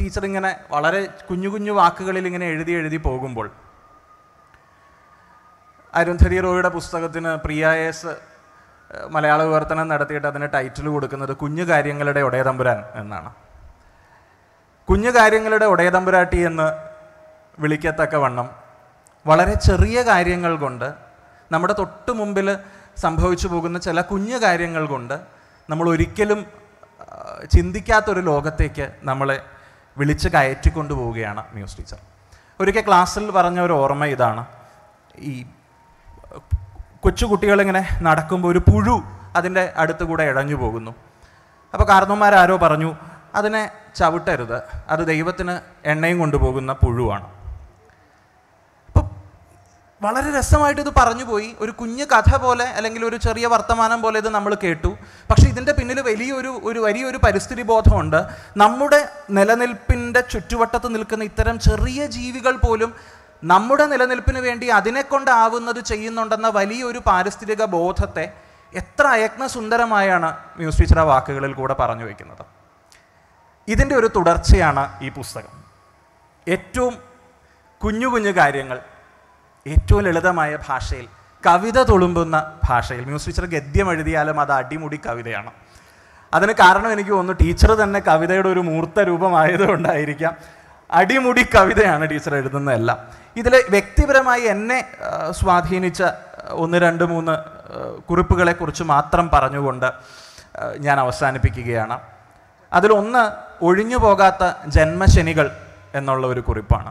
Teacher ഇങ്ങനെ വളരെ കുഞ്ഞു കുഞ്ഞു വാക്കുകളിൽ ഇങ്ങനെ എഴുതി എഴുതി പോകുമ്പോൾ അരുന്ധതി റോയുടെ പുസ്തകത്തിന് പ്രിയായേസ് മലയാള വിവർത്തനം നടത്തിയിട്ട് അതിന് ടൈറ്റിൽ കൊടുക്കുന്നത് കുഞ്ഞു കാര്യങ്ങളുടെ ഉടയതമ്പുരാൻ എന്നാണ് കുഞ്ഞു കാര്യങ്ങളുടെ ഉടയതമ്പുരാട്ടി എന്ന് വിളിക്കത്തക്ക വണ്ണം വളരെ ചെറിയ കാര്യങ്ങൾ കൊണ്ട് നമ്മുടെ തൊട്ട് മുമ്പിൽ സംഭവിച്ചു പോകുന്ന ചില കുഞ്ഞു കാര്യങ്ങൾ കൊണ്ട് നമ്മൾ ഒരിക്കലും ചിന്തിക്കാത്തൊരു ലോകത്തേക്ക് നമ്മളെ വിളിച്ച് കയറ്റിക്കൊണ്ടു പോവുകയാണ് മ്യൂസ് ടീച്ചർ ഒരിക്കൽ ക്ലാസ്സിൽ പറഞ്ഞ ഒരു ഓർമ്മ ഇതാണ് ഈ കൊച്ചുകുട്ടികളിങ്ങനെ നടക്കുമ്പോൾ ഒരു പുഴു അതിൻ്റെ അടുത്ത് കൂടെ ഇഴഞ്ഞു പോകുന്നു അപ്പോൾ കാരണവന്മാരാരോ പറഞ്ഞു അതിനെ ചവിട്ടരുത് അത് ദൈവത്തിന് എണ്ണയും കൊണ്ടുപോകുന്ന പുഴുവാണ് വളരെ രസമായിട്ട് ഇത് പറഞ്ഞു പോയി ഒരു കുഞ്ഞു കഥ പോലെ അല്ലെങ്കിൽ ഒരു ചെറിയ വർത്തമാനം പോലെ ഇത് നമ്മൾ കേട്ടു പക്ഷേ ഇതിൻ്റെ പിന്നിൽ വലിയൊരു ഒരു വലിയൊരു പരിസ്ഥിതി ബോധമുണ്ട് നമ്മുടെ നിലനിൽപ്പിൻ്റെ ചുറ്റുവട്ടത്ത് നിൽക്കുന്ന ഇത്തരം ചെറിയ ജീവികൾ പോലും നമ്മുടെ നിലനിൽപ്പിന് വേണ്ടി അതിനെക്കൊണ്ടാവുന്നത് ചെയ്യുന്നുണ്ടെന്ന വലിയൊരു പാരിസ്ഥിതിക ബോധത്തെ എത്ര അയക്നസുന്ദരമായാണ് മ്യൂസ് ടീച്ചർ ആ വാക്കുകളിൽ കൂടെ പറഞ്ഞു വയ്ക്കുന്നത് ഇതിൻ്റെ ഒരു തുടർച്ചയാണ് ഈ പുസ്തകം ഏറ്റവും കുഞ്ഞു കുഞ്ഞു കാര്യങ്ങൾ ഏറ്റവും ലളിതമായ ഭാഷയിൽ കവിത തുളുമ്പുന്ന ഭാഷയിൽ മ്യൂസ് ടീച്ചർ ഗദ്യം എഴുതിയാലും അത് അടിമുടി കവിതയാണ് അതിന് കാരണം എനിക്ക് തോന്നുന്നു ടീച്ചർ തന്നെ കവിതയുടെ ഒരു മൂർത്ത രൂപമായതുകൊണ്ടായിരിക്കാം അടിമുടി കവിതയാണ് ടീച്ചർ എഴുതുന്നതെല്ലാം ഇതിൽ വ്യക്തിപരമായി എന്നെ സ്വാധീനിച്ച ഒന്ന് രണ്ട് മൂന്ന് കുറിപ്പുകളെക്കുറിച്ച് മാത്രം പറഞ്ഞുകൊണ്ട് ഞാൻ അവസാനിപ്പിക്കുകയാണ് അതിലൊന്ന് ഒഴിഞ്ഞു പോകാത്ത ജന്മശനികൾ എന്നുള്ള ഒരു കുറിപ്പാണ്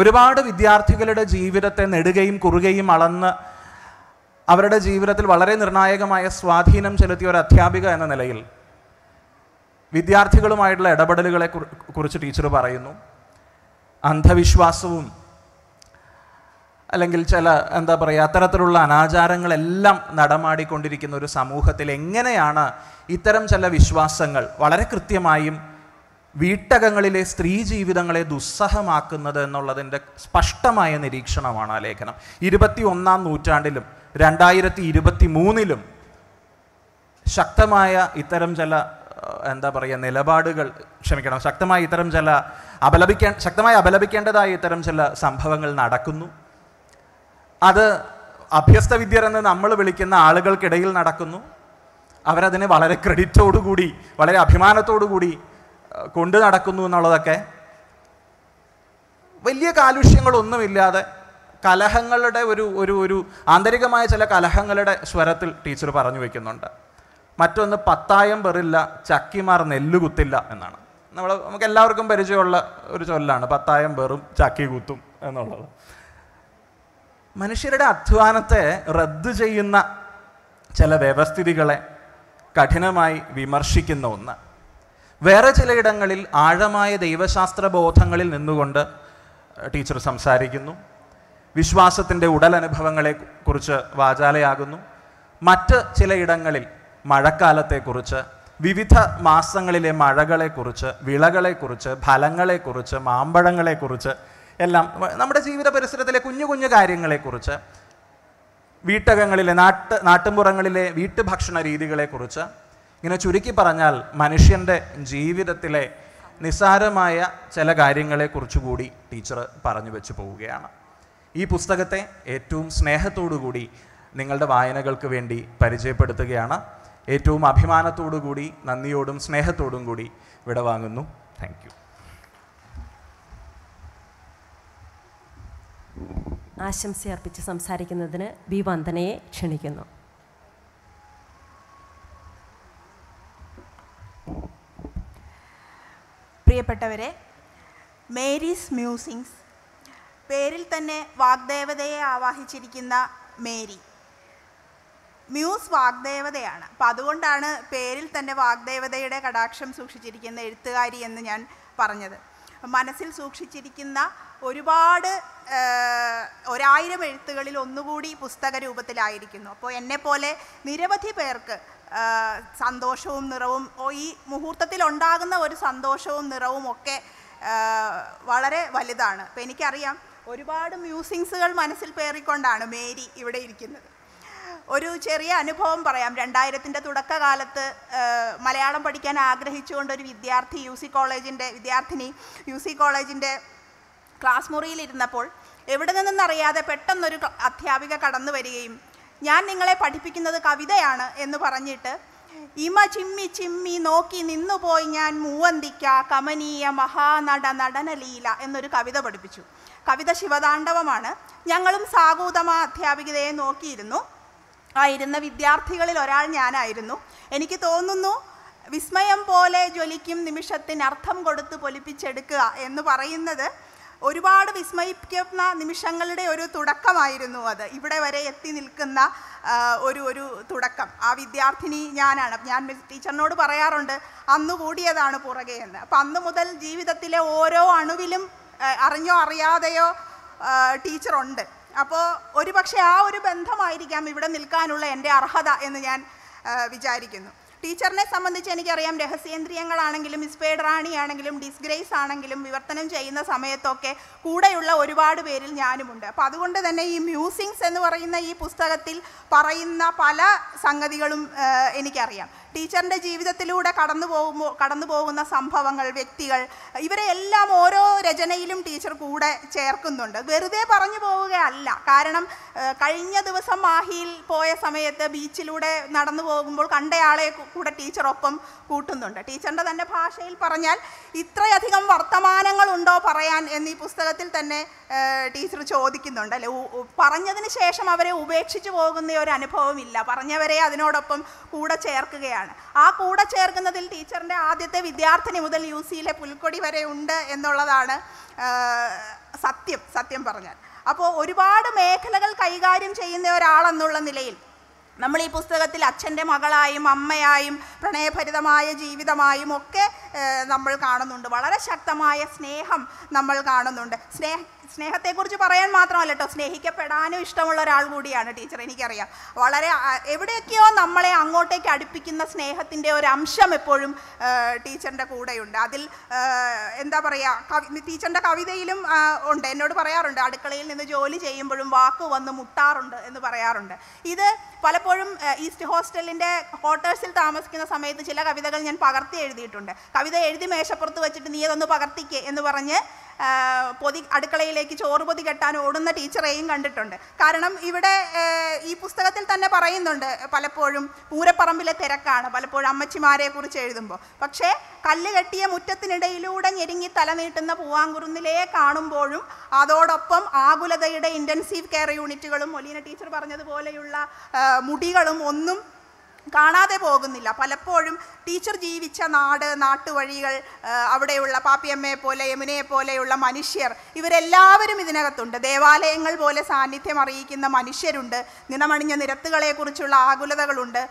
ഒരുപാട് വിദ്യാർത്ഥികളുടെ ജീവിതത്തെ നെടുകയും കുറുകയും അളന്ന് അവരുടെ ജീവിതത്തിൽ വളരെ നിർണായകമായ സ്വാധീനം ചെലുത്തിയ ഒരു അധ്യാപിക എന്ന നിലയിൽ വിദ്യാർത്ഥികളുമായിട്ടുള്ള ഇടപെടലുകളെ കുറിച്ച് ടീച്ചർ പറയുന്നു അന്ധവിശ്വാസവും അല്ലെങ്കിൽ ചില എന്താ പറയുക അത്തരത്തിലുള്ള അനാചാരങ്ങളെല്ലാം നടമാടിക്കൊണ്ടിരിക്കുന്ന ഒരു സമൂഹത്തിൽ എങ്ങനെയാണ് ഇത്തരം ചില വിശ്വാസങ്ങൾ വളരെ കൃത്യമായും വീട്ടകങ്ങളിലെ സ്ത്രീ ജീവിതങ്ങളെ ദുസ്സഹമാക്കുന്നത് എന്നുള്ളതിൻ്റെ സ്പഷ്ടമായ നിരീക്ഷണമാണ് ആ ലേഖനം ഇരുപത്തി ഒന്നാം നൂറ്റാണ്ടിലും രണ്ടായിരത്തി ഇരുപത്തി മൂന്നിലും ശക്തമായ ഇത്തരം ചില എന്താ പറയുക നിലപാടുകൾ ക്ഷമിക്കണം ശക്തമായ ഇത്തരം ചില അപലപിക്കാൻ ശക്തമായി അപലപിക്കേണ്ടതായ ഇത്തരം ചില സംഭവങ്ങൾ നടക്കുന്നു അത് അഭ്യസ്ത വിദ്യരെന്ന് നമ്മൾ വിളിക്കുന്ന ആളുകൾക്കിടയിൽ നടക്കുന്നു അവരതിനെ വളരെ ക്രെഡിറ്റോടുകൂടി വളരെ അഭിമാനത്തോടുകൂടി കൊണ്ട് നടക്കുന്നു എന്നുള്ളതൊക്കെ വലിയ കാലുഷ്യങ്ങളൊന്നുമില്ലാതെ കലഹങ്ങളുടെ ഒരു ഒരു ഒരു ആന്തരികമായ ചില കലഹങ്ങളുടെ സ്വരത്തിൽ ടീച്ചർ പറഞ്ഞു വയ്ക്കുന്നുണ്ട് മറ്റൊന്ന് പത്തായം പെറില്ല ചക്കിമാർ നെല്ല് കുത്തില്ല എന്നാണ് നമ്മൾ നമുക്ക് എല്ലാവർക്കും പരിചയമുള്ള ഒരു ചൊല്ലാണ് പത്തായം പെറും ചക്കി കുത്തും എന്നുള്ളത് മനുഷ്യരുടെ അധ്വാനത്തെ റദ്ദ് ചെയ്യുന്ന ചില വ്യവസ്ഥിതികളെ കഠിനമായി വിമർശിക്കുന്ന ഒന്ന് വേറെ ചിലയിടങ്ങളിൽ ആഴമായ ദൈവശാസ്ത്ര ബോധങ്ങളിൽ നിന്നുകൊണ്ട് ടീച്ചർ സംസാരിക്കുന്നു വിശ്വാസത്തിൻ്റെ ഉടലനുഭവങ്ങളെക്കുറിച്ച് വാചാലയാകുന്നു മറ്റ് ചിലയിടങ്ങളിൽ മഴക്കാലത്തെക്കുറിച്ച് വിവിധ മാസങ്ങളിലെ മഴകളെക്കുറിച്ച് വിളകളെക്കുറിച്ച് ഫലങ്ങളെക്കുറിച്ച് മാമ്പഴങ്ങളെക്കുറിച്ച് എല്ലാം നമ്മുടെ ജീവിത പരിസരത്തിലെ കുഞ്ഞു കുഞ്ഞു കാര്യങ്ങളെക്കുറിച്ച് വീട്ടകങ്ങളിലെ നാട്ട് നാട്ടുമ്പുറങ്ങളിലെ വീട്ടുഭക്ഷണ രീതികളെക്കുറിച്ച് ഇങ്ങനെ ചുരുക്കി പറഞ്ഞാൽ മനുഷ്യൻ്റെ ജീവിതത്തിലെ നിസ്സാരമായ ചില കാര്യങ്ങളെക്കുറിച്ച് കൂടി ടീച്ചർ പറഞ്ഞു വെച്ച് പോവുകയാണ് ഈ പുസ്തകത്തെ ഏറ്റവും സ്നേഹത്തോടുകൂടി നിങ്ങളുടെ വായനകൾക്ക് വേണ്ടി പരിചയപ്പെടുത്തുകയാണ് ഏറ്റവും അഭിമാനത്തോടുകൂടി നന്ദിയോടും സ്നേഹത്തോടും കൂടി വിട വാങ്ങുന്നു താങ്ക് യു ആശംസയർപ്പിച്ച് സംസാരിക്കുന്നതിന് ബി വന്ദനയെ ക്ഷണിക്കുന്നു പ്രിയപ്പെട്ടവരെ മേരീസ് മ്യൂസിങ്സ് പേരിൽ തന്നെ വാഗ്ദേവതയെ ആവാഹിച്ചിരിക്കുന്ന മേരി മ്യൂസ് വാഗ്ദേവതയാണ് അപ്പം അതുകൊണ്ടാണ് പേരിൽ തന്നെ വാഗ്ദേവതയുടെ കടാക്ഷം സൂക്ഷിച്ചിരിക്കുന്ന എഴുത്തുകാരി എന്ന് ഞാൻ പറഞ്ഞത് മനസ്സിൽ സൂക്ഷിച്ചിരിക്കുന്ന ഒരുപാട് ഒരായിരം എഴുത്തുകളിൽ ഒന്നുകൂടി പുസ്തക രൂപത്തിലായിരിക്കുന്നു അപ്പോൾ എന്നെപ്പോലെ നിരവധി പേർക്ക് സന്തോഷവും നിറവും ഈ മുഹൂർത്തത്തിൽ ഉണ്ടാകുന്ന ഒരു സന്തോഷവും നിറവും ഒക്കെ വളരെ വലുതാണ് അപ്പം എനിക്കറിയാം ഒരുപാട് മ്യൂസിങ്സുകൾ മനസ്സിൽ പേറിക്കൊണ്ടാണ് മേരി ഇവിടെ ഇരിക്കുന്നത് ഒരു ചെറിയ അനുഭവം പറയാം രണ്ടായിരത്തിൻ്റെ തുടക്കകാലത്ത് മലയാളം പഠിക്കാൻ ആഗ്രഹിച്ചുകൊണ്ട് ഒരു വിദ്യാർത്ഥി യു സി കോളേജിൻ്റെ വിദ്യാർത്ഥിനി യു സി കോളേജിൻ്റെ ക്ലാസ് മുറിയിലിരുന്നപ്പോൾ എവിടെ നിന്നറിയാതെ പെട്ടെന്നൊരു അധ്യാപിക കടന്നു വരികയും ഞാൻ നിങ്ങളെ പഠിപ്പിക്കുന്നത് കവിതയാണ് എന്ന് പറഞ്ഞിട്ട് ഇമ ചിമ്മി ചിമ്മി നോക്കി നിന്നുപോയി ഞാൻ മൂവന്തിക്ക കമനീയ മഹാനട നടനലീല എന്നൊരു കവിത പഠിപ്പിച്ചു കവിത ശിവതാണ്ഡവമാണ് ഞങ്ങളും സാഗൂതമ അധ്യാപികതയെ നോക്കിയിരുന്നു ആ ഇരുന്ന വിദ്യാർത്ഥികളിൽ ഒരാൾ ഞാനായിരുന്നു എനിക്ക് തോന്നുന്നു വിസ്മയം പോലെ ജ്വലിക്കും നിമിഷത്തിന് അർത്ഥം കൊടുത്ത് പൊലിപ്പിച്ചെടുക്കുക എന്ന് പറയുന്നത് ഒരുപാട് വിസ്മയിക്കുന്ന നിമിഷങ്ങളുടെ ഒരു തുടക്കമായിരുന്നു അത് ഇവിടെ വരെ എത്തി നിൽക്കുന്ന ഒരു ഒരു തുടക്കം ആ വിദ്യാർത്ഥിനി ഞാനാണ് ഞാൻ ടീച്ചറിനോട് പറയാറുണ്ട് അന്ന് കൂടിയതാണ് പുറകെ എന്ന് അപ്പം അന്ന് മുതൽ ജീവിതത്തിലെ ഓരോ അണുവിലും അറിഞ്ഞോ അറിയാതെയോ ടീച്ചറുണ്ട് അപ്പോൾ ഒരുപക്ഷെ ആ ഒരു ബന്ധമായിരിക്കാം ഇവിടെ നിൽക്കാനുള്ള എൻ്റെ അർഹത എന്ന് ഞാൻ വിചാരിക്കുന്നു ടീച്ചറിനെ സംബന്ധിച്ച് എനിക്കറിയാം രഹസ്യേന്ദ്രിയങ്ങളാണെങ്കിലും മിസ്പേഡ് റാണിയാണെങ്കിലും ഡിസ്ഗ്രേസ് ആണെങ്കിലും വിവർത്തനം ചെയ്യുന്ന സമയത്തൊക്കെ കൂടെയുള്ള ഒരുപാട് പേരിൽ ഞാനുമുണ്ട് അപ്പോൾ അതുകൊണ്ട് തന്നെ ഈ മ്യൂസിങ്സ് എന്ന് പറയുന്ന ഈ പുസ്തകത്തിൽ പറയുന്ന പല സംഗതികളും എനിക്കറിയാം ടീച്ചറിൻ്റെ ജീവിതത്തിലൂടെ കടന്നു പോകുമ്പോൾ കടന്നു പോകുന്ന സംഭവങ്ങൾ വ്യക്തികൾ ഇവരെ എല്ലാം ഓരോ രചനയിലും ടീച്ചർ കൂടെ ചേർക്കുന്നുണ്ട് വെറുതെ പറഞ്ഞു പോവുകയല്ല കാരണം കഴിഞ്ഞ ദിവസം മാഹിയിൽ പോയ സമയത്ത് ബീച്ചിലൂടെ നടന്നു പോകുമ്പോൾ കണ്ടയാളെ കൂടെ ടീച്ചറൊപ്പം കൂട്ടുന്നുണ്ട് ടീച്ചറിൻ്റെ തന്നെ ഭാഷയിൽ പറഞ്ഞാൽ ഇത്രയധികം വർത്തമാനങ്ങളുണ്ടോ പറയാൻ എന്നീ പുസ്തകത്തിൽ തന്നെ ടീച്ചർ ചോദിക്കുന്നുണ്ട് അല്ലെ പറഞ്ഞതിന് ശേഷം അവരെ ഉപേക്ഷിച്ചു പോകുന്ന ഒരു അനുഭവമില്ല പറഞ്ഞവരെ അതിനോടൊപ്പം കൂടെ ചേർക്കുകയാണ് കൂടെയാണ് ആ കൂടെ ചേർക്കുന്നതിൽ ടീച്ചറിൻ്റെ ആദ്യത്തെ വിദ്യാർത്ഥിനി മുതൽ യു സിയിലെ പുൽക്കൊടി വരെ ഉണ്ട് എന്നുള്ളതാണ് സത്യം സത്യം പറഞ്ഞാൽ അപ്പോൾ ഒരുപാട് മേഖലകൾ കൈകാര്യം ചെയ്യുന്ന ഒരാളെന്നുള്ള നിലയിൽ നമ്മൾ ഈ പുസ്തകത്തിൽ അച്ഛൻ്റെ മകളായും അമ്മയായും പ്രണയഭരിതമായ ജീവിതമായും ഒക്കെ നമ്മൾ കാണുന്നുണ്ട് വളരെ ശക്തമായ സ്നേഹം നമ്മൾ കാണുന്നുണ്ട് സ്നേഹം സ്നേഹത്തെക്കുറിച്ച് പറയാൻ മാത്രമല്ല കേട്ടോ സ്നേഹിക്കപ്പെടാനും ഇഷ്ടമുള്ള ഒരാൾ കൂടിയാണ് ടീച്ചർ എനിക്കറിയാം വളരെ എവിടെയൊക്കെയോ നമ്മളെ അങ്ങോട്ടേക്ക് അടുപ്പിക്കുന്ന സ്നേഹത്തിൻ്റെ ഒരു അംശം എപ്പോഴും ടീച്ചറിൻ്റെ കൂടെയുണ്ട് അതിൽ എന്താ പറയുക കവി ടീച്ചറിൻ്റെ കവിതയിലും ഉണ്ട് എന്നോട് പറയാറുണ്ട് അടുക്കളയിൽ നിന്ന് ജോലി ചെയ്യുമ്പോഴും വാക്ക് വന്ന് മുട്ടാറുണ്ട് എന്ന് പറയാറുണ്ട് ഇത് പലപ്പോഴും ഈസ്റ്റ് ഹോസ്റ്റലിൻ്റെ ക്വാർട്ടേഴ്സിൽ താമസിക്കുന്ന സമയത്ത് ചില കവിതകൾ ഞാൻ പകർത്തി എഴുതിയിട്ടുണ്ട് കവിത എഴുതി മേശപ്പുറത്ത് വെച്ചിട്ട് നീ അതൊന്ന് പകർത്തിക്കേ എന്ന് പറഞ്ഞ് പൊതി അടുക്കളയിലേക്ക് ചോറ് പൊതി കെട്ടാൻ ഓടുന്ന ടീച്ചറെയും കണ്ടിട്ടുണ്ട് കാരണം ഇവിടെ ഈ പുസ്തകത്തിൽ തന്നെ പറയുന്നുണ്ട് പലപ്പോഴും പൂരപ്പറമ്പിലെ തിരക്കാണ് പലപ്പോഴും അമ്മച്ചിമാരെ കുറിച്ച് എഴുതുമ്പോൾ പക്ഷേ കല്ല് കെട്ടിയ മുറ്റത്തിനിടയിലൂടെ ഞെരുങ്ങി തലനീട്ടുന്ന പൂവാങ്കുറുന്നിലെ കാണുമ്പോഴും അതോടൊപ്പം ആകുലതയുടെ ഇൻറ്റൻസീവ് കെയർ യൂണിറ്റുകളും മൊലീന ടീച്ചർ പറഞ്ഞതുപോലെയുള്ള മുടികളും ഒന്നും കാണാതെ പോകുന്നില്ല പലപ്പോഴും ടീച്ചർ ജീവിച്ച നാട് നാട്ടുവഴികൾ അവിടെയുള്ള പാപ്പിയമ്മയെ പോലെ യമുനയെ പോലെയുള്ള മനുഷ്യർ ഇവരെല്ലാവരും ഇതിനകത്തുണ്ട് ദേവാലയങ്ങൾ പോലെ സാന്നിധ്യം അറിയിക്കുന്ന മനുഷ്യരുണ്ട് നിണമണിഞ്ഞ നിരത്തുകളെക്കുറിച്ചുള്ള ആകുലതകളുണ്ട്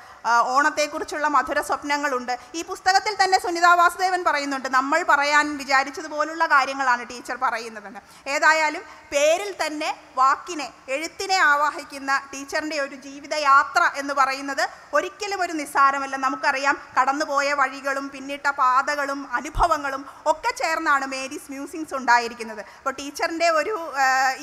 ഓണത്തെക്കുറിച്ചുള്ള മധുര സ്വപ്നങ്ങളുണ്ട് ഈ പുസ്തകത്തിൽ തന്നെ സുനിതാ വാസുദേവൻ പറയുന്നുണ്ട് നമ്മൾ പറയാൻ വിചാരിച്ചതുപോലുള്ള കാര്യങ്ങളാണ് ടീച്ചർ പറയുന്നതെന്ന് ഏതായാലും പേരിൽ തന്നെ വാക്കിനെ എഴുത്തിനെ ആവാഹിക്കുന്ന ടീച്ചറിൻ്റെ ഒരു ജീവിതയാത്ര എന്ന് പറയുന്നത് ഒരിക്കലും ഒരു നിസ്സാരമല്ല നമുക്കറിയാം കടന്നു കടന്നുപോയ വഴികളും പിന്നിട്ട പാതകളും അനുഭവങ്ങളും ഒക്കെ ചേർന്നാണ് മേരീസ് മ്യൂസിങ്സ് ഉണ്ടായിരിക്കുന്നത് അപ്പോൾ ടീച്ചറിൻ്റെ ഒരു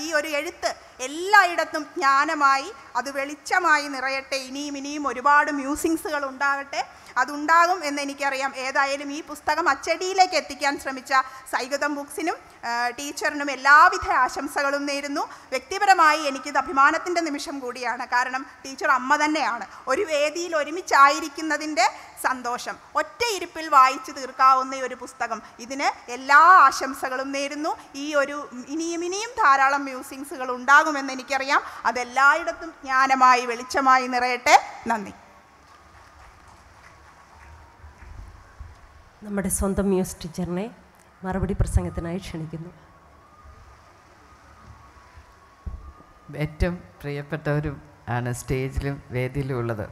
ഈ ഒരു എഴുത്ത് എല്ലായിടത്തും ജ്ഞാനമായി അത് വെളിച്ചമായി നിറയട്ടെ ഇനിയും ഇനിയും ഒരുപാട് മ്യൂസിങ്സുകൾ ഉണ്ടാകട്ടെ അതുണ്ടാകും എന്ന് എനിക്കറിയാം ഏതായാലും ഈ പുസ്തകം അച്ചടിയിലേക്ക് എത്തിക്കാൻ ശ്രമിച്ച സൈഗതം ബുക്സിനും ടീച്ചറിനും എല്ലാവിധ ആശംസകളും നേരുന്നു വ്യക്തിപരമായി എനിക്കിത് അഭിമാനത്തിൻ്റെ നിമിഷം കൂടിയാണ് കാരണം ടീച്ചർ അമ്മ തന്നെയാണ് ഒരു വേദിയിൽ ഒരുമിച്ചായിരിക്കുന്നതിൻ്റെ സന്തോഷം ഒറ്റ ഇരിപ്പിൽ വായിച്ചു തീർക്കാവുന്ന ഒരു പുസ്തകം ഇതിന് എല്ലാ ആശംസകളും നേരുന്നു ഈ ഒരു ഇനിയും ഇനിയും ധാരാളം മ്യൂസിങ്സുകൾ ഉണ്ടാകുമെന്ന് എനിക്കറിയാം അതെല്ലായിടത്തും ജ്ഞാനമായി വെളിച്ചമായി നിറയട്ടെ നന്ദി നമ്മുടെ സ്വന്തം മ്യൂസിക് ടീച്ചറിനെ മറുപടി പ്രസംഗത്തിനായി ക്ഷണിക്കുന്നു ഏറ്റവും പ്രിയപ്പെട്ടവരും ആണ് സ്റ്റേജിലും വേദിയിലും ഉള്ളത്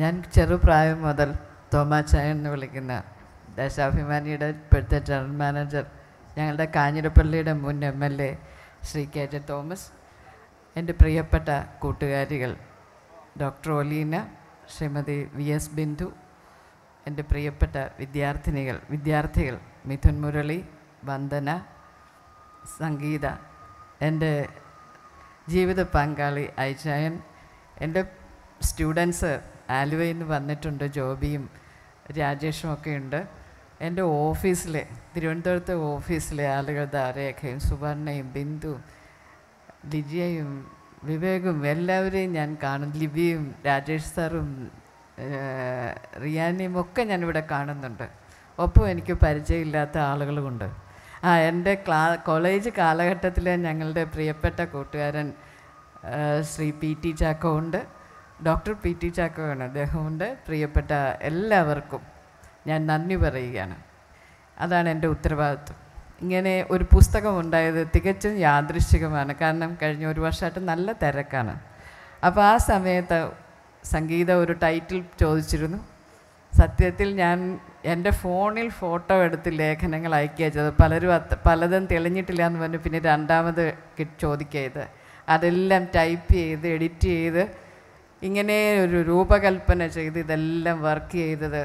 ഞാൻ ചെറുപ്രായം മുതൽ തോമാച്ചായ എന്ന് വിളിക്കുന്ന ദേശാഭിമാനിയുടെ ഇപ്പോഴത്തെ ജനറൽ മാനേജർ ഞങ്ങളുടെ കാഞ്ഞിരപ്പള്ളിയുടെ മുൻ M L A Shri K J Thomas എൻ്റെ പ്രിയപ്പെട്ട കൂട്ടുകാരികൾ doctor Oleena Shrimati V S Bindu എൻ്റെ പ്രിയപ്പെട്ട വിദ്യാർത്ഥിനികൾ വിദ്യാർത്ഥികൾ മിഥുൻ മുരളി വന്ദന സംഗീത എൻ്റെ ജീവിത പങ്കാളി ഐജയൻ എൻ്റെ സ്റ്റുഡൻസ് ആലുവയിൽ നിന്ന് വന്നിട്ടുണ്ട് ജോബിയും രാജേഷും ഒക്കെ ഉണ്ട് എൻ്റെ ഓഫീസിലെ തിരുവനന്തപുരത്തെ ഓഫീസിലെ ആളുകൾ ധാരേഖയും സുവർണയും ബിന്ദു ലിജിയയും വിവേകും എല്ലാവരെയും ഞാൻ കാണും ലിബിയും രാജേഷ് സാറും റിയാനിയും ഒക്കെ ഞാനിവിടെ കാണുന്നുണ്ട് ഒപ്പം എനിക്ക് പരിചയമില്ലാത്ത ആളുകളുമുണ്ട് ആ എൻ്റെ ക്ലാ കോളേജ് കാലഘട്ടത്തിലെ ഞങ്ങളുടെ പ്രിയപ്പെട്ട കൂട്ടുകാരൻ ശ്രീ പി ടി ചാക്കോ ഉണ്ട് ഡോക്ടർ പി ടി ചാക്കോ ആണ് അദ്ദേഹമുണ്ട് പ്രിയപ്പെട്ട എല്ലാവർക്കും ഞാൻ നന്ദി പറയുകയാണ് അതാണ് എൻ്റെ ഉത്തരവാദിത്വം ഇങ്ങനെ ഒരു പുസ്തകം ഉണ്ടായത് തികച്ചും യാദൃശ്ചികമാണ് കാരണം കഴിഞ്ഞ ഒരു വർഷമായിട്ട് നല്ല തിരക്കാണ് അപ്പോൾ ആ സമയത്ത് സംഗീത ഒരു ടൈറ്റിൽ ചോദിച്ചിരുന്നു സത്യത്തിൽ ഞാൻ എൻ്റെ ഫോണിൽ ഫോട്ടോ എടുത്ത് ലേഖനങ്ങൾ അയക്കുക ചെയ്തത് പലരും അത് പലതും തെളിഞ്ഞിട്ടില്ല എന്ന് പറഞ്ഞു പിന്നെ രണ്ടാമത് ചോദിക്കുക അതെല്ലാം ടൈപ്പ് ചെയ്ത് എഡിറ്റ് ചെയ്ത് ഇങ്ങനെ ഒരു രൂപകൽപ്പന ചെയ്ത് ഇതെല്ലാം വർക്ക് ചെയ്തത്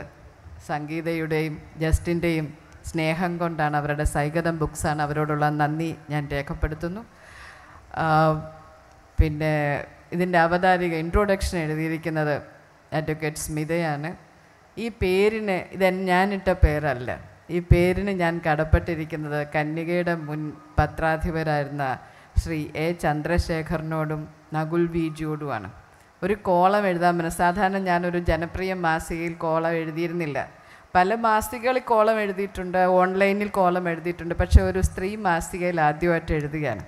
സംഗീതയുടെയും ജസ്റ്റിൻ്റെയും സ്നേഹം കൊണ്ടാണ് അവരുടെ സൈഗതം ബുക്സാണ് അവരോടുള്ള നന്ദി ഞാൻ രേഖപ്പെടുത്തുന്നു പിന്നെ ഇതിൻ്റെ അവതാരിക ഇൻട്രോഡക്ഷൻ എഴുതിയിരിക്കുന്നത് അഡ്വക്കേറ്റ് സ്മിതയാണ് ഈ പേരിന് ഇത് ഞാനിട്ട പേരല്ല ഈ പേരിന് ഞാൻ കടപ്പെട്ടിരിക്കുന്നത് കന്യകയുടെ മുൻ പത്രാധിപരായിരുന്ന ശ്രീ എ ചന്ദ്രശേഖറിനോടും നകുൽ വിജിയോടുമാണ് ഒരു കോളം എഴുതാൻ പറ്റും സാധാരണ ഞാനൊരു ജനപ്രിയ മാസികയിൽ കോളം എഴുതിയിരുന്നില്ല പല മാസികകളിൽ കോളം എഴുതിയിട്ടുണ്ട് ഓൺലൈനിൽ കോളം എഴുതിയിട്ടുണ്ട് പക്ഷേ ഒരു സ്ത്രീ മാസികയിൽ ആദ്യമായിട്ട് എഴുതുകയാണ്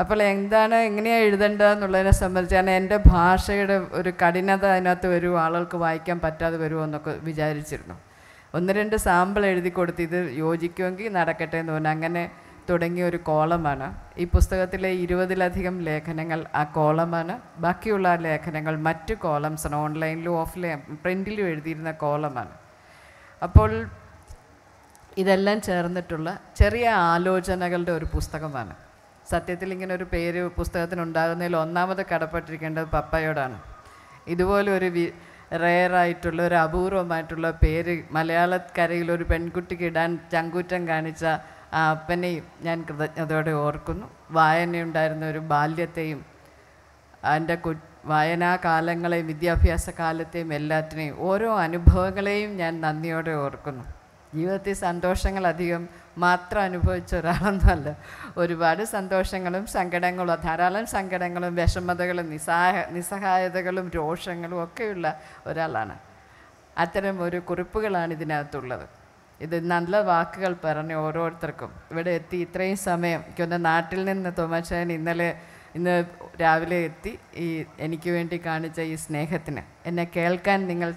അപ്പോൾ എന്താണ് എങ്ങനെയാണ് എഴുതേണ്ടതെന്നുള്ളതിനെ സംബന്ധിച്ച് കാരണം എൻ്റെ ഭാഷയുടെ ഒരു കഠിനത അതിനകത്ത് വരുമോ ആളുകൾക്ക് വായിക്കാൻ പറ്റാതെ വരുമോ എന്നൊക്കെ വിചാരിച്ചിരുന്നു ഒന്ന് രണ്ട് സാമ്പിൾ എഴുതി കൊടുത്ത് ഇത് യോജിക്കുമെങ്കിൽ നടക്കട്ടെ എന്ന് പറഞ്ഞാൽ അങ്ങനെ തുടങ്ങിയ ഒരു കോളമാണ് ഈ പുസ്തകത്തിലെ ഇരുപതിലധികം ലേഖനങ്ങൾ ആ കോളമാണ് ബാക്കിയുള്ള ലേഖനങ്ങൾ മറ്റ് കോളംസാണ് ഓൺലൈനിലും ഓഫ്ലൈൻ പ്രിൻറ്റിലും എഴുതിയിരുന്ന കോളമാണ് അപ്പോൾ ഇതെല്ലാം ചേർന്നിട്ടുള്ള ചെറിയ ആലോചനകളുടെ ഒരു പുസ്തകമാണ് സത്യത്തിൽ ഇങ്ങനെ ഒരു പേര് പുസ്തകത്തിനുണ്ടാകുന്നതിൽ ഒന്നാമത് കടപ്പെട്ടിരിക്കേണ്ടത് പപ്പയോടാണ് ഇതുപോലെ ഒരു വി റയറായിട്ടുള്ള ഒരു അപൂർവമായിട്ടുള്ള പേര് മലയാളക്കരയിൽ ഒരു പെൺകുട്ടിക്ക് ഇടാൻ ചങ്കൂറ്റം കാണിച്ച ആ അപ്പനെയും ഞാൻ കൃതജ്ഞതയോടെ ഓർക്കുന്നു വായനയുണ്ടായിരുന്ന ഒരു ബാല്യത്തെയും എൻ്റെ കു വായനാ കാലങ്ങളെയും വിദ്യാഭ്യാസ കാലത്തെയും എല്ലാത്തിനെയും ഓരോ അനുഭവങ്ങളെയും ഞാൻ നന്ദിയോടെ ഓർക്കുന്നു ജീവിതത്തിൽ സന്തോഷങ്ങൾ അധികം മാത്രം അനുഭവിച്ച ഒരാളൊന്നുമല്ല ഒരുപാട് സന്തോഷങ്ങളും സങ്കടങ്ങളും ധാരാളം സങ്കടങ്ങളും വിഷമതകളും നിസ്സാഹ നിസ്സഹായതകളും രോഷങ്ങളും ഒക്കെയുള്ള ഒരാളാണ് അത്തരം ഒരു കുറിപ്പുകളാണ് ഇതിനകത്തുള്ളത് ഇത് നല്ല വാക്കുകൾ പറഞ്ഞ് ഓരോരുത്തർക്കും ഇവിടെ എത്തി ഇത്രയും സമയം എനിക്കൊന്ന് നാട്ടിൽ നിന്ന് തോമാശാൻ ഇന്നലെ ഇന്ന് രാവിലെ എത്തി ഈ എനിക്ക് വേണ്ടി കാണിച്ച ഈ സ്നേഹത്തിന് എന്നെ കേൾക്കാൻ നിങ്ങൾ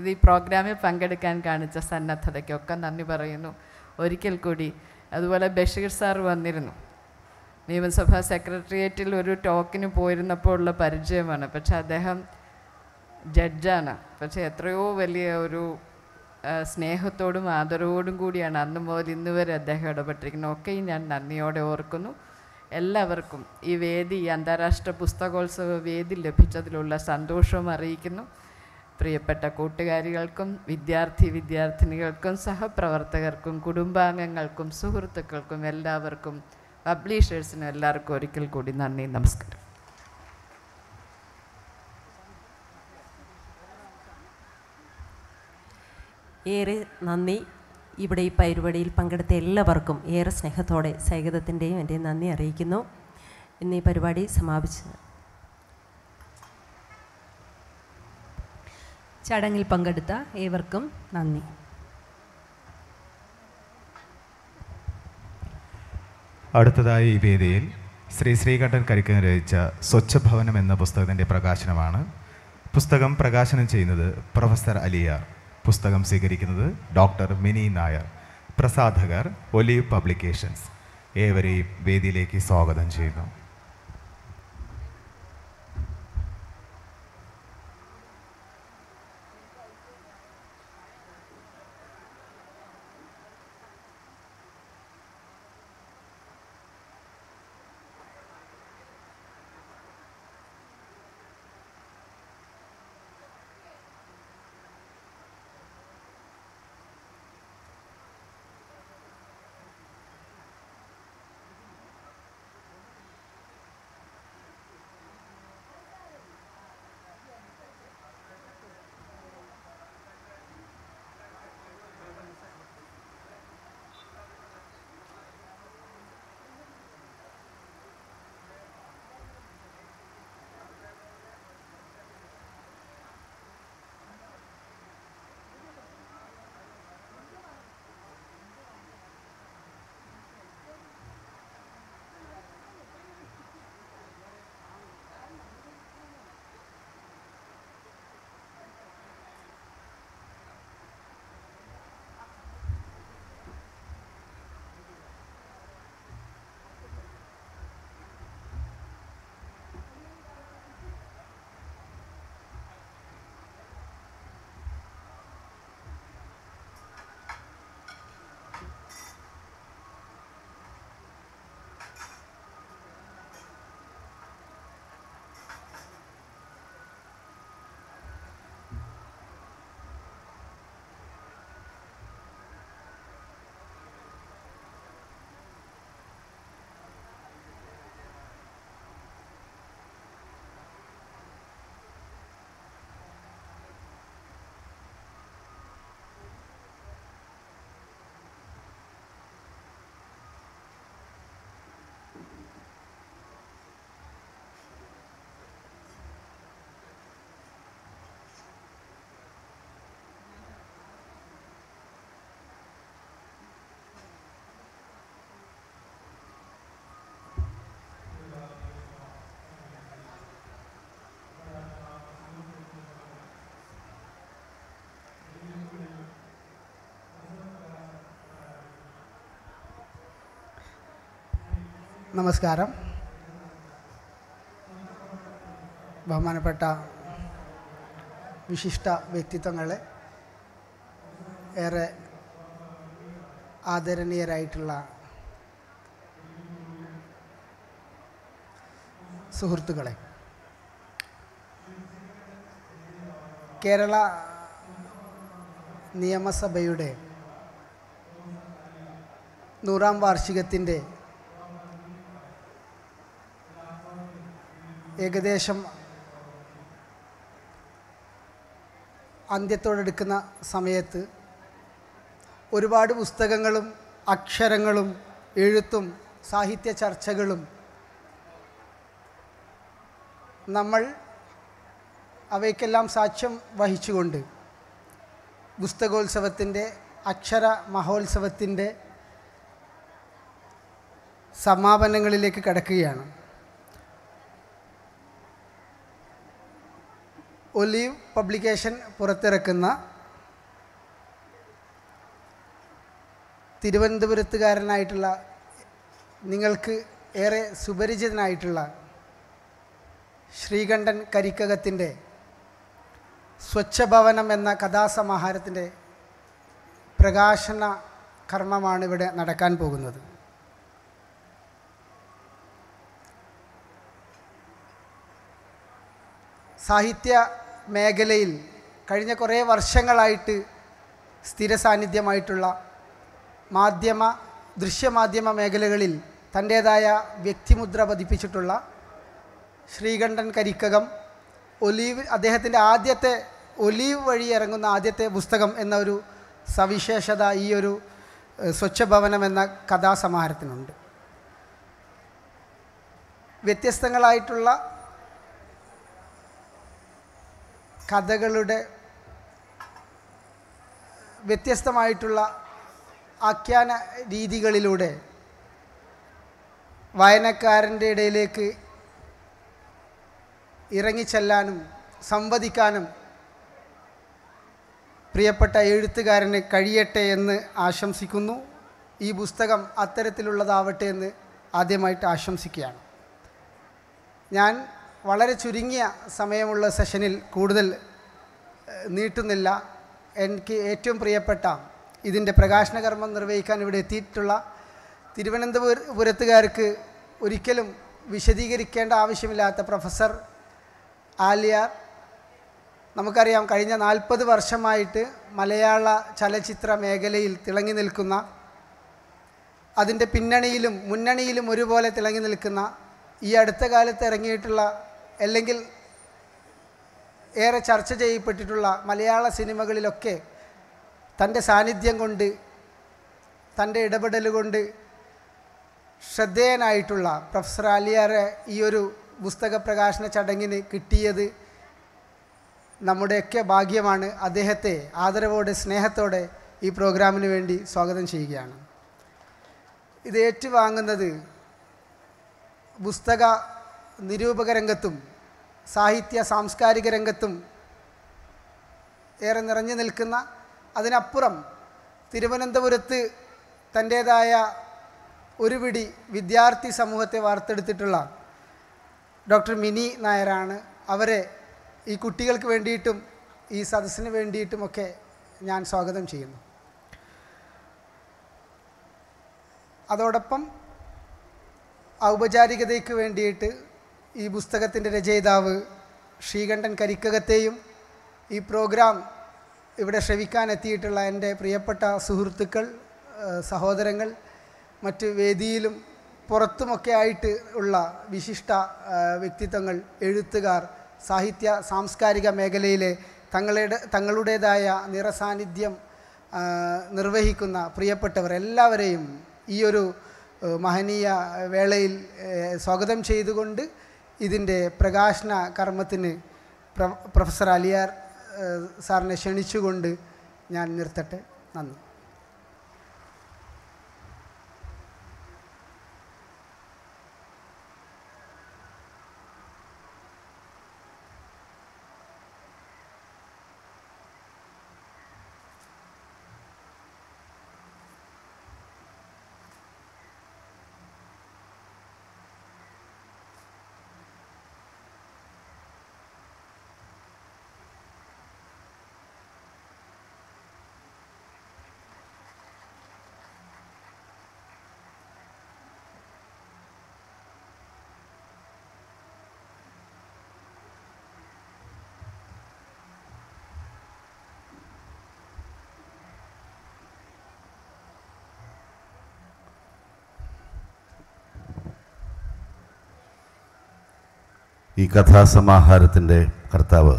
ഇത് ഈ പ്രോഗ്രാമിൽ പങ്കെടുക്കാൻ കാണിച്ച സന്നദ്ധതയ്ക്കൊക്കെ നന്ദി പറയുന്നു ഒരിക്കൽ കൂടി അതുപോലെ ബഷീർ സാർ വന്നിരുന്നു നിയമസഭാ സെക്രട്ടേറിയറ്റിൽ ഒരു ടോക്കിന് പോയിരുന്നപ്പോൾ ഉള്ള പരിചയമാണ് പക്ഷേ അദ്ദേഹം ജഡ്ജാണ് പക്ഷേ എത്രയോ വലിയ ഒരു സ്നേഹത്തോടും ആദരവോടും കൂടിയാണ് അന്ന് മുതൽ ഇന്ന് വരെ അദ്ദേഹം ഇടപെട്ടിരിക്കുന്നത് ഒക്കെയും ഞാൻ നന്ദിയോടെ ഓർക്കുന്നു എല്ലാവർക്കും ഈ വേദി അന്താരാഷ്ട്ര പുസ്തകോത്സവ വേദി ലഭിച്ചതിലുള്ള സന്തോഷവും അറിയിക്കുന്നു പ്രിയപ്പെട്ട കൂട്ടുകാരികൾക്കും വിദ്യാർത്ഥി വിദ്യാർത്ഥിനികൾക്കും സഹപ്രവർത്തകർക്കും കുടുംബാംഗങ്ങൾക്കും സുഹൃത്തുക്കൾക്കും എല്ലാവർക്കും പബ്ലിഷേഴ്സിനും എല്ലാവർക്കും ഒരിക്കൽ കൂടി നന്ദി നമസ്കാരം ഏറെ നന്ദി ഇവിടെ ഈ പരിപാടിയിൽ പങ്കെടുത്ത എല്ലാവർക്കും ഏറെ സ്നേഹത്തോടെ സൈഗതത്തിൻ്റെയും എൻ്റെയും നന്ദി അറിയിക്കുന്നു ഇന്ന് ഈ പരിപാടി സമാപിച്ചു ചടങ്ങിൽ പങ്കെടുത്ത ഏവർക്കും നന്ദി അടുത്തതായി ഈ വേദിയിൽ ശ്രീ ശ്രീകണ്ഠൻ കരിക്കൻ രചിച്ച സ്വച്ഛഭവനം എന്ന പുസ്തകത്തിൻ്റെ പ്രകാശനമാണ് പുസ്തകം പ്രകാശനം ചെയ്യുന്നത് പ്രൊഫസർ അലിയ പുസ്തകം സ്വീകരിക്കുന്നത് ഡോക്ടർ മിനി നായർ പ്രസാധകർ ഒലീവ് പബ്ലിക്കേഷൻസ് ഏവരെയും വേദിയിലേക്ക് സ്വാഗതം ചെയ്യുന്നു നമസ്കാരം ബഹുമാനപ്പെട്ട വിശിഷ്ട വ്യക്തിത്വങ്ങളെ ഏറെ ആദരണീയരായിട്ടുള്ള സുഹൃത്തുക്കളെ കേരള നിയമസഭയുടെ നൂറാം വാർഷികത്തിൻ്റെ ഏകദേശം അന്ത്യത്തോടെടുക്കുന്ന സമയത്ത് ഒരുപാട് പുസ്തകങ്ങളും അക്ഷരങ്ങളും എഴുത്തും സാഹിത്യ ചർച്ചകളും നമ്മൾ അവയ്ക്കെല്ലാം സാക്ഷ്യം വഹിച്ചുകൊണ്ട് പുസ്തകോത്സവത്തിൻ്റെ അക്ഷര മഹോത്സവത്തിൻ്റെ സമാപനങ്ങളിലേക്ക് കടക്കുകയാണ് ഒലീവ് പബ്ലിക്കേഷൻ പുറത്തിറക്കുന്ന തിരുവനന്തപുരത്തുകാരനായിട്ടുള്ള നിങ്ങൾക്ക് ഏറെ സുപരിചിതനായിട്ടുള്ള ശ്രീകണ്ഠൻ കരിക്കകത്തിൻ്റെ സ്വച്ഛഭവനം എന്ന കഥാസമാഹാരത്തിൻ്റെ പ്രകാശന കർമ്മമാണ് ഇവിടെ നടക്കാൻ പോകുന്നത് സാഹിത്യ മേഖലയിൽ കഴിഞ്ഞ കുറേ വർഷങ്ങളായിട്ട് സ്ഥിര സാന്നിധ്യമായിട്ടുള്ള മാധ്യമ ദൃശ്യമാധ്യമ മേഖലകളിൽ തൻ്റേതായ വ്യക്തിമുദ്ര പതിപ്പിച്ചിട്ടുള്ള ശ്രീകണ്ഠൻ കരിക്കകം ഒലീവ് അദ്ദേഹത്തിൻ്റെ ആദ്യത്തെ ഒലീവ് വഴി ഇറങ്ങുന്ന ആദ്യത്തെ പുസ്തകം എന്ന ഒരു സവിശേഷത ഈ ഒരു സ്വച്ഛഭവനം എന്ന കഥാസമാഹാരത്തിനുണ്ട് വ്യത്യസ്തങ്ങളായിട്ടുള്ള കഥകളുടെ വ്യത്യസ്തമായിട്ടുള്ള ആഖ്യാന രീതികളിലൂടെ വായനക്കാരൻ്റെ ഇടയിലേക്ക് ഇറങ്ങിച്ചെല്ലാനും സംവദിക്കാനും പ്രിയപ്പെട്ട എഴുത്തുകാരന് കഴിയട്ടെ എന്ന് ആശംസിക്കുന്നു ഈ പുസ്തകം അത്തരത്തിലുള്ളതാവട്ടെ എന്ന് ആദ്യമായിട്ട് ആശംസിക്കുകയാണ് ഞാൻ വളരെ ചുരുങ്ങിയ സമയമുള്ള സെഷനിൽ കൂടുതൽ നീട്ടുന്നില്ല എനിക്ക് ഏറ്റവും പ്രിയപ്പെട്ട ഇതിൻ്റെ പ്രകാശനകർമ്മം നിർവഹിക്കാൻ ഇവിടെ എത്തിയിട്ടുള്ള തിരുവനന്തപുരപുരത്തുകാർക്ക് ഒരിക്കലും വിശദീകരിക്കേണ്ട ആവശ്യമില്ലാത്ത പ്രൊഫസർ ആലിയ നമുക്കറിയാം കഴിഞ്ഞ നാൽപ്പത് വർഷമായിട്ട് മലയാള ചലച്ചിത്ര മേഖലയിൽ തിളങ്ങി നിൽക്കുന്ന അതിൻ്റെ പിന്നണിയിലും മുന്നണിയിലും ഒരുപോലെ തിളങ്ങി നിൽക്കുന്ന ഈ അടുത്ത കാലത്ത് ഇറങ്ങിയിട്ടുള്ള അല്ലെങ്കിൽ ഏറെ ചർച്ച ചെയ്യപ്പെട്ടിട്ടുള്ള മലയാള സിനിമകളിലൊക്കെ തൻ്റെ സാന്നിധ്യം കൊണ്ട് തൻ്റെ ഇടപെടൽ കൊണ്ട് ശ്രദ്ധേയനായിട്ടുള്ള പ്രൊഫസർ അലിയാറെ ഈ ഒരു പുസ്തക പ്രകാശന ചടങ്ങിന് കിട്ടിയത് നമ്മുടെയൊക്കെ ഭാഗ്യമാണ് അദ്ദേഹത്തെ ആദരവോടെ സ്നേഹത്തോടെ ഈ പ്രോഗ്രാമിന് വേണ്ടി സ്വാഗതം ചെയ്യുകയാണ് ഇത് ഏറ്റുവാങ്ങുന്നത് പുസ്തക നിരൂപക രംഗത്തും സാഹിത്യ സാംസ്കാരിക രംഗത്തും ഏറെ നിറഞ്ഞു നിൽക്കുന്ന അതിനപ്പുറം തിരുവനന്തപുരത്ത് തൻ്റേതായ പിടി വിദ്യാർത്ഥി സമൂഹത്തെ വാർത്തെടുത്തിട്ടുള്ള ഡോക്ടർ മിനി നായരാണ് അവരെ ഈ കുട്ടികൾക്ക് വേണ്ടിയിട്ടും ഈ സദസ്സിന് വേണ്ടിയിട്ടുമൊക്കെ ഞാൻ സ്വാഗതം ചെയ്യുന്നു അതോടൊപ്പം ഔപചാരികതയ്ക്ക് വേണ്ടിയിട്ട് ഈ പുസ്തകത്തിൻ്റെ രചയിതാവ് ശ്രീകണ്ഠൻ കരിക്കകത്തെയും ഈ പ്രോഗ്രാം ഇവിടെ ശ്രവിക്കാൻ എത്തിയിട്ടുള്ള എൻ്റെ പ്രിയപ്പെട്ട സുഹൃത്തുക്കൾ സഹോദരങ്ങൾ മറ്റ് വേദിയിലും പുറത്തുമൊക്കെ ആയിട്ട് ഉള്ള വിശിഷ്ട വ്യക്തിത്വങ്ങൾ എഴുത്തുകാർ സാഹിത്യ സാംസ്കാരിക മേഖലയിലെ തങ്ങളുടെ തങ്ങളുടേതായ നിറസാന്നിധ്യം നിർവഹിക്കുന്ന പ്രിയപ്പെട്ടവർ എല്ലാവരെയും ഈ ഒരു മഹനീയ വേളയിൽ സ്വാഗതം ചെയ്തുകൊണ്ട് ഇതിൻ്റെ പ്രകാശന കർമ്മത്തിന് പ്രൊഫസർ അലിയാർ സാറിനെ ക്ഷണിച്ചുകൊണ്ട് ഞാൻ നിർത്തട്ടെ നന്ദി ഈ കഥാസമാഹാരത്തിൻ്റെ കർത്താവ്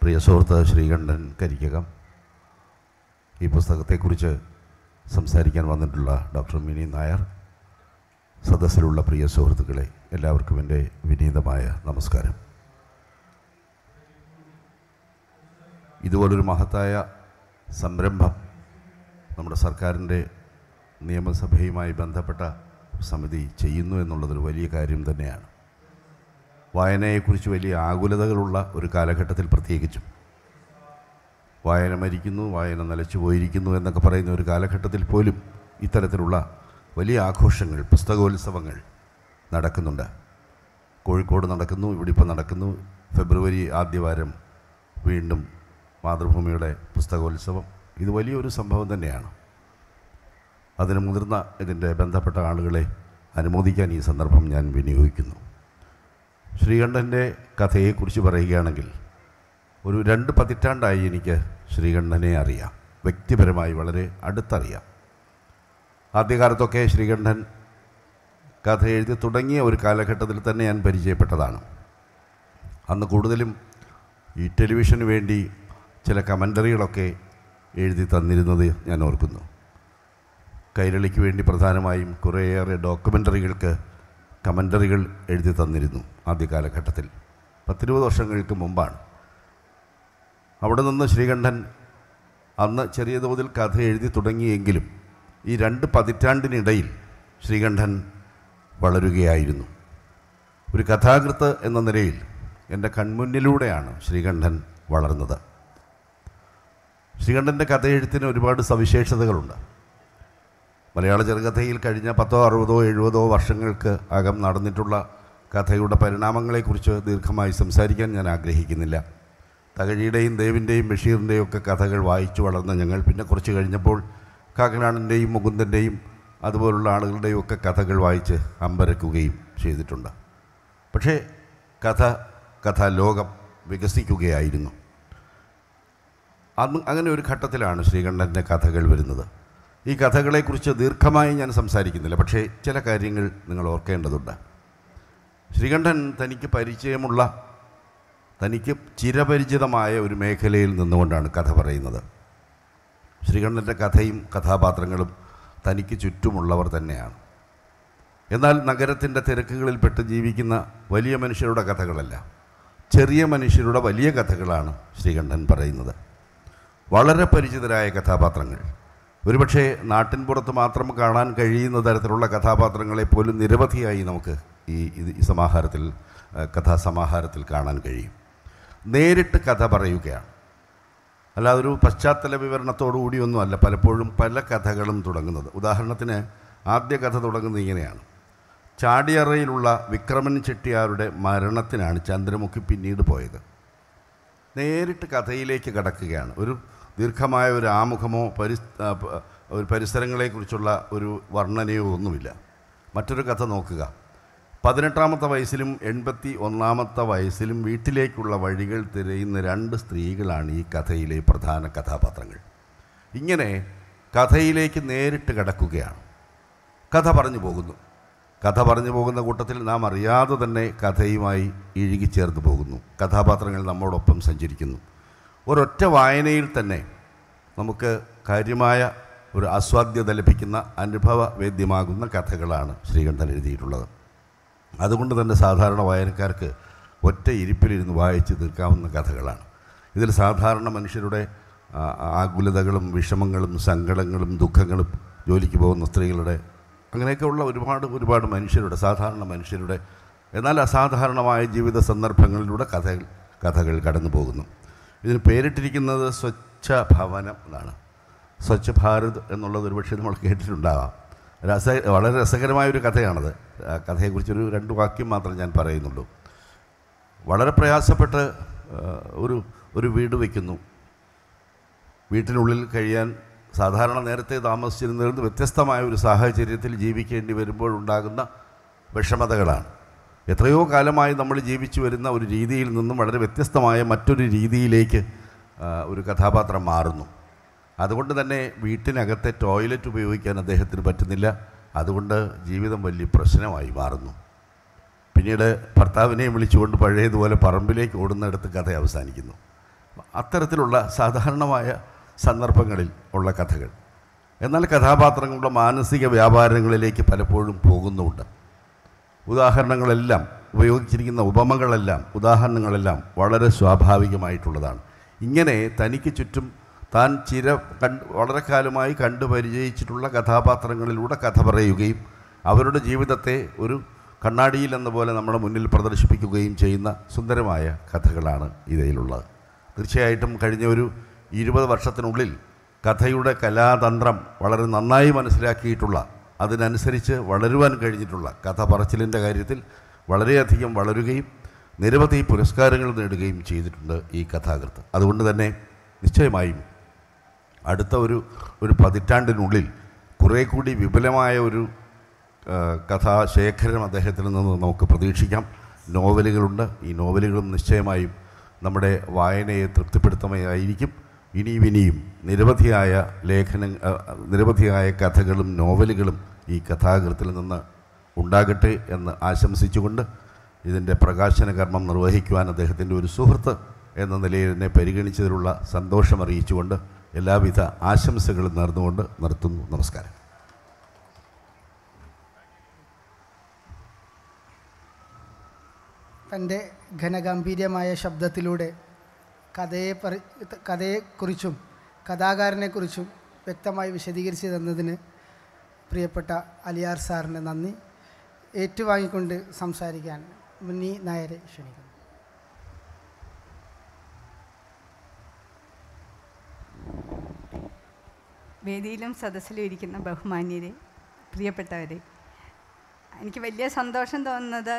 പ്രിയ സുഹൃത്ത് ശ്രീകണ്ഠൻ കരിക്കകം ഈ പുസ്തകത്തെക്കുറിച്ച് സംസാരിക്കാൻ വന്നിട്ടുള്ള ഡോക്ടർ മിനി നായർ സദസ്സിലുള്ള പ്രിയ സുഹൃത്തുക്കളെ എല്ലാവർക്കും എൻ്റെ വിനീതമായ നമസ്കാരം ഇതുപോലൊരു മഹത്തായ സംരംഭം നമ്മുടെ സർക്കാരിൻ്റെ നിയമസഭയുമായി ബന്ധപ്പെട്ട സമിതി ചെയ്യുന്നു എന്നുള്ളതൊരു വലിയ കാര്യം തന്നെയാണ് വായനയെക്കുറിച്ച് വലിയ ആകുലതകളുള്ള ഒരു കാലഘട്ടത്തിൽ പ്രത്യേകിച്ചും വായന മരിക്കുന്നു വായന നിലച്ചു പോയിരിക്കുന്നു എന്നൊക്കെ പറയുന്ന ഒരു കാലഘട്ടത്തിൽ പോലും ഇത്തരത്തിലുള്ള വലിയ ആഘോഷങ്ങൾ പുസ്തകോത്സവങ്ങൾ നടക്കുന്നുണ്ട് കോഴിക്കോട് നടക്കുന്നു ഇവിടെ ഇപ്പോൾ നടക്കുന്നു ഫെബ്രുവരി ആദ്യവാരം വീണ്ടും മാതൃഭൂമിയുടെ പുസ്തകോത്സവം ഇത് വലിയൊരു സംഭവം തന്നെയാണ് അതിന് മുതിർന്ന ഇതിൻ്റെ ബന്ധപ്പെട്ട ആളുകളെ അനുമോദിക്കാൻ ഈ സന്ദർഭം ഞാൻ വിനിയോഗിക്കുന്നു ശ്രീകണ്ഠൻ്റെ കഥയെക്കുറിച്ച് പറയുകയാണെങ്കിൽ ഒരു രണ്ട് പതിറ്റാണ്ടായി എനിക്ക് ശ്രീകണ്ഠനെ അറിയാം വ്യക്തിപരമായി വളരെ അടുത്തറിയാം ആദ്യകാലത്തൊക്കെ ശ്രീകണ്ഠൻ കഥ എഴുതി തുടങ്ങിയ ഒരു കാലഘട്ടത്തിൽ തന്നെ ഞാൻ പരിചയപ്പെട്ടതാണ് അന്ന് കൂടുതലും ഈ ടെലിവിഷന് വേണ്ടി ചില കമൻ്ററികളൊക്കെ എഴുതി തന്നിരുന്നത് ഞാൻ ഓർക്കുന്നു കൈരളിക്ക് വേണ്ടി പ്രധാനമായും കുറേയേറെ ഡോക്യുമെൻ്ററികൾക്ക് കമൻ്ററികൾ എഴുതി തന്നിരുന്നു ആദ്യ കാലഘട്ടത്തിൽ പത്തിരുപത് വർഷങ്ങൾക്ക് മുമ്പാണ് അവിടെ നിന്ന് ശ്രീകണ്ഠൻ അന്ന് ചെറിയ തോതിൽ കഥ എഴുതി തുടങ്ങിയെങ്കിലും ഈ രണ്ട് പതിറ്റാണ്ടിനിടയിൽ ശ്രീകണ്ഠൻ വളരുകയായിരുന്നു ഒരു കഥാകൃത്ത് എന്ന നിലയിൽ എൻ്റെ കൺമുന്നിലൂടെയാണ് ശ്രീകണ്ഠൻ വളർന്നത് ശ്രീകണ്ഠൻ്റെ കഥയെഴുത്തിന് ഒരുപാട് സവിശേഷതകളുണ്ട് മലയാള ചെറുകഥയിൽ കഴിഞ്ഞ പത്തോ അറുപതോ എഴുപതോ വർഷങ്ങൾക്ക് അകം നടന്നിട്ടുള്ള കഥയുടെ പരിണാമങ്ങളെക്കുറിച്ച് ദീർഘമായി സംസാരിക്കാൻ ഞാൻ ആഗ്രഹിക്കുന്നില്ല തകഴിയുടെയും ദേവിൻ്റെയും ബഷീറിൻ്റെയും ഒക്കെ കഥകൾ വായിച്ചു വളർന്ന ഞങ്ങൾ പിന്നെ കുറച്ച് കഴിഞ്ഞപ്പോൾ കാക്കനാടൻ്റെയും മുകുന്ദൻ്റെയും അതുപോലുള്ള ആളുകളുടെയും ഒക്കെ കഥകൾ വായിച്ച് അമ്പരക്കുകയും ചെയ്തിട്ടുണ്ട് പക്ഷേ കഥ കഥാലോകം വികസിക്കുകയായിരുന്നു അന്ന് അങ്ങനെ ഒരു ഘട്ടത്തിലാണ് ശ്രീകണ്ഠൻ്റെ കഥകൾ വരുന്നത് ഈ കഥകളെക്കുറിച്ച് ദീർഘമായി ഞാൻ സംസാരിക്കുന്നില്ല പക്ഷേ ചില കാര്യങ്ങൾ നിങ്ങൾ ഓർക്കേണ്ടതുണ്ട് ശ്രീകണ്ഠൻ തനിക്ക് പരിചയമുള്ള തനിക്ക് ചിരപരിചിതമായ ഒരു മേഖലയിൽ നിന്നുകൊണ്ടാണ് കഥ പറയുന്നത് ശ്രീകണ്ഠൻ്റെ കഥയും കഥാപാത്രങ്ങളും തനിക്ക് ചുറ്റുമുള്ളവർ തന്നെയാണ് എന്നാൽ നഗരത്തിൻ്റെ തിരക്കുകളിൽപ്പെട്ട് ജീവിക്കുന്ന വലിയ മനുഷ്യരുടെ കഥകളല്ല ചെറിയ മനുഷ്യരുടെ വലിയ കഥകളാണ് ശ്രീകണ്ഠൻ പറയുന്നത് വളരെ പരിചിതരായ കഥാപാത്രങ്ങൾ ഒരുപക്ഷെ നാട്ടിൻ പുറത്ത് മാത്രം കാണാൻ കഴിയുന്ന തരത്തിലുള്ള കഥാപാത്രങ്ങളെ പോലും നിരവധിയായി നമുക്ക് ഈ ഈ സമാഹാരത്തിൽ കഥാസമാഹാരത്തിൽ കാണാൻ കഴിയും നേരിട്ട് കഥ പറയുകയാണ് അല്ലാതെ ഒരു പശ്ചാത്തല വിവരണത്തോടുകൂടിയൊന്നും അല്ല പലപ്പോഴും പല കഥകളും തുടങ്ങുന്നത് ഉദാഹരണത്തിന് ആദ്യ കഥ തുടങ്ങുന്നത് ഇങ്ങനെയാണ് ചാടിയറയിലുള്ള വിക്രമൻ ചെട്ടിയാരുടെ മരണത്തിനാണ് ചന്ദ്രമുഖി പിന്നീട് പോയത് നേരിട്ട് കഥയിലേക്ക് കടക്കുകയാണ് ഒരു ദീർഘമായ ഒരു ആമുഖമോ പരി ഒരു പരിസരങ്ങളെക്കുറിച്ചുള്ള ഒരു വർണ്ണനയോ ഒന്നുമില്ല മറ്റൊരു കഥ നോക്കുക പതിനെട്ടാമത്തെ വയസ്സിലും എൺപത്തി ഒന്നാമത്തെ വയസ്സിലും വീട്ടിലേക്കുള്ള വഴികൾ തിരയുന്ന രണ്ട് സ്ത്രീകളാണ് ഈ കഥയിലെ പ്രധാന കഥാപാത്രങ്ങൾ ഇങ്ങനെ കഥയിലേക്ക് നേരിട്ട് കടക്കുകയാണ് കഥ പറഞ്ഞു പോകുന്നു കഥ പറഞ്ഞു പോകുന്ന കൂട്ടത്തിൽ നാം അറിയാതെ തന്നെ കഥയുമായി ഇഴുകിച്ചേർന്ന് പോകുന്നു കഥാപാത്രങ്ങൾ നമ്മോടൊപ്പം സഞ്ചരിക്കുന്നു ഒരൊറ്റ വായനയിൽ തന്നെ നമുക്ക് കാര്യമായ ഒരു ആസ്വാദ്യത ലഭിക്കുന്ന അനുഭവവേദ്യമാകുന്ന കഥകളാണ് ശ്രീകണ്ഠൻ എഴുതിയിട്ടുള്ളത് അതുകൊണ്ട് തന്നെ സാധാരണ വായനക്കാർക്ക് ഒറ്റ ഇരിപ്പിലിരുന്ന് വായിച്ച് തീർക്കാവുന്ന കഥകളാണ് ഇതിൽ സാധാരണ മനുഷ്യരുടെ ആകുലതകളും വിഷമങ്ങളും സങ്കടങ്ങളും ദുഃഖങ്ങളും ജോലിക്ക് പോകുന്ന സ്ത്രീകളുടെ അങ്ങനെയൊക്കെയുള്ള ഒരുപാട് ഒരുപാട് മനുഷ്യരുടെ സാധാരണ മനുഷ്യരുടെ എന്നാൽ അസാധാരണമായ ജീവിത സന്ദർഭങ്ങളിലൂടെ കഥകൾ കഥകൾ കടന്നു പോകുന്നു ഇതിന് പേരിട്ടിരിക്കുന്നത് സ്വച്ഛ ഭവനം എന്നാണ് സ്വച്ഛ ഭാരത് എന്നുള്ളത് ഒരുപക്ഷെ നമ്മൾ കേട്ടിട്ടുണ്ടാകാം രസ വളരെ രസകരമായൊരു കഥയാണത് ആ കഥയെക്കുറിച്ചൊരു രണ്ട് വാക്യം മാത്രം ഞാൻ പറയുന്നുള്ളൂ വളരെ പ്രയാസപ്പെട്ട് ഒരു ഒരു വീട് വയ്ക്കുന്നു വീട്ടിനുള്ളിൽ കഴിയാൻ സാധാരണ നേരത്തെ താമസിച്ചിരുന്നതിൽ നിന്ന് വ്യത്യസ്തമായ ഒരു സാഹചര്യത്തിൽ ജീവിക്കേണ്ടി വരുമ്പോഴുണ്ടാകുന്ന വിഷമതകളാണ് എത്രയോ കാലമായി നമ്മൾ ജീവിച്ചു വരുന്ന ഒരു രീതിയിൽ നിന്നും വളരെ വ്യത്യസ്തമായ മറ്റൊരു രീതിയിലേക്ക് ഒരു കഥാപാത്രം മാറുന്നു അതുകൊണ്ട് തന്നെ വീട്ടിനകത്തെ ടോയ്ലറ്റ് ഉപയോഗിക്കാൻ അദ്ദേഹത്തിന് പറ്റുന്നില്ല അതുകൊണ്ട് ജീവിതം വലിയ പ്രശ്നമായി മാറുന്നു പിന്നീട് ഭർത്താവിനെയും വിളിച്ചുകൊണ്ട് പഴയതുപോലെ പറമ്പിലേക്ക് ഓടുന്നിടത്ത് കഥ അവസാനിക്കുന്നു അത്തരത്തിലുള്ള സാധാരണമായ സന്ദർഭങ്ങളിൽ ഉള്ള കഥകൾ എന്നാൽ കഥാപാത്രങ്ങളുടെ മാനസിക വ്യാപാരങ്ങളിലേക്ക് പലപ്പോഴും പോകുന്നുമുണ്ട് ഉദാഹരണങ്ങളെല്ലാം ഉപയോഗിച്ചിരിക്കുന്ന ഉപമകളെല്ലാം ഉദാഹരണങ്ങളെല്ലാം വളരെ സ്വാഭാവികമായിട്ടുള്ളതാണ് ഇങ്ങനെ തനിക്ക് ചുറ്റും താൻ ചിര കണ്ട് വളരെ കാലമായി കണ്ടു പരിചയിച്ചിട്ടുള്ള കഥാപാത്രങ്ങളിലൂടെ കഥ പറയുകയും അവരുടെ ജീവിതത്തെ ഒരു കണ്ണാടിയിൽ എന്ന പോലെ നമ്മുടെ മുന്നിൽ പ്രദർശിപ്പിക്കുകയും ചെയ്യുന്ന സുന്ദരമായ കഥകളാണ് ഇതിലുള്ളത് തീർച്ചയായിട്ടും കഴിഞ്ഞ ഒരു ഇരുപത് വർഷത്തിനുള്ളിൽ കഥയുടെ കലാതന്ത്രം വളരെ നന്നായി മനസ്സിലാക്കിയിട്ടുള്ള അതിനനുസരിച്ച് വളരുവാൻ കഴിഞ്ഞിട്ടുള്ള കഥ പറച്ചിലിൻ്റെ കാര്യത്തിൽ വളരെയധികം വളരുകയും നിരവധി പുരസ്കാരങ്ങൾ നേടുകയും ചെയ്തിട്ടുണ്ട് ഈ കഥാകൃത്ത് അതുകൊണ്ട് തന്നെ നിശ്ചയമായും അടുത്ത ഒരു ഒരു പതിറ്റാണ്ടിനുള്ളിൽ കുറേ കൂടി വിപുലമായ ഒരു കഥാശേഖരം അദ്ദേഹത്തിൽ നിന്ന് നമുക്ക് പ്രതീക്ഷിക്കാം നോവലുകളുണ്ട് ഈ നോവലുകളും നിശ്ചയമായും നമ്മുടെ വായനയെ തൃപ്തിപ്പെടുത്തുന്നതായിരിക്കും ഇനിയും ഇനിയും നിരവധിയായ ലേഖനങ്ങൾ നിരവധിയായ കഥകളും നോവലുകളും ഈ കഥാകൃത്തിൽ നിന്ന് ഉണ്ടാകട്ടെ എന്ന് ആശംസിച്ചുകൊണ്ട് ഇതിൻ്റെ പ്രകാശന കർമ്മം നിർവഹിക്കുവാൻ അദ്ദേഹത്തിൻ്റെ ഒരു സുഹൃത്ത് എന്ന നിലയിൽ എന്നെ പരിഗണിച്ചതിലുള്ള സന്തോഷം അറിയിച്ചുകൊണ്ട് എല്ലാവിധ ആശംസകളും നേർന്നുകൊണ്ട് നിർത്തുന്നു നമസ്കാരം തൻ്റെ ഘനഗംഭീര്യമായ ശബ്ദത്തിലൂടെ കഥയെ പറ കഥയെക്കുറിച്ചും കഥാകാരനെക്കുറിച്ചും വ്യക്തമായി വിശദീകരിച്ചു തന്നതിന് പ്രിയപ്പെട്ട അലിയാർ സാറിന് നന്ദി ഏറ്റുവാങ്ങിക്കൊണ്ട് സംസാരിക്കാൻ മുന്നി നായരെ ക്ഷണിക്കുന്നു വേദിയിലും സദസ്സിലും ഇരിക്കുന്ന ബഹുമാന്യരെ പ്രിയപ്പെട്ടവരെ എനിക്ക് വലിയ സന്തോഷം തോന്നുന്നത്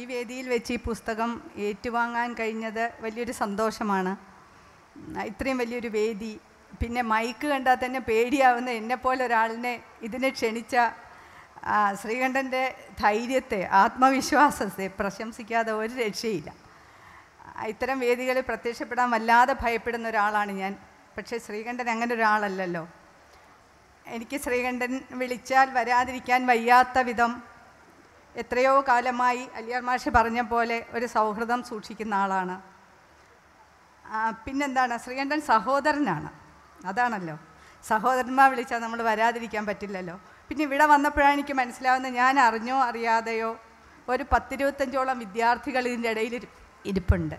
ഈ വേദിയിൽ വെച്ച് ഈ പുസ്തകം ഏറ്റുവാങ്ങാൻ കഴിഞ്ഞത് വലിയൊരു സന്തോഷമാണ് ഇത്രയും വലിയൊരു വേദി പിന്നെ മൈക്ക് കണ്ടാൽ തന്നെ പേടിയാവുന്ന എന്നെപ്പോലെ ഒരാളിനെ ഇതിനെ ക്ഷണിച്ച ശ്രീകണ്ഠൻ്റെ ധൈര്യത്തെ ആത്മവിശ്വാസത്തെ പ്രശംസിക്കാതെ ഒരു രക്ഷയില്ല ഇത്തരം വേദികളിൽ പ്രത്യക്ഷപ്പെടാൻ വല്ലാതെ ഭയപ്പെടുന്ന ഒരാളാണ് ഞാൻ പക്ഷേ ശ്രീകണ്ഠൻ അങ്ങനെ ഒരാളല്ലല്ലോ എനിക്ക് ശ്രീകണ്ഠൻ വിളിച്ചാൽ വരാതിരിക്കാൻ വയ്യാത്ത വിധം എത്രയോ കാലമായി അലിയാർ മാഷി പറഞ്ഞ പോലെ ഒരു സൗഹൃദം സൂക്ഷിക്കുന്ന ആളാണ് പിന്നെന്താണ് ശ്രീകണ്ഠൻ സഹോദരനാണ് അതാണല്ലോ സഹോദരന്മാർ വിളിച്ചാൽ നമ്മൾ വരാതിരിക്കാൻ പറ്റില്ലല്ലോ പിന്നെ ഇവിടെ വന്നപ്പോഴാണ് എനിക്ക് മനസ്സിലാവുന്നത് ഞാൻ അറിഞ്ഞോ അറിയാതെയോ ഒരു പത്തിരുപത്തഞ്ചോളം വിദ്യാർത്ഥികൾ ഇതിൻ്റെ ഇടയിൽ ഇരിപ്പുണ്ട്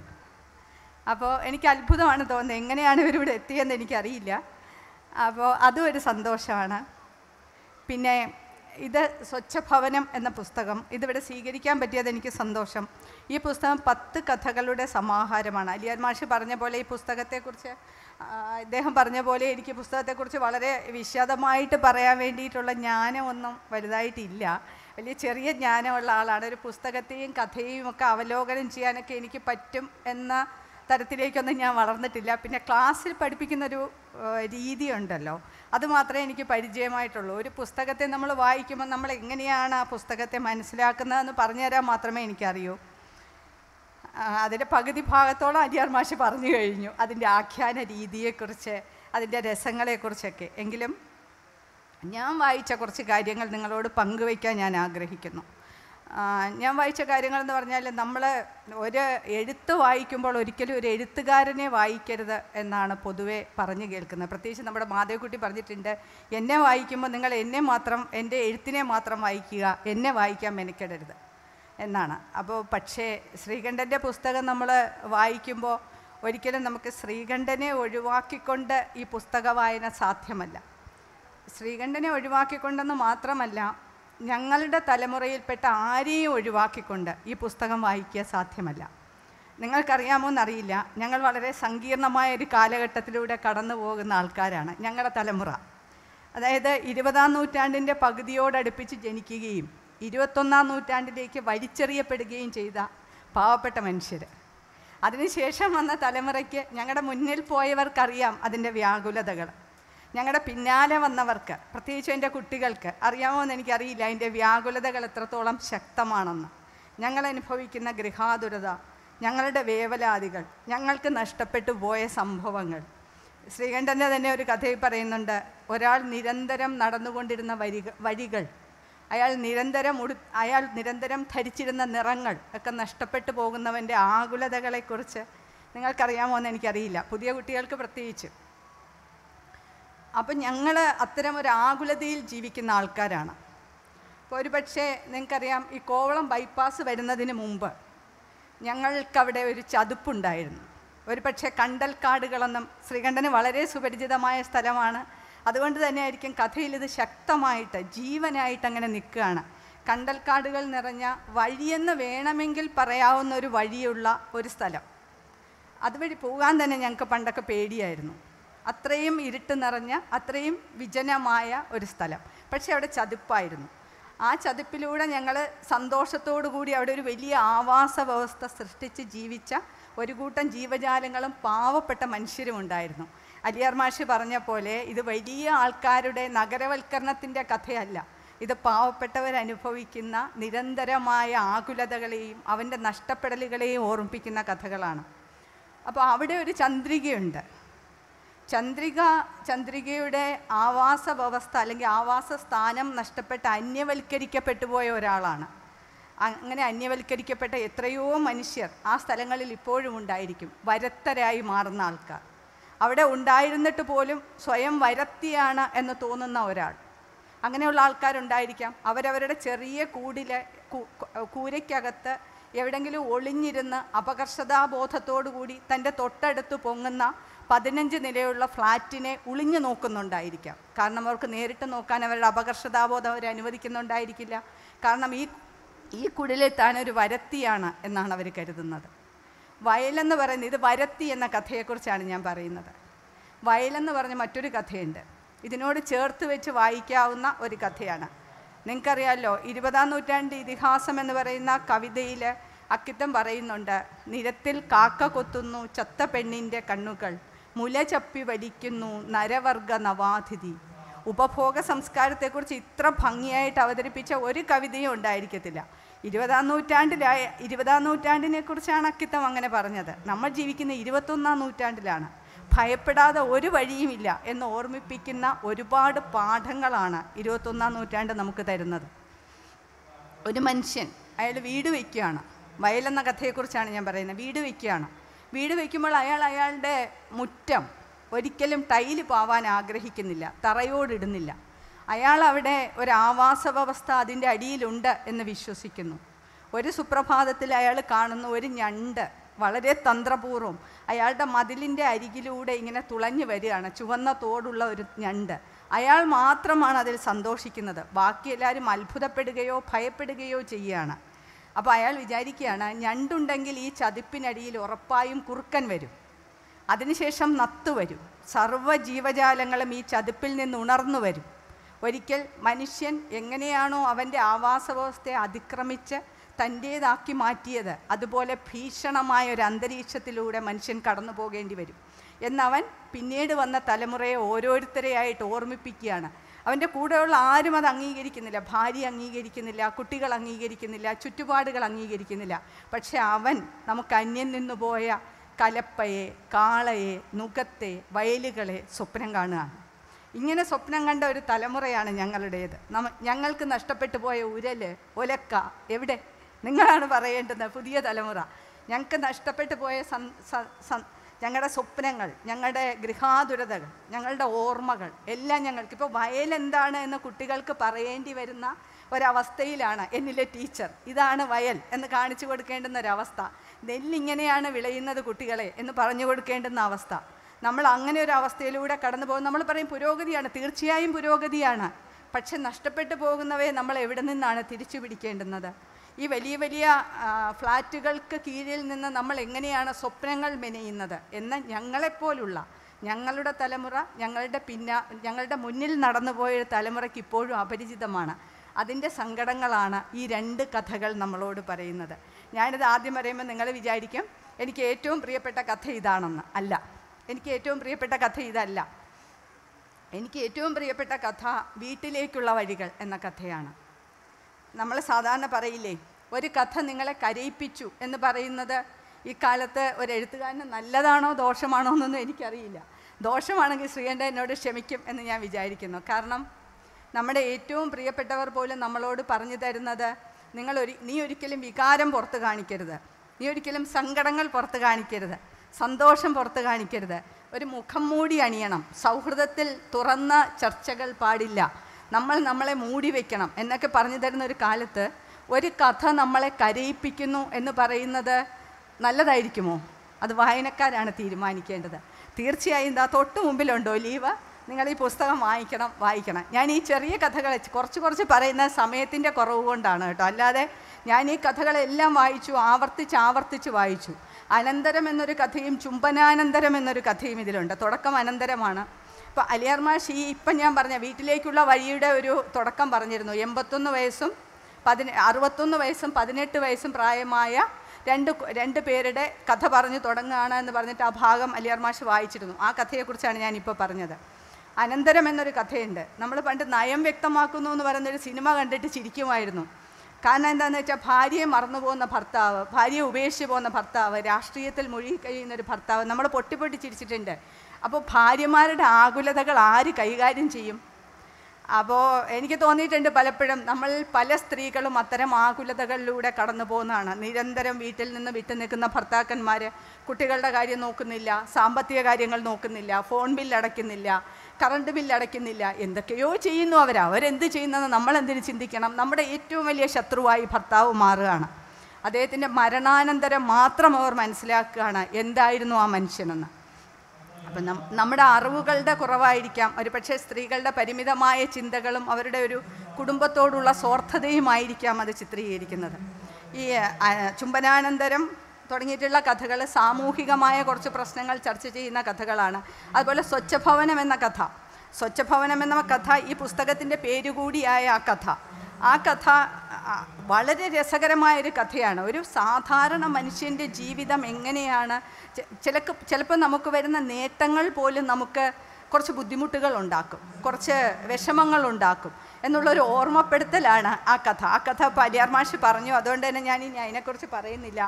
അപ്പോൾ എനിക്ക് അത്ഭുതമാണ് തോന്നുന്നത് എങ്ങനെയാണ് ഇവരിവിടെ എത്തിയെന്ന് എനിക്കറിയില്ല അപ്പോൾ അതും ഒരു സന്തോഷമാണ് പിന്നെ ഇത് സ്വച്ഛഭവനം എന്ന പുസ്തകം ഇതിവിടെ സ്വീകരിക്കാൻ പറ്റിയത് എനിക്ക് സന്തോഷം ഈ പുസ്തകം പത്ത് കഥകളുടെ സമാഹാരമാണ് അലിയാൻ മാഷി പറഞ്ഞ പോലെ ഈ പുസ്തകത്തെക്കുറിച്ച് ഇദ്ദേഹം പറഞ്ഞ പോലെ എനിക്ക് പുസ്തകത്തെക്കുറിച്ച് വളരെ വിശദമായിട്ട് പറയാൻ വേണ്ടിയിട്ടുള്ള ജ്ഞാനമൊന്നും വലുതായിട്ടില്ല വലിയ ചെറിയ ജ്ഞാനമുള്ള ആളാണ് ഒരു പുസ്തകത്തെയും കഥയും ഒക്കെ അവലോകനം ചെയ്യാനൊക്കെ എനിക്ക് പറ്റും എന്ന തരത്തിലേക്കൊന്നും ഞാൻ വളർന്നിട്ടില്ല പിന്നെ ക്ലാസ്സിൽ പഠിപ്പിക്കുന്നൊരു രീതിയുണ്ടല്ലോ ഉണ്ടല്ലോ മാത്രമേ എനിക്ക് പരിചയമായിട്ടുള്ളൂ ഒരു പുസ്തകത്തെ നമ്മൾ വായിക്കുമ്പോൾ നമ്മൾ എങ്ങനെയാണ് ആ പുസ്തകത്തെ മനസ്സിലാക്കുന്നതെന്ന് പറഞ്ഞുതരാൻ മാത്രമേ എനിക്കറിയൂ അതിൻ്റെ പകുതി ഭാഗത്തോളം അരിയാർ മാഷ് പറഞ്ഞു കഴിഞ്ഞു അതിൻ്റെ ആഖ്യാന രീതിയെക്കുറിച്ച് അതിൻ്റെ രസങ്ങളെക്കുറിച്ചൊക്കെ എങ്കിലും ഞാൻ വായിച്ച കുറച്ച് കാര്യങ്ങൾ നിങ്ങളോട് പങ്കുവയ്ക്കാൻ ഞാൻ ആഗ്രഹിക്കുന്നു ഞാൻ വായിച്ച കാര്യങ്ങളെന്ന് പറഞ്ഞാൽ നമ്മൾ ഒരു എഴുത്ത് വായിക്കുമ്പോൾ ഒരിക്കലും ഒരു എഴുത്തുകാരനെ വായിക്കരുത് എന്നാണ് പൊതുവെ പറഞ്ഞു കേൾക്കുന്നത് പ്രത്യേകിച്ച് നമ്മുടെ മാധവക്കുട്ടി പറഞ്ഞിട്ടുണ്ട് എന്നെ വായിക്കുമ്പോൾ നിങ്ങൾ എന്നെ മാത്രം എൻ്റെ എഴുത്തിനെ മാത്രം വായിക്കുക എന്നെ വായിക്കാൻ മെനക്കെടരുത് എന്നാണ് അപ്പോൾ പക്ഷേ ശ്രീകണ്ഠൻ്റെ പുസ്തകം നമ്മൾ വായിക്കുമ്പോൾ ഒരിക്കലും നമുക്ക് ശ്രീകണ്ഠനെ ഒഴിവാക്കിക്കൊണ്ട് ഈ പുസ്തക വായന സാധ്യമല്ല ശ്രീകണ്ഠനെ ഒഴിവാക്കിക്കൊണ്ടെന്ന് മാത്രമല്ല ഞങ്ങളുടെ തലമുറയിൽപ്പെട്ട ആരെയും ഒഴിവാക്കിക്കൊണ്ട് ഈ പുസ്തകം വായിക്കുക സാധ്യമല്ല നിങ്ങൾക്കറിയാമോ എന്നറിയില്ല ഞങ്ങൾ വളരെ സങ്കീർണമായ ഒരു കാലഘട്ടത്തിലൂടെ കടന്നു പോകുന്ന ആൾക്കാരാണ് ഞങ്ങളുടെ തലമുറ അതായത് ഇരുപതാം നൂറ്റാണ്ടിൻ്റെ പകുതിയോടടുപ്പിച്ച് ജനിക്കുകയും ഇരുപത്തൊന്നാം നൂറ്റാണ്ടിലേക്ക് വലിച്ചെറിയപ്പെടുകയും ചെയ്ത പാവപ്പെട്ട മനുഷ്യർ അതിനുശേഷം വന്ന തലമുറയ്ക്ക് ഞങ്ങളുടെ മുന്നിൽ പോയവർക്കറിയാം അതിൻ്റെ വ്യാകുലതകൾ ഞങ്ങളുടെ പിന്നാലെ വന്നവർക്ക് പ്രത്യേകിച്ച് എൻ്റെ കുട്ടികൾക്ക് അറിയാമോ എന്ന് എനിക്കറിയില്ല അതിൻ്റെ വ്യാകുലതകൾ എത്രത്തോളം ശക്തമാണെന്ന് ഞങ്ങൾ അനുഭവിക്കുന്ന ഗൃഹാതുരത ഞങ്ങളുടെ വേവലാതികൾ ഞങ്ങൾക്ക് നഷ്ടപ്പെട്ടു പോയ സംഭവങ്ങൾ ശ്രീകണ്ഠൻ്റെ തന്നെ ഒരു കഥയിൽ പറയുന്നുണ്ട് ഒരാൾ നിരന്തരം നടന്നുകൊണ്ടിരുന്ന വഴികൾ അയാൾ നിരന്തരം ഉടു അയാൾ നിരന്തരം ധരിച്ചിരുന്ന നിറങ്ങൾ ഒക്കെ നഷ്ടപ്പെട്ടു പോകുന്നവൻ്റെ ആകുലതകളെക്കുറിച്ച് നിങ്ങൾക്കറിയാമോ എന്ന് എനിക്കറിയില്ല പുതിയ കുട്ടികൾക്ക് പ്രത്യേകിച്ച് അപ്പം ഞങ്ങൾ അത്തരം ഒരു ആകുലതയിൽ ജീവിക്കുന്ന ആൾക്കാരാണ് അപ്പോൾ ഒരു പക്ഷേ നിങ്ങൾക്കറിയാം ഈ കോവളം ബൈപ്പാസ് വരുന്നതിന് മുമ്പ് ഞങ്ങൾക്കവിടെ ഒരു ചതുപ്പുണ്ടായിരുന്നു ഒരു പക്ഷേ കണ്ടൽക്കാടുകളെന്നും ശ്രീകണ്ഠന് വളരെ സുപരിചിതമായ സ്ഥലമാണ് അതുകൊണ്ട് തന്നെ ആയിരിക്കും കഥയിൽ ഇത് ശക്തമായിട്ട് ജീവനായിട്ട് അങ്ങനെ നിൽക്കുകയാണ് കണ്ടൽക്കാടുകൾ നിറഞ്ഞ വഴിയെന്ന് വേണമെങ്കിൽ പറയാവുന്ന ഒരു വഴിയുള്ള ഒരു സ്ഥലം അതുവഴി പോകാൻ തന്നെ ഞങ്ങൾക്ക് പണ്ടൊക്കെ പേടിയായിരുന്നു അത്രയും ഇരുട്ട് നിറഞ്ഞ അത്രയും വിജനമായ ഒരു സ്ഥലം പക്ഷേ അവിടെ ചതുപ്പായിരുന്നു ആ ചതുപ്പിലൂടെ ഞങ്ങൾ സന്തോഷത്തോടു കൂടി അവിടെ ഒരു വലിയ ആവാസ വ്യവസ്ഥ സൃഷ്ടിച്ച് ജീവിച്ച ഒരു കൂട്ടം ജീവജാലങ്ങളും പാവപ്പെട്ട മനുഷ്യരും ഉണ്ടായിരുന്നു അലിയാർ മാഷി പറഞ്ഞ പോലെ ഇത് വലിയ ആൾക്കാരുടെ നഗരവൽക്കരണത്തിൻ്റെ കഥയല്ല ഇത് പാവപ്പെട്ടവരനുഭവിക്കുന്ന നിരന്തരമായ ആകുലതകളെയും അവൻ്റെ നഷ്ടപ്പെടലുകളെയും ഓർമ്മിപ്പിക്കുന്ന കഥകളാണ് അപ്പോൾ അവിടെ ഒരു ചന്ദ്രികയുണ്ട് ചന്ദ്രിക ചന്ദ്രികയുടെ ആവാസ വ്യവസ്ഥ അല്ലെങ്കിൽ ആവാസ സ്ഥാനം നഷ്ടപ്പെട്ട് അന്യവൽക്കരിക്കപ്പെട്ടു പോയ ഒരാളാണ് അങ്ങനെ അന്യവൽക്കരിക്കപ്പെട്ട എത്രയോ മനുഷ്യർ ആ സ്ഥലങ്ങളിൽ ഇപ്പോഴും ഉണ്ടായിരിക്കും വരത്തരായി മാറുന്ന ആൾക്കാർ അവിടെ ഉണ്ടായിരുന്നിട്ട് പോലും സ്വയം വരത്തിയാണ് എന്ന് തോന്നുന്ന ഒരാൾ അങ്ങനെയുള്ള ആൾക്കാരുണ്ടായിരിക്കാം അവരവരുടെ ചെറിയ കൂടിലെ കൂരയ്ക്കകത്ത് എവിടെങ്കിലും ഒളിഞ്ഞിരുന്ന് അപകർഷതാബോധത്തോടുകൂടി തൻ്റെ തൊട്ടടുത്ത് പൊങ്ങുന്ന പതിനഞ്ച് നിലയുള്ള ഫ്ലാറ്റിനെ ഒളിഞ്ഞു നോക്കുന്നുണ്ടായിരിക്കാം കാരണം അവർക്ക് നേരിട്ട് നോക്കാൻ അവരുടെ അപകർഷതാബോധം അവർ അനുവദിക്കുന്നുണ്ടായിരിക്കില്ല കാരണം ഈ ഈ കുടിലെത്താൻ ഒരു വരത്തിയാണ് എന്നാണ് അവർ കരുതുന്നത് വയലെന്ന് പറയുന്നത് ഇത് വരത്തി എന്ന കഥയെക്കുറിച്ചാണ് ഞാൻ പറയുന്നത് വയലെന്ന് പറഞ്ഞ മറ്റൊരു കഥയുണ്ട് ഇതിനോട് ചേർത്ത് വെച്ച് വായിക്കാവുന്ന ഒരു കഥയാണ് നിങ്ങൾക്കറിയാമല്ലോ ഇരുപതാം നൂറ്റാണ്ട് ഇതിഹാസം എന്ന് പറയുന്ന കവിതയിൽ അക്കിത്തം പറയുന്നുണ്ട് നിരത്തിൽ കാക്ക കൊത്തുന്നു ചത്ത പെണ്ണിൻ്റെ കണ്ണുകൾ മുല ചപ്പി വലിക്കുന്നു നരവർഗ നവാതിഥി ഉപഭോഗ സംസ്കാരത്തെക്കുറിച്ച് ഇത്ര ഭംഗിയായിട്ട് അവതരിപ്പിച്ച ഒരു കവിതയും ഉണ്ടായിരിക്കത്തില്ല ഇരുപതാം നൂറ്റാണ്ടിലായ ഇരുപതാം നൂറ്റാണ്ടിനെ കുറിച്ചാണ് അക്കിത്തം അങ്ങനെ പറഞ്ഞത് നമ്മൾ ജീവിക്കുന്ന ഇരുപത്തൊന്നാം നൂറ്റാണ്ടിലാണ് ഭയപ്പെടാതെ ഒരു വഴിയുമില്ല എന്ന് ഓർമ്മിപ്പിക്കുന്ന ഒരുപാട് പാഠങ്ങളാണ് ഇരുപത്തൊന്നാം നൂറ്റാണ്ട് നമുക്ക് തരുന്നത് ഒരു മനുഷ്യൻ അയാൾ വീട് വയ്ക്കുകയാണ് വയലെന്ന കഥയെക്കുറിച്ചാണ് ഞാൻ പറയുന്നത് വീട് വയ്ക്കുകയാണ് വീട് വയ്ക്കുമ്പോൾ അയാൾ അയാളുടെ മുറ്റം ഒരിക്കലും ടൈല് പാവാൻ ആഗ്രഹിക്കുന്നില്ല തറയോടിടുന്നില്ല അയാൾ അവിടെ ഒരു ആവാസ വ്യവസ്ഥ അതിൻ്റെ അടിയിലുണ്ട് എന്ന് വിശ്വസിക്കുന്നു ഒരു സുപ്രഭാതത്തിൽ അയാൾ കാണുന്ന ഒരു ഞണ്ട് വളരെ തന്ത്രപൂർവ്വം അയാളുടെ മതിലിൻ്റെ അരികിലൂടെ ഇങ്ങനെ തുളഞ്ഞു വരികയാണ് ചുവന്ന തോടുള്ള ഒരു ഞണ്ട് അയാൾ മാത്രമാണ് അതിൽ സന്തോഷിക്കുന്നത് ബാക്കി എല്ലാവരും അത്ഭുതപ്പെടുകയോ ഭയപ്പെടുകയോ ചെയ്യുകയാണ് അപ്പോൾ അയാൾ വിചാരിക്കുകയാണ് ഞണ്ടുണ്ടെങ്കിൽ ഈ ചതിപ്പിനടിയിൽ ഉറപ്പായും കുറുക്കൻ വരും അതിനുശേഷം നത്തു വരും സർവ്വ ജീവജാലങ്ങളും ഈ ചതിപ്പിൽ നിന്ന് ഉണർന്നു വരും ഒരിക്കൽ മനുഷ്യൻ എങ്ങനെയാണോ അവൻ്റെ വ്യവസ്ഥയെ അതിക്രമിച്ച് തൻ്റേതാക്കി മാറ്റിയത് അതുപോലെ ഭീഷണമായ ഒരു അന്തരീക്ഷത്തിലൂടെ മനുഷ്യൻ കടന്നു പോകേണ്ടി വരും എന്നവൻ പിന്നീട് വന്ന തലമുറയെ ഓരോരുത്തരെയായിട്ട് ഓർമ്മിപ്പിക്കുകയാണ് അവൻ്റെ കൂടെയുള്ള ആരും അത് അംഗീകരിക്കുന്നില്ല ഭാര്യ അംഗീകരിക്കുന്നില്ല കുട്ടികൾ അംഗീകരിക്കുന്നില്ല ചുറ്റുപാടുകൾ അംഗീകരിക്കുന്നില്ല പക്ഷേ അവൻ നമുക്ക് അന്യം നിന്നു പോയ കലപ്പയെ കാളയെ നുഖത്തെ വയലുകളെ സ്വപ്നം കാണുകയാണ് ഇങ്ങനെ സ്വപ്നം കണ്ട ഒരു തലമുറയാണ് ഞങ്ങളുടേത് നമ്മ ഞങ്ങൾക്ക് നഷ്ടപ്പെട്ടു പോയ ഉരല് ഒലക്ക എവിടെ നിങ്ങളാണ് പറയേണ്ടത് പുതിയ തലമുറ ഞങ്ങൾക്ക് നഷ്ടപ്പെട്ടു പോയ ഞങ്ങളുടെ സ്വപ്നങ്ങൾ ഞങ്ങളുടെ ഗൃഹാതുരതകൾ ഞങ്ങളുടെ ഓർമ്മകൾ എല്ലാം ഞങ്ങൾക്ക് ഇപ്പോൾ വയലെന്താണ് എന്ന് കുട്ടികൾക്ക് പറയേണ്ടി വരുന്ന ഒരവസ്ഥയിലാണ് എന്നിലെ ടീച്ചർ ഇതാണ് വയൽ എന്ന് കാണിച്ചു കൊടുക്കേണ്ടുന്ന ഒരവസ്ഥ നെല്ലിങ്ങനെയാണ് വിളയുന്നത് കുട്ടികളെ എന്ന് പറഞ്ഞു കൊടുക്കേണ്ടുന്ന അവസ്ഥ നമ്മൾ അങ്ങനെ ഒരു അവസ്ഥയിലൂടെ കടന്നു പോകും നമ്മൾ പറയും പുരോഗതിയാണ് തീർച്ചയായും പുരോഗതിയാണ് പക്ഷെ നഷ്ടപ്പെട്ടു പോകുന്നവയെ നമ്മൾ എവിടെ നിന്നാണ് തിരിച്ചു പിടിക്കേണ്ടുന്നത് ഈ വലിയ വലിയ ഫ്ലാറ്റുകൾക്ക് കീഴിൽ നിന്ന് നമ്മൾ എങ്ങനെയാണ് സ്വപ്നങ്ങൾ മെനയുന്നത് എന്ന് ഞങ്ങളെപ്പോലുള്ള ഞങ്ങളുടെ തലമുറ ഞങ്ങളുടെ പിന്ന ഞങ്ങളുടെ മുന്നിൽ നടന്നുപോയ തലമുറയ്ക്ക് ഇപ്പോഴും അപരിചിതമാണ് അതിൻ്റെ സങ്കടങ്ങളാണ് ഈ രണ്ട് കഥകൾ നമ്മളോട് പറയുന്നത് ഞാനിത് ആദ്യം പറയുമ്പോൾ നിങ്ങൾ വിചാരിക്കും എനിക്ക് ഏറ്റവും പ്രിയപ്പെട്ട കഥ ഇതാണെന്ന് അല്ല എനിക്ക് ഏറ്റവും പ്രിയപ്പെട്ട കഥ ഇതല്ല എനിക്ക് ഏറ്റവും പ്രിയപ്പെട്ട കഥ വീട്ടിലേക്കുള്ള വഴികൾ എന്ന കഥയാണ് നമ്മൾ സാധാരണ പറയില്ലേ ഒരു കഥ നിങ്ങളെ കരയിപ്പിച്ചു എന്ന് പറയുന്നത് ഇക്കാലത്ത് ഒരു എഴുത്തുകാരന് നല്ലതാണോ ദോഷമാണോ എന്നൊന്നും എനിക്കറിയില്ല ദോഷമാണെങ്കിൽ ശ്രീകണ്ഠ എന്നോട് ക്ഷമിക്കും എന്ന് ഞാൻ വിചാരിക്കുന്നു കാരണം നമ്മുടെ ഏറ്റവും പ്രിയപ്പെട്ടവർ പോലും നമ്മളോട് പറഞ്ഞു തരുന്നത് നിങ്ങൾ ഒരു നീ ഒരിക്കലും വികാരം പുറത്ത് കാണിക്കരുത് നീ ഒരിക്കലും സങ്കടങ്ങൾ പുറത്ത് കാണിക്കരുത് സന്തോഷം പുറത്ത് കാണിക്കരുത് ഒരു മുഖം മൂടി അണിയണം സൗഹൃദത്തിൽ തുറന്ന ചർച്ചകൾ പാടില്ല നമ്മൾ നമ്മളെ മൂടി വെക്കണം എന്നൊക്കെ പറഞ്ഞു തരുന്ന ഒരു കാലത്ത് ഒരു കഥ നമ്മളെ കരയിപ്പിക്കുന്നു എന്ന് പറയുന്നത് നല്ലതായിരിക്കുമോ അത് വായനക്കാരാണ് തീരുമാനിക്കേണ്ടത് തീർച്ചയായും ഇതാ തൊട്ട് മുമ്പിലുണ്ടോ ലീവ് നിങ്ങൾ ഈ പുസ്തകം വായിക്കണം വായിക്കണം ഞാൻ ഈ ചെറിയ കഥകൾ കുറച്ച് കുറച്ച് പറയുന്ന സമയത്തിൻ്റെ കുറവ് കൊണ്ടാണ് കേട്ടോ അല്ലാതെ ഞാൻ ഈ കഥകളെല്ലാം വായിച്ചു ആവർത്തിച്ച് ആവർത്തിച്ച് വായിച്ചു അനന്തരം എന്നൊരു കഥയും ചുംബനാനന്തരം എന്നൊരു കഥയും ഇതിലുണ്ട് തുടക്കം അനന്തരമാണ് ഇപ്പോൾ അലിയാർ ഈ ഇപ്പം ഞാൻ പറഞ്ഞ വീട്ടിലേക്കുള്ള വഴിയുടെ ഒരു തുടക്കം പറഞ്ഞിരുന്നു എൺപത്തൊന്ന് വയസ്സും പതിന അറുപത്തൊന്ന് വയസ്സും പതിനെട്ട് വയസ്സും പ്രായമായ രണ്ട് രണ്ട് പേരുടെ കഥ പറഞ്ഞു തുടങ്ങുകയാണ് എന്ന് പറഞ്ഞിട്ട് ആ ഭാഗം അലിയാർമാഷ് വായിച്ചിരുന്നു ആ കഥയെക്കുറിച്ചാണ് ഞാനിപ്പോൾ പറഞ്ഞത് അനന്തരം എന്നൊരു കഥയുണ്ട് നമ്മൾ പണ്ട് നയം വ്യക്തമാക്കുന്നു എന്ന് പറയുന്നൊരു സിനിമ കണ്ടിട്ട് ചിരിക്കുമായിരുന്നു കാരണം എന്താണെന്ന് വെച്ചാൽ ഭാര്യയെ മറന്നു പോകുന്ന ഭർത്താവ് ഭാര്യയെ ഉപേക്ഷിച്ച് പോകുന്ന ഭർത്താവ് രാഷ്ട്രീയത്തിൽ മുഴുകി കഴിയുന്ന ഒരു ഭർത്താവ് നമ്മൾ പൊട്ടിപ്പൊട്ടി ചിരിച്ചിട്ടുണ്ട് അപ്പോൾ ഭാര്യമാരുടെ ആകുലതകൾ ആര് കൈകാര്യം ചെയ്യും അപ്പോൾ എനിക്ക് തോന്നിയിട്ടുണ്ട് പലപ്പോഴും നമ്മൾ പല സ്ത്രീകളും അത്തരം ആകുലതകളിലൂടെ കടന്നു പോകുന്നതാണ് നിരന്തരം വീട്ടിൽ നിന്ന് വിട്ടു നിൽക്കുന്ന ഭർത്താക്കന്മാർ കുട്ടികളുടെ കാര്യം നോക്കുന്നില്ല സാമ്പത്തിക കാര്യങ്ങൾ നോക്കുന്നില്ല ഫോൺ ബില്ല് അടയ്ക്കുന്നില്ല കറണ്ട് ബില്ല് അടയ്ക്കുന്നില്ല എന്തൊക്കെയോ ചെയ്യുന്നു അവർ അവരെന്ത് ചെയ്യുന്നതെന്ന് നമ്മളെന്തിനു ചിന്തിക്കണം നമ്മുടെ ഏറ്റവും വലിയ ശത്രുവായി ഭർത്താവ് മാറുകയാണ് അദ്ദേഹത്തിൻ്റെ മരണാനന്തരം മാത്രം അവർ മനസ്സിലാക്കുകയാണ് എന്തായിരുന്നു ആ മനുഷ്യനെന്ന് അപ്പം നമ്മുടെ അറിവുകളുടെ കുറവായിരിക്കാം ഒരു പക്ഷേ സ്ത്രീകളുടെ പരിമിതമായ ചിന്തകളും അവരുടെ ഒരു കുടുംബത്തോടുള്ള സ്വാർത്ഥതയുമായിരിക്കാം അത് ചിത്രീകരിക്കുന്നത് ഈ ചുംബനാനന്തരം തുടങ്ങിയിട്ടുള്ള കഥകൾ സാമൂഹികമായ കുറച്ച് പ്രശ്നങ്ങൾ ചർച്ച ചെയ്യുന്ന കഥകളാണ് അതുപോലെ സ്വച്ഛഭവനം എന്ന കഥ സ്വച്ഛഭവനം എന്ന കഥ ഈ പുസ്തകത്തിൻ്റെ പേരുകൂടിയായ ആ കഥ ആ കഥ വളരെ രസകരമായൊരു കഥയാണ് ഒരു സാധാരണ മനുഷ്യൻ്റെ ജീവിതം എങ്ങനെയാണ് ചിലക്ക് ചിലപ്പോൾ നമുക്ക് വരുന്ന നേട്ടങ്ങൾ പോലും നമുക്ക് കുറച്ച് ബുദ്ധിമുട്ടുകൾ ഉണ്ടാക്കും കുറച്ച് വിഷമങ്ങൾ ഉണ്ടാക്കും എന്നുള്ളൊരു ഓർമ്മപ്പെടുത്തലാണ് ആ കഥ ആ കഥ പരിയാർമാഷ് പറഞ്ഞു അതുകൊണ്ട് തന്നെ ഞാൻ ഇനി അതിനെക്കുറിച്ച് പറയുന്നില്ല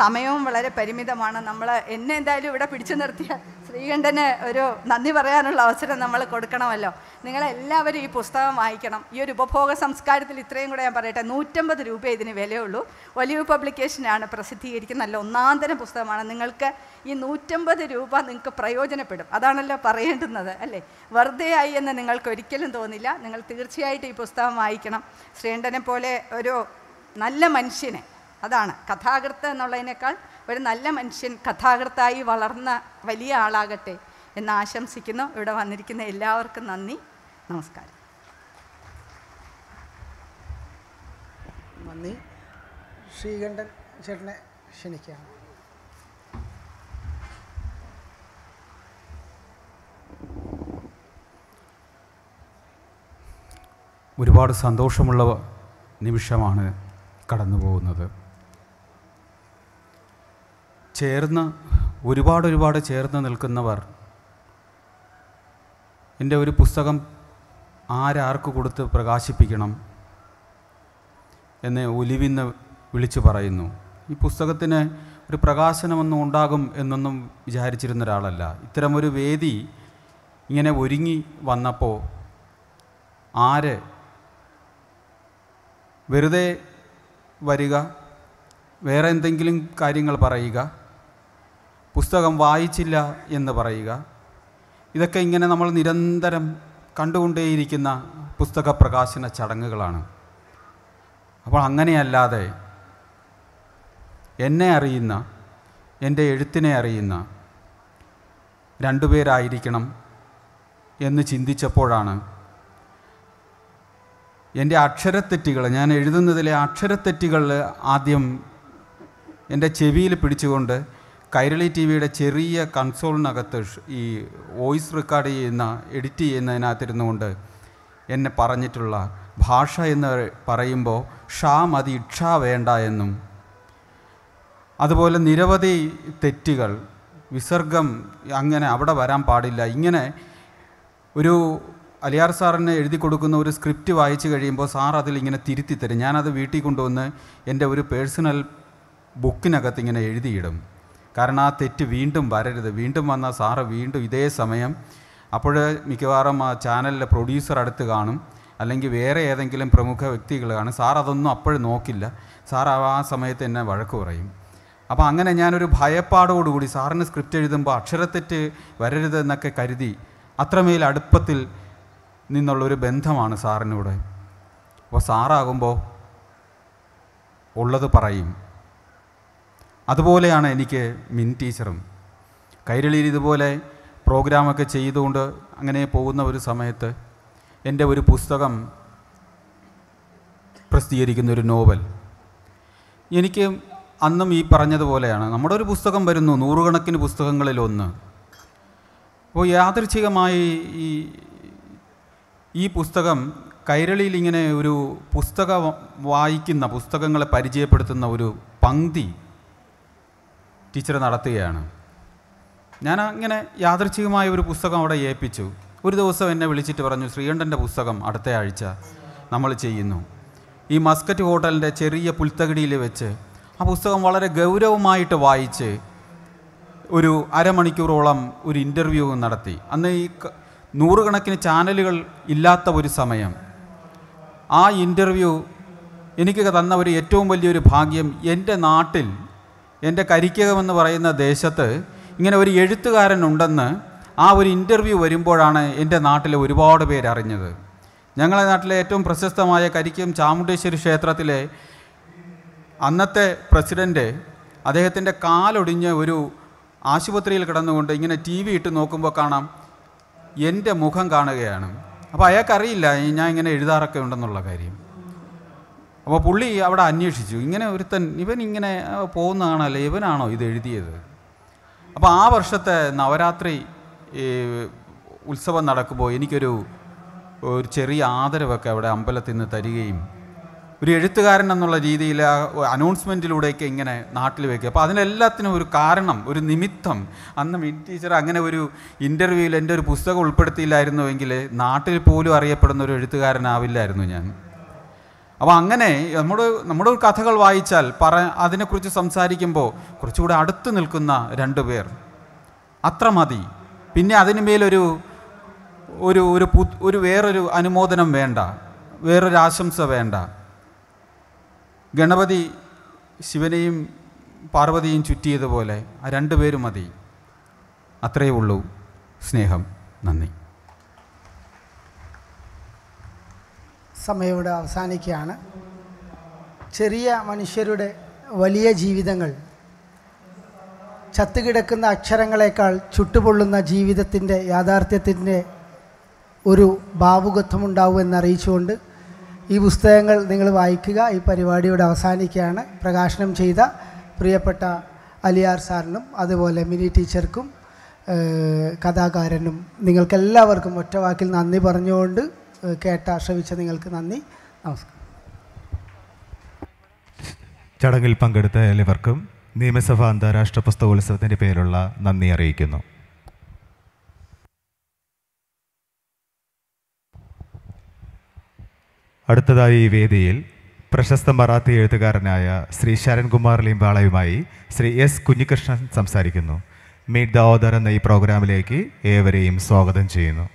സമയവും വളരെ പരിമിതമാണ് നമ്മൾ എന്നെ എന്തായാലും ഇവിടെ പിടിച്ചു നിർത്തിയ ശ്രീകണ്ഠന് ഒരു നന്ദി പറയാനുള്ള അവസരം നമ്മൾ കൊടുക്കണമല്ലോ നിങ്ങളെല്ലാവരും ഈ പുസ്തകം വായിക്കണം ഈ ഒരു ഉപഭോഗ സംസ്കാരത്തിൽ ഇത്രയും കൂടെ ഞാൻ പറയട്ടെ നൂറ്റമ്പത് രൂപ ഇതിന് വിലയുള്ളൂ ഒലിവ് പബ്ലിക്കേഷനാണ് പ്രസിദ്ധീകരിക്കുന്ന നല്ല ഒന്നാന്തരം പുസ്തകമാണ് നിങ്ങൾക്ക് ഈ നൂറ്റമ്പത് രൂപ നിങ്ങൾക്ക് പ്രയോജനപ്പെടും അതാണല്ലോ പറയേണ്ടുന്നത് അല്ലേ വെറുതെ ആയി എന്ന് നിങ്ങൾക്ക് ഒരിക്കലും തോന്നില്ല നിങ്ങൾ തീർച്ചയായിട്ടും ഈ പുസ്തകം വായിക്കണം ശ്രീകണ്ഠനെ പോലെ ഒരു നല്ല മനുഷ്യനെ അതാണ് കഥാകൃത്ത് എന്നുള്ളതിനേക്കാൾ ഒരു നല്ല മനുഷ്യൻ കഥാകൃത്തായി വളർന്ന വലിയ ആളാകട്ടെ എന്ന് ആശംസിക്കുന്നു ഇവിടെ വന്നിരിക്കുന്ന എല്ലാവർക്കും നന്ദി നമസ്കാരം നന്ദി ശ്രീകണ്ഠൻ ചേട്ടനെ ക്ഷണിക്കുകയാണ് ഒരുപാട് സന്തോഷമുള്ള നിമിഷമാണ് കടന്നു പോകുന്നത് ചേർന്ന് ഒരുപാട് ഒരുപാട് ചേർന്ന് നിൽക്കുന്നവർ എൻ്റെ ഒരു പുസ്തകം ആരാർക്ക് കൊടുത്ത് പ്രകാശിപ്പിക്കണം എന്നെ ഒലിവിന്ന് വിളിച്ചു പറയുന്നു ഈ പുസ്തകത്തിന് ഒരു പ്രകാശനമൊന്നും ഉണ്ടാകും എന്നൊന്നും വിചാരിച്ചിരുന്ന ഒരാളല്ല ഇത്തരമൊരു വേദി ഇങ്ങനെ ഒരുങ്ങി വന്നപ്പോൾ ആര് വെറുതെ വരിക വേറെ എന്തെങ്കിലും കാര്യങ്ങൾ പറയുക പുസ്തകം വായിച്ചില്ല എന്ന് പറയുക ഇതൊക്കെ ഇങ്ങനെ നമ്മൾ നിരന്തരം കണ്ടുകൊണ്ടേയിരിക്കുന്ന പുസ്തക പ്രകാശന ചടങ്ങുകളാണ് അപ്പോൾ അങ്ങനെയല്ലാതെ എന്നെ അറിയുന്ന എൻ്റെ എഴുത്തിനെ അറിയുന്ന രണ്ടുപേരായിരിക്കണം എന്ന് ചിന്തിച്ചപ്പോഴാണ് എൻ്റെ അക്ഷരത്തെറ്റുകൾ ഞാൻ എഴുതുന്നതിലെ അക്ഷരത്തെറ്റുകൾ ആദ്യം എൻ്റെ ചെവിയിൽ പിടിച്ചുകൊണ്ട് കൈരളി ടി വിയുടെ ചെറിയ കൺസോളിനകത്ത് ഈ വോയിസ് റെക്കോർഡ് ചെയ്യുന്ന എഡിറ്റ് ചെയ്യുന്നതിനകത്തിരുന്നു കൊണ്ട് എന്നെ പറഞ്ഞിട്ടുള്ള ഭാഷ എന്ന് പറയുമ്പോൾ ഷാ മതി ഇക്ഷ വേണ്ട എന്നും അതുപോലെ നിരവധി തെറ്റുകൾ വിസർഗം അങ്ങനെ അവിടെ വരാൻ പാടില്ല ഇങ്ങനെ ഒരു അലിയാർ സാറിന് എഴുതി കൊടുക്കുന്ന ഒരു സ്ക്രിപ്റ്റ് വായിച്ചു കഴിയുമ്പോൾ സാർ അതിൽ ഇങ്ങനെ തിരുത്തി തരും ഞാനത് വീട്ടിൽ കൊണ്ടുവന്ന് എൻ്റെ ഒരു പേഴ്സണൽ ബുക്കിനകത്ത് ഇങ്ങനെ എഴുതിയിടും കാരണം ആ തെറ്റ് വീണ്ടും വരരുത് വീണ്ടും വന്ന സാറ് വീണ്ടും ഇതേ സമയം അപ്പോൾ മിക്കവാറും ആ ചാനലിലെ പ്രൊഡ്യൂസർ അടുത്ത് കാണും അല്ലെങ്കിൽ വേറെ ഏതെങ്കിലും പ്രമുഖ വ്യക്തികൾ കാണും സാർ അതൊന്നും അപ്പോഴും നോക്കില്ല സാർ ആ സമയത്ത് എന്നെ വഴക്ക് പറയും അപ്പോൾ അങ്ങനെ ഞാനൊരു ഭയപ്പാടോടുകൂടി സാറിന് സ്ക്രിപ്റ്റ് എഴുതുമ്പോൾ അക്ഷരത്തെറ്റ് എന്നൊക്കെ കരുതി അത്രമേൽ അടുപ്പത്തിൽ നിന്നുള്ളൊരു ബന്ധമാണ് സാറിനോട് അപ്പോൾ സാറാകുമ്പോൾ ഉള്ളത് പറയും അതുപോലെയാണ് എനിക്ക് മിൻ ടീച്ചറും കൈരളിയിൽ ഇതുപോലെ പ്രോഗ്രാമൊക്കെ ചെയ്തുകൊണ്ട് അങ്ങനെ പോകുന്ന ഒരു സമയത്ത് എൻ്റെ ഒരു പുസ്തകം പ്രസിദ്ധീകരിക്കുന്ന ഒരു നോവൽ എനിക്ക് അന്നും ഈ പറഞ്ഞതുപോലെയാണ് നമ്മുടെ ഒരു പുസ്തകം വരുന്നു നൂറുകണക്കിന് പുസ്തകങ്ങളിലൊന്ന് അപ്പോൾ യാദൃച്ഛികമായി ഈ ഈ പുസ്തകം കൈരളിയിൽ ഇങ്ങനെ ഒരു പുസ്തകം വായിക്കുന്ന പുസ്തകങ്ങളെ പരിചയപ്പെടുത്തുന്ന ഒരു പങ്ക്തി ടീച്ചർ നടത്തുകയാണ് ഞാൻ അങ്ങനെ യാദൃച്ഛികമായ ഒരു പുസ്തകം അവിടെ ഏൽപ്പിച്ചു ഒരു ദിവസം എന്നെ വിളിച്ചിട്ട് പറഞ്ഞു ശ്രീകണ്ഠൻ്റെ പുസ്തകം അടുത്ത ആഴ്ച നമ്മൾ ചെയ്യുന്നു ഈ മസ്കറ്റ് ഹോട്ടലിൻ്റെ ചെറിയ പുൽത്തകിടിയിൽ വെച്ച് ആ പുസ്തകം വളരെ ഗൗരവമായിട്ട് വായിച്ച് ഒരു അരമണിക്കൂറോളം ഒരു ഇൻ്റർവ്യൂ നടത്തി അന്ന് ഈ നൂറുകണക്കിന് ചാനലുകൾ ഇല്ലാത്ത ഒരു സമയം ആ ഇൻ്റർവ്യൂ എനിക്ക് തന്ന ഒരു ഏറ്റവും വലിയൊരു ഭാഗ്യം എൻ്റെ നാട്ടിൽ എൻ്റെ കരിക്കകമെന്ന് പറയുന്ന ദേശത്ത് ഇങ്ങനെ ഒരു എഴുത്തുകാരൻ ഉണ്ടെന്ന് ആ ഒരു ഇൻ്റർവ്യൂ വരുമ്പോഴാണ് എൻ്റെ നാട്ടിലെ ഒരുപാട് അറിഞ്ഞത് ഞങ്ങളുടെ നാട്ടിലെ ഏറ്റവും പ്രശസ്തമായ കരിക്കം ചാമുണ്ടേശ്വരി ക്ഷേത്രത്തിലെ അന്നത്തെ പ്രസിഡൻ്റ് അദ്ദേഹത്തിൻ്റെ കാലൊടിഞ്ഞ് ഒരു ആശുപത്രിയിൽ കിടന്നുകൊണ്ട് ഇങ്ങനെ ടി വി ഇട്ട് നോക്കുമ്പോൾ കാണാം എൻ്റെ മുഖം കാണുകയാണ് അപ്പോൾ അയാൾക്കറിയില്ല ഞാൻ ഇങ്ങനെ എഴുതാറൊക്കെ ഉണ്ടെന്നുള്ള കാര്യം അപ്പോൾ പുള്ളി അവിടെ അന്വേഷിച്ചു ഇങ്ങനെ ഒരുത്തൻ ഇവൻ ഇങ്ങനെ പോകുന്നതാണല്ലേ ഇവനാണോ ഇത് എഴുതിയത് അപ്പോൾ ആ വർഷത്തെ നവരാത്രി ഉത്സവം നടക്കുമ്പോൾ എനിക്കൊരു ഒരു ചെറിയ ആദരവൊക്കെ അവിടെ അമ്പലത്തിൽ നിന്ന് തരികയും ഒരു എഴുത്തുകാരൻ എന്നുള്ള രീതിയിൽ ആ അനൗൺസ്മെൻറ്റിലൂടെയൊക്കെ ഇങ്ങനെ നാട്ടിൽ വയ്ക്കുക അപ്പോൾ അതിനെല്ലാത്തിനും ഒരു കാരണം ഒരു നിമിത്തം അന്ന് മിൻ ടീച്ചർ അങ്ങനെ ഒരു ഇൻ്റർവ്യൂവിൽ എൻ്റെ ഒരു പുസ്തകം ഉൾപ്പെടുത്തിയില്ലായിരുന്നുവെങ്കിൽ നാട്ടിൽ പോലും അറിയപ്പെടുന്ന ഒരു എഴുത്തുകാരനാവില്ലായിരുന്നു ഞാൻ അപ്പോൾ അങ്ങനെ നമ്മുടെ നമ്മുടെ കഥകൾ വായിച്ചാൽ പറ അതിനെക്കുറിച്ച് സംസാരിക്കുമ്പോൾ കുറച്ചുകൂടെ അടുത്ത് നിൽക്കുന്ന രണ്ട് പേർ അത്ര മതി പിന്നെ അതിന് മേലൊരു ഒരു ഒരു പു ഒരു വേറൊരു അനുമോദനം വേണ്ട വേറൊരു ആശംസ വേണ്ട ഗണപതി ശിവനെയും പാർവതിയും ചുറ്റിയതുപോലെ ആ രണ്ടുപേരും മതി അത്രയേ ഉള്ളൂ സ്നേഹം നന്ദി സമയം ഇവിടെ അവസാനിക്കുകയാണ് ചെറിയ മനുഷ്യരുടെ വലിയ ജീവിതങ്ങൾ ചത്തുകിടക്കുന്ന അക്ഷരങ്ങളെക്കാൾ ചുട്ടുപൊള്ളുന്ന ജീവിതത്തിൻ്റെ യാഥാർത്ഥ്യത്തിൻ്റെ ഒരു ഭാവുകത്വമുണ്ടാവും എന്നറിയിച്ചുകൊണ്ട് ഈ പുസ്തകങ്ങൾ നിങ്ങൾ വായിക്കുക ഈ പരിപാടിയോടെ അവസാനിക്കുകയാണ് പ്രകാശനം ചെയ്ത പ്രിയപ്പെട്ട അലിയാർ സാറിനും അതുപോലെ മിനി ടീച്ചർക്കും കഥാകാരനും നിങ്ങൾക്കെല്ലാവർക്കും ഒറ്റവാക്കിൽ നന്ദി പറഞ്ഞുകൊണ്ട് കേട്ട ശ്രവിച്ച നിങ്ങൾക്ക് നന്ദി നമസ്കാരം ചടങ്ങിൽ പങ്കെടുത്ത എല്ലാവർക്കും നിയമസഭ അന്താരാഷ്ട്ര പുസ്തകോത്സവത്തിൻ്റെ പേരിലുള്ള നന്ദി അറിയിക്കുന്നു അടുത്തതായി ഈ വേദിയിൽ പ്രശസ്ത മറാത്തി എഴുത്തുകാരനായ ശ്രീ ശരൺകുമാർ ലിംബാളയുമായി ശ്രീ എസ് കുഞ്ഞികൃഷ്ണൻ സംസാരിക്കുന്നു മീറ്റ് ദ ഓദർ എന്ന ഈ പ്രോഗ്രാമിലേക്ക് ഏവരെയും സ്വാഗതം ചെയ്യുന്നു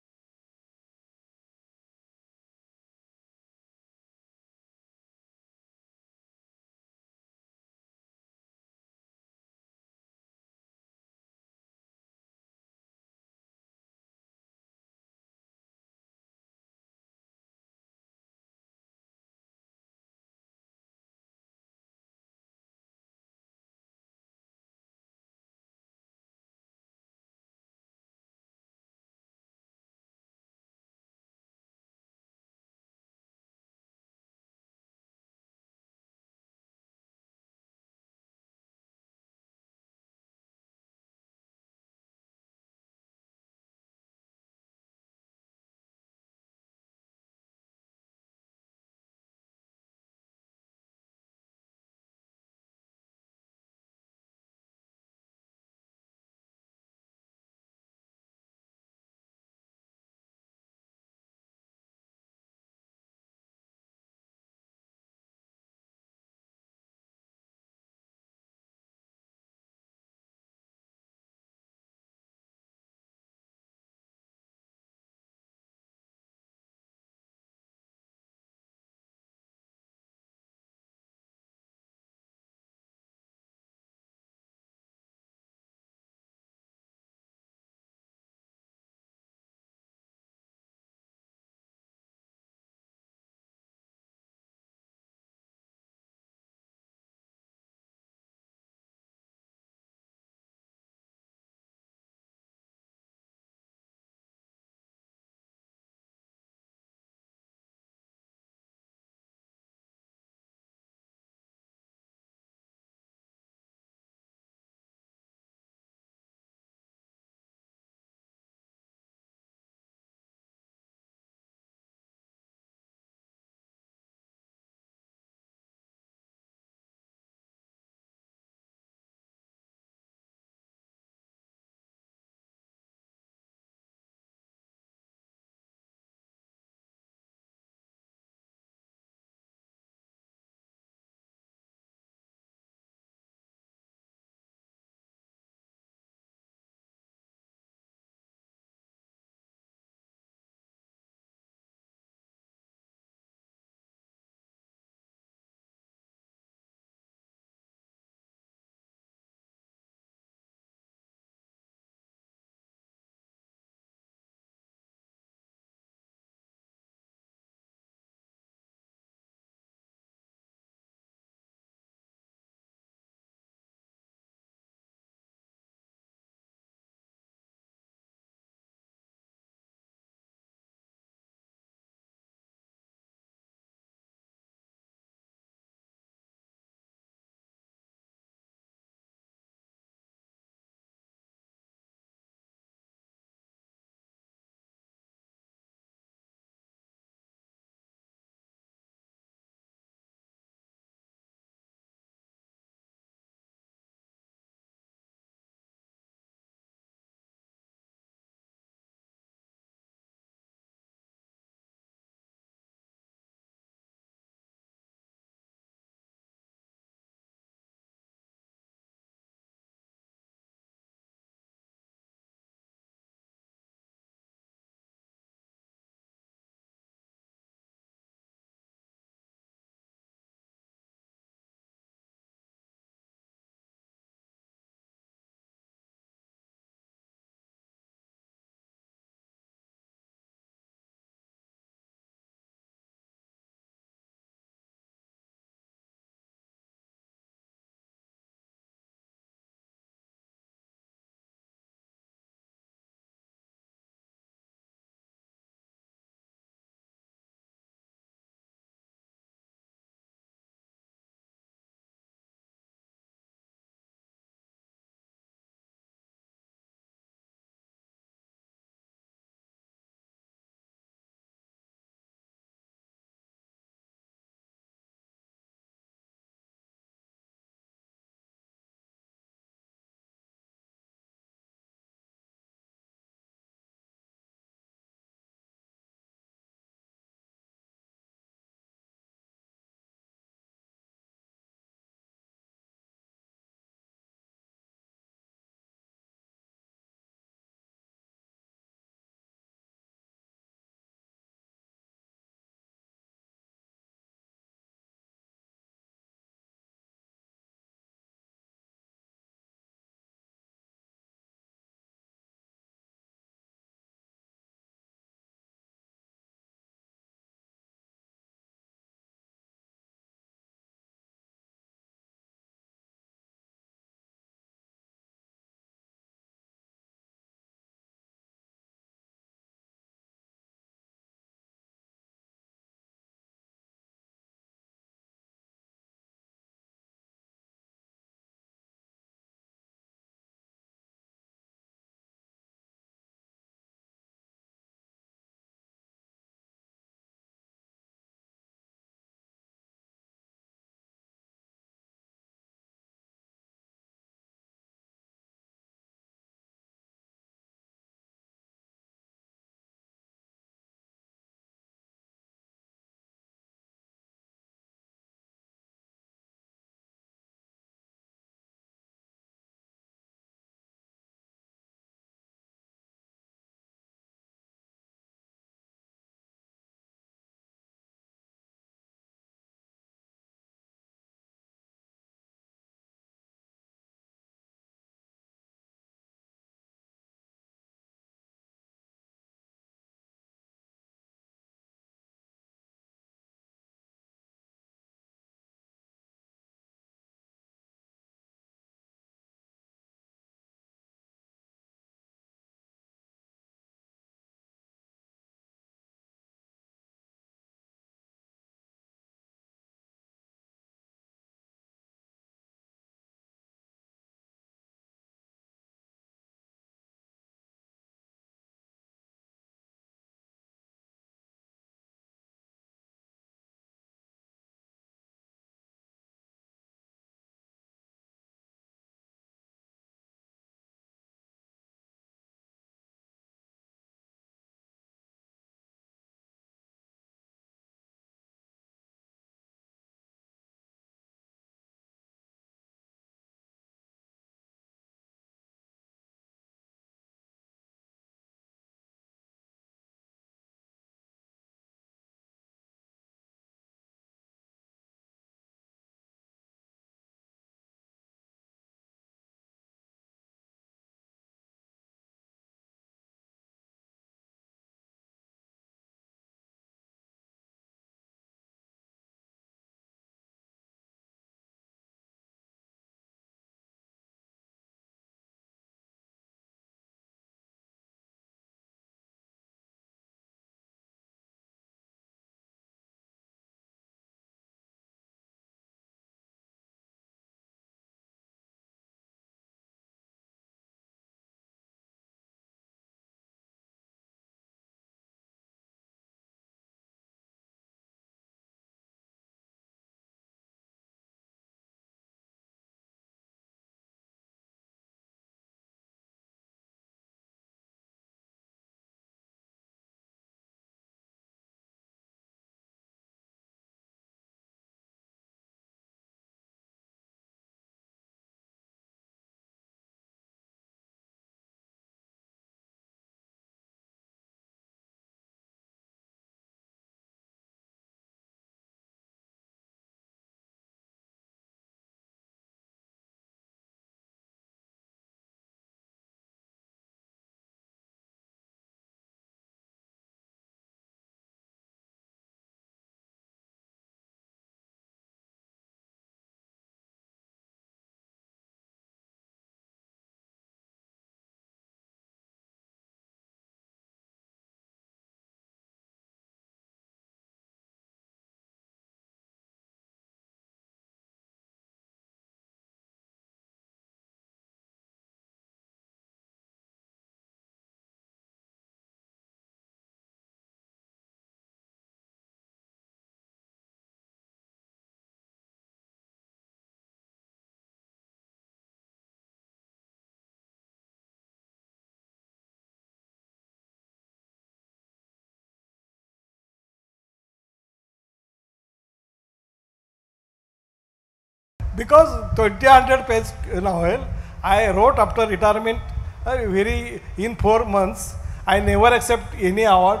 because 2000 page novel I wrote after retirement uh, very in four months. I never accept any award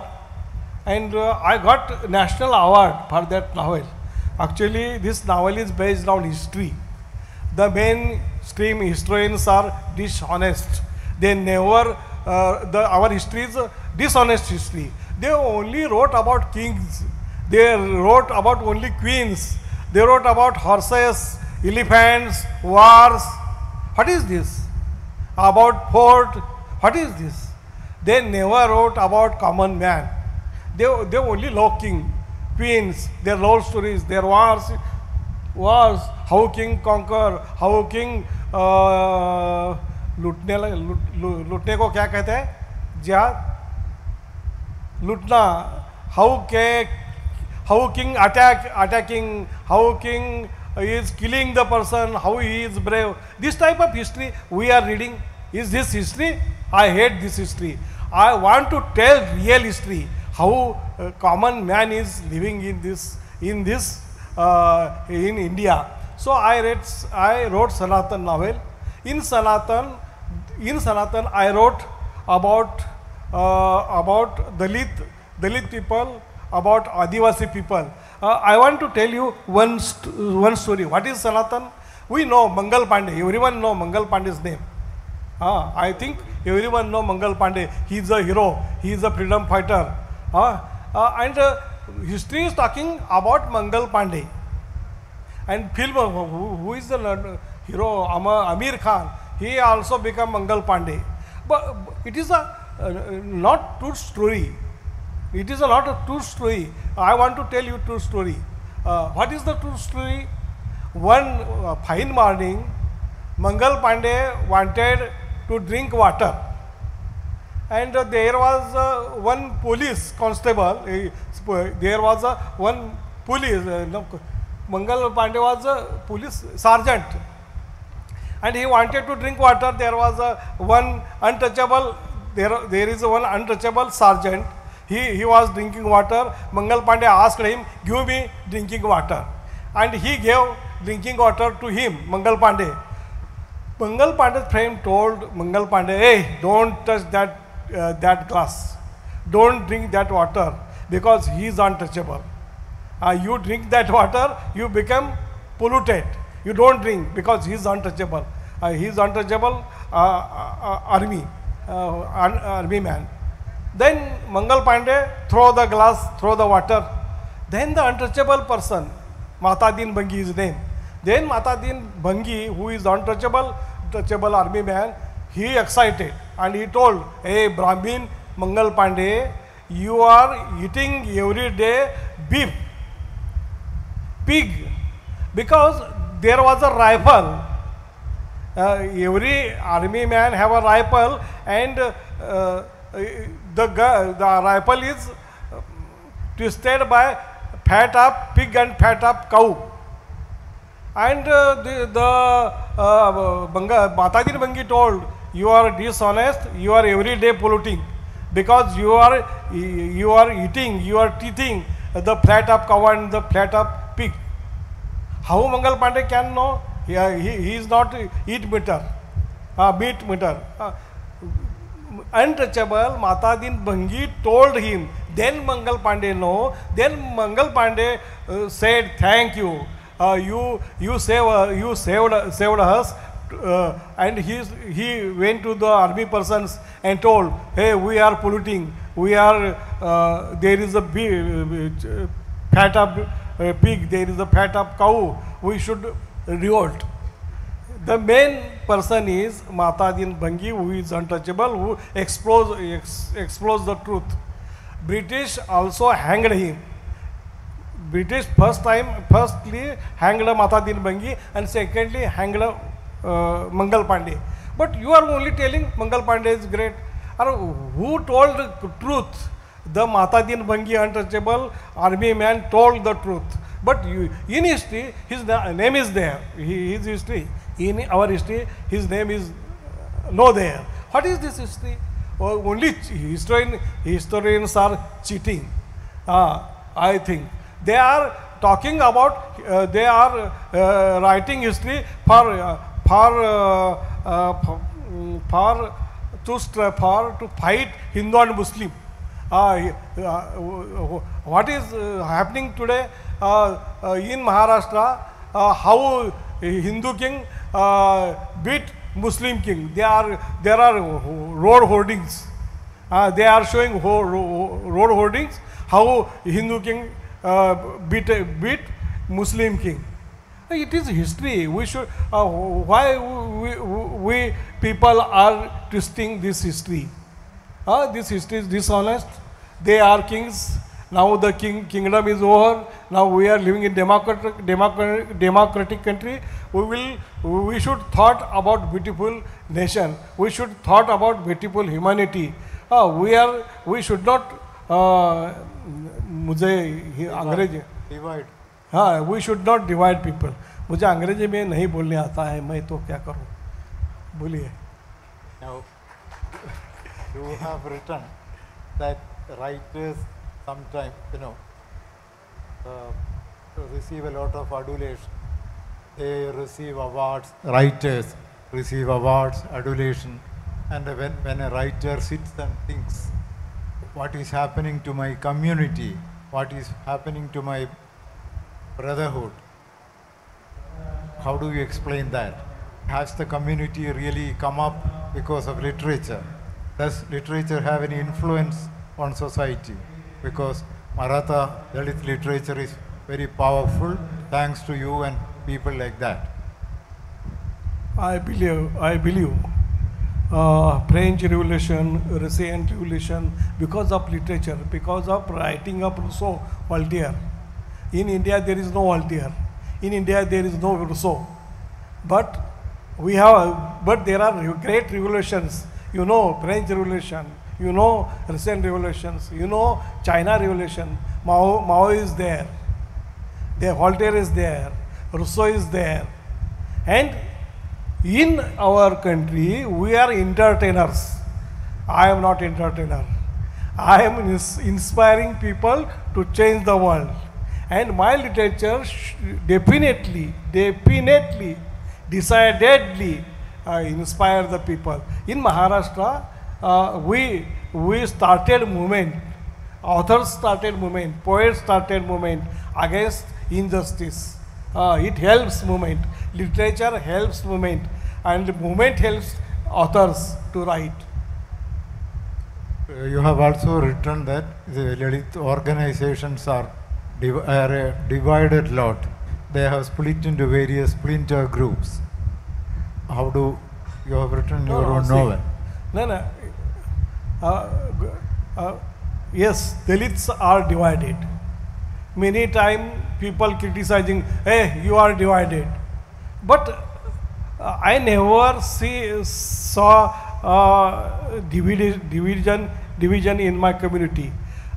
and uh, I got national award for that novel. Actually, this novel is based on history. The mainstream historians are dishonest. They never, uh, the, our history is dishonest history. They only wrote about kings. They wrote about only queens. They wrote about horses, elephants, wars. What is this? About fort, what is this? They never wrote about common man. They, they only love king, queens, their love stories, their wars, wars, how king conquer, how king uh, लूटने लूट, लूटने को क्या कहते हैं जिहाद लूटना how के how king attack attacking how king He is killing the person, how he is brave. This type of history we are reading. Is this history? I hate this history. I want to tell real history, how uh, common man is living in this, in this, uh, in India. So I read, I wrote Sanatan novel. In Sanatan, in Sanatan, I wrote about uh, about Dalit, Dalit people, about Adivasi people. Uh, I want to tell you one, st one story. What is Sanatan? We know Mangal Pandey. Everyone know Mangal Pandey's name. Uh, I think everyone know Mangal Pandey. He is a hero. He is a freedom fighter. Uh, uh, and uh, history is talking about Mangal Pandey. And film, who, who is the hero? Amir Khan. He also become Mangal Pandey. But it is a not true story. It is a lot of true story. I want to tell you true story. Uh, what is the true story? One uh, fine morning, Mangal Pandey wanted to drink water. And uh, there was one police constable, there was one police, no, Mangal Pandey was a police sergeant. And he wanted to drink water. There was one untouchable, there, there is one untouchable sergeant He was drinking water. Mangal Pandey asked him, give me drinking water. And he gave drinking water to him, Mangal Pandey. Mangal Pandey's friend told Mangal Pandey, hey, don't touch that uh, glass. Don't drink that water because he is untouchable. Uh, you drink that water, you become polluted. You don't drink because he is untouchable. Uh, he is untouchable army man. Then Mangal Pandey throw the glass, throw the water. Then the untouchable person, Matadin Bangi is name. Then Matadin Bangi, who is untouchable, untouchable army man, he excited and he told, hey Brahmin Mangal Pandey, you are eating every day beef, pig, because there was a rifle. Uh, every army man have a rifle and uh, uh, the, the rifle is twisted by fat of pig and fat of cow. And uh, the, the uh, Banga, Bhatadin Bangi told, you are dishonest, you are every day polluting because you are, you are eating, you are teething the fat of cow and the fat of pig. How Mangal Pandey can know? He, he, he is not eat meter, uh, meat meter. Untouchable, माता दिन भंगी told him then Mangal Pandey no then Mangal Pandey said thank you you you save you saved us and he he went to the army persons and told hey we are polluting we are there is a fat of pig there is a fat of cow we should revolt the main person is Matadin Bangi, who is untouchable, who explodes, ex, the truth. British also hanged him. British first time, firstly hanged Matadin Bangi and secondly hanged Mangal Pandey. But you are only telling Mangal Pandey is great. who told the truth? The Matadin Bangi untouchable army man told the truth. But in history, his name is there. He, his history. in our history, his name is no there. What is this history? Oh, only historian, historians are cheating. Uh, I think they are talking about uh, they are uh, writing history for uh, for, uh, for, um, for to for to fight Hindu and Muslim. Uh, uh, what is uh, happening today uh, uh, in Maharashtra? Uh, how Hindu king Uh, beat Muslim king. They are, there are road hoardings. Uh, they are showing ho- road hoardings how Hindu king uh, beat, beat Muslim king. It is history. We should uh, why we, we, we, people are twisting this history. Uh, this history is dishonest. They are kings. Now the king, kingdom is over. Now we are living in democratic, democratic, democratic country. We will, we should thought about beautiful nation. We should thought about beautiful humanity. Uh, we are, we should not, uh, मुझे अंग्रेजी divide हाँ we should not divide people मुझे अंग्रेजी में नहीं बोलने आता है मैं तो क्या करूँ बोलिए you have return that writers Sometimes you know, uh, receive a lot of adulation. They receive awards, writers receive awards, adulation. And when, when a writer sits and thinks, what is happening to my community, what is happening to my brotherhood, how do you explain that? Has the community really come up because of literature? Does literature have any influence on society? because Maratha Dalit literature is very powerful thanks to you and people like that. I believe, I believe uh, French Revolution, Russian Revolution, because of literature, because of writing of Rousseau, Voltaire. In India, there is no Voltaire. In India, there is no Rousseau. But we have, but there are great revolutions. You know, French Revolution, you know recent revolutions. You know China revolution. Mao, Mao is there. There Voltaire is there. Rousseau is there. And in our country, we are entertainers. I am not entertainer. I am inspiring people to change the world. And my literature definitely, definitely, decidedly uh, inspire the people. In Maharashtra, uh, we, we started movement, authors started movement, poets started movement against injustice. Uh, it helps movement. Literature helps movement and movement helps authors to write. Uh, you have also written that the organizations are, div are a divided lot. They have split into various splinter groups. How do you have written no, your own see, novel? No, no. Uh, uh, yes, Dalits are divided. Many time people criticizing, hey, you are divided. But uh, I never see, saw uh, division, division in my community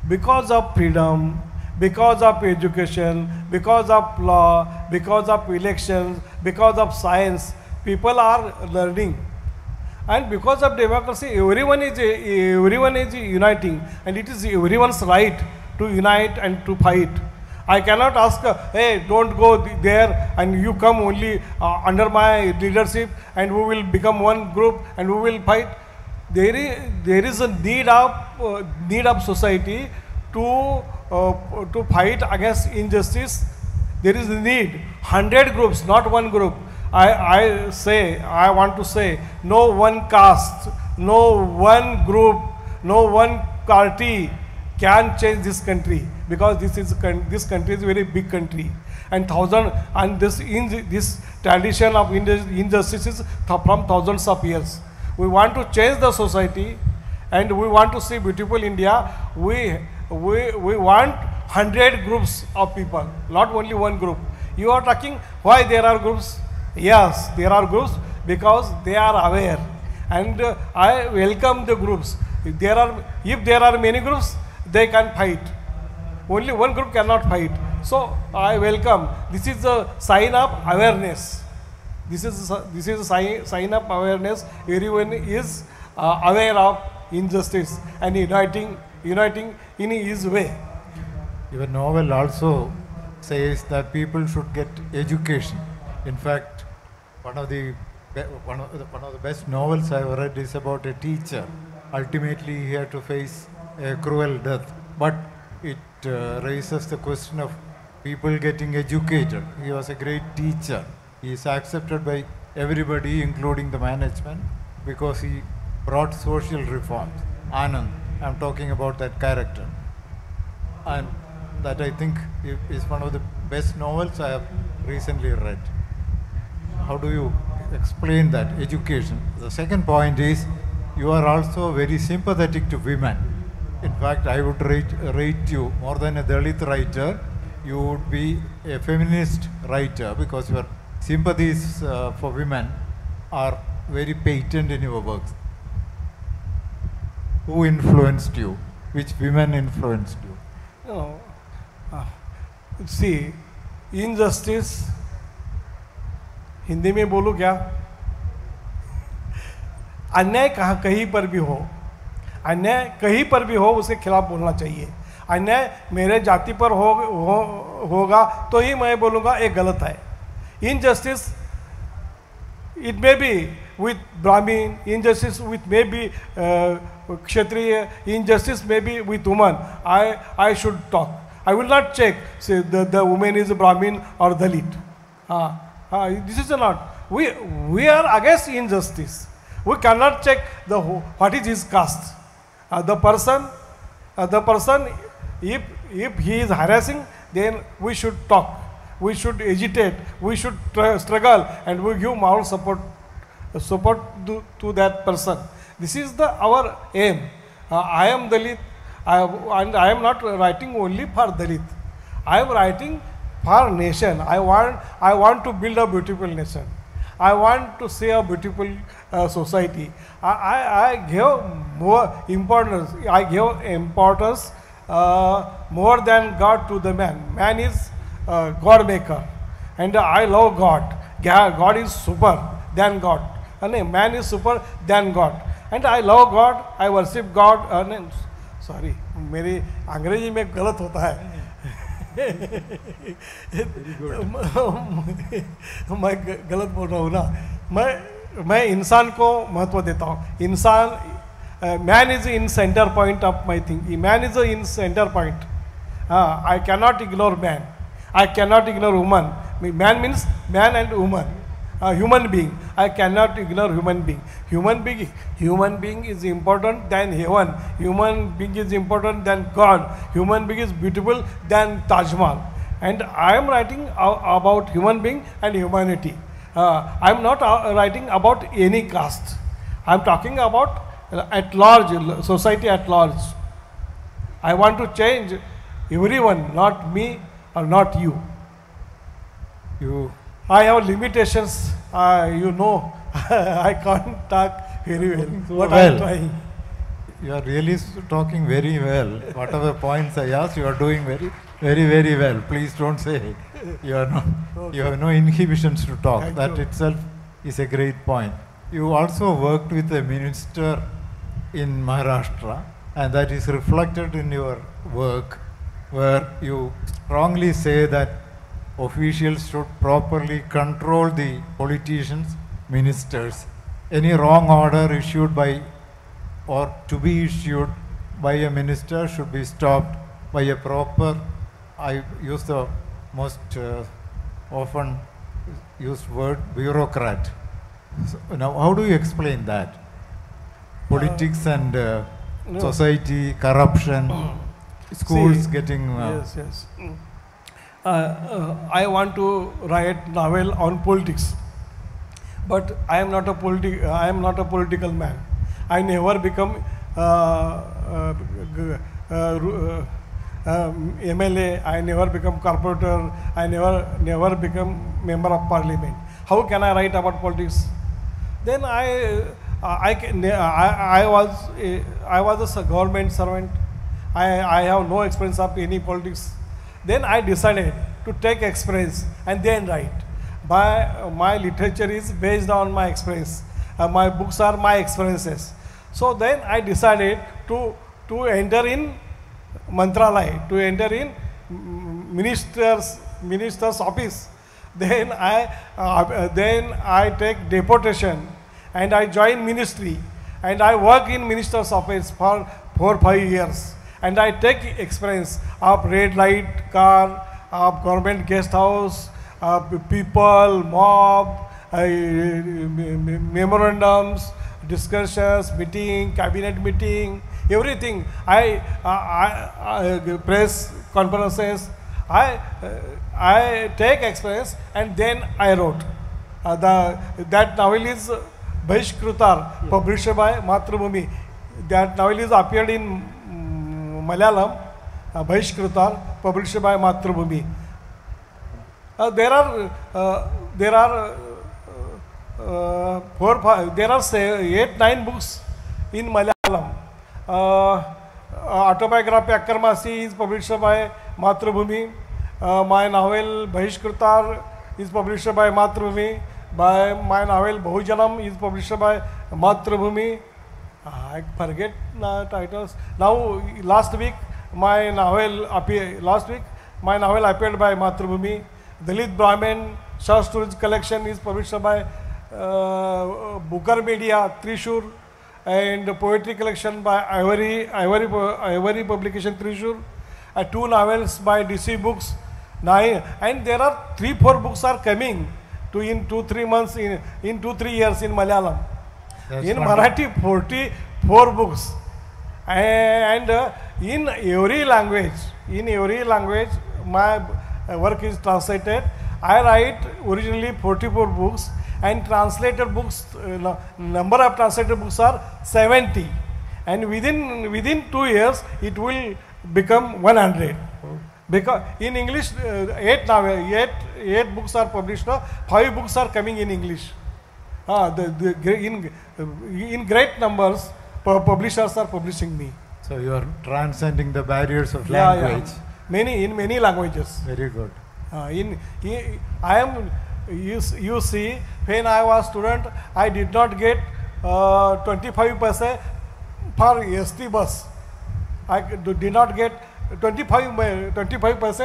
because of freedom, because of education, because of law, because of elections, because of science. People are learning. And because of democracy, everyone is, everyone is uniting and it is everyone's right to unite and to fight. I cannot ask, hey, don't go there and you come only uh, under my leadership and we will become one group and we will fight. There is, there is a need of, uh, need of society to, uh, to fight against injustice. There is a need, 100 groups, not one group. I, I say, I want to say, no one caste, no one group, no one party can change this country because this is this country is a very big country and thousand and this in this tradition of is from thousands of years. We want to change the society and we want to see beautiful India. We we we want hundred groups of people, not only one group. You are talking why there are groups Yes, there are groups because they are aware. And uh, I welcome the groups. If there, are, if there are many groups, they can fight. Only one group cannot fight. So I welcome. This is a sign of awareness. This is a, this is a sign, sign of awareness. Everyone is uh, aware of injustice and uniting uniting in his way. Your novel also says that people should get education. In fact, one of the one of the, one of the best novels I have read is about a teacher. Ultimately, he had to face a cruel death, but it uh, raises the question of people getting educated. He was a great teacher. He is accepted by everybody, including the management, because he brought social reforms. Anand, I'm talking about that character, and that I think is one of the best novels I have recently read how do you explain that education? The second point is you are also very sympathetic to women. In fact, I would rate, rate you more than a Dalit writer. You would be a feminist writer because your sympathies uh, for women are very patent in your works. Who influenced you? Which women influenced you? You oh, know, uh, see, injustice Hindi में बोलू क्या अन्याय कहा कहीं पर भी हो अन्याय कहीं पर भी हो उसके खिलाफ बोलना चाहिए अन्याय मेरे जाति पर हो, हो होगा तो ही मैं बोलूँगा ये गलत है injustice it may be with Brahmin justice with may be क्षेत्रीय injustice may be with woman I I should talk I will not check the women is Brahmin और दलित हाँ Ah, this is not. We, we are against injustice. We cannot check the what is his caste. Uh, the person, uh, the person, if, if he is harassing, then we should talk. We should agitate. We should struggle and we give moral support, support to, to that person. This is the our aim. Uh, I am Dalit. I, and I am not writing only for Dalit. I am writing for nation. I want, I want to build a beautiful nation. I want to see a beautiful uh, society. I, I, I give more importance. I give importance uh, more than God to the man. Man is uh, God maker, and I love God. Ga- God is super than God, and a man is super than God. And I love God. I worship God. And sorry, मेरी अंग्रेजी में गलत होता है मैं गलत बोल रहा हूँ ना मैं मैं इंसान को महत्व देता हूँ इंसान man is in centre point of my think man is in centre point हाँ I can not ignore man I can not ignore woman man means man and woman a human being. I cannot ignore human being. Human being, human being is important than heaven. Human being is important than God. Human being is beautiful than Taj Mahal. And I am writing about human being and humanity. Uh, I am not uh, writing about any caste. I am talking about at large, society at large. I want to change everyone, not me or not you. You I have limitations, uh, you know, I can't talk very well, so but well, I'm trying. You are really talking very well. Whatever points I ask, you are doing very, very, very well. Please don't say you are not, okay. you have no inhibitions to talk. Thank that you. itself is a great point. You also worked with a minister in Maharashtra, and that is reflected in your work, where you strongly say that officials should properly control the politicians, ministers. Any wrong order issued by or to be issued by a minister should be stopped by a proper, I use the most uh, often used word, bureaucrat. So now, how do you explain that? Uh, Politics uh, and uh, no. society, corruption, schools See, getting... Uh, yes, yes. Mm. Uh, uh, I want to write novel on politics, but I am not a politi- I am not a political man. I never become uh, MLA, um, I never become corporator, I never never become member of parliament. How can I write about politics? Then I I can, I, I was I was a government servant. I I have no experience of any politics. Then I decided to take experience and then write. My, my literature is based on my experience. Uh, my books are my experiences. So then I decided to, to enter in Mantralai, to enter in minister's, minister's office. Then I, uh, then I take deportation and I join ministry and I work in minister's office for four, five years and I take experience of red light car, of government guest house, of people, mob, uh, uh, memorandums, discussions, meeting, cabinet meeting, everything. I, uh, I press conferences. I, I take experience and then I wrote. the, that novel is Bhaishkrutar, yeah. published by Matrubhumi. That novel is appeared in Malayalam, uh, Bhaishkritar, published by Matrubhumi. Uh, there are, uh, there are uh, four, five, there are say, eight, nine books in Malayalam. Uh, autobiography Akkarmasi is published by Matrubhumi. Uh, my novel Bhaishkritar is published by Matrubhumi. By my novel Bahujanam is published by Matrubhumi. I forget the titles. Now, last week, my novel appeared, last week, my novel appeared by Matrubhumi. Dalit Brahmin short stories collection is published by uh, Booker Media, Trishur, and poetry collection by Ivory, Ivory, Ivory Publication, Trishur, and two novels by DC Books, and there are three, four books are coming to in two, three months, in, in two, three years in Malayalam. in Marathi, 44 books. And uh, in every language, in every language, my work is translated. I write originally 44 books and translated books, uh, number of translated books are 70. And within, within two years, it will become 100. Because in English, uh, eight, now, eight, eight books are published five books are coming in English. Uh, the, the, in, in great numbers, publishers are publishing me. So you are transcending the barriers of yeah, language. Yeah. Many in many languages. Very good. Uh, in, in I am you, you see when I was student I did not get uh, 25 paise for ST bus. I did not get 25 25 paise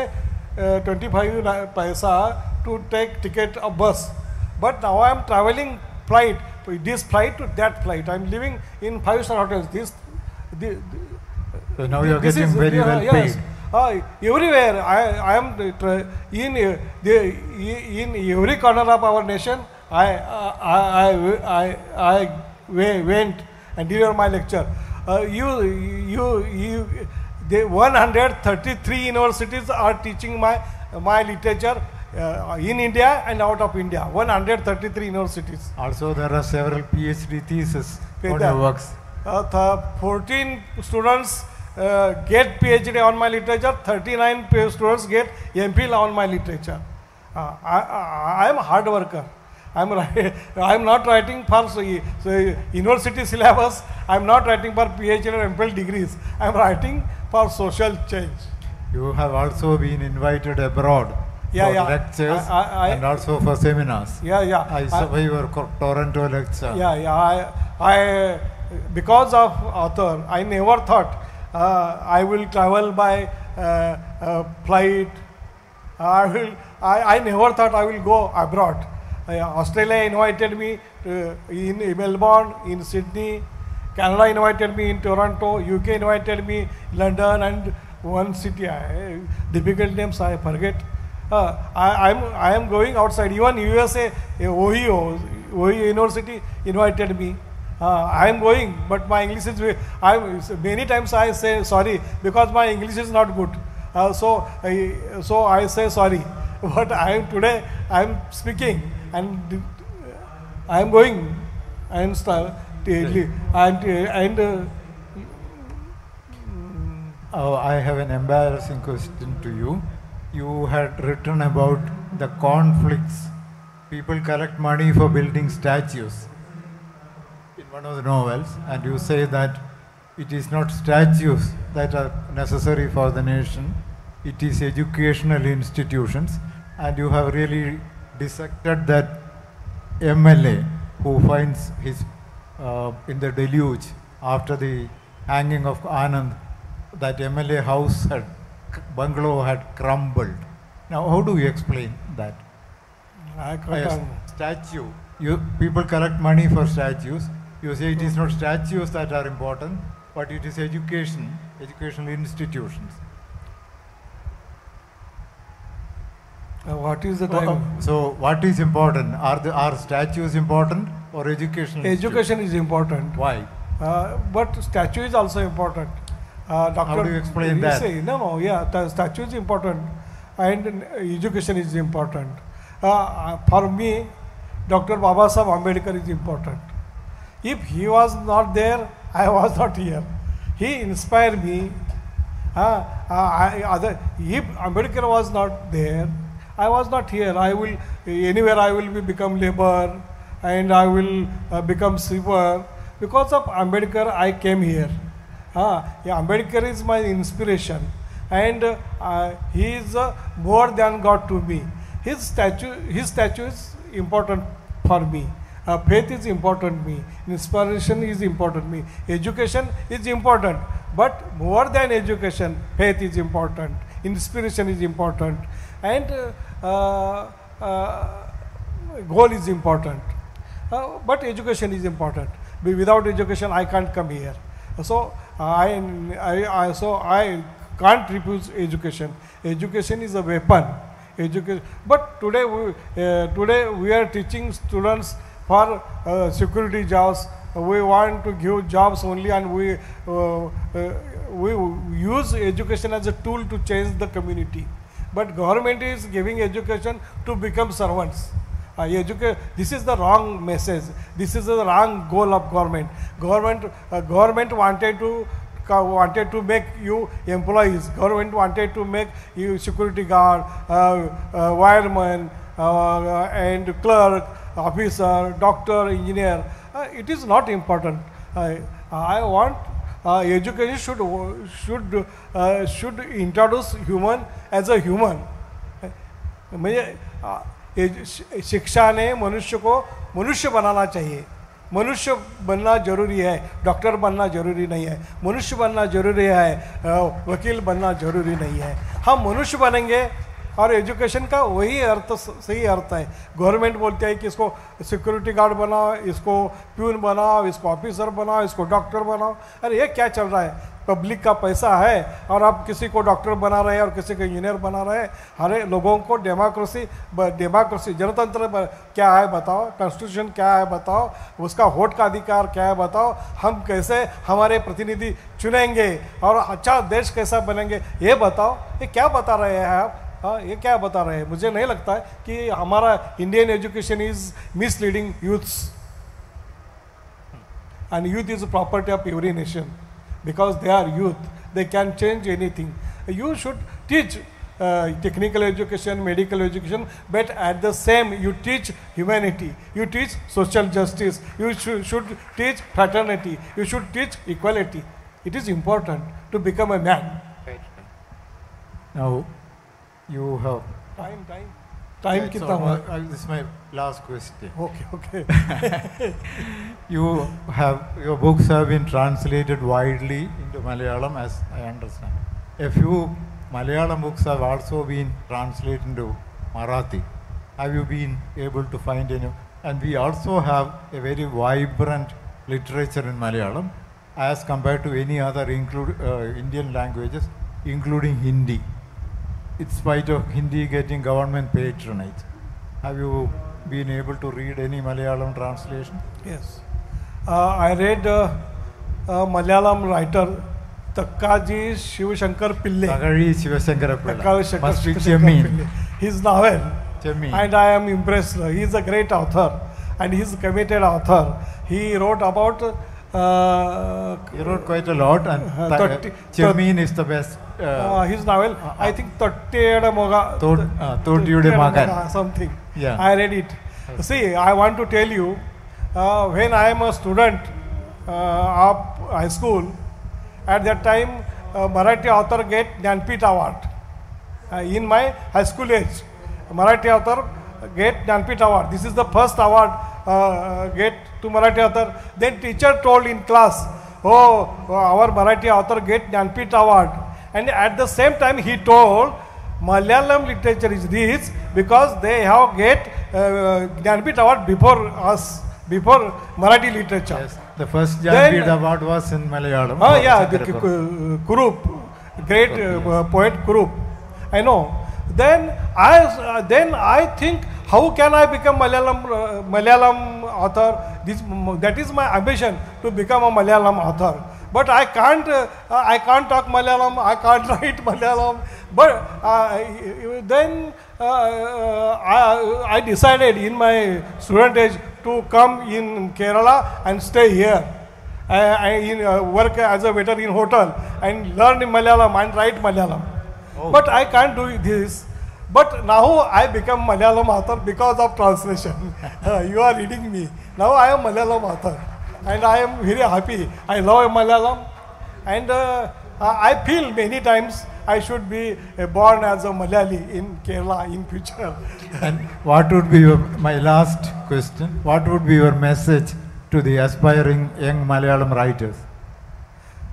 uh, 25 paisa to take ticket of bus. But now I am traveling flight, this flight to that flight. I am living in five-star hotels. This, this so now you are getting is, very uh, well yes. paid. Uh, everywhere I, I am in eh, the, in every corner of our nation. I I I I, I went and delivered my lecture. Uh, you you you. The 133 universities are teaching my my literature uh, in India and out of India, 133 universities. Also, there are several PhD theses for the works. Uh, 14 students uh, get PhD on my literature, 39 students get MPhil on my literature. Uh, I, I, am a hard worker. I'm, I'm not writing for so, so university syllabus. I'm not writing for PhD or MPhil degrees. I'm writing for social change. You have also been invited abroad yeah, yeah. lectures I, I, and also for seminars. Yeah, yeah. I survey Toronto lecture. Yeah, yeah. I, I, because of author, I never thought uh, I will travel by uh, uh, flight. I will. I, I never thought I will go abroad. Australia invited me uh, in Melbourne, in Sydney. Canada invited me in Toronto. UK invited me London and one city. I, difficult names I forget uh, I, am going outside. Even USA, Ohio, Ohio University invited me. Uh, I am going, but my English is. I many times I say sorry because my English is not good. Uh, so I, so I say sorry. But I am today. I am speaking and uh, I am going and start, and uh, and. Uh, oh, I have an embarrassing question to you you had written about the conflicts. People collect money for building statues in one of the novels, and you say that it is not statues that are necessary for the nation, it is educational institutions, and you have really dissected that MLA who finds his uh, in the deluge after the hanging of Anand, that MLA house had bungalow had crumbled. Now, how do you explain that? statue. You, people collect money for statues. You say it is not statues that are important, but it is education, educational institutions. Uh, what is the time? Uh, so, what is important? Are the are statues important or education? Education is important. Why? Uh, but statue is also important. Uh, Dr. How do you explain that? Say, no, no, yeah, the statue is important and education is important. Uh, uh for me, Dr. Baba Sahib Ambedkar is important. If he was not there, I was not here. He inspired me. Uh, uh, I, other, if Ambedkar was not there, I was not here. I will, anywhere I will be become labor and I will uh, become silver. Because of Ambedkar, I came here. Ah, yeah, is my inspiration, and uh, he is uh, more than God to me. His statue, his statue is important for me. Uh, faith is important me. Inspiration is important me. Education is important, but more than education, faith is important. Inspiration is important, and goal is important. but education is important. Without education, I can't come here. So I, I, I, so I can't refuse education. Education is a weapon. Education, but today we, uh, today we are teaching students for uh, security jobs. We want to give jobs only, and we uh, uh we use education as a tool to change the community. But government is giving education to become servants uh, ah, educate. This is the wrong message. This is the wrong goal of government. Government, uh, government wanted to wanted to make you employees. Government wanted to make you security guard, uh, wireman, and clerk, officer, doctor, engineer. it is not important. I want uh, education should should uh, should introduce human as a human. Uh, ये शिक्षा ने मनुष्य को मनुष्य बनाना चाहिए मनुष्य बनना जरूरी है डॉक्टर बनना जरूरी नहीं है मनुष्य बनना जरूरी है वकील बनना जरूरी नहीं है हम मनुष्य बनेंगे और एजुकेशन का वही अर्थ सही अर्थ है गवर्नमेंट बोलते हैं कि इसको सिक्योरिटी गार्ड बनाओ इसको प्यून बनाओ इसको ऑफिसर बनाओ इसको डॉक्टर बनाओ अरे ये क्या चल रहा है पब्लिक का पैसा है और आप किसी को डॉक्टर बना रहे हैं और किसी को इंजीनियर बना रहे हैं हरे लोगों को डेमोक्रेसी डेमोक्रेसी जनतंत्र क्या है बताओ कॉन्स्टिट्यूशन क्या है बताओ उसका वोट का अधिकार क्या है बताओ हम कैसे हमारे प्रतिनिधि चुनेंगे और अच्छा देश कैसा बनेंगे ये बताओ ये क्या बता रहे हैं आप हाँ ये क्या बता रहे हैं मुझे नहीं लगता है कि हमारा Indian education is misleading youths and youth is property of every nation because they are youth. They can change anything. You should teach uh, technical education, medical education, but at the same you teach humanity, you teach social justice, you sh should teach fraternity, you should teach equality. It is important to become a man. Now you have time, time. time Yeah, कितना so, हुआ uh, This is my last question. okay okay You have your books have been translated widely into Malayalam, as I understand. A few Malayalam books have also been translated into Marathi. Have you been able to find any? And we also have a very vibrant literature in Malayalam, as compared to any other include uh, Indian languages, including Hindi. in spite of Hindi getting government patronage. Have you been able to read any Malayalam translation? Yes. Uh, I read uh, a Malayalam writer, Takkaji Shivashankar Pillai. Takkaji Shivashankar Pillai. Must be Chemin. His novel. Chemin. And I am impressed. He is a great author and he is a committed author. He wrote about uh, he wrote quite a lot, and uh, Th uh, is the best. Uh, uh, his novel, uh, I think Totteyada Moga. Totteyada Moga. Something. Yeah. I read it. Okay. See, I want to tell you, when I am a student of high school, at that time, Marathi author get Jnanpit Award. in my high school age, Marathi author get Jnanpit Award. This is the first award get to Marathi author. Then teacher told in class, oh, our Marathi author get Nyanpit award. And at the same time he told, Malayalam literature is this because they have get uh, award before us, before Marathi literature. Yes, the first Jnanpit award was in Malayalam. Oh yeah, Kurup, great poet Kurup. I know. Then I, then I think How can I become malayalam Malayalam author? this that is my ambition to become a malayalam author but I can't, I can't talk Malayalam, I can't write Malayalam. But then I, decided in my student age to come in Kerala and stay here. I, in, work as a waiter in hotel and learn Malayalam and write Malayalam. But I can't do this. But now I become Malayalam author because of translation. Uh, you are reading me. Now I am Malayalam author. And I am very happy. I love Malayalam. And uh, uh I feel many times I should be uh, born as a Malayali in Kerala in future. and what would be your, my last question? What would be your message to the aspiring young Malayalam writers?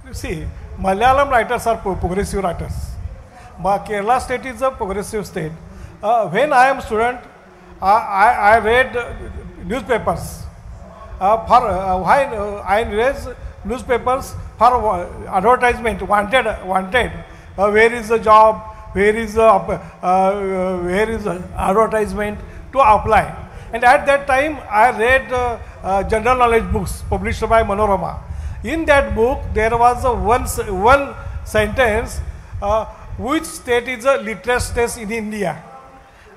You see, Malayalam writers are progressive writers Kerala state is a progressive state. Uh, when I am student, I, I, read newspapers. Uh, for uh, why uh, I read newspapers for uh, advertisement wanted wanted. where is the job? Where is the where is the advertisement to apply? And at that time, I read general knowledge books published by Manorama. In that book, there was a one one sentence which state is the littlest state in India?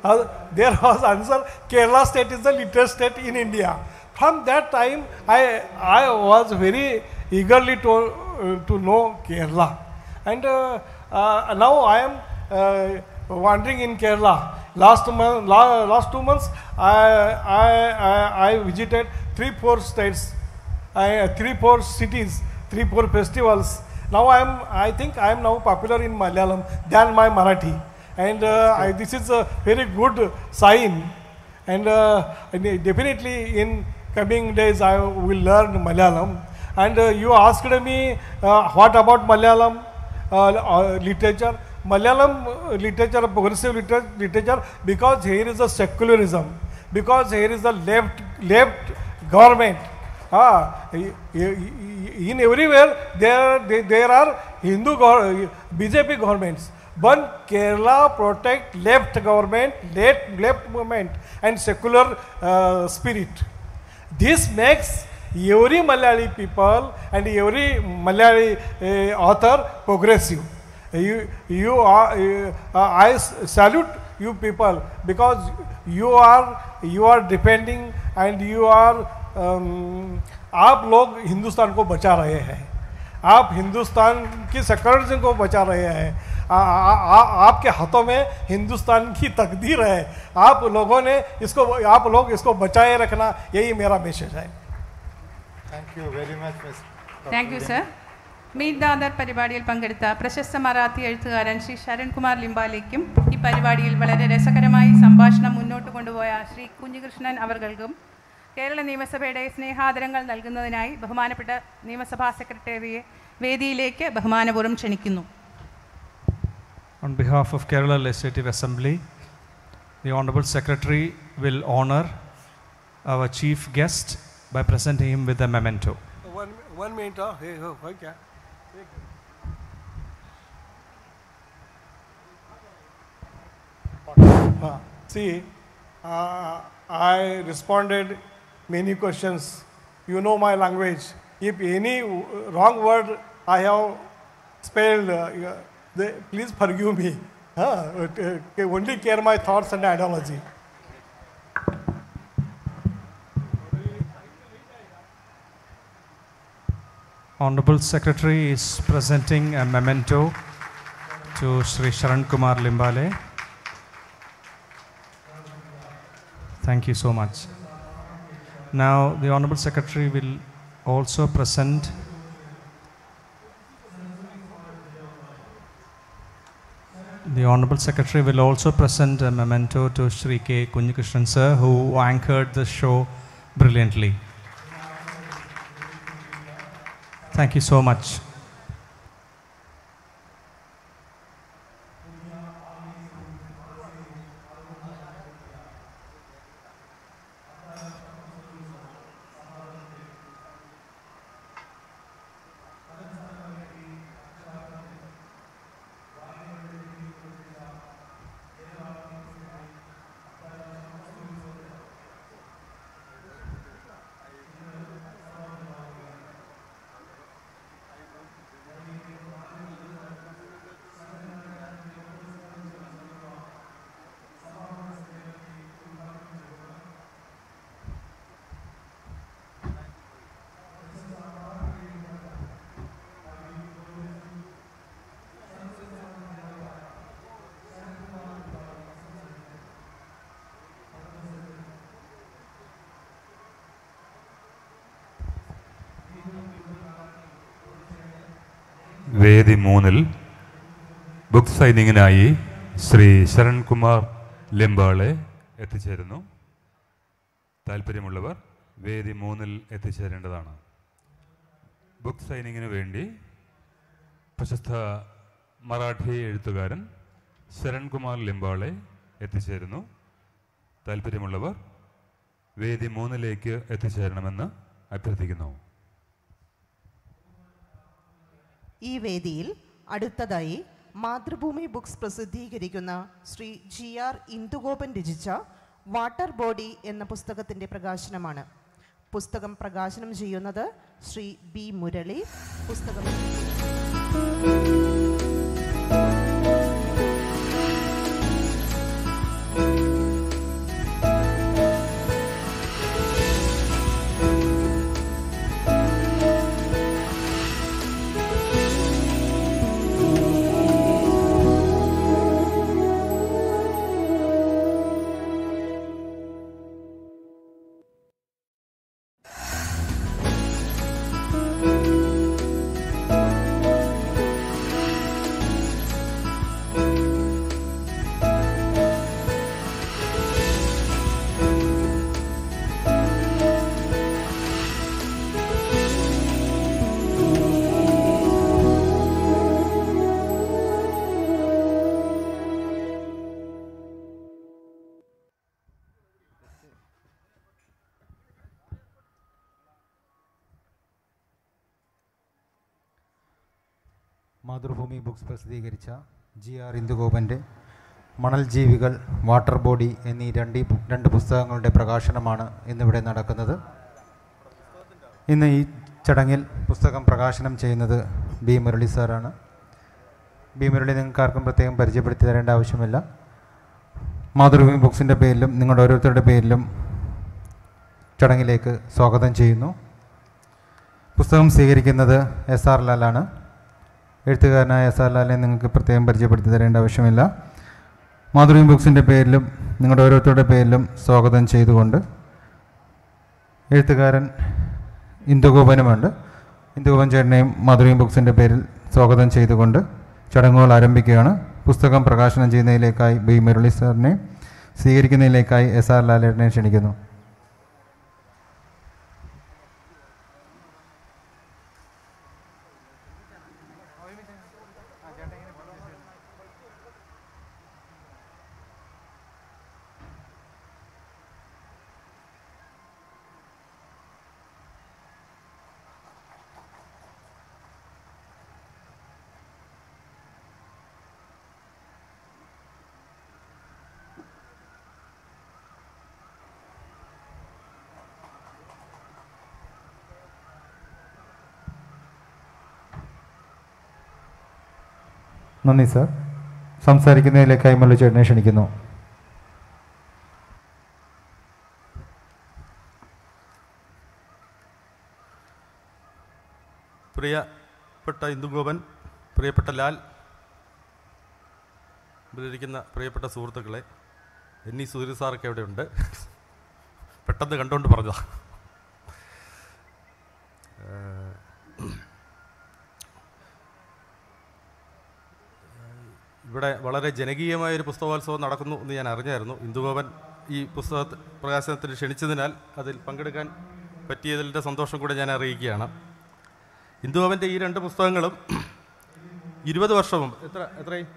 Uh, there was answer, Kerala state is the littlest state in India. From that time, I, I was very eagerly to, uh, to know Kerala. And uh, uh now I am uh, wandering in Kerala. Last, month, last two months, I, I, I, I visited three, four states, three, four cities, three, four festivals. Now I am, I think I am now popular in Malayalam than my Marathi. And uh, I, this is a very good sign. Uh, and uh, definitely in coming days I will learn Malayalam. And uh, you asked me uh, what about Malayalam uh, literature? Malayalam literature, progressive liter- literature, because here is a secularism, because here is a left left government. Ah, in everywhere there they, there are Hindu go BJP governments. One Kerala protect left government, left left movement and secular uh, spirit. This makes every Malayali people and every Malayali uh, author progressive. You you are uh, uh I salute you people because you are you are depending and you are um, आप लोग हिंदुस्तान को बचा रहे हैं आप हिंदुस्तान की secularism को बचा रहे हैं आ, आ, आ, आपके हाथों में हिंदुस्तान की तकदीर है आप लोगों ने इसको आप लोग इसको बचाए रखना यही मेरा मैसेज है Thank you very much, Ms. Thank you sir meet the other പരിപാടിയിൽ പങ്കെടുത്ത പ്രശസ്ത മറാത്തി എഴുത്തുകാരൻ ശ്രീ ശരൺകുമാർ ലിംബാലേക്കും ഈ പരിപാടിയിൽ വളരെ രസകരമായി സംഭാഷണം മുന്നോട്ട് കൊണ്ടുപോയ ശ്രീ കുഞ്ഞികൃഷ്ണൻ അവർകൾക്കും കേരള നിയമസഭയുടെ സ്നേഹാദരങ്ങൾ നൽകുന്നതിനായി ബഹുമാനപ്പെട്ട നിയമസഭാ സെക്രട്ടറിയെ വേദിയിലേക്ക് ബഹുമാനപൂർവ്വം ക്ഷണിക്കുന്നു On behalf of Kerala Legislative Assembly, the Honorable Secretary will honor our chief guest by presenting him with a memento. One, one minute. Oh, hey, oh, okay. See, uh, I responded many questions. You know my language. If any uh, wrong word I have spelled, uh, please forgive me. Huh? Only care my thoughts and ideology. Honorable Secretary is presenting a memento to Sri Sharan Kumar Limbale. Thank you so much. Now the Honorable Secretary will also present The Honorable Secretary will also present a memento to Sri K. Kunjikrishnan sir who anchored the show brilliantly. Thank you so much. വേദി മൂന്നിൽ book സൈനിങ്ങിനായി ശ്രീ ശരൺകുമാർ ലിംബാളെ എത്തിച്ചേരുന്നു താല്പര്യമുള്ളവർ വേദി മൂന്നിൽ എത്തിച്ചേരേണ്ടതാണ് book സൈനിങ്ങിന് വേണ്ടി പ്രശസ്ത മറാഠി എഴുത്തുകാരൻ ശരൺകുമാർ ലിംബാളെ എത്തിച്ചേരുന്നു താല്പര്യമുള്ളവർ വേദി മൂന്നിലേക്ക് എത്തിച്ചേരണമെന്ന് അഭ്യർത്ഥിക്കുന്നു ഈ വേദിയിൽ അടുത്തതായി മാതൃഭൂമി ബുക്സ് പ്രസിദ്ധീകരിക്കുന്ന ശ്രീ ജി ആർ ഇന്ദുഗോപൻ രചിച്ച വാട്ടർ ബോഡി എന്ന പുസ്തകത്തിൻ്റെ പ്രകാശനമാണ് പുസ്തകം പ്രകാശനം ചെയ്യുന്നത് ശ്രീ ബി മുരളി പുസ്തകം മാതൃഭൂമി ബുക്സ് പ്രസിദ്ധീകരിച്ച ജി ആർ ഇന്ദുഗോപൻ്റെ മണൽ ജീവികൾ വാട്ടർ ബോഡി എന്നീ രണ്ട് രണ്ട് പുസ്തകങ്ങളുടെ പ്രകാശനമാണ് ഇന്നിവിടെ നടക്കുന്നത് ഇന്ന് ഈ ചടങ്ങിൽ പുസ്തകം പ്രകാശനം ചെയ്യുന്നത് ബി മുരളി സാറാണ് ബി മുരളി നിങ്ങൾക്കാർക്കും പ്രത്യേകം പരിചയപ്പെടുത്തി തരേണ്ട ആവശ്യമില്ല മാതൃഭൂമി ബുക്സിൻ്റെ പേരിലും നിങ്ങളുടെ ഓരോരുത്തരുടെ പേരിലും ചടങ്ങിലേക്ക് സ്വാഗതം ചെയ്യുന്നു പുസ്തകം സ്വീകരിക്കുന്നത് എസ് ആർ ലാലാണ് എഴുത്തുകാരനായ എസ് ആർ നിങ്ങൾക്ക് പ്രത്യേകം പരിചയപ്പെടുത്തി തരേണ്ട ആവശ്യമില്ല മാധുരി ബുക്സിൻ്റെ പേരിലും നിങ്ങളുടെ ഓരോരുത്തരുടെ പേരിലും സ്വാഗതം ചെയ്തുകൊണ്ട് എഴുത്തുകാരൻ ഇന്ദുഗോപനുമുണ്ട് ഇന്ദുഗോപൻ ചേട്ടനെയും മാധുരി ബുക്സിൻ്റെ പേരിൽ സ്വാഗതം ചെയ്തുകൊണ്ട് ചടങ്ങുകൾ ആരംഭിക്കുകയാണ് പുസ്തകം പ്രകാശനം ചെയ്യുന്നതിലേക്കായി ബി മുരളി സാറിനെ സ്വീകരിക്കുന്നതിലേക്കായി എസ് ആർ ലാലേട്ടനെ ക്ഷണിക്കുന്നു നന്ദി സർ സംസാരിക്കുന്നതിലേക്ക് കൈമല്ല ചേട്ടനെ ക്ഷണിക്കുന്നു പ്രിയപ്പെട്ട ഇന്ദുഗോപൻ പ്രിയപ്പെട്ട ലാൽ ഇവിടെയിരിക്കുന്ന പ്രിയപ്പെട്ട സുഹൃത്തുക്കളെ എന്നി സൂര്യ സാറൊക്കെ എവിടെയുണ്ട് പെട്ടെന്ന് കണ്ടുകൊണ്ട് പറഞ്ഞതാണ് ഇവിടെ വളരെ ജനകീയമായ ഒരു പുസ്തകോത്സവം നടക്കുന്നു എന്ന് ഞാൻ അറിഞ്ഞായിരുന്നു ഇന്ദുഭവൻ ഈ പുസ്തക പ്രകാശനത്തിൽ ക്ഷണിച്ചതിനാൽ അതിൽ പങ്കെടുക്കാൻ പറ്റിയതിൻ്റെ സന്തോഷം കൂടെ ഞാൻ അറിയിക്കുകയാണ് ഇന്ദുഭവൻ്റെ ഈ രണ്ട് പുസ്തകങ്ങളും ഇരുപത് വർഷം മുമ്പ് എത്ര എത്രയും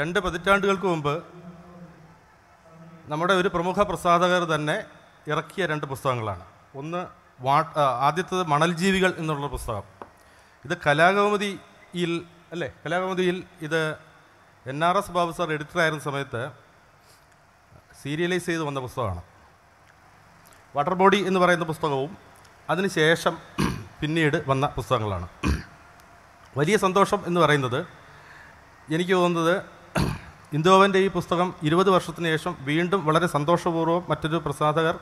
രണ്ട് പതിറ്റാണ്ടുകൾക്ക് മുമ്പ് നമ്മുടെ ഒരു പ്രമുഖ പ്രസാധകർ തന്നെ ഇറക്കിയ രണ്ട് പുസ്തകങ്ങളാണ് ഒന്ന് വാ ആദ്യത്തത് മണൽജീവികൾ എന്നുള്ള പുസ്തകം ഇത് കലാകൗമുദിയിൽ അല്ലേ കലാകൗമുദിയിൽ ഇത് N R S Babu sir എഡിറ്ററായിരുന്ന സമയത്ത് സീരിയലൈസ് ചെയ്ത് വന്ന പുസ്തകമാണ് വാട്ടർ ബോഡി എന്ന് പറയുന്ന പുസ്തകവും അതിനുശേഷം പിന്നീട് വന്ന പുസ്തകങ്ങളാണ് വലിയ സന്തോഷം എന്ന് പറയുന്നത് എനിക്ക് തോന്നുന്നത് ഇന്ദുവൻ്റെ ഈ പുസ്തകം ഇരുപത് വർഷത്തിന് ശേഷം വീണ്ടും വളരെ സന്തോഷപൂർവ്വം മറ്റൊരു പ്രസാധകർ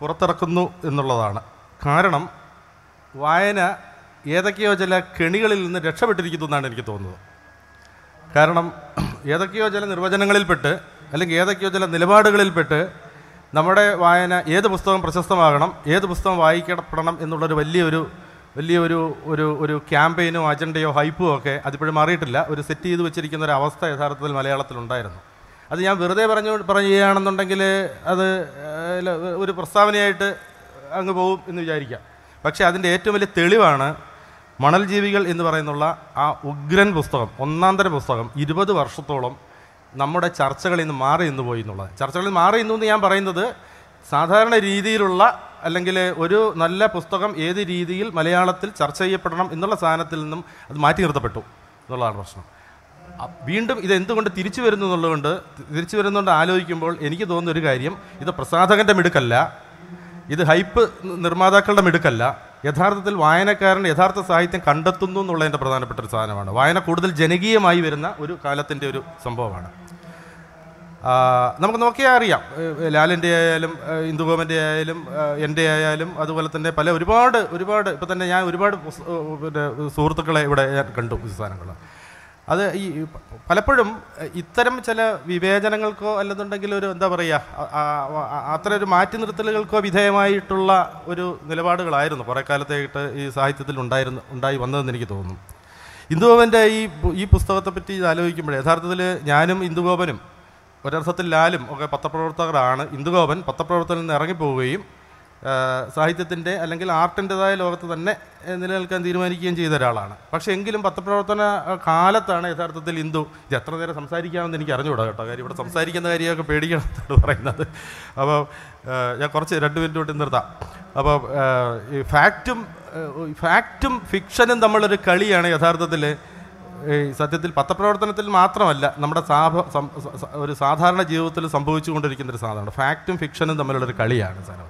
പുറത്തിറക്കുന്നു എന്നുള്ളതാണ് കാരണം വായന ഏതൊക്കെയോ ചില കെണികളിൽ നിന്ന് രക്ഷപ്പെട്ടിരിക്കുന്നു എന്നാണ് എനിക്ക് തോന്നുന്നത് കാരണം ഏതൊക്കെയോ ചില നിർവചനങ്ങളിൽപ്പെട്ട് അല്ലെങ്കിൽ ഏതൊക്കെയോ ചില നിലപാടുകളിൽപ്പെട്ട് നമ്മുടെ വായന ഏത് പുസ്തകം പ്രശസ്തമാകണം ഏത് പുസ്തകം വായിക്കപ്പെടണം എന്നുള്ളൊരു വലിയൊരു വലിയൊരു ഒരു ഒരു ക്യാമ്പയിനോ അജണ്ടയോ ഹൈപ്പോ ഒക്കെ അതിപ്പോഴും മാറിയിട്ടില്ല ഒരു സെറ്റ് ചെയ്ത് വെച്ചിരിക്കുന്ന ഒരു അവസ്ഥ യഥാർത്ഥത്തിൽ മലയാളത്തിലുണ്ടായിരുന്നു അത് ഞാൻ വെറുതെ പറഞ്ഞു പറയുകയാണെന്നുണ്ടെങ്കിൽ അത് ഒരു പ്രസ്താവനയായിട്ട് അങ്ങ് പോകും എന്ന് വിചാരിക്കാം പക്ഷേ അതിൻ്റെ ഏറ്റവും വലിയ തെളിവാണ് മണൽ ജീവികൾ എന്ന് പറയുന്നുള്ള ആ ഉഗ്രൻ പുസ്തകം ഒന്നാന്തര പുസ്തകം ഇരുപത് വർഷത്തോളം നമ്മുടെ ചർച്ചകളിൽ നിന്ന് മാറി നിന്ന് പോയി എന്നുള്ളത് ചർച്ചകളിൽ മാറി നിന്നു എന്ന് ഞാൻ പറയുന്നത് സാധാരണ രീതിയിലുള്ള അല്ലെങ്കിൽ ഒരു നല്ല പുസ്തകം ഏത് രീതിയിൽ മലയാളത്തിൽ ചർച്ച ചെയ്യപ്പെടണം എന്നുള്ള സാധനത്തിൽ നിന്നും അത് മാറ്റി നിർത്തപ്പെട്ടു എന്നുള്ളതാണ് പ്രശ്നം വീണ്ടും ഇത് എന്തുകൊണ്ട് തിരിച്ചു വരുന്നു എന്നുള്ളതുകൊണ്ട് തിരിച്ചു വരുന്നുകൊണ്ട് ആലോചിക്കുമ്പോൾ എനിക്ക് തോന്നുന്ന ഒരു കാര്യം ഇത് പ്രസാധകൻ്റെ മിടുക്കല്ല ഇത് ഹൈപ്പ് നിർമ്മാതാക്കളുടെ മിടുക്കല്ല യഥാർത്ഥത്തിൽ വായനക്കാരൻ യഥാർത്ഥ സാഹിത്യം കണ്ടെത്തുന്നു എന്നുള്ളതിൻ്റെ പ്രധാനപ്പെട്ട ഒരു സാധനമാണ് വായന കൂടുതൽ ജനകീയമായി വരുന്ന ഒരു കാലത്തിൻ്റെ ഒരു സംഭവമാണ് നമുക്ക് നോക്കിയാൽ അറിയാം ലാലിൻ്റെ ആയാലും ഇന്ദുഗോമൻ്റെ ആയാലും എൻ്റെ ആയാലും അതുപോലെ തന്നെ പല ഒരുപാട് ഒരുപാട് ഇപ്പം തന്നെ ഞാൻ ഒരുപാട് പിന്നെ സുഹൃത്തുക്കളെ ഇവിടെ ഞാൻ കണ്ടു ഈ സാധനങ്ങൾ അത് ഈ പലപ്പോഴും ഇത്തരം ചില വിവേചനങ്ങൾക്കോ അല്ലെന്നുണ്ടെങ്കിൽ ഒരു എന്താ പറയുക അത്ര ഒരു മാറ്റി നിർത്തലുകൾക്കോ വിധേയമായിട്ടുള്ള ഒരു നിലപാടുകളായിരുന്നു കുറേ കാലത്തേക്കിട്ട് ഈ സാഹിത്യത്തിൽ ഉണ്ടായിരുന്നു ഉണ്ടായി വന്നതെന്ന് എനിക്ക് തോന്നുന്നു ഇന്ദുഭവൻ്റെ ഈ ഈ പുസ്തകത്തെപ്പറ്റി ആലോചിക്കുമ്പോൾ യഥാർത്ഥത്തിൽ ഞാനും ഇന്ദുഗോപനും ഒരർത്ഥത്തിൽ ലാലും ഒക്കെ പത്രപ്രവർത്തകരാണ് ഇന്ദുഗോപൻ പത്രപ്രവർത്തനിൽ നിന്ന് ഇറങ്ങിപ്പോവുകയും സാഹിത്യത്തിൻ്റെ അല്ലെങ്കിൽ ആർട്ടിൻ്റെതായ ലോകത്ത് തന്നെ നിലനിൽക്കാൻ തീരുമാനിക്കുകയും ചെയ്ത ഒരാളാണ് പക്ഷേ എങ്കിലും പത്രപ്രവർത്തന കാലത്താണ് യഥാർത്ഥത്തിൽ ഇന്ദു ഇത് എത്ര നേരം സംസാരിക്കാമെന്ന് എനിക്ക് അറിഞ്ഞുകൂടാ കേട്ടോ കാര്യം ഇവിടെ സംസാരിക്കുന്ന കാര്യമൊക്കെ പേടിക്കണം പറയുന്നത് അപ്പോൾ ഞാൻ കുറച്ച് രണ്ട് മിനിറ്റ് തൊട്ട് നിർത്താം അപ്പോൾ ഈ ഫാക്റ്റും ഫാക്റ്റും ഫിക്ഷനും തമ്മിലൊരു കളിയാണ് യഥാർത്ഥത്തിൽ ഈ സത്യത്തിൽ പത്രപ്രവർത്തനത്തിൽ മാത്രമല്ല നമ്മുടെ സാഭ ഒരു സാധാരണ ജീവിതത്തിൽ സംഭവിച്ചുകൊണ്ടിരിക്കുന്ന ഒരു സാധനമാണ് ഫാക്റ്റും ഫിക്ഷനും തമ്മിലുള്ളൊരു കളിയാണ് സാധനം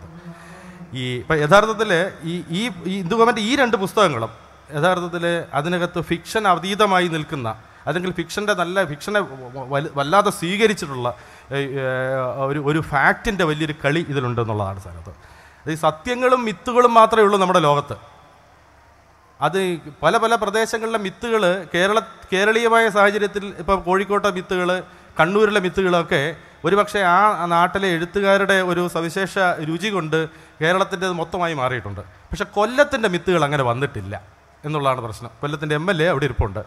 ഈ ഇപ്പം യഥാർത്ഥത്തിൽ ഈ ഈ ഗവൺമെൻറ് ഈ രണ്ട് പുസ്തകങ്ങളും യഥാർത്ഥത്തിൽ അതിനകത്ത് ഫിക്ഷൻ അതീതമായി നിൽക്കുന്ന അല്ലെങ്കിൽ ഫിക്ഷൻ്റെ നല്ല ഫിക്ഷനെ വല്ലാതെ സ്വീകരിച്ചിട്ടുള്ള ഒരു ഒരു ഫാക്റ്റിൻ്റെ വലിയൊരു കളി ഇതിലുണ്ടെന്നുള്ളതാണ് എന്നുള്ളതാണ് സ്ഥലത്ത് ഈ സത്യങ്ങളും മിത്തുകളും മാത്രമേ ഉള്ളൂ നമ്മുടെ ലോകത്ത് അത് പല പല പ്രദേശങ്ങളിലെ മിത്തുകൾ കേരള കേരളീയമായ സാഹചര്യത്തിൽ ഇപ്പോൾ കോഴിക്കോട്ടെ മിത്തുകൾ കണ്ണൂരിലെ മിത്തുകളൊക്കെ ഒരുപക്ഷെ ആ നാട്ടിലെ എഴുത്തുകാരുടെ ഒരു സവിശേഷ രുചി കൊണ്ട് കേരളത്തിൻ്റെ മൊത്തമായി മാറിയിട്ടുണ്ട് പക്ഷെ കൊല്ലത്തിൻ്റെ മിത്തുകൾ അങ്ങനെ വന്നിട്ടില്ല എന്നുള്ളതാണ് പ്രശ്നം കൊല്ലത്തിൻ്റെ എം എൽ എ അവിടെ ഇരിപ്പുണ്ട്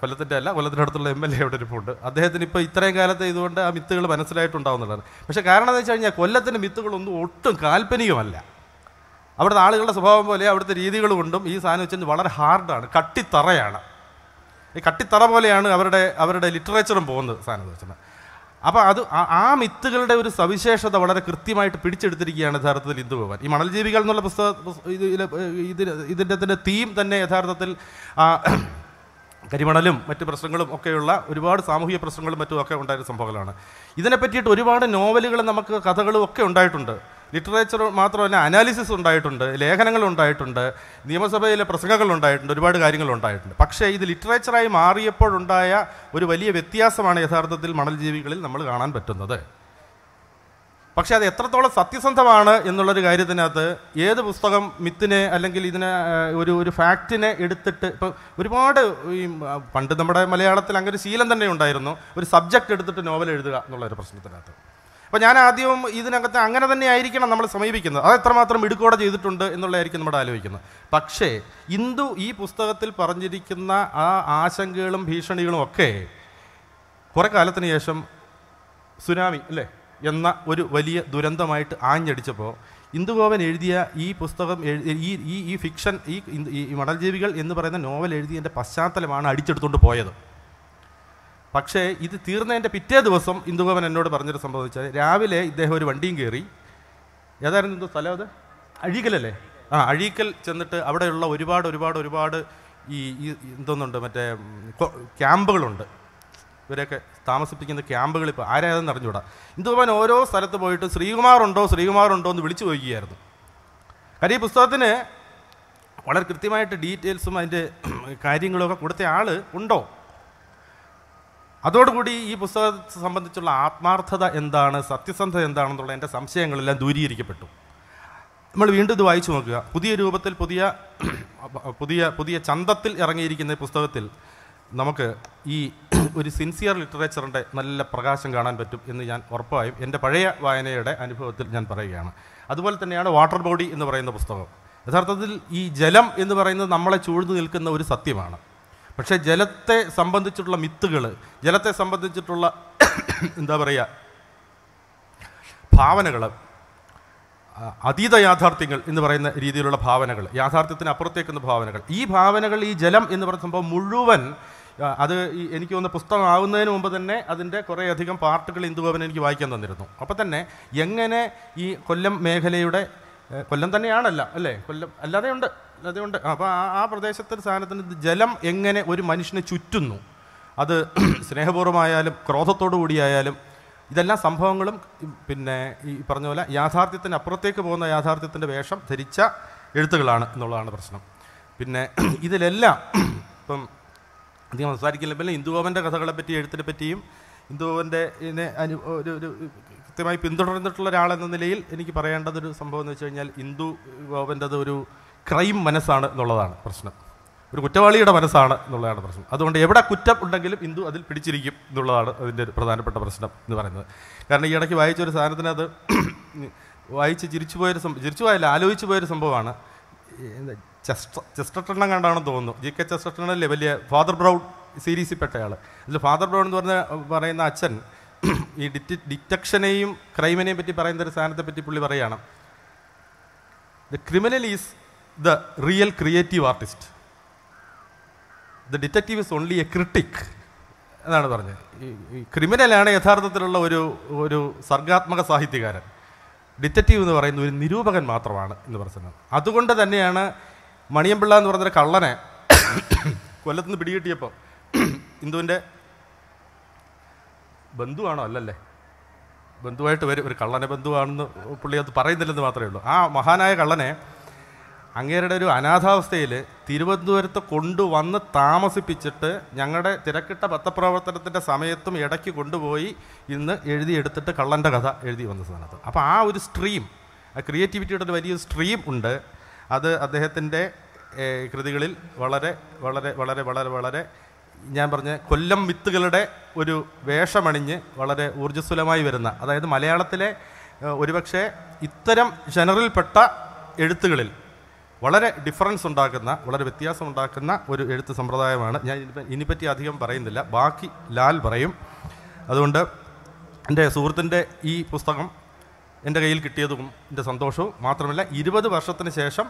കൊല്ലത്തിൻ്റെ അല്ല കൊല്ലത്തിൻ്റെ അടുത്തുള്ള എം എൽ എ അവിടെ ഇരിപ്പുണ്ട് അദ്ദേഹത്തിന് ഇപ്പോൾ ഇത്രയും കാലത്തെ ഇതുകൊണ്ട് ആ മിത്തുകൾ മനസ്സിലായിട്ടുണ്ടാവുന്നുള്ളതാണ് പക്ഷേ കാരണം എന്ന് വെച്ച് കഴിഞ്ഞാൽ കൊല്ലത്തിൻ്റെ മിത്തുകളൊന്നും ഒട്ടും കാൽപ്പനികമല്ല അവിടുത്തെ ആളുകളുടെ സ്വഭാവം പോലെ അവിടുത്തെ രീതികൾ കൊണ്ടും ഈ സാധനം കഴിഞ്ഞാൽ വളരെ ഹാർഡാണ് കട്ടിത്തറയാണ് ഈ കട്ടിത്തറ പോലെയാണ് അവരുടെ അവരുടെ ലിറ്ററേച്ചറും പോകുന്നത് സാധനം വെച്ചാൽ അപ്പോൾ അത് ആ മിത്തുകളുടെ ഒരു സവിശേഷത വളരെ കൃത്യമായിട്ട് പിടിച്ചെടുത്തിരിക്കുകയാണ് യഥാർത്ഥത്തിൽ ഹിന്ദു ഭവൻ ഈ മണൽ ജീവികൾ എന്നുള്ള പുസ്തക ഇത് ഇതിൻ്റെ തന്നെ തീം തന്നെ യഥാർത്ഥത്തിൽ കരിമണലും മറ്റ് പ്രശ്നങ്ങളും ഒക്കെയുള്ള ഒരുപാട് സാമൂഹിക പ്രശ്നങ്ങളും മറ്റും ഒക്കെ ഉണ്ടായ സംഭവങ്ങളാണ് ഇതിനെ പറ്റിയിട്ട് ഒരുപാട് നോവലുകൾ നമുക്ക് കഥകളും ഒക്കെ ഉണ്ടായിട്ടുണ്ട് ലിറ്ററേച്ചർ മാത്രമല്ല അനാലിസിസ് ഉണ്ടായിട്ടുണ്ട് ലേഖനങ്ങൾ ഉണ്ടായിട്ടുണ്ട് നിയമസഭയിലെ പ്രസംഗങ്ങൾ ഉണ്ടായിട്ടുണ്ട് ഒരുപാട് കാര്യങ്ങൾ ഉണ്ടായിട്ടുണ്ട് പക്ഷേ ഇത് ലിറ്ററേച്ചറായി മാറിയപ്പോഴുണ്ടായ ഒരു വലിയ വ്യത്യാസമാണ് യഥാർത്ഥത്തിൽ മണൽ ജീവികളിൽ നമ്മൾ കാണാൻ പറ്റുന്നത് പക്ഷേ അത് എത്രത്തോളം സത്യസന്ധമാണ് എന്നുള്ളൊരു കാര്യത്തിനകത്ത് ഏത് പുസ്തകം മിത്തിനെ അല്ലെങ്കിൽ ഇതിനെ ഒരു ഒരു ഫാക്റ്റിനെ എടുത്തിട്ട് ഇപ്പം ഒരുപാട് ഈ പണ്ട് നമ്മുടെ മലയാളത്തിൽ അങ്ങനെ ഒരു ശീലം തന്നെ ഉണ്ടായിരുന്നു ഒരു സബ്ജക്റ്റ് എടുത്തിട്ട് നോവൽ എഴുതുക എന്നുള്ളൊരു പ്രശ്നത്തിനകത്ത് അപ്പോൾ ഞാൻ ആദ്യവും ഇതിനകത്ത് അങ്ങനെ തന്നെ ആയിരിക്കണം നമ്മൾ സമീപിക്കുന്നത് അത് എത്രമാത്രം ഇടുക്കോടെ ചെയ്തിട്ടുണ്ട് എന്നുള്ളതായിരിക്കും നമ്മുടെ ആലോചിക്കുന്നത് പക്ഷേ ഇന്ദു ഈ പുസ്തകത്തിൽ പറഞ്ഞിരിക്കുന്ന ആ ആശങ്കകളും ഭീഷണികളും ഒക്കെ കുറേ കാലത്തിന് ശേഷം സുനാമി അല്ലേ എന്ന ഒരു വലിയ ദുരന്തമായിട്ട് ആഞ്ഞടിച്ചപ്പോൾ ഇന്ദുഗോപൻ എഴുതിയ ഈ പുസ്തകം ഈ ഈ ഈ ഫിക്ഷൻ ഈ ഈ എന്ന് പറയുന്ന നോവൽ എഴുതിയതിൻ്റെ പശ്ചാത്തലമാണ് അടിച്ചെടുത്തുകൊണ്ട് പോയത് പക്ഷേ ഇത് തീർന്നതിൻ്റെ പിറ്റേ ദിവസം ഇന്ദുഭവൻ എന്നോട് പറഞ്ഞൊരു സംഭവിച്ചാൽ രാവിലെ ഇദ്ദേഹം ഒരു വണ്ടിയും കയറി ഏതായിരുന്നു എന്തോ സ്ഥലം അത് അഴീക്കലല്ലേ ആ അഴീക്കൽ ചെന്നിട്ട് അവിടെയുള്ള ഒരുപാട് ഒരുപാട് ഒരുപാട് ഈ എന്തോന്നുണ്ട് മറ്റേ ക്യാമ്പുകളുണ്ട് ഇവരെയൊക്കെ താമസിപ്പിക്കുന്ന ക്യാമ്പുകൾ ഇപ്പോൾ ആരായതെന്ന് അറിഞ്ഞുകൂടാ ഇന്ദുഭവൻ ഓരോ സ്ഥലത്ത് പോയിട്ട് ശ്രീകുമാറുണ്ടോ ശ്രീകുമാറുണ്ടോ എന്ന് വിളിച്ചു പോയിക്കുകയായിരുന്നു കാര്യം ഈ പുസ്തകത്തിന് വളരെ കൃത്യമായിട്ട് ഡീറ്റെയിൽസും അതിൻ്റെ കാര്യങ്ങളൊക്കെ കൊടുത്ത ആൾ ഉണ്ടോ അതോടുകൂടി ഈ പുസ്തകത്തെ സംബന്ധിച്ചുള്ള ആത്മാർത്ഥത എന്താണ് സത്യസന്ധത എന്താണെന്നുള്ള എൻ്റെ സംശയങ്ങളെല്ലാം ദൂരീകരിക്കപ്പെട്ടു നമ്മൾ വീണ്ടും ഇത് വായിച്ചു നോക്കുക പുതിയ രൂപത്തിൽ പുതിയ പുതിയ പുതിയ ചന്തത്തിൽ ഇറങ്ങിയിരിക്കുന്ന പുസ്തകത്തിൽ നമുക്ക് ഈ ഒരു സിൻസിയർ ലിറ്ററേച്ചറിൻ്റെ നല്ല പ്രകാശം കാണാൻ പറ്റും എന്ന് ഞാൻ ഉറപ്പായും എൻ്റെ പഴയ വായനയുടെ അനുഭവത്തിൽ ഞാൻ പറയുകയാണ് അതുപോലെ തന്നെയാണ് വാട്ടർ ബോഡി എന്ന് പറയുന്ന പുസ്തകം യഥാർത്ഥത്തിൽ ഈ ജലം എന്ന് പറയുന്നത് നമ്മളെ ചൂഴ്ന്നു നിൽക്കുന്ന ഒരു സത്യമാണ് പക്ഷേ ജലത്തെ സംബന്ധിച്ചിട്ടുള്ള മിത്തുകൾ ജലത്തെ സംബന്ധിച്ചിട്ടുള്ള എന്താ പറയുക ഭാവനകൾ അതീത യാഥാർത്ഥ്യങ്ങൾ എന്ന് പറയുന്ന രീതിയിലുള്ള ഭാവനകൾ യാഥാർത്ഥ്യത്തിന് അപ്പുറത്തേക്കുന്ന ഭാവനകൾ ഈ ഭാവനകൾ ഈ ജലം എന്ന് പറയുന്ന സംഭവം മുഴുവൻ അത് എനിക്ക് തോന്നുന്ന പുസ്തകമാവുന്നതിന് മുമ്പ് തന്നെ അതിൻ്റെ കുറേയധികം പാർട്ടുകൾ ഇന്ദുഭവൻ എനിക്ക് വായിക്കാൻ തന്നിരുന്നു അപ്പോൾ തന്നെ എങ്ങനെ ഈ കൊല്ലം മേഖലയുടെ കൊല്ലം തന്നെയാണല്ല അല്ലേ കൊല്ലം അല്ലാതെയുണ്ട് അതുകൊണ്ട് അപ്പോൾ ആ പ്രദേശത്തെ സാധനത്തിന് ജലം എങ്ങനെ ഒരു മനുഷ്യനെ ചുറ്റുന്നു അത് സ്നേഹപൂർവ്വമായാലും ക്രോധത്തോടു കൂടിയായാലും ഇതെല്ലാ സംഭവങ്ങളും പിന്നെ ഈ പറഞ്ഞ പോലെ യാഥാർത്ഥ്യത്തിന് അപ്പുറത്തേക്ക് പോകുന്ന യാഥാർത്ഥ്യത്തിൻ്റെ വേഷം ധരിച്ച എഴുത്തുകളാണ് എന്നുള്ളതാണ് പ്രശ്നം പിന്നെ ഇതിലെല്ലാം ഇപ്പം അധികം സംസാരിക്കില്ല പിന്നെ ഇന്ദുഗോപൻ്റെ കഥകളെ പറ്റി എഴുത്തിനെ പറ്റിയും ഇന്ദുഗോപൻ്റെ ഇതിനെ അനു ഒരു ഒരു കൃത്യമായി പിന്തുടർന്നിട്ടുള്ള ഒരാളെന്ന നിലയിൽ എനിക്ക് പറയേണ്ടതൊരു സംഭവം എന്ന് വെച്ച് കഴിഞ്ഞാൽ ഇന്ദു ഗോപൻ്റെത് ഒരു ക്രൈം മനസ്സാണ് എന്നുള്ളതാണ് പ്രശ്നം ഒരു കുറ്റവാളിയുടെ മനസ്സാണ് എന്നുള്ളതാണ് പ്രശ്നം അതുകൊണ്ട് എവിടെ കുറ്റം ഉണ്ടെങ്കിലും ഹിന്ദു അതിൽ പിടിച്ചിരിക്കും എന്നുള്ളതാണ് അതിൻ്റെ ഒരു പ്രധാനപ്പെട്ട പ്രശ്നം എന്ന് പറയുന്നത് കാരണം ഈ ഇടയ്ക്ക് വായിച്ചൊരു സാധനത്തിനത് വായിച്ച് ചിരിച്ചു പോയൊരു സംഭവം ചിരിച്ചു പോയല്ല ആലോചിച്ചു പോയൊരു സംഭവമാണ് ചെസ്റ്റ ചെസ്റ്റട്ടണ്ണം കണ്ടാണെന്ന് തോന്നുന്നു ജി കെ ചെസ്റ്റട്ടണ്ണല്ലേ വലിയ ഫാദർ ബ്രൗൺ സീരീസിൽ പെട്ടയാൾ അതിൽ ഫാദർ ബ്രൗൺ എന്ന് പറഞ്ഞ പറയുന്ന അച്ഛൻ ഈ ഡിറ്റ ഡിറ്റക്ഷനെയും ക്രൈമിനെയും പറ്റി പറയുന്ന ഒരു സാധനത്തെ പറ്റി പുള്ളി പറയുകയാണ് the criminal is the real creative artist The detective is only a critic എന്നാണ് പറഞ്ഞത് ഈ ക്രിമിനലാണ് യഥാർത്ഥത്തിലുള്ള ഒരു ഒരു സർഗാത്മക സാഹിത്യകാരൻ ഡിറ്റക്റ്റീവ് എന്ന് പറയുന്ന ഒരു നിരൂപകൻ മാത്രമാണ് എന്ന് പറയുന്നത് അതുകൊണ്ട് തന്നെയാണ് മണിയമ്പിള്ള എന്ന് പറഞ്ഞൊരു കള്ളനെ കൊല്ലത്തുനിന്ന് പിടികിട്ടിയപ്പോൾ ഇന്ദുവിൻ്റെ ബന്ധുവാണോ അല്ലല്ലേ ബന്ധുവായിട്ട് വരും ഒരു കള്ളനെ ബന്ധുവാണെന്ന് പുള്ളി അത് പറയുന്നില്ലെന്ന് മാത്രമേ ഉള്ളൂ ആ മഹാനായ കള്ളനെ അങ്ങേരുടെ ഒരു അനാഥാവസ്ഥയിൽ തിരുവനന്തപുരത്ത് കൊണ്ടുവന്ന് താമസിപ്പിച്ചിട്ട് ഞങ്ങളുടെ തിരക്കിട്ട പത്രപ്രവർത്തനത്തിൻ്റെ സമയത്തും ഇടയ്ക്ക് കൊണ്ടുപോയി ഇന്ന് എഴുതിയെടുത്തിട്ട് കള്ളൻ്റെ കഥ എഴുതി വന്ന സ്ഥാനത്ത് അപ്പോൾ ആ ഒരു സ്ട്രീം ക്രിയേറ്റിവിറ്റിയുടെ ഒരു വലിയൊരു സ്ട്രീം ഉണ്ട് അത് അദ്ദേഹത്തിൻ്റെ കൃതികളിൽ വളരെ വളരെ വളരെ വളരെ വളരെ ഞാൻ പറഞ്ഞ കൊല്ലം വിത്തുകളുടെ ഒരു വേഷമണിഞ്ഞ് വളരെ ഊർജ്ജസ്വലമായി വരുന്ന അതായത് മലയാളത്തിലെ ഒരുപക്ഷെ ഇത്തരം ജനറിൽപ്പെട്ട എഴുത്തുകളിൽ വളരെ ഡിഫറൻസ് ഉണ്ടാക്കുന്ന വളരെ വ്യത്യാസം ഉണ്ടാക്കുന്ന ഒരു എഴുത്ത് സമ്പ്രദായമാണ് ഞാൻ പറ്റി അധികം പറയുന്നില്ല ബാക്കി ലാൽ പറയും അതുകൊണ്ട് എൻ്റെ സുഹൃത്തിൻ്റെ ഈ പുസ്തകം എൻ്റെ കയ്യിൽ കിട്ടിയതും എൻ്റെ സന്തോഷവും മാത്രമല്ല ഇരുപത് വർഷത്തിന് ശേഷം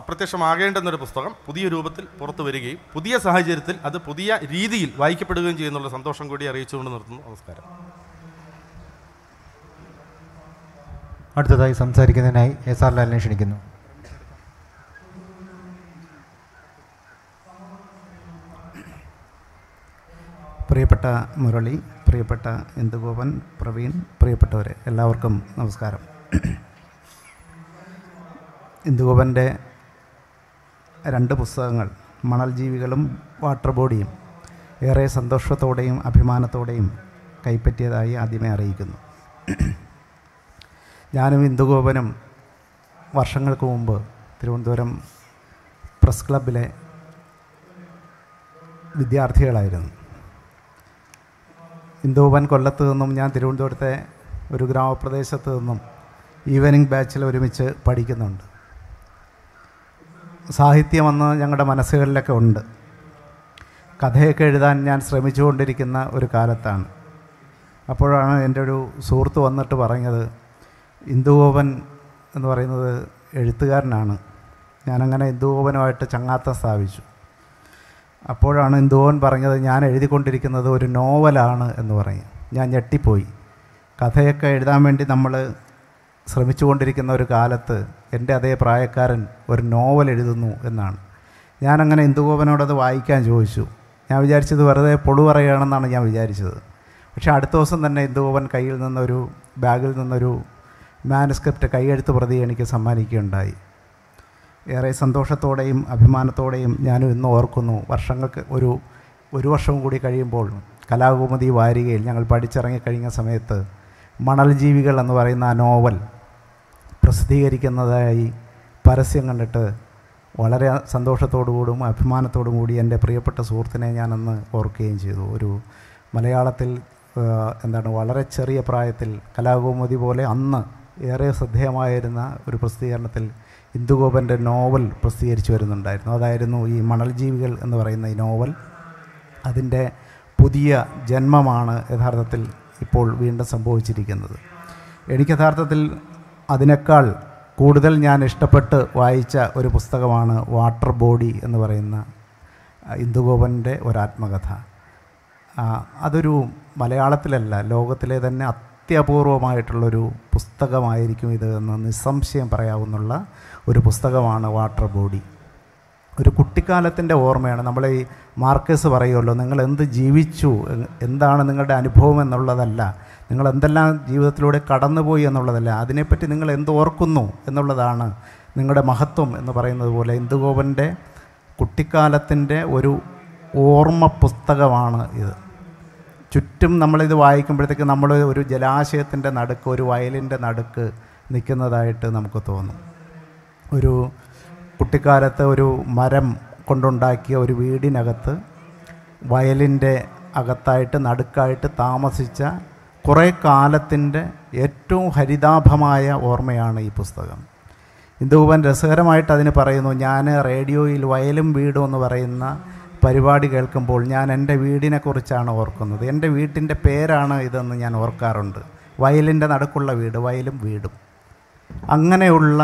അപ്രത്യക്ഷമാകേണ്ടെന്നൊരു പുസ്തകം പുതിയ രൂപത്തിൽ പുറത്തു വരികയും പുതിയ സാഹചര്യത്തിൽ അത് പുതിയ രീതിയിൽ വായിക്കപ്പെടുകയും ചെയ്യുന്നുള്ള സന്തോഷം കൂടി അറിയിച്ചുകൊണ്ട് നിർത്തുന്നു നമസ്കാരം അടുത്തതായി സംസാരിക്കുന്നതിനായി എസ് ആർ ലാലിനെ ക്ഷണിക്കുന്നു പ്രിയപ്പെട്ട മുരളി പ്രിയപ്പെട്ട ഇന്ദുഗോപൻ പ്രവീൺ പ്രിയപ്പെട്ടവരെ എല്ലാവർക്കും നമസ്കാരം ഇന്ദുഗോപൻ്റെ രണ്ട് പുസ്തകങ്ങൾ മണൽ ജീവികളും വാട്ടർ ബോഡിയും ഏറെ സന്തോഷത്തോടെയും അഭിമാനത്തോടെയും കൈപ്പറ്റിയതായി ആദ്യമേ അറിയിക്കുന്നു ഞാനും ഇന്ദുഗോപനും വർഷങ്ങൾക്ക് മുമ്പ് തിരുവനന്തപുരം പ്രസ് ക്ലബിലെ വിദ്യാർത്ഥികളായിരുന്നു ഇന്ദുവൻ കൊല്ലത്ത് നിന്നും ഞാൻ തിരുവനന്തപുരത്തെ ഒരു ഗ്രാമപ്രദേശത്ത് നിന്നും ഈവനിങ് ബാച്ചിൽ ഒരുമിച്ച് പഠിക്കുന്നുണ്ട് സാഹിത്യമെന്ന് ഞങ്ങളുടെ മനസ്സുകളിലൊക്കെ ഉണ്ട് കഥയൊക്കെ എഴുതാൻ ഞാൻ ശ്രമിച്ചുകൊണ്ടിരിക്കുന്ന ഒരു കാലത്താണ് അപ്പോഴാണ് എൻ്റെ ഒരു സുഹൃത്ത് വന്നിട്ട് പറഞ്ഞത് ഇന്ദുഗോപൻ എന്ന് പറയുന്നത് എഴുത്തുകാരനാണ് ഞാനങ്ങനെ ഇന്ദുഗോപനുമായിട്ട് ചങ്ങാത്തം സ്ഥാപിച്ചു അപ്പോഴാണ് ഇന്ദുവോൻ പറഞ്ഞത് ഞാൻ എഴുതിക്കൊണ്ടിരിക്കുന്നത് ഒരു നോവലാണ് എന്ന് പറഞ്ഞു ഞാൻ ഞെട്ടിപ്പോയി കഥയൊക്കെ എഴുതാൻ വേണ്ടി നമ്മൾ ശ്രമിച്ചുകൊണ്ടിരിക്കുന്ന ഒരു കാലത്ത് എൻ്റെ അതേ പ്രായക്കാരൻ ഒരു നോവൽ എഴുതുന്നു എന്നാണ് ഞാനങ്ങനെ ഇന്ദുഗോപനോടത് വായിക്കാൻ ചോദിച്ചു ഞാൻ വിചാരിച്ചത് വെറുതെ പൊളു പറയുകയാണെന്നാണ് ഞാൻ വിചാരിച്ചത് പക്ഷേ അടുത്ത ദിവസം തന്നെ ഇന്ദുഗോപൻ കയ്യിൽ നിന്നൊരു ബാഗിൽ നിന്നൊരു മാനുസ്ക്രിപ്റ്റ് കൈയെഴുത്ത് പ്രതി എനിക്ക് സമ്മാനിക്കുകയുണ്ടായി ഏറെ സന്തോഷത്തോടെയും അഭിമാനത്തോടെയും ഞാനും ഇന്ന് ഓർക്കുന്നു വർഷങ്ങൾക്ക് ഒരു ഒരു വർഷം കൂടി കഴിയുമ്പോൾ കലാകുമതി വാരികയിൽ ഞങ്ങൾ പഠിച്ചിറങ്ങിക്കഴിഞ്ഞ സമയത്ത് മണൽ ജീവികൾ എന്ന് പറയുന്ന ആ നോവൽ പ്രസിദ്ധീകരിക്കുന്നതായി പരസ്യം കണ്ടിട്ട് വളരെ സന്തോഷത്തോടുകൂടും അഭിമാനത്തോടും കൂടി എൻ്റെ പ്രിയപ്പെട്ട സുഹൃത്തിനെ ഞാനന്ന് ഓർക്കുകയും ചെയ്തു ഒരു മലയാളത്തിൽ എന്താണ് വളരെ ചെറിയ പ്രായത്തിൽ കലാകൗമുദി പോലെ അന്ന് ഏറെ ശ്രദ്ധേയമായിരുന്ന ഒരു പ്രസിദ്ധീകരണത്തിൽ ഇന്ദുഗോപൻ്റെ നോവൽ പ്രസിദ്ധീകരിച്ചു വരുന്നുണ്ടായിരുന്നു അതായിരുന്നു ഈ മണൽ ജീവികൾ എന്ന് പറയുന്ന ഈ നോവൽ അതിൻ്റെ പുതിയ ജന്മമാണ് യഥാർത്ഥത്തിൽ ഇപ്പോൾ വീണ്ടും സംഭവിച്ചിരിക്കുന്നത് എനിക്ക് യഥാർത്ഥത്തിൽ അതിനേക്കാൾ കൂടുതൽ ഞാൻ ഇഷ്ടപ്പെട്ട് വായിച്ച ഒരു പുസ്തകമാണ് വാട്ടർ ബോഡി എന്ന് പറയുന്ന ഇന്ദുഗോപൻ്റെ ഒരാത്മകഥ അതൊരു മലയാളത്തിലല്ല ലോകത്തിലെ തന്നെ അത്യപൂർവമായിട്ടുള്ളൊരു പുസ്തകമായിരിക്കും ഇത് എന്ന് നിസ്സംശയം പറയാവുന്നുള്ള ഒരു പുസ്തകമാണ് വാട്ടർ ബോഡി ഒരു കുട്ടിക്കാലത്തിൻ്റെ ഓർമ്മയാണ് നമ്മൾ ഈ മാർക്കേഴ്സ് പറയുമല്ലോ നിങ്ങൾ എന്ത് ജീവിച്ചു എന്താണ് നിങ്ങളുടെ അനുഭവം എന്നുള്ളതല്ല നിങ്ങൾ എന്തെല്ലാം ജീവിതത്തിലൂടെ കടന്നുപോയി എന്നുള്ളതല്ല അതിനെപ്പറ്റി നിങ്ങൾ എന്ത് ഓർക്കുന്നു എന്നുള്ളതാണ് നിങ്ങളുടെ മഹത്വം എന്ന് പറയുന്നത് പോലെ ഇന്ദുഗോപൻ്റെ കുട്ടിക്കാലത്തിൻ്റെ ഒരു ഓർമ്മ പുസ്തകമാണ് ഇത് ചുറ്റും നമ്മളിത് വായിക്കുമ്പോഴത്തേക്ക് നമ്മൾ ഒരു ജലാശയത്തിൻ്റെ നടുക്ക് ഒരു വയലിൻ്റെ നടുക്ക് നിൽക്കുന്നതായിട്ട് നമുക്ക് തോന്നും ഒരു കുട്ടിക്കാലത്ത് ഒരു മരം കൊണ്ടുണ്ടാക്കിയ ഒരു വീടിനകത്ത് വയലിൻ്റെ അകത്തായിട്ട് നടുക്കായിട്ട് താമസിച്ച കുറേ കാലത്തിൻ്റെ ഏറ്റവും ഹരിതാഭമായ ഓർമ്മയാണ് ഈ പുസ്തകം ഇന്ദുപൻ രസകരമായിട്ട് അതിന് പറയുന്നു ഞാൻ റേഡിയോയിൽ വയലും വീടും എന്ന് പറയുന്ന പരിപാടി കേൾക്കുമ്പോൾ ഞാൻ എൻ്റെ വീടിനെക്കുറിച്ചാണ് ഓർക്കുന്നത് എൻ്റെ വീട്ടിൻ്റെ പേരാണ് ഇതെന്ന് ഞാൻ ഓർക്കാറുണ്ട് വയലിൻ്റെ നടുക്കുള്ള വീട് വയലും വീടും അങ്ങനെയുള്ള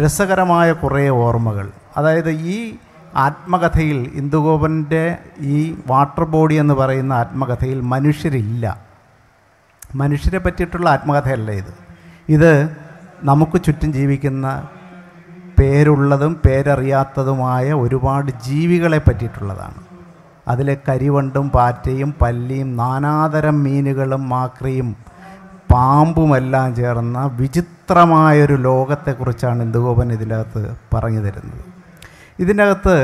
രസകരമായ കുറേ ഓർമ്മകൾ അതായത് ഈ ആത്മകഥയിൽ ഇന്ദുഗോപൻ്റെ ഈ വാട്ടർ ബോഡി എന്ന് പറയുന്ന ആത്മകഥയിൽ മനുഷ്യരില്ല മനുഷ്യരെ പറ്റിയിട്ടുള്ള ആത്മകഥയല്ല ഇത് ഇത് നമുക്ക് ചുറ്റും ജീവിക്കുന്ന പേരുള്ളതും പേരറിയാത്തതുമായ ഒരുപാട് ജീവികളെ പറ്റിയിട്ടുള്ളതാണ് അതിലെ കരിവണ്ടും പാറ്റയും പല്ലിയും നാനാതരം മീനുകളും മാക്രിയും പാമ്പുമെല്ലാം ചേർന്ന വിചിത്രമായൊരു ലോകത്തെക്കുറിച്ചാണ് ഇന്ദുഗോപൻ ഇതിനകത്ത് പറഞ്ഞു തരുന്നത് അകത്ത്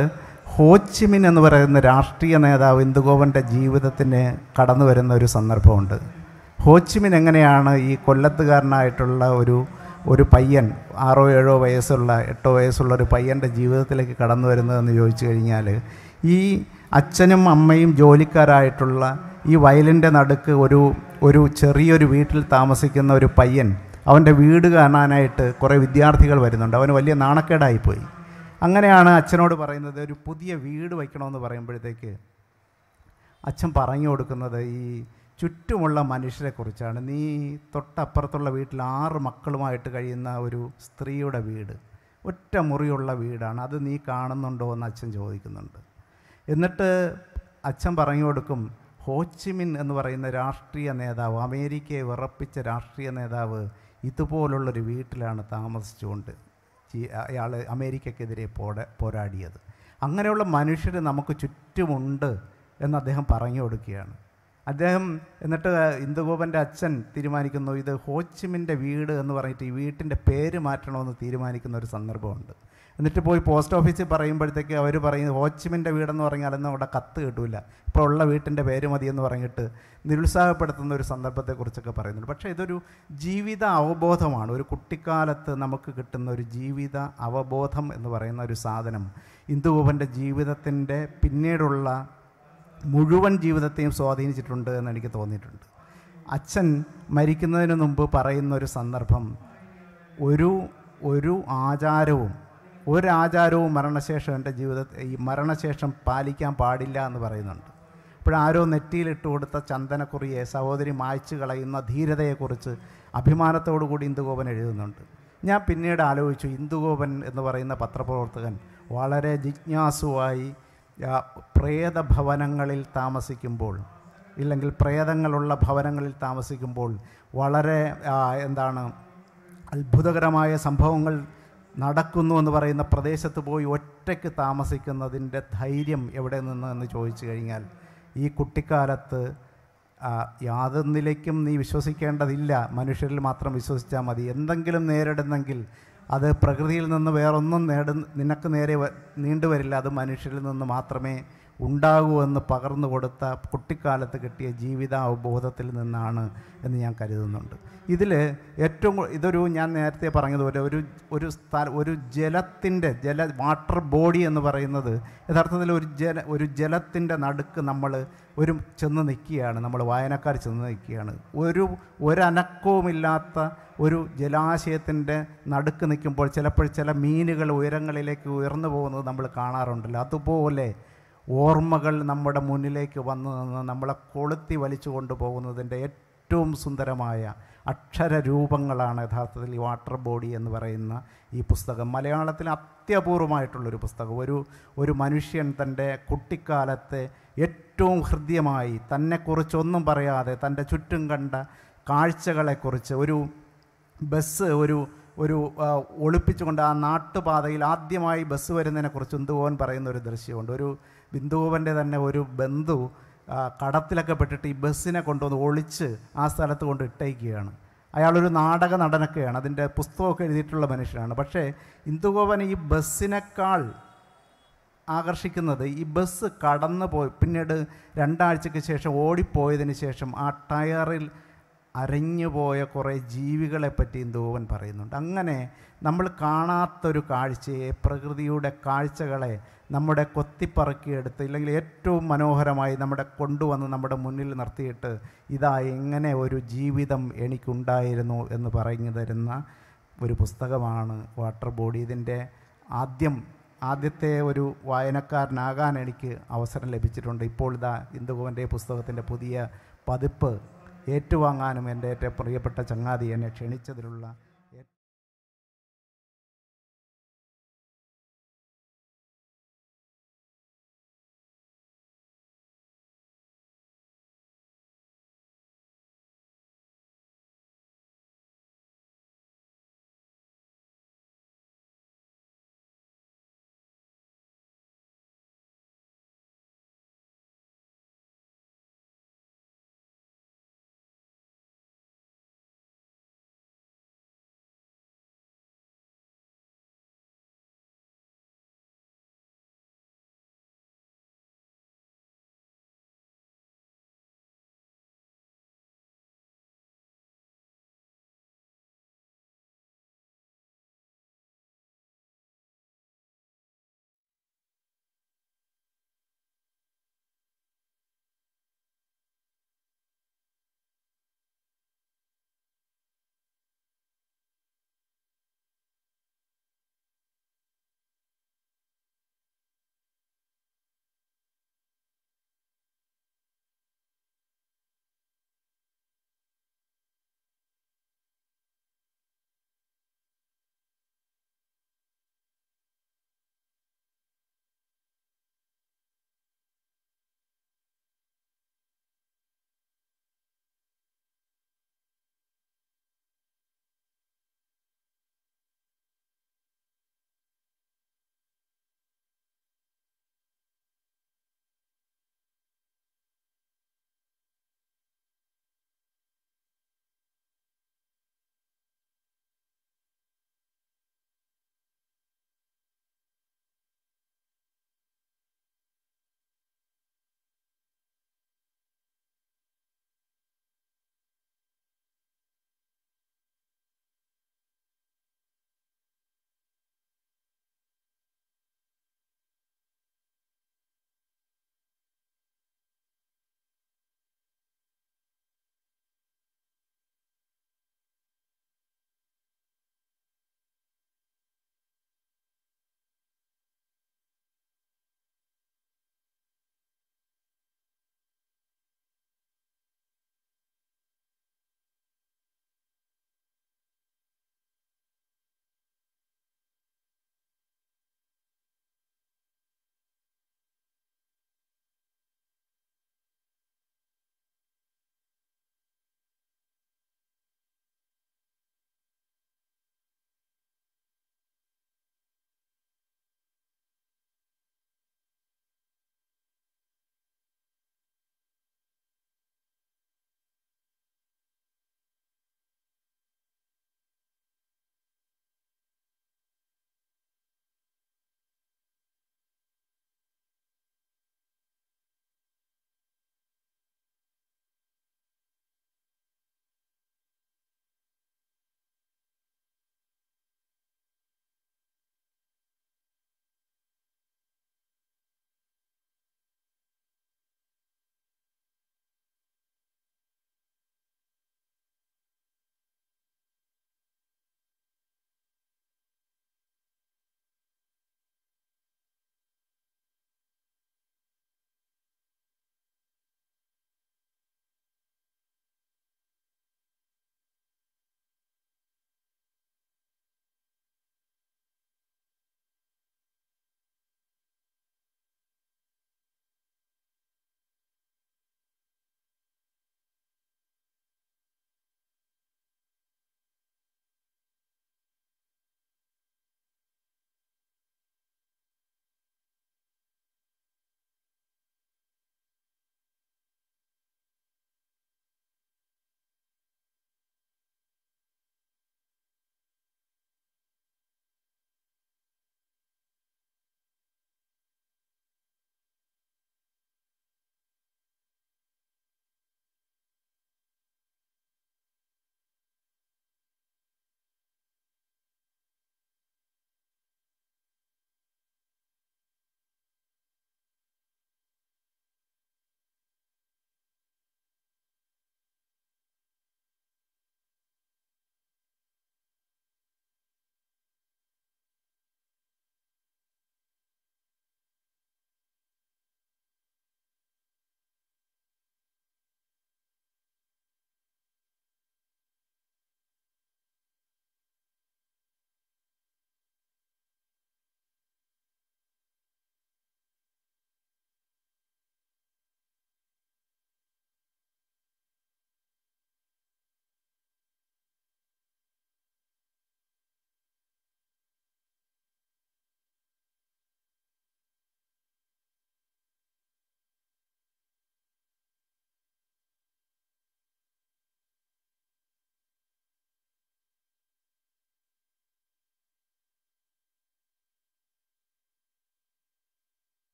ഹോച്ചിമിൻ എന്ന് പറയുന്ന രാഷ്ട്രീയ നേതാവ് ഇന്ദുഗോപൻ്റെ ജീവിതത്തിന് കടന്നു വരുന്ന ഒരു സന്ദർഭമുണ്ട് ഹോച്ചിമിൻ എങ്ങനെയാണ് ഈ കൊല്ലത്തുകാരനായിട്ടുള്ള ഒരു ഒരു പയ്യൻ ആറോ ഏഴോ വയസ്സുള്ള എട്ടോ വയസ്സുള്ള ഒരു പയ്യൻ്റെ ജീവിതത്തിലേക്ക് കടന്നു വരുന്നതെന്ന് ചോദിച്ചു കഴിഞ്ഞാൽ ഈ അച്ഛനും അമ്മയും ജോലിക്കാരായിട്ടുള്ള ഈ വയലിൻ്റെ നടുക്ക് ഒരു ഒരു ചെറിയൊരു വീട്ടിൽ താമസിക്കുന്ന ഒരു പയ്യൻ അവൻ്റെ വീട് കാണാനായിട്ട് കുറേ വിദ്യാർത്ഥികൾ വരുന്നുണ്ട് അവന് വലിയ നാണക്കേടായിപ്പോയി അങ്ങനെയാണ് അച്ഛനോട് പറയുന്നത് ഒരു പുതിയ വീട് വയ്ക്കണമെന്ന് പറയുമ്പോഴത്തേക്ക് അച്ഛൻ പറഞ്ഞു കൊടുക്കുന്നത് ഈ ചുറ്റുമുള്ള മനുഷ്യരെക്കുറിച്ചാണ് നീ തൊട്ടപ്പുറത്തുള്ള വീട്ടിൽ ആറ് മക്കളുമായിട്ട് കഴിയുന്ന ഒരു സ്ത്രീയുടെ വീട് ഒറ്റ മുറിയുള്ള വീടാണ് അത് നീ കാണുന്നുണ്ടോ എന്ന് അച്ഛൻ ചോദിക്കുന്നുണ്ട് എന്നിട്ട് അച്ഛൻ പറഞ്ഞു കൊടുക്കും ഹോച്ചിമിൻ എന്ന് പറയുന്ന രാഷ്ട്രീയ നേതാവ് അമേരിക്കയെ വിറപ്പിച്ച രാഷ്ട്രീയ നേതാവ് ഇതുപോലുള്ളൊരു വീട്ടിലാണ് താമസിച്ചുകൊണ്ട് അയാൾ അമേരിക്കക്കെതിരെ പോട പോരാടിയത് അങ്ങനെയുള്ള മനുഷ്യർ നമുക്ക് ചുറ്റുമുണ്ട് എന്ന് അദ്ദേഹം പറഞ്ഞു കൊടുക്കുകയാണ് അദ്ദേഹം എന്നിട്ട് ഇന്ദുഗോപൻ്റെ അച്ഛൻ തീരുമാനിക്കുന്നു ഇത് ഹോച്ചിമിൻ്റെ വീട് എന്ന് പറഞ്ഞിട്ട് ഈ വീട്ടിൻ്റെ പേര് മാറ്റണമെന്ന് തീരുമാനിക്കുന്ന ഒരു സന്ദർഭമുണ്ട് എന്നിട്ട് പോയി പോസ്റ്റ് ഓഫീസിൽ പറയുമ്പോഴത്തേക്ക് അവർ പറയും ഹോച്ചിമിൻ്റെ വീടെന്ന് പറഞ്ഞാലൊന്നും അവിടെ കത്ത് കിട്ടില്ല ഇപ്പോൾ ഉള്ള വീട്ടിൻ്റെ പേര് മതിയെന്ന് പറഞ്ഞിട്ട് നിരുത്സാഹപ്പെടുത്തുന്ന ഒരു സന്ദർഭത്തെക്കുറിച്ചൊക്കെ പറയുന്നുണ്ട് പക്ഷേ ഇതൊരു ജീവിത അവബോധമാണ് ഒരു കുട്ടിക്കാലത്ത് നമുക്ക് കിട്ടുന്ന ഒരു ജീവിത അവബോധം എന്ന് പറയുന്ന ഒരു സാധനം ഇന്ദുഗോപൻ്റെ ജീവിതത്തിൻ്റെ പിന്നീടുള്ള മുഴുവൻ ജീവിതത്തെയും സ്വാധീനിച്ചിട്ടുണ്ട് എന്ന് എനിക്ക് തോന്നിയിട്ടുണ്ട് അച്ഛൻ മരിക്കുന്നതിന് മുമ്പ് പറയുന്നൊരു സന്ദർഭം ഒരു ഒരു ആചാരവും ഒരാചാരവും മരണശേഷം എൻ്റെ ജീവിതത്തിൽ ഈ മരണശേഷം പാലിക്കാൻ പാടില്ല എന്ന് പറയുന്നുണ്ട് ഇപ്പോഴാരോ നെറ്റിയിലിട്ട് കൊടുത്ത ചന്ദനക്കുറിയെ സഹോദരി മായ്ച്ചു കളയുന്ന ധീരതയെക്കുറിച്ച് അഭിമാനത്തോടുകൂടി ഇന്ദുഗോപൻ എഴുതുന്നുണ്ട് ഞാൻ പിന്നീട് ആലോചിച്ചു ഇന്ദുഗോപൻ എന്ന് പറയുന്ന പത്രപ്രവർത്തകൻ വളരെ ജിജ്ഞാസുവായി പ്രേതഭവനങ്ങളിൽ താമസിക്കുമ്പോൾ ഇല്ലെങ്കിൽ പ്രേതങ്ങളുള്ള ഭവനങ്ങളിൽ താമസിക്കുമ്പോൾ വളരെ എന്താണ് അത്ഭുതകരമായ സംഭവങ്ങൾ നടക്കുന്നു എന്ന് പറയുന്ന പ്രദേശത്ത് പോയി ഒറ്റയ്ക്ക് താമസിക്കുന്നതിൻ്റെ ധൈര്യം എവിടെ നിന്ന് എന്ന് ചോദിച്ചു കഴിഞ്ഞാൽ ഈ കുട്ടിക്കാലത്ത് യാതൊന്നിലേക്കും നീ വിശ്വസിക്കേണ്ടതില്ല മനുഷ്യരിൽ മാത്രം വിശ്വസിച്ചാൽ മതി എന്തെങ്കിലും നേരിടുന്നെങ്കിൽ അത് പ്രകൃതിയിൽ നിന്ന് വേറൊന്നും നേടുന്ന നിനക്ക് നേരെ നീണ്ടുവരില്ല അത് മനുഷ്യരിൽ നിന്ന് മാത്രമേ ഉണ്ടാകുമെന്ന് പകർന്നു കൊടുത്ത കുട്ടിക്കാലത്ത് കിട്ടിയ ജീവിതാവബോധത്തിൽ നിന്നാണ് എന്ന് ഞാൻ കരുതുന്നുണ്ട് ഇതിൽ ഏറ്റവും ഇതൊരു ഞാൻ നേരത്തെ പറഞ്ഞതുപോലെ ഒരു ഒരു സ്ഥല ഒരു ജലത്തിൻ്റെ ജല വാട്ടർ ബോഡി എന്ന് പറയുന്നത് യഥാർത്ഥത്തിൽ ഒരു ജല ഒരു ജലത്തിൻ്റെ നടുക്ക് നമ്മൾ ഒരു ചെന്ന് നിൽക്കുകയാണ് നമ്മൾ വായനക്കാർ ചെന്ന് നിൽക്കുകയാണ് ഒരു ഒരനക്കവുമില്ലാത്ത ഒരു ജലാശയത്തിൻ്റെ നടുക്ക് നിൽക്കുമ്പോൾ ചിലപ്പോൾ ചില മീനുകൾ ഉയരങ്ങളിലേക്ക് ഉയർന്നു പോകുന്നത് നമ്മൾ കാണാറുണ്ടല്ലോ അതുപോലെ ഓർമ്മകൾ നമ്മുടെ മുന്നിലേക്ക് വന്നു നിന്ന് നമ്മളെ കൊളുത്തി വലിച്ചു കൊണ്ടുപോകുന്നതിൻ്റെ ഏറ്റവും സുന്ദരമായ അക്ഷരരൂപങ്ങളാണ് യഥാർത്ഥത്തിൽ ഈ വാട്ടർ ബോഡി എന്ന് പറയുന്ന ഈ പുസ്തകം മലയാളത്തിൽ അത്യപൂർവമായിട്ടുള്ളൊരു പുസ്തകം ഒരു ഒരു മനുഷ്യൻ തൻ്റെ കുട്ടിക്കാലത്തെ ഏറ്റവും ഹൃദ്യമായി തന്നെക്കുറിച്ചൊന്നും പറയാതെ തൻ്റെ ചുറ്റും കണ്ട കാഴ്ചകളെക്കുറിച്ച് ഒരു ബസ് ഒരു ഒരു ഒളിപ്പിച്ചുകൊണ്ട് ആ നാട്ടുപാതയിൽ ആദ്യമായി ബസ് വരുന്നതിനെക്കുറിച്ച് എന്തുപോകാൻ പറയുന്ന ഒരു ദൃശ്യമുണ്ട് ഒരു ബിന്ദുഗോപൻ്റെ തന്നെ ഒരു ബന്ധു കടത്തിലൊക്കെ പെട്ടിട്ട് ഈ ബസ്സിനെ കൊണ്ടുവന്ന് ഒളിച്ച് ആ സ്ഥലത്ത് കൊണ്ട് ഇട്ടയക്കുകയാണ് അയാളൊരു നാടക നടനൊക്കെയാണ് അതിൻ്റെ പുസ്തകമൊക്കെ എഴുതിയിട്ടുള്ള മനുഷ്യനാണ് പക്ഷേ ഇന്ദുഗോപൻ ഈ ബസ്സിനേക്കാൾ ആകർഷിക്കുന്നത് ഈ ബസ് കടന്നു പോയി പിന്നീട് രണ്ടാഴ്ചയ്ക്ക് ശേഷം ഓടിപ്പോയതിന് ശേഷം ആ ടയറിൽ അറിഞ്ഞുപോയ കുറേ ജീവികളെപ്പറ്റി ദൂവൻ പറയുന്നുണ്ട് അങ്ങനെ നമ്മൾ കാണാത്തൊരു കാഴ്ചയെ പ്രകൃതിയുടെ കാഴ്ചകളെ നമ്മുടെ കൊത്തിപ്പറക്കിയെടുത്ത് ഇല്ലെങ്കിൽ ഏറ്റവും മനോഹരമായി നമ്മുടെ കൊണ്ടുവന്ന് നമ്മുടെ മുന്നിൽ നിർത്തിയിട്ട് ഇതാ എങ്ങനെ ഒരു ജീവിതം എനിക്കുണ്ടായിരുന്നു എന്ന് പറഞ്ഞു തരുന്ന ഒരു പുസ്തകമാണ് വാട്ടർ ബോഡി ഇതിൻ്റെ ആദ്യം ആദ്യത്തെ ഒരു വായനക്കാരനാകാൻ എനിക്ക് അവസരം ലഭിച്ചിട്ടുണ്ട് ഇപ്പോൾ ഇതാ ഇന്ദുഗോവൻ്റെ പുസ്തകത്തിൻ്റെ പുതിയ പതിപ്പ് ഏറ്റുവാങ്ങാനും എൻ്റെ ഏറ്റവും പ്രിയപ്പെട്ട ചങ്ങാതി എന്നെ ക്ഷണിച്ചതിലുള്ള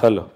¡Claro!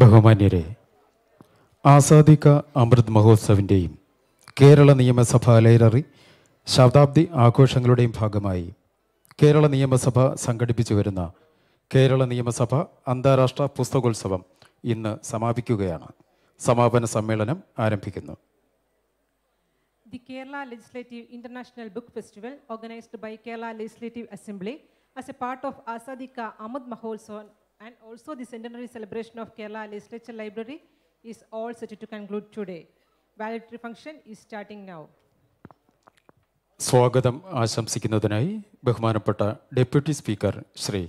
ബഹുമാന്യരെ ആസാദിക അമൃത് മഹോത്സവിൻ്റെയും കേരള നിയമസഭ ലൈബ്രറി ശതാബ്ദി ആഘോഷങ്ങളുടെയും ഭാഗമായി കേരള നിയമസഭ സംഘടിപ്പിച്ചു വരുന്ന കേരള നിയമസഭ അന്താരാഷ്ട്ര പുസ്തകോത്സവം ഇന്ന് സമാപിക്കുകയാണ് സമാപന സമ്മേളനം ആരംഭിക്കുന്നു the Kerala legislative international book festival organised by Kerala legislative assembly as a part of ആസാദിക അമദ് മഹോത്സവം and also the centenary celebration of Kerala Legislature Library is all set to conclude today. Valedictory function is starting now. സ്വാഗതം ആശംസിക്കുന്നതിനായി ബഹുമാനപ്പെട്ട deputy speaker Shri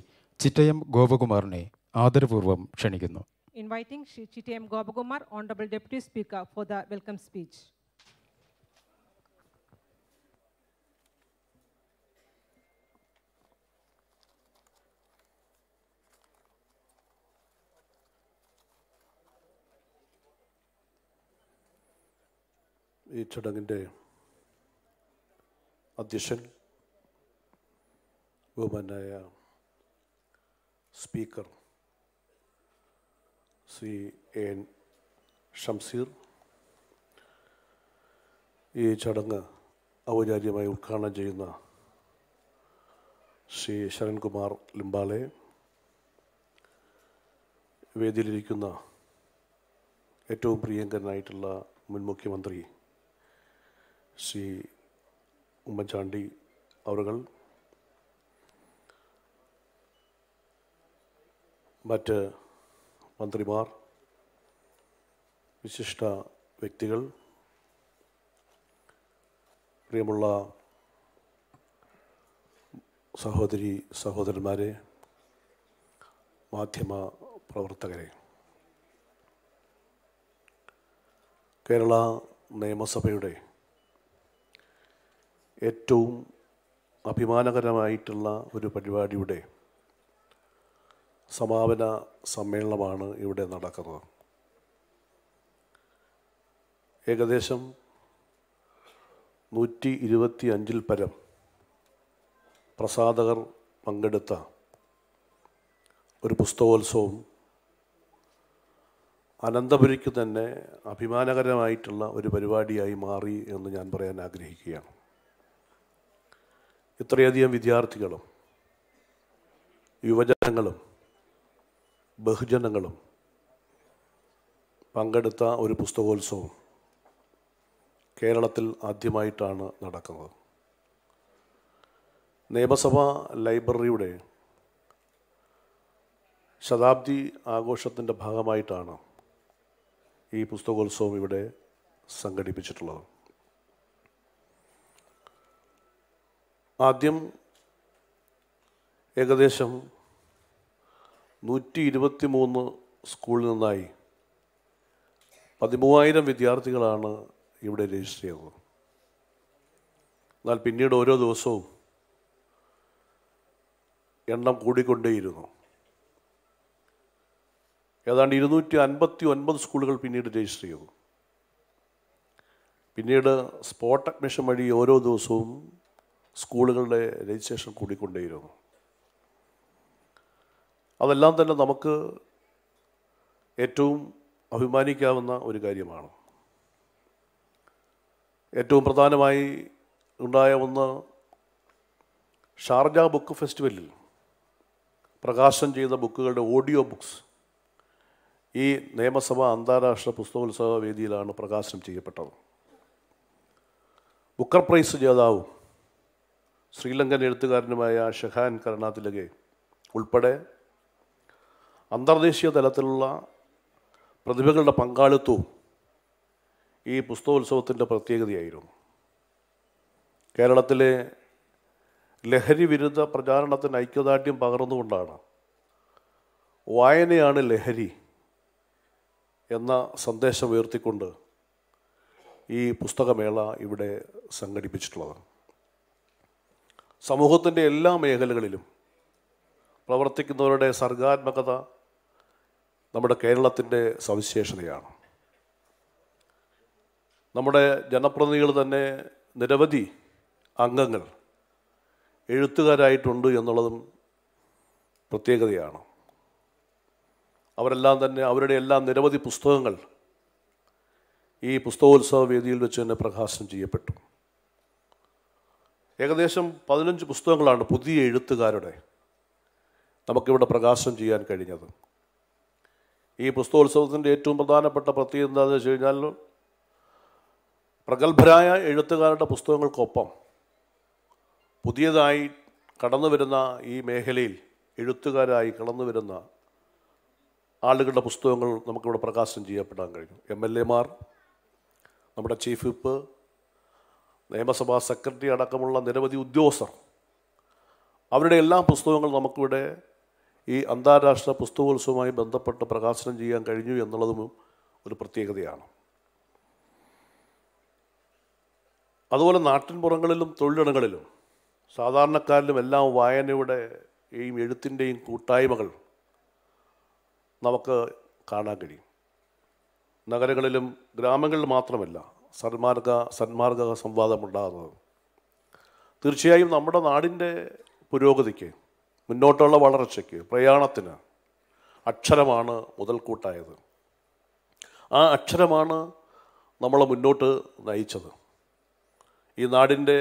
Chittayam ഗോപകുമാറിനെ ആദരപൂർവ്വം ക്ഷണിക്കുന്നു inviting Shri Chittayam Gopakumar honourable deputy speaker for the welcome speech ഈ ചടങ്ങിൻ്റെ അധ്യക്ഷൻ ബഹുമാനായ സ്പീക്കർ സി എൻ ഷംസീർ ഈ ചടങ്ങ് ഔചാര്യമായി ഉദ്ഘാടനം ചെയ്യുന്ന ശ്രീ ശരൺകുമാർ ലിംബാലെ വേദിയിലിരിക്കുന്ന ഏറ്റവും പ്രിയങ്കരനായിട്ടുള്ള മുൻ മുഖ്യമന്ത്രി ശ്രീ ഉമ്മൻചാണ്ടി അവർ മറ്റ് മന്ത്രിമാർ വിശിഷ്ട വ്യക്തികൾ പ്രിയമുള്ള സഹോദരി സഹോദരന്മാരെ മാധ്യമ പ്രവർത്തകരെ കേരള നിയമസഭയുടെ ഏറ്റവും അഭിമാനകരമായിട്ടുള്ള ഒരു പരിപാടിയുടെ സമാപന സമ്മേളനമാണ് ഇവിടെ നടക്കുന്നത് ഏകദേശം നൂറ്റി ഇരുപത്തി അഞ്ചിൽ പരം പ്രസാധകർ പങ്കെടുത്ത ഒരു പുസ്തകോത്സവം അനന്തപുരിക്ക് തന്നെ അഭിമാനകരമായിട്ടുള്ള ഒരു പരിപാടിയായി മാറി എന്ന് ഞാൻ പറയാൻ ആഗ്രഹിക്കുകയാണ് ഇത്രയധികം വിദ്യാർത്ഥികളും യുവജനങ്ങളും ബഹുജനങ്ങളും പങ്കെടുത്ത ഒരു പുസ്തകോത്സവം കേരളത്തിൽ ആദ്യമായിട്ടാണ് നടക്കുന്നത് നിയമസഭാ ലൈബ്രറിയുടെ ശതാബ്ദി ആഘോഷത്തിൻ്റെ ഭാഗമായിട്ടാണ് ഈ പുസ്തകോത്സവം ഇവിടെ സംഘടിപ്പിച്ചിട്ടുള്ളത് ആദ്യം ഏകദേശം നൂറ്റി ഇരുപത്തി മൂന്ന് സ്കൂളിൽ നിന്നായി പതിമൂവായിരം വിദ്യാർത്ഥികളാണ് ഇവിടെ രജിസ്റ്റർ ചെയ്തത് എന്നാൽ പിന്നീട് ഓരോ ദിവസവും എണ്ണം കൂടിക്കൊണ്ടേയിരുന്നു ഏതാണ്ട് ഇരുന്നൂറ്റി അൻപത്തി ഒൻപത് സ്കൂളുകൾ പിന്നീട് രജിസ്റ്റർ ചെയ്തു പിന്നീട് സ്പോട്ട് അഡ്മിഷൻ വഴി ഓരോ ദിവസവും സ്കൂളുകളുടെ രജിസ്ട്രേഷൻ കൂടിക്കൊണ്ടേയിരുന്നു അതെല്ലാം തന്നെ നമുക്ക് ഏറ്റവും അഭിമാനിക്കാവുന്ന ഒരു കാര്യമാണ് ഏറ്റവും പ്രധാനമായി ഉണ്ടായ ഒന്ന് ഷാർജ ബുക്ക് ഫെസ്റ്റിവലിൽ പ്രകാശനം ചെയ്ത ബുക്കുകളുടെ ഓഡിയോ ബുക്സ് ഈ നിയമസഭ അന്താരാഷ്ട്ര പുസ്തകോത്സവ വേദിയിലാണ് പ്രകാശനം ചെയ്യപ്പെട്ടത് ബുക്കർ പ്രൈസ് ജേതാവും ശ്രീലങ്കൻ എഴുത്തുകാരനുമായ ഷഹാൻ കരണാതിലകെ ഉൾപ്പെടെ അന്തർദേശീയ തലത്തിലുള്ള പ്രതിഭകളുടെ പങ്കാളിത്തവും ഈ പുസ്തകോത്സവത്തിൻ്റെ പ്രത്യേകതയായിരുന്നു കേരളത്തിലെ ലഹരി വിരുദ്ധ പ്രചാരണത്തിന് ഐക്യദാർഢ്യം പകർന്നുകൊണ്ടാണ് വായനയാണ് ലഹരി എന്ന സന്ദേശം ഉയർത്തിക്കൊണ്ട് ഈ പുസ്തകമേള ഇവിടെ സംഘടിപ്പിച്ചിട്ടുള്ളത് സമൂഹത്തിൻ്റെ എല്ലാ മേഖലകളിലും പ്രവർത്തിക്കുന്നവരുടെ സർഗാത്മകത നമ്മുടെ കേരളത്തിൻ്റെ സവിശേഷതയാണ് നമ്മുടെ ജനപ്രതിനിധികൾ തന്നെ നിരവധി അംഗങ്ങൾ എഴുത്തുകാരായിട്ടുണ്ട് എന്നുള്ളതും പ്രത്യേകതയാണ് അവരെല്ലാം തന്നെ അവരുടെ എല്ലാം നിരവധി പുസ്തകങ്ങൾ ഈ പുസ്തകോത്സവ വേദിയിൽ വെച്ച് തന്നെ പ്രകാശനം ചെയ്യപ്പെട്ടു ഏകദേശം പതിനഞ്ച് പുസ്തകങ്ങളാണ് പുതിയ എഴുത്തുകാരുടെ നമുക്കിവിടെ പ്രകാശനം ചെയ്യാൻ കഴിഞ്ഞത് ഈ പുസ്തകോത്സവത്തിൻ്റെ ഏറ്റവും പ്രധാനപ്പെട്ട പ്രത്യേകത എന്താണെന്ന് വെച്ച് കഴിഞ്ഞാൽ പ്രഗത്ഭരായ എഴുത്തുകാരുടെ പുസ്തകങ്ങൾക്കൊപ്പം പുതിയതായി കടന്നു വരുന്ന ഈ മേഖലയിൽ എഴുത്തുകാരായി കടന്നു വരുന്ന ആളുകളുടെ പുസ്തകങ്ങൾ നമുക്കിവിടെ പ്രകാശനം ചെയ്യപ്പെടാൻ കഴിഞ്ഞു എം എൽ എമാർ നമ്മുടെ ചീഫ് വിപ്പ് നിയമസഭാ സെക്രട്ടറി അടക്കമുള്ള നിരവധി ഉദ്യോഗസ്ഥർ അവരുടെ എല്ലാ പുസ്തകങ്ങളും നമുക്കിവിടെ ഈ അന്താരാഷ്ട്ര പുസ്തകോത്സവവുമായി ബന്ധപ്പെട്ട് പ്രകാശനം ചെയ്യാൻ കഴിഞ്ഞു എന്നുള്ളതും ഒരു പ്രത്യേകതയാണ് അതുപോലെ നാട്ടിൻപുറങ്ങളിലും തൊഴിലിടങ്ങളിലും സാധാരണക്കാരിലും എല്ലാം വായനയുടെ ഈ എഴുത്തിൻ്റെയും കൂട്ടായ്മകൾ നമുക്ക് കാണാൻ കഴിയും നഗരങ്ങളിലും ഗ്രാമങ്ങളിൽ മാത്രമല്ല സന്മാർഗ സന്മാർഗ സംവാദമുണ്ടാകുന്നത് തീർച്ചയായും നമ്മുടെ നാടിൻ്റെ പുരോഗതിക്ക് മുന്നോട്ടുള്ള വളർച്ചയ്ക്ക് പ്രയാണത്തിന് അക്ഷരമാണ് മുതൽക്കൂട്ടായത് ആ അക്ഷരമാണ് നമ്മളെ മുന്നോട്ട് നയിച്ചത് ഈ നാടിൻ്റെ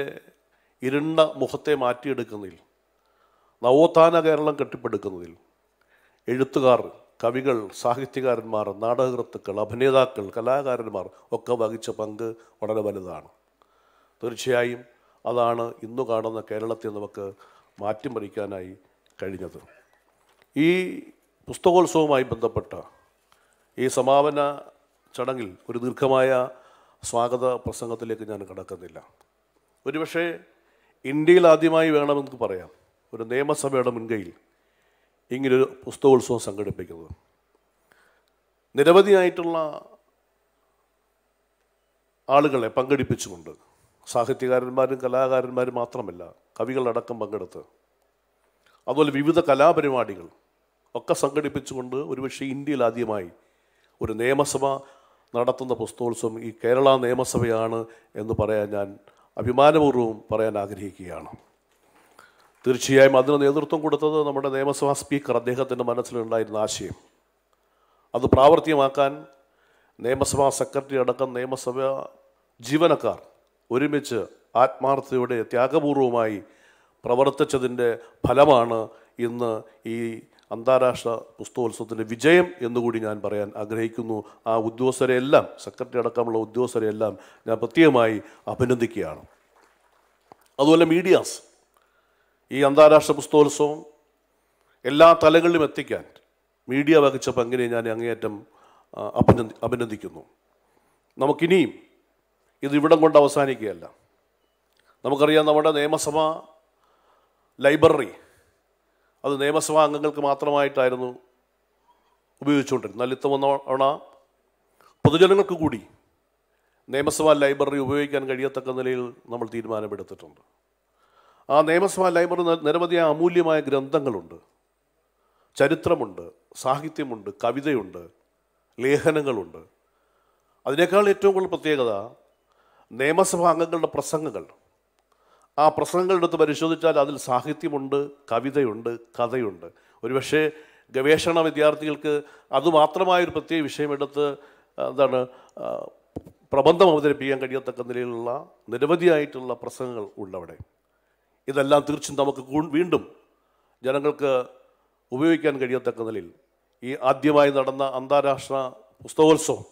ഇരുണ്ട മുഖത്തെ മാറ്റിയെടുക്കുന്നതിൽ നവോത്ഥാന കേരളം കെട്ടിപ്പടുക്കുന്നതിൽ എഴുത്തുകാർ കവികൾ സാഹിത്യകാരന്മാർ നാടകകൃത്തുക്കൾ അഭിനേതാക്കൾ കലാകാരന്മാർ ഒക്കെ വഹിച്ച പങ്ക് വളരെ വലുതാണ് തീർച്ചയായും അതാണ് ഇന്ന് കാണുന്ന കേരളത്തെ നമുക്ക് മാറ്റിമറിക്കാനായി കഴിഞ്ഞത് ഈ പുസ്തകോത്സവവുമായി ബന്ധപ്പെട്ട ഈ സമാപന ചടങ്ങിൽ ഒരു ദീർഘമായ സ്വാഗത പ്രസംഗത്തിലേക്ക് ഞാൻ കടക്കുന്നില്ല ഒരുപക്ഷെ ഇന്ത്യയിൽ ആദ്യമായി വേണമെന്ന് പറയാം ഒരു നിയമസഭയുടെ മുൻകൈയിൽ ഇങ്ങനൊരു പുസ്തകോത്സവം സംഘടിപ്പിക്കുന്നത് നിരവധിയായിട്ടുള്ള ആളുകളെ പങ്കെടുപ്പിച്ചുകൊണ്ട് സാഹിത്യകാരന്മാരും കലാകാരന്മാരും മാത്രമല്ല കവികളടക്കം പങ്കെടുത്ത് അതുപോലെ വിവിധ കലാപരിപാടികൾ ഒക്കെ സംഘടിപ്പിച്ചുകൊണ്ട് ഒരുപക്ഷെ ഇന്ത്യയിൽ ആദ്യമായി ഒരു നിയമസഭ നടത്തുന്ന പുസ്തകോത്സവം ഈ കേരള നിയമസഭയാണ് എന്ന് പറയാൻ ഞാൻ അഭിമാനപൂർവ്വം പറയാൻ ആഗ്രഹിക്കുകയാണ് തീർച്ചയായും അതിന് നേതൃത്വം കൊടുത്തത് നമ്മുടെ നിയമസഭാ സ്പീക്കർ അദ്ദേഹത്തിൻ്റെ മനസ്സിലുണ്ടായിരുന്ന ആശയം അത് പ്രാവർത്തികമാക്കാൻ നിയമസഭാ സെക്രട്ടറി അടക്കം നിയമസഭാ ജീവനക്കാർ ഒരുമിച്ച് ആത്മാർത്ഥതയോടെ ത്യാഗപൂർവമായി പ്രവർത്തിച്ചതിൻ്റെ ഫലമാണ് ഇന്ന് ഈ അന്താരാഷ്ട്ര പുസ്തകോത്സവത്തിൻ്റെ വിജയം എന്നുകൂടി ഞാൻ പറയാൻ ആഗ്രഹിക്കുന്നു ആ ഉദ്യോഗസ്ഥരെല്ലാം സെക്രട്ടറി അടക്കമുള്ള ഉദ്യോഗസ്ഥരെല്ലാം ഞാൻ പ്രത്യേകമായി അഭിനന്ദിക്കുകയാണ് അതുപോലെ മീഡിയാസ് ഈ അന്താരാഷ്ട്ര പുസ്തകോത്സവം എല്ലാ തലങ്ങളിലും എത്തിക്കാൻ മീഡിയ വഹിച്ച പങ്കിനെ ഞാൻ അങ്ങേയറ്റം അഭിനന്ദി അഭിനന്ദിക്കുന്നു നമുക്കിനിയും ഇത് ഇവിടം കൊണ്ട് അവസാനിക്കുകയല്ല നമുക്കറിയാം നമ്മുടെ നിയമസഭ ലൈബ്രറി അത് നിയമസഭാ അംഗങ്ങൾക്ക് മാത്രമായിട്ടായിരുന്നു ഉപയോഗിച്ചുകൊണ്ടിരുന്നത് എന്നാൽ ഇത്തവണ തവണ പൊതുജനങ്ങൾക്ക് കൂടി നിയമസഭാ ലൈബ്രറി ഉപയോഗിക്കാൻ കഴിയത്തക്ക നിലയിൽ നമ്മൾ തീരുമാനമെടുത്തിട്ടുണ്ട് ആ നിയമസഭാ ലൈബ്രറി നിരവധി അമൂല്യമായ ഗ്രന്ഥങ്ങളുണ്ട് ചരിത്രമുണ്ട് സാഹിത്യമുണ്ട് കവിതയുണ്ട് ലേഖനങ്ങളുണ്ട് അതിനേക്കാൾ ഏറ്റവും കൂടുതൽ പ്രത്യേകത നിയമസഭാ അംഗങ്ങളുടെ പ്രസംഗങ്ങൾ ആ പ്രസംഗങ്ങളെടുത്ത് പരിശോധിച്ചാൽ അതിൽ സാഹിത്യമുണ്ട് കവിതയുണ്ട് കഥയുണ്ട് ഒരുപക്ഷെ ഗവേഷണ വിദ്യാർത്ഥികൾക്ക് അതുമാത്രമായൊരു പ്രത്യേക വിഷയമെടുത്ത് എന്താണ് പ്രബന്ധം അവതരിപ്പിക്കാൻ കഴിയത്തക്ക നിലയിലുള്ള നിരവധിയായിട്ടുള്ള പ്രസംഗങ്ങൾ ഉണ്ടവിടെ ഇതെല്ലാം തീർച്ചയും നമുക്ക് വീണ്ടും ജനങ്ങൾക്ക് ഉപയോഗിക്കാൻ കഴിയത്തക്ക നിലയിൽ ഈ ആദ്യമായി നടന്ന അന്താരാഷ്ട്ര പുസ്തകോത്സവം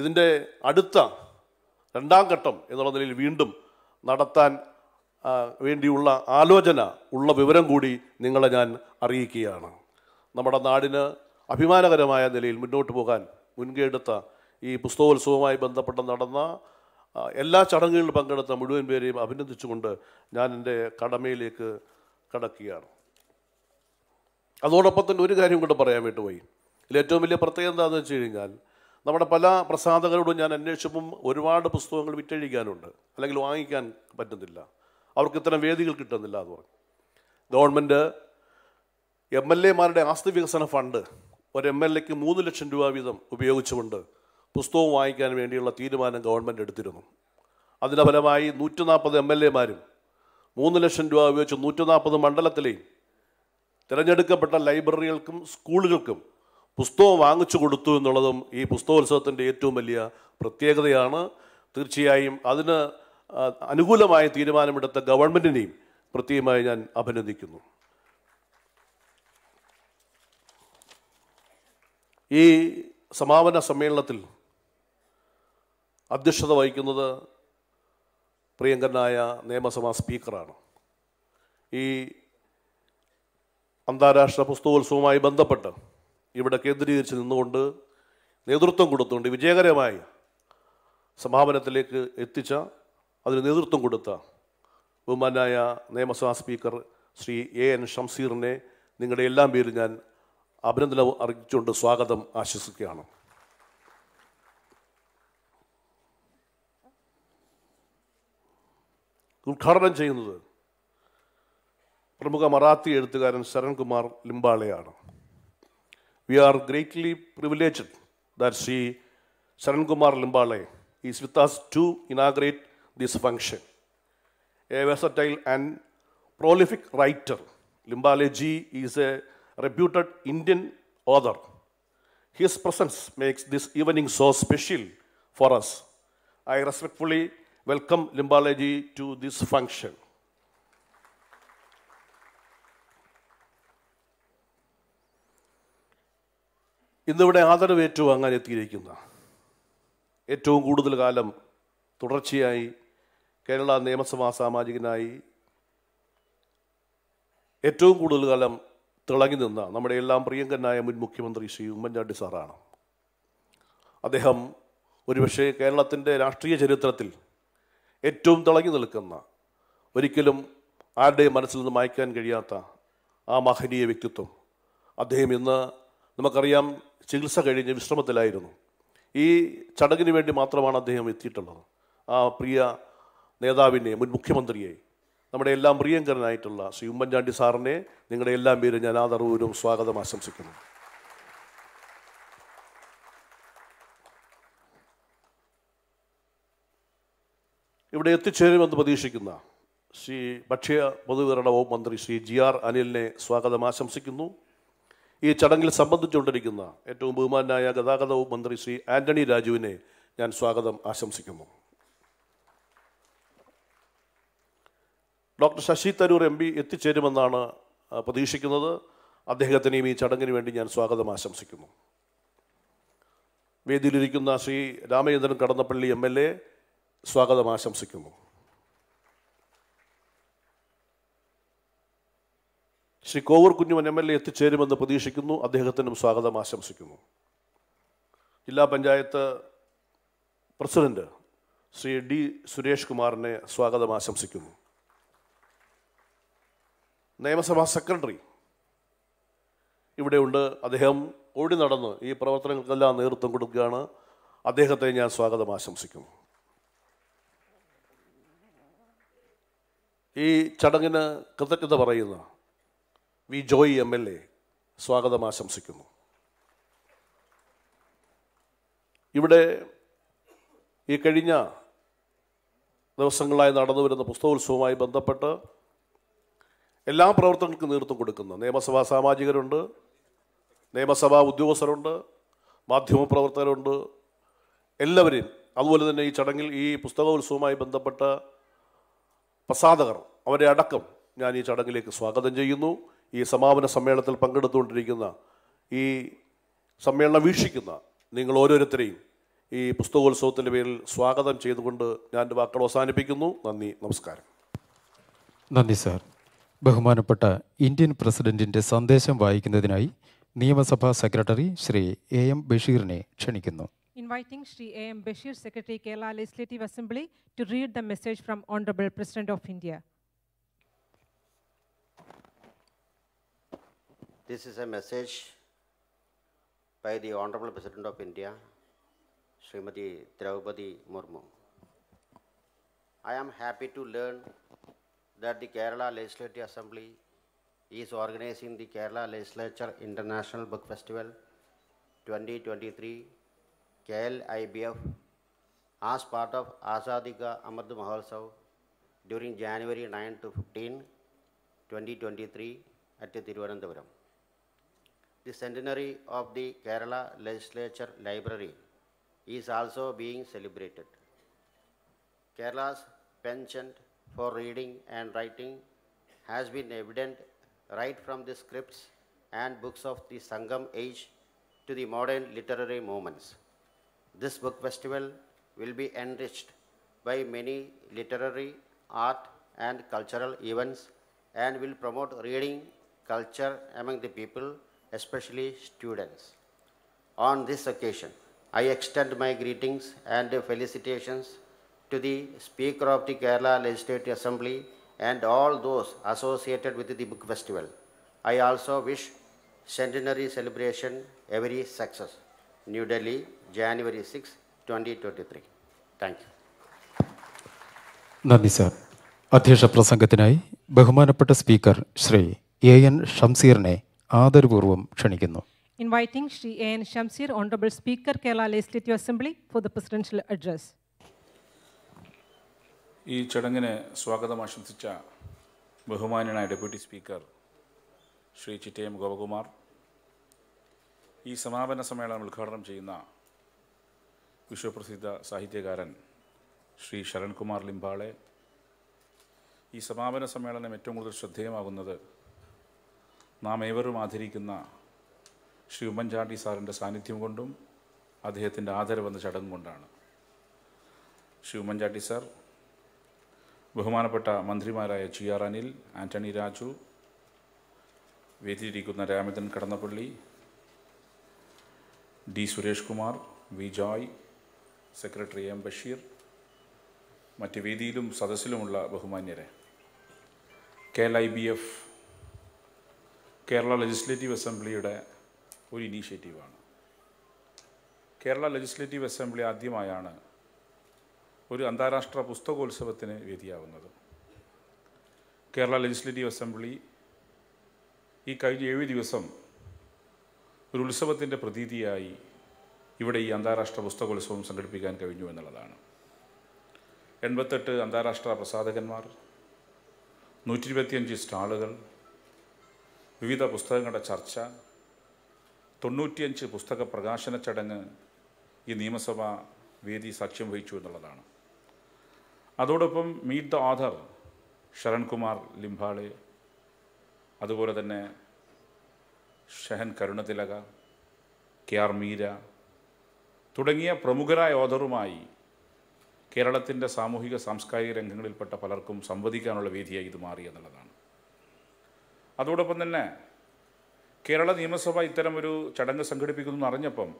ഇതിൻ്റെ അടുത്ത രണ്ടാം ഘട്ടം എന്നുള്ള നിലയിൽ വീണ്ടും നടത്താൻ വേണ്ടിയുള്ള ആലോചന ഉള്ള വിവരം കൂടി നിങ്ങളെ ഞാൻ അറിയിക്കുകയാണ് നമ്മുടെ നാടിന് അഭിമാനകരമായ നിലയിൽ മുന്നോട്ട് പോകാൻ എടുത്ത ഈ പുസ്തകോത്സവവുമായി ബന്ധപ്പെട്ട് നടന്ന എല്ലാ ചടങ്ങുകളിലും പങ്കെടുത്ത മുഴുവൻ പേരെയും അഭിനന്ദിച്ചുകൊണ്ട് ഞാൻ എൻ്റെ കടമയിലേക്ക് കടക്കുകയാണ് അതോടൊപ്പം തന്നെ ഒരു കാര്യം കൂടെ പറയാൻ വേണ്ടി പോയി ഇതിലേറ്റവും വലിയ പ്രത്യേകത എന്താണെന്ന് വെച്ച് കഴിഞ്ഞാൽ നമ്മുടെ പല പ്രസാധകരോടും ഞാൻ അന്വേഷിച്ചപ്പം ഒരുപാട് പുസ്തകങ്ങൾ വിറ്റഴിക്കാനുണ്ട് അല്ലെങ്കിൽ വാങ്ങിക്കാൻ പറ്റുന്നില്ല അവർക്ക് ഇത്തരം വേദികൾ കിട്ടുന്നില്ല എന്ന് പറഞ്ഞു ഗവൺമെൻറ് എം എൽ എമാരുടെ ആസ്തി വികസന ഫണ്ട് ഒരു എം എൽ എക്ക് മൂന്ന് ലക്ഷം രൂപ വീതം ഉപയോഗിച്ചുകൊണ്ട് പുസ്തകവും വാങ്ങിക്കാൻ വേണ്ടിയുള്ള തീരുമാനം ഗവൺമെൻറ് എടുത്തിരുന്നു അതിൻ്റെ ഫലമായി നൂറ്റി നാൽപ്പത് എം എൽ എമാരും മൂന്ന് ലക്ഷം രൂപ ഉപയോഗിച്ച് നൂറ്റി നാൽപ്പത് മണ്ഡലത്തിലെയും തിരഞ്ഞെടുക്കപ്പെട്ട ലൈബ്രറികൾക്കും സ്കൂളുകൾക്കും പുസ്തകം വാങ്ങിച്ചു കൊടുത്തു എന്നുള്ളതും ഈ പുസ്തകോത്സവത്തിൻ്റെ ഏറ്റവും വലിയ പ്രത്യേകതയാണ് തീർച്ചയായും അതിന് അനുകൂലമായ തീരുമാനമെടുത്ത ഗവൺമെൻറ്റിനെയും പ്രത്യേകമായി ഞാൻ അഭിനന്ദിക്കുന്നു ഈ സമാപന സമ്മേളനത്തിൽ അധ്യക്ഷത വഹിക്കുന്നത് പ്രിയങ്കരനായ നിയമസഭാ സ്പീക്കറാണ് ഈ അന്താരാഷ്ട്ര പുസ്തകോത്സവവുമായി ബന്ധപ്പെട്ട് ഇവിടെ കേന്ദ്രീകരിച്ച് നിന്നുകൊണ്ട് നേതൃത്വം കൊടുത്തുകൊണ്ട് വിജയകരമായി സമാപനത്തിലേക്ക് എത്തിച്ച അതിന് നേതൃത്വം കൊടുത്ത ബഹുമാനായ നിയമസഭാ സ്പീക്കർ ശ്രീ എ എൻ ഷംസീറിനെ നിങ്ങളുടെ എല്ലാം പേരിൽ ഞാൻ അഭിനന്ദനം അറിയിച്ചുകൊണ്ട് സ്വാഗതം ആശംസിക്കുകയാണ് ഉദ്ഘാടനം ചെയ്യുന്നത് പ്രമുഖ മറാത്തി എഴുത്തുകാരൻ Sharankumar ലിംബാളയാണ് we are greatly privileged that Shri Sharankumar Limbale is with us to inaugurate this function a versatile and prolific writer Limbale ji is a reputed Indian author his presence makes this evening so special for us I respectfully welcome Limbalaji to this function. ഇന്നിവിടെ ആദരവേറ്റവും അങ്ങനെ എത്തിയിരിക്കുന്ന ഏറ്റവും കൂടുതൽ കാലം തുടർച്ചയായി കേരള നിയമസഭാ സാമാജികനായി ഏറ്റവും കൂടുതൽ കാലം തിളങ്ങി നിന്ന നമ്മുടെ എല്ലാം പ്രിയങ്കനായ മുൻ മുഖ്യമന്ത്രി ശ്രീ ഉമ്മൻചാണ്ടി സാറാണ് അദ്ദേഹം ഒരുപക്ഷെ കേരളത്തിൻ്റെ രാഷ്ട്രീയ ചരിത്രത്തിൽ ഏറ്റവും തിളങ്ങി നിൽക്കുന്ന ഒരിക്കലും ആരുടെയും മനസ്സിൽ നിന്ന് മായ്ക്കാൻ കഴിയാത്ത ആ മഹനീയ വ്യക്തിത്വം അദ്ദേഹം ഇന്ന് നമുക്കറിയാം ചികിത്സ കഴിഞ്ഞ് വിശ്രമത്തിലായിരുന്നു ഈ ചടങ്ങിന് വേണ്ടി മാത്രമാണ് അദ്ദേഹം എത്തിയിട്ടുള്ളത് ആ പ്രിയ നേതാവിനെ മുൻ മുഖ്യമന്ത്രിയെ നമ്മുടെ എല്ലാം പ്രിയങ്കരനായിട്ടുള്ള ശ്രീ ഉമ്മൻചാണ്ടി സാറിനെ നിങ്ങളുടെ എല്ലാം പേരും ഞാൻ ആദർവൂരും സ്വാഗതം ആശംസിക്കുന്നു ഇവിടെ എത്തിച്ചേരുമെന്ന് പ്രതീക്ഷിക്കുന്ന ശ്രീ ഭക്ഷ്യ പൊതുവിതരണ വകുപ്പ് മന്ത്രി ശ്രീ ജി ആർ അനിലിനെ സ്വാഗതം ആശംസിക്കുന്നു ഈ ചടങ്ങിൽ സംബന്ധിച്ചുകൊണ്ടിരിക്കുന്ന ഏറ്റവും ബഹുമാനായ ഗതാഗത വകുപ്പ് മന്ത്രി ശ്രീ ആന്റണി രാജുവിനെ ഞാൻ സ്വാഗതം ആശംസിക്കുന്നു doctor Shashi Tharoor M P എത്തിച്ചേരുമെന്നാണ് പ്രതീക്ഷിക്കുന്നത് അദ്ദേഹത്തിനെയും ഈ ചടങ്ങിന് വേണ്ടി ഞാൻ സ്വാഗതം ആശംസിക്കുന്നു വേദിയിലിരിക്കുന്ന Shri Ramachandran Kadannappalli M L A സ്വാഗതം ആശംസിക്കുന്നു Shri Kovoor Kunjumon M L A എത്തിച്ചേരുമെന്ന് പ്രതീക്ഷിക്കുന്നു അദ്ദേഹത്തിനും സ്വാഗതം ആശംസിക്കുന്നു ജില്ലാ പഞ്ചായത്ത് പ്രസിഡന്റ് ശ്രീ ഡി സുരേഷ് കുമാറിനെ സ്വാഗതം ആശംസിക്കുന്നു നിയമസഭാ സെക്രട്ടറി ഇവിടെയുണ്ട് അദ്ദേഹം ഓടി നടന്ന് ഈ പ്രവർത്തനങ്ങൾക്കെല്ലാം നേതൃത്വം കൊടുക്കുകയാണ് അദ്ദേഹത്തെ ഞാൻ സ്വാഗതം ആശംസിക്കുന്നു ഈ ചടങ്ങിന് കൃതജ്ഞത പറയുന്ന V Joy M L A സ്വാഗതം ആശംസിക്കുന്നു ഇവിടെ ഈ കഴിഞ്ഞ ദിവസങ്ങളായി നടന്നു വരുന്ന പുസ്തകോത്സവവുമായി ബന്ധപ്പെട്ട് എല്ലാ പ്രവർത്തനങ്ങൾക്കും നേതൃത്വം കൊടുക്കുന്ന നിയമസഭാ സാമാജികരുണ്ട് നിയമസഭാ ഉദ്യോഗസ്ഥരുണ്ട് മാധ്യമപ്രവർത്തകരുണ്ട് എല്ലാവരെയും അതുപോലെ തന്നെ ഈ ചടങ്ങിൽ ഈ പുസ്തകോത്സവവുമായി ബന്ധപ്പെട്ട പ്രസാദകർ അവരെ അടക്കം ഞാൻ ഈ ചടങ്ങിലേക്ക് സ്വാഗതം ചെയ്യുന്നു ഈ സമാപന സമ്മേളനത്തിൽ പങ്കെടുത്തുകൊണ്ടിരിക്കുന്ന ഈ സമ്മേളനം വീക്ഷിക്കുന്ന നിങ്ങൾ ഓരോരുത്തരെയും ഈ പുസ്തകോത്സവത്തിൻ്റെ പേരിൽ സ്വാഗതം ചെയ്തുകൊണ്ട് ഞാൻ എൻ്റെ വാക്കുകൾ അവസാനിപ്പിക്കുന്നു നന്ദി നമസ്കാരം നന്ദി സാർ ബഹുമാനപ്പെട്ട ഇന്ത്യൻ പ്രസിഡന്റിൻ്റെ സന്ദേശം വായിക്കുന്നതിനായി നിയമസഭാ സെക്രട്ടറി ശ്രീ എ എം ബഷീറിനെ ക്ഷണിക്കുന്നു inviting Sri A.M. Bashir, Secretary Kerala Legislative Assembly, to read the message from Honorable President of India. This is a message by the Honorable President of India, Srimati Draupadi Murmu. I am happy to learn that the Kerala Legislative Assembly is organizing the Kerala Legislature International Book Festival 2023 KLIBF as part of Asadika Amrit Mahotsav during January 9 to 15, 2023 at Thiruvananthapuram. The centenary of the Kerala Legislature Library is also being celebrated. Kerala's penchant for reading and writing has been evident right from the scripts and books of the Sangam age to the modern literary movements. This book festival will be enriched by many literary, art and cultural events and will promote reading culture among the people, especially students. On this occasion, I extend my greetings and felicitations to the Speaker of the Kerala Legislative Assembly and all those associated with the book festival. I also wish centenary celebration every success. New Delhi, January six twenty twenty three thank you നന്ദി sir അധ്യക്ഷ പ്രസംഗത്തിനായി ബഹുമാനപ്പെട്ട speaker Shri A N ഷംസീറിനെ ആദരപൂർവ്വം ക്ഷണിക്കുന്നു inviting A N Shamseer Honorable speaker Kerala Legislative assembly for the presidential address ഈ ചടങ്ങിന് സ്വാഗതം ആശംസിച്ച ബഹുമാനായ ഡെപ്യൂട്ടി സ്പീക്കർ ശ്രീ ചിറ്റേം ഗോപകുമാർ ഈ സമാപന സമ്മേളനം ഉദ്ഘാടനം ചെയ്യുന്ന വിശ്വപ്രസിദ്ധ സാഹിത്യകാരൻ ശ്രീ ശരൺകുമാർ ലിംബാളെ ഈ സമാപന സമ്മേളനം ഏറ്റവും കൂടുതൽ ശ്രദ്ധേയമാകുന്നത് നാം ഏവരും ആദരിക്കുന്ന ശ്രീ ഉമ്മൻചാണ്ടി സാറിൻ്റെ സാന്നിധ്യം കൊണ്ടും അദ്ദേഹത്തിൻ്റെ ആദരവെന്ന ചടങ്ങ് കൊണ്ടാണ് ശ്രീ ഉമ്മൻചാണ്ടി സാർ ബഹുമാനപ്പെട്ട മന്ത്രിമാരായ ജി ആർ അനിൽ ആൻ്റണി രാജു വേദിയിരിക്കുന്ന Ramachandran Kadannappally D Suresh Kumar V Joy secretary M Basheer മറ്റ് വേദിയിലും സദസ്സിലുമുള്ള ബഹുമാന്യരെ L I B F Kerala legislative അസംബ്ലിയുടെ ഒരു ഇനീഷ്യേറ്റീവാണ് കേരള ലെജിസ്ലേറ്റീവ് അസംബ്ലി ആദ്യമായാണ് ഒരു അന്താരാഷ്ട്ര പുസ്തകോത്സവത്തിന് വേദിയാവുന്നത് കേരള ലെജിസ്ലേറ്റീവ് അസംബ്ലി ഈ കഴിഞ്ഞ ഏഴ് ദിവസം ഒരു ഉത്സവത്തിൻ്റെ പ്രതീതിയായി ഇവിടെ ഈ അന്താരാഷ്ട്ര പുസ്തകോത്സവം സംഘടിപ്പിക്കാൻ കഴിഞ്ഞു എന്നുള്ളതാണ് എൺപത്തെട്ട് അന്താരാഷ്ട്ര പ്രസാധകന്മാർ നൂറ്റി ഇരുപത്തിയഞ്ച് സ്റ്റാളുകൾ വിവിധ പുസ്തകങ്ങളുടെ ചർച്ച തൊണ്ണൂറ്റിയഞ്ച് പുസ്തക പ്രകാശന ചടങ്ങ് ഈ നിയമസഭാ വേദി സാക്ഷ്യം വഹിച്ചു എന്നുള്ളതാണ് അതോടൊപ്പം meet the author Sharankumar Limbale അതുപോലെ തന്നെ ഷഹൻ കരുണതിലക കെ ആർ മീര തുടങ്ങിയ പ്രമുഖരായ ഓഥറുമായി കേരളത്തിൻ്റെ സാമൂഹിക സാംസ്കാരിക രംഗങ്ങളിൽപ്പെട്ട പലർക്കും സംവദിക്കാനുള്ള വേദിയായി ഇത് മാറി എന്നുള്ളതാണ് അതോടൊപ്പം തന്നെ കേരള നിയമസഭ ഇത്തരമൊരു ചടങ്ങ് സംഘടിപ്പിക്കുന്നു എന്നറിഞ്ഞപ്പം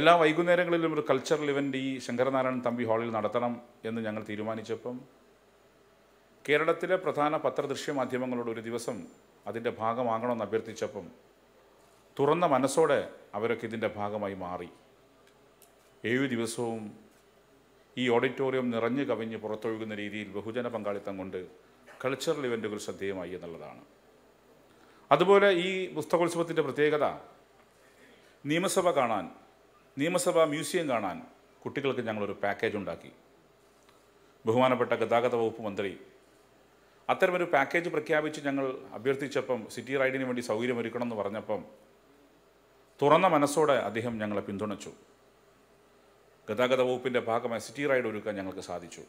എല്ലാ വൈകുന്നേരങ്ങളിലും ഒരു കൾച്ചറൽ ഇവൻ്റ് ഈ ശങ്കരനാരായണൻ തമ്പി ഹാളിൽ നടത്തണം എന്ന് ഞങ്ങൾ തീരുമാനിച്ചപ്പം കേരളത്തിലെ പ്രധാന പത്രദൃശ്യ മാധ്യമങ്ങളോട് ഒരു ദിവസം അതിൻ്റെ ഭാഗമാകണമെന്ന് അഭ്യർത്ഥിച്ചപ്പം തുറന്ന മനസ്സോടെ അവരൊക്കെ ഇതിൻ്റെ ഭാഗമായി മാറി ഏഴു ദിവസവും ഈ ഓഡിറ്റോറിയം നിറഞ്ഞു കവിഞ്ഞ് പുറത്തൊഴുകുന്ന രീതിയിൽ ബഹുജന പങ്കാളിത്തം കൊണ്ട് കൾച്ചറൽ ഇവൻറ്റുകൾ ശ്രദ്ധേയമായി എന്നുള്ളതാണ് അതുപോലെ ഈ പുസ്തകോത്സവത്തിൻ്റെ പ്രത്യേകത നിയമസഭ കാണാൻ നിയമസഭ മ്യൂസിയം കാണാൻ കുട്ടികൾക്ക് ഞങ്ങളൊരു പാക്കേജ് ഉണ്ടാക്കി ബഹുമാനപ്പെട്ട ഗതാഗത വകുപ്പ് മന്ത്രി അത്തരമൊരു പാക്കേജ് പ്രഖ്യാപിച്ച് ഞങ്ങൾ അഭ്യർത്ഥിച്ചപ്പം സിറ്റി റൈഡിന് വേണ്ടി സൗകര്യമൊരുക്കണമെന്ന് പറഞ്ഞപ്പം തുറന്ന മനസ്സോടെ അദ്ദേഹം ഞങ്ങളെ പിന്തുണച്ചു ഗതാഗത വകുപ്പിൻ്റെ ഭാഗമായി സിറ്റി റൈഡ് ഒരുക്കാൻ ഞങ്ങൾക്ക് സാധിച്ചു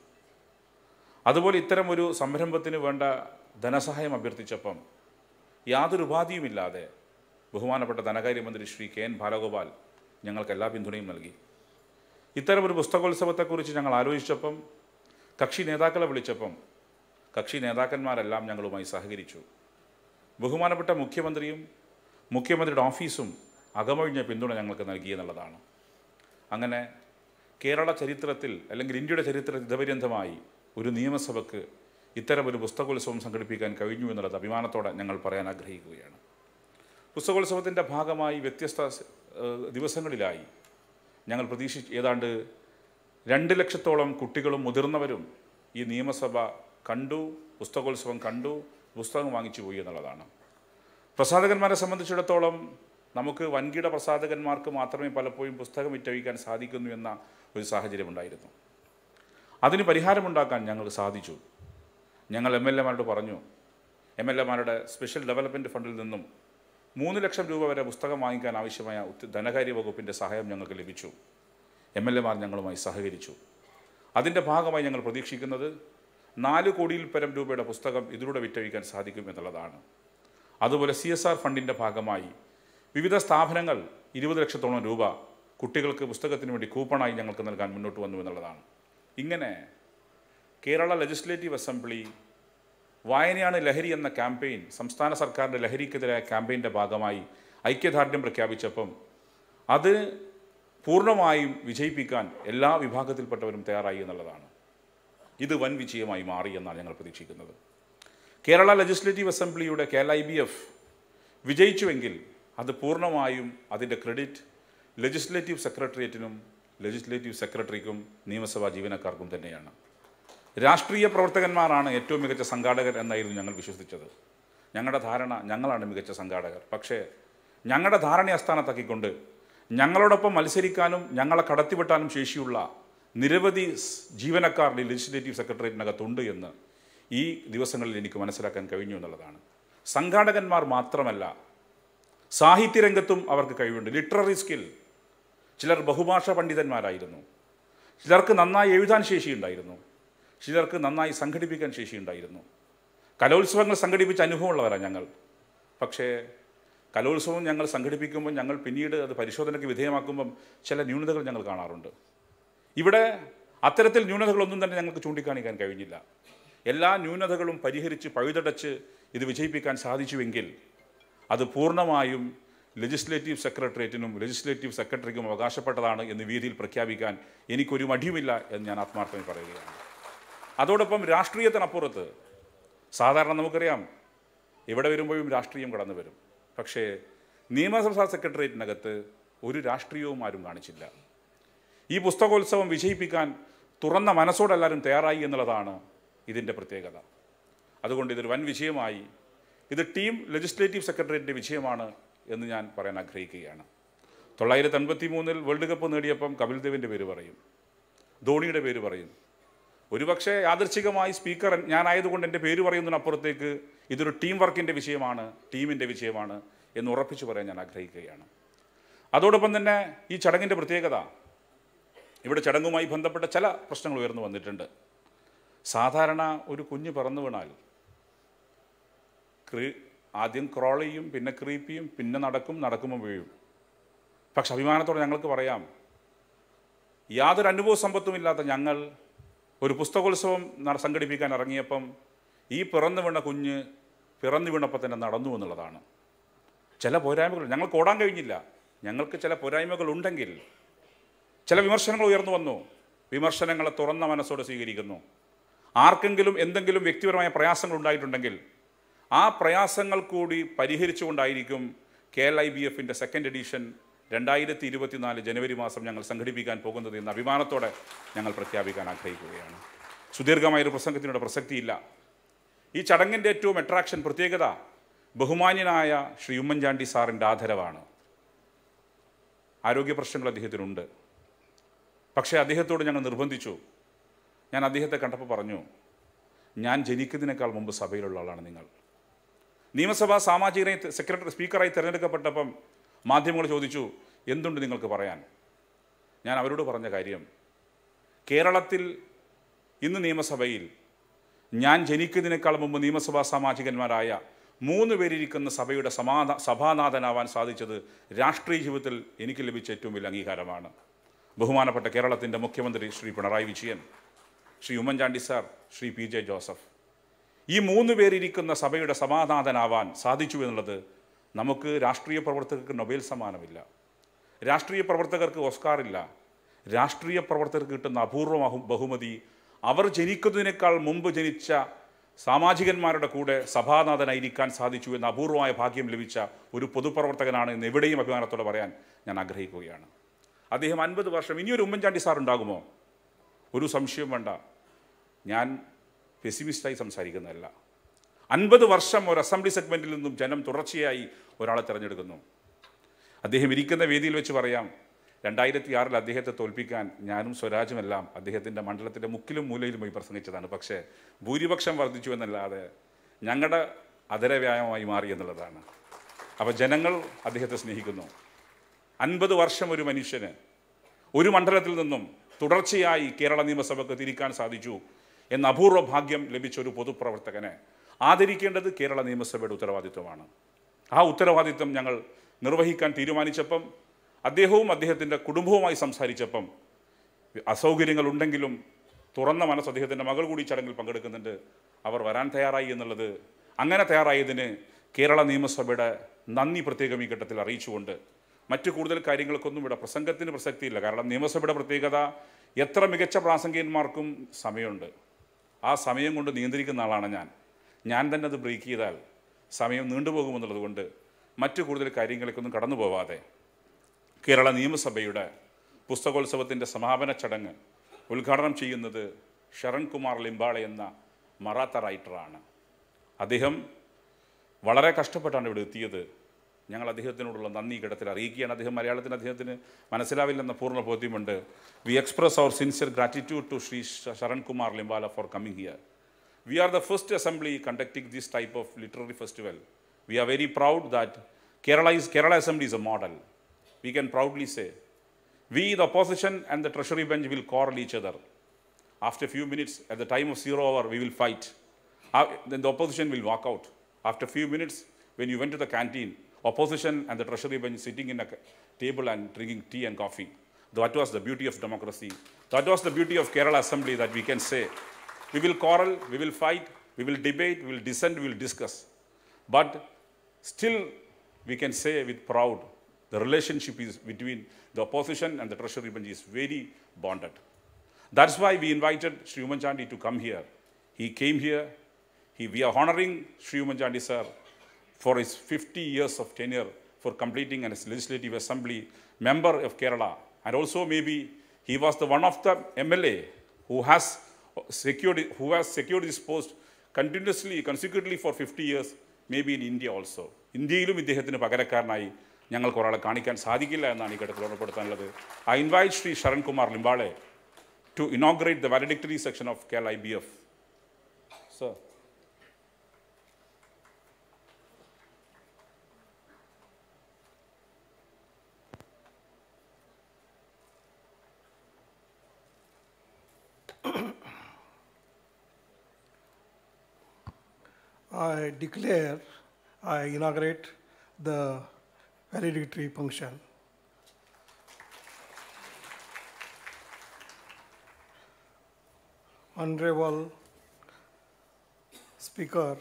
അതുപോലെ ഇത്തരം ഒരു സംരംഭത്തിന് വേണ്ട ധനസഹായം അഭ്യർത്ഥിച്ചപ്പം യാതൊരു ഉപാധിയുമില്ലാതെ ബഹുമാനപ്പെട്ട ധനകാര്യമന്ത്രി ശ്രീ കെ എൻ ബാലഗോപാൽ ഞങ്ങൾക്ക് എല്ലാ പിന്തുണയും നൽകി ഇത്തരം ഒരു പുസ്തകോത്സവത്തെക്കുറിച്ച് ഞങ്ങൾ ആലോചിച്ചപ്പം കക്ഷി നേതാക്കളെ വിളിച്ചപ്പം കക്ഷി നേതാക്കന്മാരെല്ലാം ഞങ്ങളുമായി സഹകരിച്ചു ബഹുമാനപ്പെട്ട മുഖ്യമന്ത്രിയും മുഖ്യമന്ത്രിയുടെ ഓഫീസും അകമൊഴിഞ്ഞ പിന്തുണ ഞങ്ങൾക്ക് നൽകിയെന്നുള്ളതാണ് അങ്ങനെ കേരള ചരിത്രത്തിൽ അല്ലെങ്കിൽ ഇന്ത്യയുടെ ചരിത്രത്തിൽ ഇതപര്യന്തമായി ഒരു നിയമസഭയ്ക്ക് ഇത്തരം ഒരു പുസ്തകോത്സവം സംഘടിപ്പിക്കാൻ കഴിഞ്ഞു എന്നുള്ളത് അഭിമാനത്തോടെ ഞങ്ങൾ പറയാൻ ആഗ്രഹിക്കുകയാണ് പുസ്തകോത്സവത്തിൻ്റെ ഭാഗമായി വ്യത്യസ്ത ദിവസങ്ങളിലായി ഞങ്ങൾ പ്രതീക്ഷിച്ച് ഏതാണ്ട് രണ്ട് ലക്ഷത്തോളം കുട്ടികളും മുതിർന്നവരും ഈ നിയമസഭ കണ്ടു പുസ്തകോത്സവം കണ്ടു പുസ്തകം വാങ്ങിച്ചു പോയി എന്നുള്ളതാണ് പ്രസാധകന്മാരെ സംബന്ധിച്ചിടത്തോളം നമുക്ക് വൻകിട പ്രസാധകന്മാർക്ക് മാത്രമേ പലപ്പോഴും പുസ്തകം വിറ്റഴിക്കാൻ സാധിക്കുന്നു എന്ന ഒരു സാഹചര്യമുണ്ടായിരുന്നു അതിന് പരിഹാരമുണ്ടാക്കാൻ ഞങ്ങൾക്ക് സാധിച്ചു ഞങ്ങൾ എം എൽ എമാരോട് പറഞ്ഞു എം എൽ എമാരുടെ സ്പെഷ്യൽ ഡെവലപ്മെൻറ്റ് ഫണ്ടിൽ നിന്നും മൂന്ന് ലക്ഷം രൂപ വരെ പുസ്തകം വാങ്ങിക്കാൻ ആവശ്യമായ ധനകാര്യ വകുപ്പിൻ്റെ സഹായം ഞങ്ങൾക്ക് ലഭിച്ചു എം എൽ എമാർ ഞങ്ങളുമായി സഹകരിച്ചു അതിൻ്റെ ഭാഗമായി ഞങ്ങൾ പ്രതീക്ഷിക്കുന്നത് നാല് കോടിയിൽ പരം രൂപയുടെ പുസ്തകം ഇതിലൂടെ വിറ്റഴിക്കാൻ സാധിക്കും എന്നുള്ളതാണ് അതുപോലെ സി എസ് ആർ ഫണ്ടിൻ്റെ ഭാഗമായി വിവിധ സ്ഥാപനങ്ങൾ ഇരുപത് ലക്ഷത്തോളം രൂപ കുട്ടികൾക്ക് പുസ്തകത്തിന് വേണ്ടി കൂപ്പണായി ഞങ്ങൾക്ക് നൽകാൻ മുന്നോട്ട് വന്നു എന്നുള്ളതാണ് ഇങ്ങനെ കേരള ലെജിസ്ലേറ്റീവ് അസംബ്ലി വായനയാണ് ലഹരി എന്ന ക്യാമ്പയിൻ സംസ്ഥാന സർക്കാരിൻ്റെ ലഹരിക്കെതിരായ ക്യാമ്പയിൻ്റെ ഭാഗമായി ഐക്യദാർഢ്യം പ്രഖ്യാപിച്ചപ്പം അത് പൂർണ്ണമായും വിജയിപ്പിക്കാൻ എല്ലാ വിഭാഗത്തിൽപ്പെട്ടവരും തയ്യാറായി എന്നുള്ളതാണ് ഇത് വൻ വിജയമായി മാറി എന്നാണ് ഞങ്ങൾ പ്രതീക്ഷിക്കുന്നത് കേരള ലെജിസ്ലേറ്റീവ് അസംബ്ലിയുടെ കേരള ഐ ബി എഫ് വിജയിച്ചുവെങ്കിൽ അത് പൂർണ്ണമായും അതിൻ്റെ ക്രെഡിറ്റ് ലെജിസ്ലേറ്റീവ് സെക്രട്ടേറിയറ്റിനും ലെജിസ്ലേറ്റീവ് സെക്രട്ടറിക്കും നിയമസഭാ ജീവനക്കാർക്കും തന്നെയാണ് രാഷ്ട്രീയ പ്രവർത്തകന്മാരാണ് ഏറ്റവും മികച്ച സംഘാടകർ എന്നായിരുന്നു ഞങ്ങൾ വിശ്വസിച്ചത് ഞങ്ങളുടെ ധാരണ ഞങ്ങളാണ് മികച്ച സംഘാടകർ പക്ഷേ ഞങ്ങളുടെ ധാരണയെ അസ്ഥാനത്താക്കിക്കൊണ്ട് ഞങ്ങളോടൊപ്പം മത്സരിക്കാനും ഞങ്ങളെ കടത്തിവിട്ടാനും ശേഷിയുള്ള നിരവധി ജീവനക്കാർ ലെജിസ്ലേറ്റീവ് സെക്രട്ടേറിയറ്റിനകത്തുണ്ട് എന്ന് ഈ ദിവസങ്ങളിൽ എനിക്ക് മനസ്സിലാക്കാൻ കഴിഞ്ഞു എന്നുള്ളതാണ് സംഘാടകന്മാർ മാത്രമല്ല സാഹിത്യരംഗത്തും അവർക്ക് കഴിവുണ്ട് ലിറ്റററി സ്കിൽ ചിലർ ബഹുഭാഷ പണ്ഡിതന്മാരായിരുന്നു ചിലർക്ക് നന്നായി എഴുതാൻ ശേഷിയുണ്ടായിരുന്നു ചിലർക്ക് നന്നായി സംഘടിപ്പിക്കാൻ ശേഷിയുണ്ടായിരുന്നു കലോത്സവങ്ങൾ സംഘടിപ്പിച്ച അനുഭവമുള്ളവരാണ് ഞങ്ങൾ പക്ഷേ കലോത്സവം ഞങ്ങൾ സംഘടിപ്പിക്കുമ്പോൾ ഞങ്ങൾ പിന്നീട് അത് പരിശോധനയ്ക്ക് വിധേയമാക്കുമ്പം ചില ന്യൂനതകൾ ഞങ്ങൾ കാണാറുണ്ട് ഇവിടെ അത്തരത്തിൽ ന്യൂനതകളൊന്നും തന്നെ ഞങ്ങൾക്ക് ചൂണ്ടിക്കാണിക്കാൻ കഴിഞ്ഞില്ല എല്ലാ ന്യൂനതകളും പരിഹരിച്ച് പഴുതടച്ച് ഇത് വിജയിപ്പിക്കാൻ സാധിച്ചുവെങ്കിൽ അത് പൂർണ്ണമായും ലെജിസ്ലേറ്റീവ് സെക്രട്ടേറിയറ്റിനും ലെജിസ്ലേറ്റീവ് സെക്രട്ടറിക്കും അവകാശപ്പെട്ടതാണ് എന്ന് വീതിയിൽ പ്രഖ്യാപിക്കാൻ എനിക്കൊരു മടിയുമില്ല എന്ന് ഞാൻ ആത്മാർത്ഥമായി പറയുകയാണ് അതോടൊപ്പം രാഷ്ട്രീയത്തിനപ്പുറത്ത് സാധാരണ നമുക്കറിയാം ഇവിടെ വരുമ്പോഴും രാഷ്ട്രീയം കടന്നു വരും പക്ഷേ നിയമസഭാ സെക്രട്ടേറിയറ്റിനകത്ത് ഒരു രാഷ്ട്രീയവും ആരും കാണിച്ചില്ല ഈ പുസ്തകോത്സവം വിജയിപ്പിക്കാൻ തുറന്ന മനസ്സോടെ എല്ലാവരും തയ്യാറായി എന്നുള്ളതാണ് ഇതിൻ്റെ പ്രത്യേകത അതുകൊണ്ട് ഇതൊരു വൻ വിജയമായി ഇത് ടീം ലെജിസ്ലേറ്റീവ് സെക്രട്ടേറിയറ്റിൻ്റെ വിജയമാണ് എന്ന് ഞാൻ പറയാൻ ആഗ്രഹിക്കുകയാണ് തൊള്ളായിരത്തി അൻപത്തി മൂന്നിൽ വേൾഡ് കപ്പ് നേടിയപ്പം കപിൽ ദേവിൻ്റെ പേര് പറയും ധോണിയുടെ പേര് പറയും ഒരുപക്ഷെ യാദർച്ഛികമായി സ്പീക്കർ ഞാനായതുകൊണ്ട് എൻ്റെ പേര് പറയുന്നതിനപ്പുറത്തേക്ക് ഇതൊരു ടീം വർക്കിൻ്റെ വിഷയമാണ് ടീമിൻ്റെ വിഷയമാണ് എന്ന് ഉറപ്പിച്ചു പറയാൻ ഞാൻ ആഗ്രഹിക്കുകയാണ് അതോടൊപ്പം തന്നെ ഈ ചടങ്ങിൻ്റെ പ്രത്യേകത ഇവിടെ ചടങ്ങുമായി ബന്ധപ്പെട്ട ചില പ്രശ്നങ്ങൾ ഉയർന്നു വന്നിട്ടുണ്ട് സാധാരണ ഒരു കുഞ്ഞ് പറന്നു വീണാൽ ക്രീ ആദ്യം ക്രോൾ ചെയ്യും പിന്നെ ക്രീപ്പ് ചെയ്യും പിന്നെ നടക്കും നടക്കുമ്പോൾ വീഴും പക്ഷെ അഭിമാനത്തോടെ ഞങ്ങൾക്ക് പറയാം യാതൊരു അനുഭവ സമ്പത്തും ഇല്ലാത്ത ഞങ്ങൾ ഒരു പുസ്തകോത്സവം സംഘടിപ്പിക്കാൻ ഇറങ്ങിയപ്പം ഈ പിറന്നു വീണ കുഞ്ഞ് പിറന്നു വീണപ്പോൾ തന്നെ നടന്നു എന്നുള്ളതാണ് ചില പോരായ്മകൾ ഞങ്ങൾക്ക് ഓടാൻ കഴിഞ്ഞില്ല ഞങ്ങൾക്ക് ചില പോരായ്മകൾ ഉണ്ടെങ്കിൽ ചില വിമർശനങ്ങൾ ഉയർന്നു വന്നു വിമർശനങ്ങളെ തുറന്ന മനസ്സോടെ സ്വീകരിക്കുന്നു ആർക്കെങ്കിലും എന്തെങ്കിലും വ്യക്തിപരമായ പ്രയാസങ്ങൾ ഉണ്ടായിട്ടുണ്ടെങ്കിൽ ആ പ്രയാസങ്ങൾ കൂടി പരിഹരിച്ചുകൊണ്ടായിരിക്കും കെ എൽ ഐ ബി എഫിൻ്റെ സെക്കൻഡ് എഡിഷൻ രണ്ടായിരത്തി ഇരുപത്തിനാല് ജനുവരി മാസം ഞങ്ങൾ സംഘടിപ്പിക്കാൻ പോകുന്നത് എന്ന അഭിമാനത്തോടെ ഞങ്ങൾ പ്രഖ്യാപിക്കാൻ ആഗ്രഹിക്കുകയാണ് സുദീർഘമായൊരു പ്രസംഗത്തിനോട് പ്രസക്തിയില്ല ഈ ചടങ്ങിൻ്റെ ഏറ്റവും അട്രാക്ഷൻ പ്രത്യേകത ബഹുമാന്യനായ ശ്രീ ഉമ്മൻചാണ്ടി സാറിൻ്റെ ആദരവാണ് ആരോഗ്യ പ്രശ്നങ്ങൾ അദ്ദേഹത്തിനുണ്ട് പക്ഷേ അദ്ദേഹത്തോട് ഞങ്ങൾ നിർബന്ധിച്ചു ഞാൻ അദ്ദേഹത്തെ കണ്ടപ്പോൾ പറഞ്ഞു ഞാൻ ജനിക്കുന്നതിനേക്കാൾ മുമ്പ് സഭയിലുള്ള ആളാണ് നിങ്ങൾ നിയമസഭാ സാമാജികനെ സെക്രട്ടറി സ്പീക്കറായി തിരഞ്ഞെടുക്കപ്പെട്ടപ്പം മാധ്യമങ്ങൾ ചോദിച്ചു എന്തുണ്ട് നിങ്ങൾക്ക് പറയാൻ ഞാൻ അവരോട് പറഞ്ഞ കാര്യം കേരളത്തിൽ ഇന്ന് നിയമസഭയിൽ ഞാൻ ജനിക്കുന്നതിനേക്കാൾ മുമ്പ് നിയമസഭാ സാമാജികന്മാരായ മൂന്ന് പേരിരിക്കുന്ന സഭയുടെ സമാധാ സഭാനാഥനാവാൻ സാധിച്ചത് രാഷ്ട്രീയ ജീവിതത്തിൽ എനിക്ക് ലഭിച്ച ഏറ്റവും വലിയ അംഗീകാരമാണ് ബഹുമാനപ്പെട്ട കേരളത്തിൻ്റെ മുഖ്യമന്ത്രി Shri Pinarayi Vijayan Shri Oommen Chandy sir Shri P J Joseph ഈ മൂന്ന് പേരിരിക്കുന്ന സഭയുടെ സമാധാനാവാൻ സാധിച്ചു എന്നുള്ളത് നമുക്ക് രാഷ്ട്രീയ പ്രവർത്തകർക്ക് നൊബേൽ സമ്മാനമില്ല രാഷ്ട്രീയ പ്രവർത്തകർക്ക് ഓസ്കാറില്ല രാഷ്ട്രീയ പ്രവർത്തകർക്ക് കിട്ടുന്ന അപൂർവ ബഹുമതി അവർ ജനിക്കുന്നതിനേക്കാൾ മുമ്പ് ജനിച്ച സാമാജികന്മാരുടെ കൂടെ സഭാനാഥനായിരിക്കാൻ സാധിച്ചു എന്ന അപൂർവമായ ഭാഗ്യം ലഭിച്ച ഒരു പൊതുപ്രവർത്തകനാണ് എന്ന് എവിടെയും അഭിമാനത്തോടെ പറയാൻ ഞാൻ ആഗ്രഹിക്കുകയാണ് അദ്ദേഹം അൻപത് വർഷം ഇനിയൊരു ഉമ്മൻചാണ്ടി സാർ ഉണ്ടാകുമോ ഒരു സംശയം വേണ്ട ഞാൻ പെസിമിസ്റ്റായി സംസാരിക്കുന്നതല്ല അൻപത് വർഷം ഒരു അസംബ്ലി സെഗ്മെൻറ്റിൽ നിന്നും ജനം തുടർച്ചയായി ഒരാളെ തിരഞ്ഞെടുക്കുന്നു അദ്ദേഹം ഇരിക്കുന്ന വേദിയിൽ വെച്ച് പറയാം രണ്ടായിരത്തി ആറിൽ അദ്ദേഹത്തെ തോൽപ്പിക്കാൻ ഞാനും സ്വരാജുമെല്ലാം അദ്ദേഹത്തിൻ്റെ മണ്ഡലത്തിൻ്റെ മുക്കിലും മൂലയിലും പോയി പ്രസംഗിച്ചതാണ് പക്ഷേ ഭൂരിപക്ഷം വർദ്ധിച്ചു എന്നല്ലാതെ ഞങ്ങളുടെ അതരവ്യായമായി മാറി എന്നുള്ളതാണ് അപ്പോൾ ജനങ്ങൾ അദ്ദേഹത്തെ സ്നേഹിക്കുന്നു അൻപത് വർഷം ഒരു മനുഷ്യന് ഒരു മണ്ഡലത്തിൽ നിന്നും തുടർച്ചയായി കേരള നിയമസഭയ്ക്ക് തിരിക്കാൻ സാധിച്ചു എന്ന അപൂർവ ഭാഗ്യം ലഭിച്ച ഒരു പൊതുപ്രവർത്തകനെ ആദരിക്കേണ്ടത് കേരള നിയമസഭയുടെ ഉത്തരവാദിത്വമാണ് ആ ഉത്തരവാദിത്വം ഞങ്ങൾ നിർവഹിക്കാൻ തീരുമാനിച്ചപ്പം അദ്ദേഹവും അദ്ദേഹത്തിൻ്റെ കുടുംബവുമായി സംസാരിച്ചപ്പം അസൗകര്യങ്ങളുണ്ടെങ്കിലും തുറന്ന മനസ്സ് അദ്ദേഹത്തിൻ്റെ മകൾ കൂടി ചടങ്ങിൽ പങ്കെടുക്കുന്നുണ്ട് അവർ വരാൻ തയ്യാറായി എന്നുള്ളത് അങ്ങനെ തയ്യാറായതിന് കേരള നിയമസഭയുടെ നന്ദി പ്രത്യേകം ഈ ഘട്ടത്തിൽ അറിയിച്ചുകൊണ്ട് മറ്റു കൂടുതൽ കാര്യങ്ങൾക്കൊന്നും ഇവിടെ പ്രസംഗത്തിന് പ്രസക്തിയില്ല കാരണം നിയമസഭയുടെ പ്രത്യേകത എത്ര മികച്ച പ്രാസംഗികന്മാർക്കും സമയമുണ്ട് ആ സമയം കൊണ്ട് നിയന്ത്രിക്കുന്ന ആളാണ് ഞാൻ ഞാൻ തന്നെ അത് ബ്രേക്ക് ചെയ്താൽ സമയം നീണ്ടുപോകുമെന്നുള്ളത് കൊണ്ട് മറ്റു കൂടുതൽ കാര്യങ്ങളിലേക്കൊന്നും കടന്നു പോവാതെ കേരള നിയമസഭയുടെ പുസ്തകോത്സവത്തിൻ്റെ സമാപന ചടങ്ങ് ഉദ്ഘാടനം ചെയ്യുന്നത് ശരൺകുമാർ ലിംബാള എന്ന മറാത്ത റൈറ്ററാണ് അദ്ദേഹം വളരെ കഷ്ടപ്പെട്ടാണ് ഇവിടെ എത്തിയത് ഞങ്ങൾ അദ്ദേഹത്തിനോടുള്ള നന്ദി കിടത്തിൽ അറിയിക്കുകയാണ് അദ്ദേഹം മലയാളത്തിന് അദ്ദേഹത്തിന് മനസ്സിലാവില്ലെന്ന പൂർണ്ണ ബോധ്യമുണ്ട് we express our sincere gratitude to Shri Sharankumar Limbale for coming here we are the first assembly conducting this type of literary festival we are very proud that Kerala is Kerala assembly is a model we can proudly say we the opposition and the treasury bench will quarrel each other after few minutes at the time of zero hour we will fight the opposition will walk out after few minutes when you went to the canteen opposition and the treasury bench sitting in a table and drinking tea and coffee. That was the beauty of democracy. That was the beauty of Kerala Assembly that we can say. We will quarrel, we will fight, we will debate, we will dissent, we will discuss. But still, we can say with proud, the relationship is between the opposition and the treasury bench is very bonded. That's why we invited Sri Uman to come here. He came here. He, we are honoring Sri Uman sir for his 50 years of tenure for completing as legislative assembly member of Kerala. And also maybe he was the one of the MLA who has secured, who has secured this post continuously, consecutively for 50 years, maybe in India also. ഇന്ത്യയിലും ഇദ്ദേഹത്തിന് പകരക്കാരനായി ഞങ്ങൾക്ക് ഒരാളെ കാണിക്കാൻ സാധിക്കില്ല എന്നാണ് ഈ ഘട്ടത്തിൽ ഓർമ്മപ്പെടുത്താനുള്ളത് I invite Shri Sharan Kumar Limbale to inaugurate the valedictory session of Kerala I B F sir I declare, I inaugurate the valedictory function. Honorable Speaker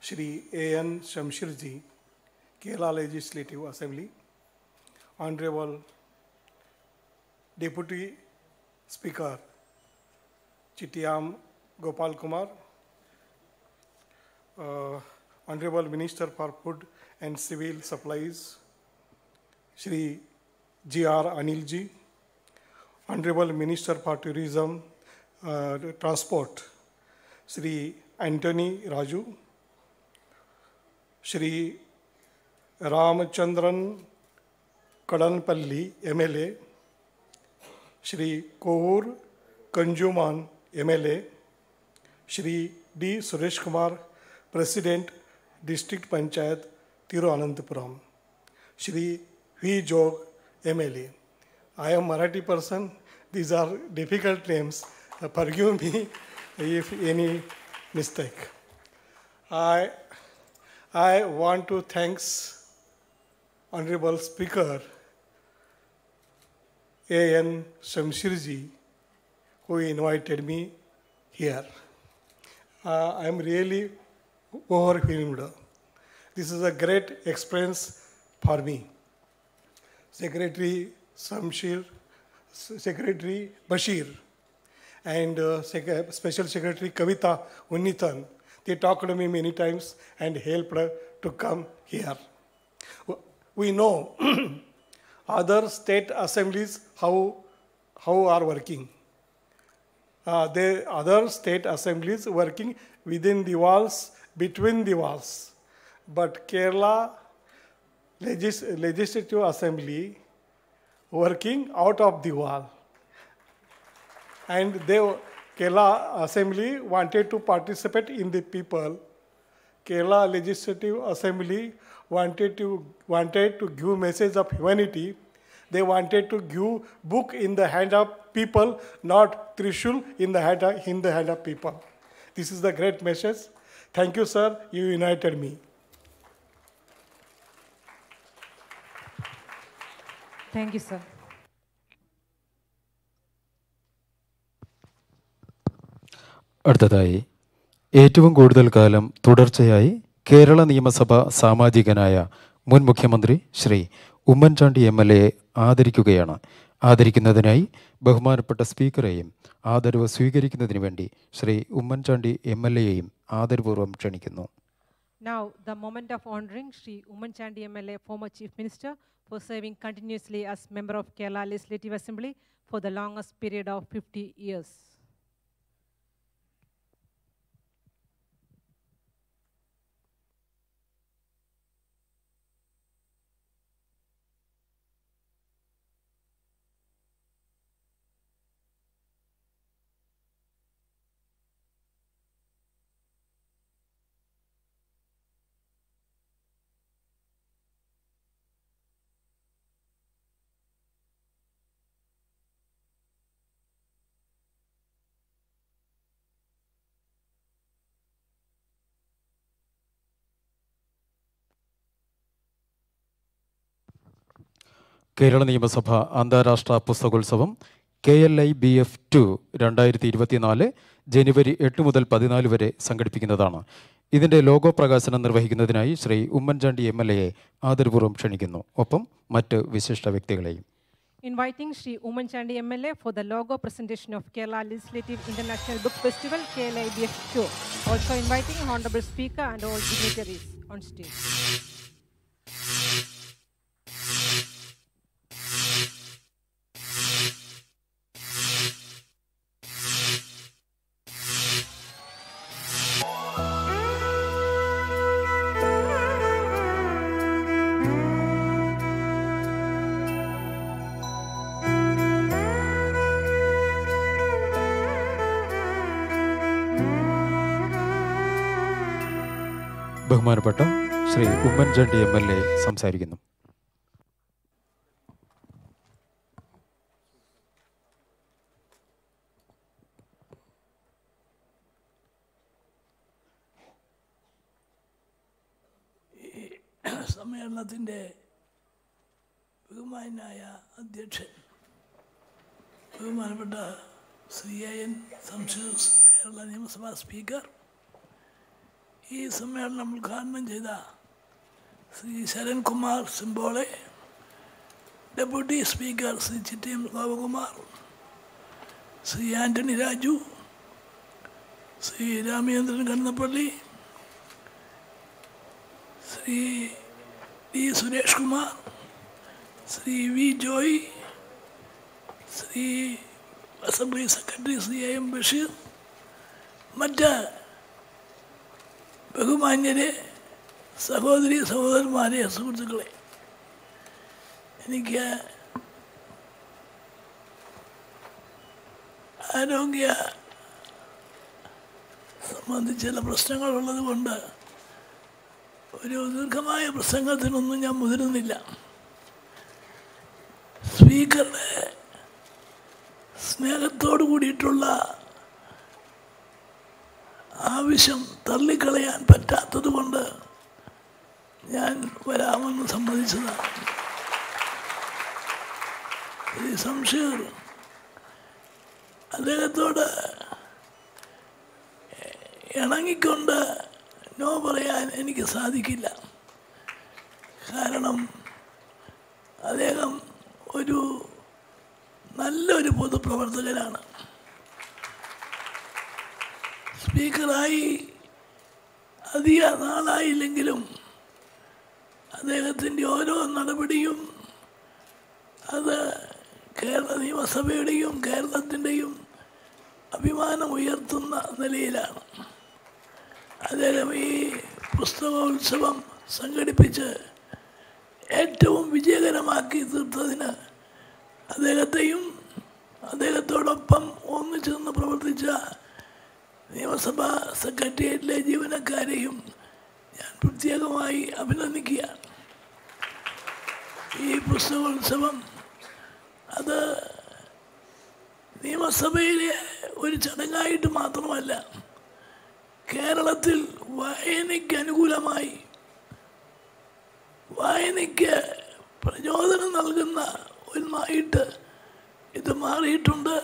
Shri A.N. Shamshirji, Kerala Legislative Assembly, Honorable Deputy Speaker Chittiam Gopal Kumar, Uh, Honorable Minister for Food and Civil Supplies, Shri G.R. Anilji, Honorable Minister for Tourism, uh, Transport, Shri Anthony Raju, Shri Ramachandran Kadanpalli, MLA, Shri Kohur Kanjuman, MLA, Shri D. Suresh Kumar, President, District Panchayat, Thiruvananthapuram, Shri V. Jog, MLA. I am Marathi person. These are difficult names. Uh, forgive me if any mistake. I want to thank Honorable Speaker A.N. Shamshirji, who invited me here. Uh, I am really overwhelmed. This is a great experience for me. Secretary Samshir, Secretary Bashir, and uh, Sec Special Secretary Kavita Unnithan, they talked to me many times and helped to come here. We know other state assemblies how, how are working. Uh, the other state assemblies working within the walls between the walls. But Kerala Legis Legislative Assembly working out of the wall. And they, Kerala Assembly wanted to participate in the people. Kerala Legislative Assembly wanted to, wanted to give message of humanity. They wanted to give book in the hand of people, not Trishul in the hand of, in the hand of people. This is the great message. Thank you, sir. You united me. Thank you, sir. അടുത്തതായി ഏറ്റവും കൂടുതൽ കാലം തുടർച്ചയായി കേരള നിയമസഭ സാമാജികനായ മുൻ മുഖ്യമന്ത്രി Shri Oommen Chandy M L A ആദരിക്കുകയാണ് ആദരിക്കുന്നതിനായി ബഹുമാനപ്പെട്ട സ്പീക്കറെയും ആദരവ് സ്വീകരിക്കുന്നതിന് വേണ്ടി ശ്രീ ഉമ്മൻചാണ്ടി എം എൽ എയെയും ആദരപൂർവ്വം ക്ഷണിക്കുന്നു Now, the moment of honoring Sri Umanchandi MLA, former Chief Minister, for serving continuously as Member of Kerala Legislative Assembly for the longest period of 50 years. Kerala നിയമസഭ അന്താരാഷ്ട്ര പുസ്തകോത്സവം K L I B F two രണ്ടായിരത്തി ഇരുപത്തിനാല് ജനുവരി എട്ട് മുതൽ പതിനാല് വരെ സംഘടിപ്പിക്കുന്നതാണ് ഇതിൻ്റെ logo പ്രകാശനം നിർവഹിക്കുന്നതിനായി ശ്രീ ഉമ്മൻചാണ്ടി എം എൽ എയെ ആദരപൂർവ്വം ക്ഷണിക്കുന്നു ഒപ്പം മറ്റ് വിശിഷ്ട വ്യക്തികളെയും Inviting Sri Umanchandi MLA for the logo presentation of Kerala Legislative International Book Festival KLIBF2. Also inviting Honorable Speaker and all dignitaries on stage. ബന്ധപ്പെട്ട് Shri Oommen Chandy M L A സംസാരിക്കുന്നു സമ്മേളനത്തിൻ്റെ ബഹുമാനായ അധ്യക്ഷൻ ബഹുമാനപ്പെട്ട ശ്രീ എൻ സംശു കേരള നിയമസഭാ speaker ഈ സമ്മേളനം ഉദ്ഘാടനം ചെയ്ത Shri Sharankumar Limbale deputy speaker Shri Chittayam Gopakumar Shri Antony Raju Shri Ramachandran Kannappally Shri D Suresh Kumar Shri V Joy Shri assembly secretary Shri M Basheer മറ്റ് ബഹുമാന്യരെ സഹോദരി സഹോദരന്മാരെ സുഹൃത്തുക്കളെ എനിക്ക് ആരോഗ്യ സംബന്ധിച്ച് ചില ഉള്ളത് കൊണ്ട് ഒരു ദീർഘമായ പ്രസംഗത്തിനൊന്നും ഞാൻ മുതിരുന്നില്ല സ്പീക്കറുടെ സ്നേഹത്തോടു കൂടിയിട്ടുള്ള ആവശ്യം തള്ളിക്കളയാൻ പറ്റാത്തതുകൊണ്ട് ഞാൻ വരാമെന്ന് സമ്മതിച്ചതാണ് ഈ സംശീർ അദ്ദേഹത്തോട് ഇണങ്ങിക്കൊണ്ട് നോ പറയാൻ എനിക്ക് സാധിക്കില്ല കാരണം അദ്ദേഹം ഒരു നല്ലൊരു പൊതുപ്രവർത്തകനാണ് സ്പീക്കറായി അധിക നാളായില്ലെങ്കിലും അദ്ദേഹത്തിൻ്റെ ഓരോ നടപടിയും അത് കേരള നിയമസഭയുടെയും കേരളത്തിൻ്റെയും അഭിമാനം ഉയർത്തുന്ന നിലയിലാണ് അദ്ദേഹം ഈ പുസ്തകോത്സവം സംഘടിപ്പിച്ച് ഏറ്റവും വിജയകരമാക്കി തീർത്തതിന് അദ്ദേഹത്തെയും അദ്ദേഹത്തോടൊപ്പം ഒന്നു ചേർന്ന് പ്രവർത്തിച്ച നിയമസഭാ സെക്രട്ടേറിയറ്റിലെ ജീവനക്കാരെയും ഞാൻ പ്രത്യേകമായി അഭിനന്ദിക്കുക ഈ പുസ്തകോത്സവം അത് നിയമസഭയിലെ ഒരു ചടങ്ങായിട്ട് മാത്രമല്ല കേരളത്തിൽ വായനയ്ക്ക് അനുകൂലമായി വായനയ്ക്ക് പ്രചോദനം നൽകുന്ന ഒന്നായിട്ട് ഇത് മാറിയിട്ടുണ്ട്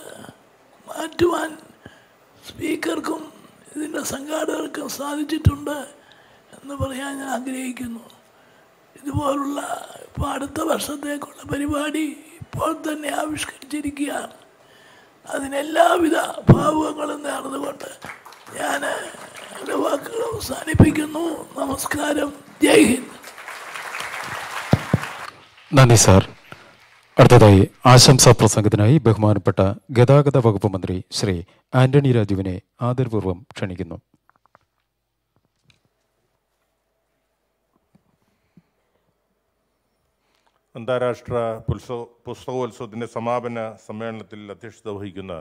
മാറ്റുവാൻ സ്പീക്കർക്കും ഇതിൻ്റെ സംഘാടകർക്കും സാധിച്ചിട്ടുണ്ട് എന്ന് പറയാൻ ഞാൻ ആഗ്രഹിക്കുന്നു ഇതുപോലുള്ള ഇപ്പോൾ അടുത്ത വർഷത്തേക്കുള്ള പരിപാടി ഇപ്പോൾ തന്നെ ആവിഷ്കരിച്ചിരിക്കുകയാണ് അതിനെല്ലാവിധ ഭാവുകങ്ങളും നേർന്നുകൊണ്ട് ഞാൻ എൻ്റെ വാക്കുകൾ അവസാനിപ്പിക്കുന്നു നമസ്കാരം ജയ് ഹിന്ദ് നന്ദി സാർ അടുത്തതായി ആശംസാ പ്രസംഗത്തിനായി ബഹുമാനപ്പെട്ട ഗതാഗത വകുപ്പ് മന്ത്രി ശ്രീ ആന്റണി രാജുവിനെ ആദരപൂർവ്വം ക്ഷണിക്കുന്നു അന്താരാഷ്ട്ര പുസ്തകോത്സവത്തിന്റെ സമാപന സമ്മേളനത്തിൽ അധ്യക്ഷത വഹിക്കുന്ന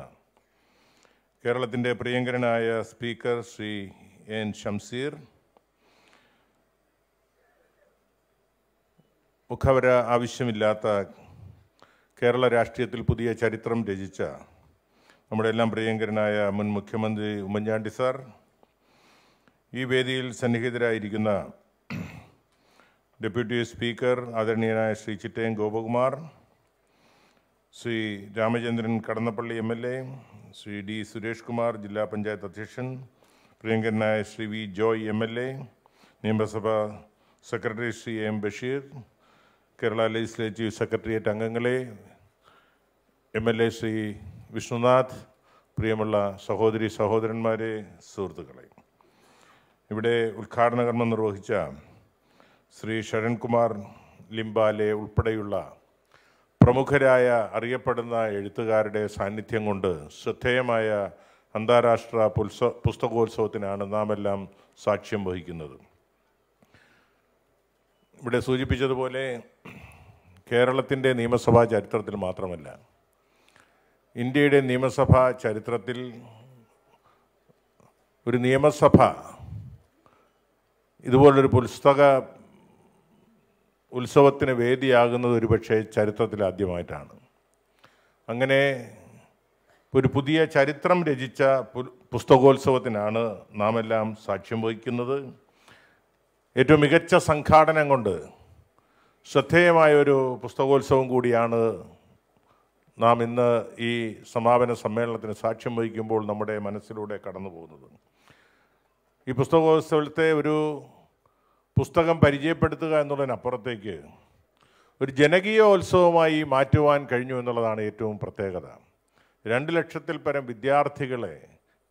കേരളത്തിൻ്റെ പ്രിയങ്കരനായ സ്പീക്കർ ശ്രീ എൻ ഷംസീർ മുഖവര ആവശ്യമില്ലാത്ത കേരള രാഷ്ട്രീയത്തിൽ പുതിയ ചരിത്രം രചിച്ച നമ്മുടെ എല്ലാം പ്രിയങ്കരനായ മുൻ മുഖ്യമന്ത്രി ഉമ്മൻചാണ്ടി സാർ ഈ വേദിയിൽ സന്നിഹിതരായിരിക്കുന്ന ഡെപ്യൂട്ടി സ്പീക്കർ ആദരണീയനായ Shri Chittayam Gopakumar Shri Ramachandran Kadannappally M L A Shri D Suresh Kumar ജില്ലാ പഞ്ചായത്ത് അധ്യക്ഷൻ പ്രിയങ്കരനായ Shri V Joy M L A നിയമസഭാ secretary Shri M Basheer Kerala legislative secretariat അംഗങ്ങളെ M L A Shri Vishnunath പ്രിയമുള്ള സഹോദരി സഹോദരന്മാരെ സുഹൃത്തുക്കളെ ഇവിടെ ഉദ്ഘാടന കർമ്മം നിർവഹിച്ച ശ്രീ ശരൺകുമാർ ലിംബാലെ ഉൾപ്പെടെയുള്ള പ്രമുഖരായ അറിയപ്പെടുന്ന എഴുത്തുകാരുടെ സാന്നിധ്യം കൊണ്ട് ശ്രദ്ധേയമായ അന്താരാഷ്ട്ര പുത്സ പുസ്തകോത്സവത്തിനാണ് നാം എല്ലാം സാക്ഷ്യം വഹിക്കുന്നത് ഇവിടെ സൂചിപ്പിച്ചതുപോലെ കേരളത്തിൻ്റെ നിയമസഭാ ചരിത്രത്തിൽ മാത്രമല്ല ഇന്ത്യയുടെ നിയമസഭാ ചരിത്രത്തിൽ ഒരു നിയമസഭ ഇതുപോലൊരു പുസ്തക ഉത്സവത്തിന് വേദിയാകുന്നത് ഒരുപക്ഷെ ചരിത്രത്തിൽ ആദ്യമായിട്ടാണ് അങ്ങനെ ഒരു പുതിയ ചരിത്രം രചിച്ച പുസ്തകോത്സവത്തിനാണ് നാം എല്ലാം സാക്ഷ്യം വഹിക്കുന്നത് ഏറ്റവും മികച്ച സംഘാടനം കൊണ്ട് ശ്രദ്ധേയമായ ഒരു പുസ്തകോത്സവം കൂടിയാണ് നാം ഇന്ന് ഈ സമാപന സമ്മേളനത്തിന് സാക്ഷ്യം വഹിക്കുമ്പോൾ നമ്മുടെ മനസ്സിലൂടെ കടന്നു പോകുന്നത് ഈ പുസ്തകോത്സവത്തെ ഒരു പുസ്തകം പരിചയപ്പെടുത്തുക എന്നുള്ളതിനപ്പുറത്തേക്ക് ഒരു ജനകീയോത്സവമായി മാറ്റുവാൻ കഴിഞ്ഞു എന്നുള്ളതാണ് ഏറ്റവും പ്രത്യേകത രണ്ട് ലക്ഷത്തിൽ പരം വിദ്യാർത്ഥികളെ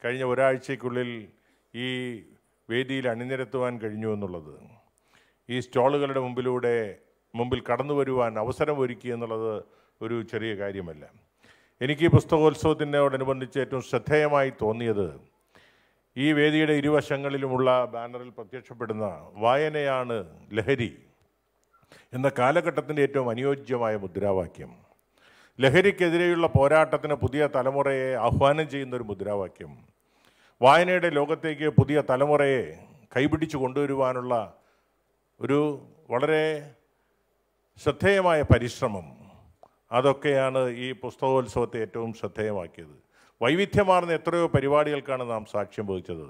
കഴിഞ്ഞ ഒരാഴ്ചയ്ക്കുള്ളിൽ ഈ വേദിയിൽ അണിനിരത്തുവാൻ കഴിഞ്ഞു എന്നുള്ളത് ഈ സ്റ്റാളുകളുടെ മുമ്പിലൂടെ മുമ്പിൽ കടന്നു വരുവാൻ ഒരുക്കി എന്നുള്ളത് ഒരു ചെറിയ കാര്യമല്ല എനിക്ക് ഈ പുസ്തകോത്സവത്തിനോടനുബന്ധിച്ച് ഏറ്റവും ശ്രദ്ധേയമായി തോന്നിയത് ഈ വേദിയുടെ ഇരുവശങ്ങളിലുമുള്ള ബാനറിൽ പ്രത്യക്ഷപ്പെടുന്ന വായനയാണ് ലഹരി എന്ന കാലഘട്ടത്തിൻ്റെ ഏറ്റവും അനുയോജ്യമായ മുദ്രാവാക്യം ലഹരിക്കെതിരെയുള്ള പോരാട്ടത്തിന് പുതിയ തലമുറയെ ആഹ്വാനം ചെയ്യുന്ന ഒരു മുദ്രാവാക്യം വായനയുടെ ലോകത്തേക്ക് പുതിയ തലമുറയെ കൈപിടിച്ച് കൊണ്ടുവരുവാനുള്ള ഒരു വളരെ ശ്രദ്ധേയമായ പരിശ്രമം അതൊക്കെയാണ് ഈ പുസ്തകോത്സവത്തെ ഏറ്റവും ശ്രദ്ധേയമാക്കിയത് വൈവിധ്യമാർന്ന എത്രയോ പരിപാടികൾക്കാണ് നാം സാക്ഷ്യം വഹിച്ചത്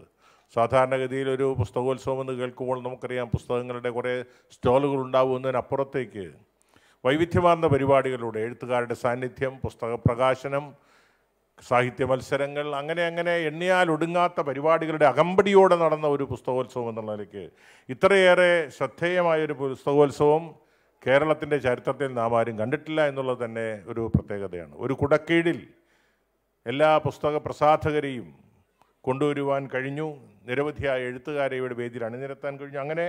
സാധാരണഗതിയിൽ ഒരു പുസ്തകോത്സവം എന്ന് കേൾക്കുമ്പോൾ നമുക്കറിയാം പുസ്തകങ്ങളുടെ കുറേ സ്റ്റോളുകൾ ഉണ്ടാവുന്നതിനപ്പുറത്തേക്ക് വൈവിധ്യമാർന്ന പരിപാടികളിലൂടെ എഴുത്തുകാരുടെ സാന്നിധ്യം പുസ്തക പ്രകാശനം സാഹിത്യ മത്സരങ്ങൾ അങ്ങനെ അങ്ങനെ എണ്ണിയാൽ ഒടുങ്ങാത്ത പരിപാടികളുടെ അകമ്പടിയോടെ നടന്ന ഒരു പുസ്തകോത്സവം എന്നുള്ള നിലയ്ക്ക് ഇത്രയേറെ ശ്രദ്ധേയമായൊരു പുസ്തകോത്സവം കേരളത്തിൻ്റെ ചരിത്രത്തിൽ നാം ആരും കണ്ടിട്ടില്ല എന്നുള്ളത് തന്നെ ഒരു പ്രത്യേകതയാണ് ഒരു കുടക്കീഴിൽ എല്ലാ പുസ്തക പ്രസാധകരെയും കൊണ്ടുവരുവാൻ കഴിഞ്ഞു നിരവധിയായ എഴുത്തുകാരെ ഇവിടെ വേദിയിൽ അണിനിരത്താൻ കഴിഞ്ഞു അങ്ങനെ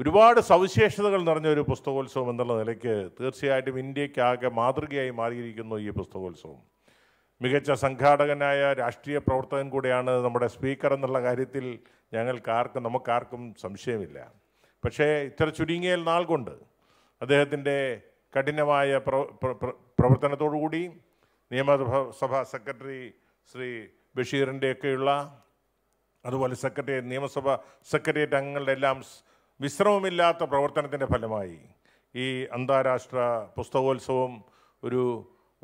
ഒരുപാട് സവിശേഷതകൾ നിറഞ്ഞ ഒരു പുസ്തകോത്സവം എന്നുള്ള നിലയ്ക്ക് തീർച്ചയായിട്ടും ഇന്ത്യക്കാകെ മാതൃകയായി മാറിയിരിക്കുന്നു ഈ പുസ്തകോത്സവം മികച്ച സംഘാടകനായ രാഷ്ട്രീയ പ്രവർത്തകൻ കൂടെയാണ് നമ്മുടെ സ്പീക്കർ എന്നുള്ള കാര്യത്തിൽ ഞങ്ങൾക്കാർക്കും നമുക്കാർക്കും സംശയമില്ല പക്ഷേ ഇത്ര ചുരുങ്ങിയ നാൾ കൊണ്ട് അദ്ദേഹത്തിൻ്റെ കഠിനമായ പ്രവർത്തനത്തോടുകൂടി നിയമസഭാ സെക്രട്ടറി ശ്രീ ബഷീറിൻ്റെയൊക്കെയുള്ള അതുപോലെ സെക്രട്ടറി നിയമസഭ സെക്രട്ടേറിയറ്റ് അംഗങ്ങളുടെ എല്ലാം വിശ്രമമില്ലാത്ത പ്രവർത്തനത്തിൻ്റെ ഫലമായി ഈ അന്താരാഷ്ട്ര പുസ്തകോത്സവം ഒരു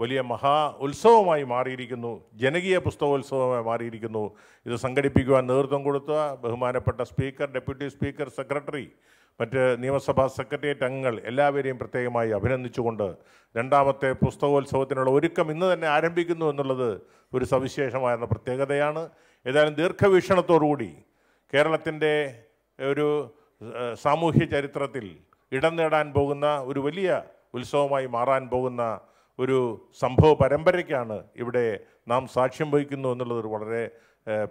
വലിയ മഹാ ഉത്സവമായി മാറിയിരിക്കുന്നു ജനകീയ പുസ്തകോത്സവമായി മാറിയിരിക്കുന്നു ഇത് സംഘടിപ്പിക്കുവാൻ നേതൃത്വം കൊടുത്ത ബഹുമാനപ്പെട്ട സ്പീക്കർ ഡെപ്യൂട്ടി സ്പീക്കർ സെക്രട്ടറി മറ്റ് നിയമസഭാ സെക്രട്ടേറിയറ്റ് അംഗങ്ങൾ എല്ലാവരെയും പ്രത്യേകമായി അഭിനന്ദിച്ചുകൊണ്ട് രണ്ടാമത്തെ പുസ്തകോത്സവത്തിനുള്ള ഒരുക്കം ഇന്ന് തന്നെ ആരംഭിക്കുന്നു എന്നുള്ളത് ഒരു സവിശേഷമായ പ്രത്യേകതയാണ് ഏതായാലും ദീർഘവീക്ഷണത്തോടുകൂടി കേരളത്തിൻ്റെ ഒരു സാമൂഹ്യ ചരിത്രത്തിൽ ഇടം നേടാൻ പോകുന്ന ഒരു വലിയ ഉത്സവമായി മാറാൻ പോകുന്ന ഒരു സംഭവ പരമ്പരയ്ക്കാണ് ഇവിടെ നാം സാക്ഷ്യം വഹിക്കുന്നു എന്നുള്ളത് വളരെ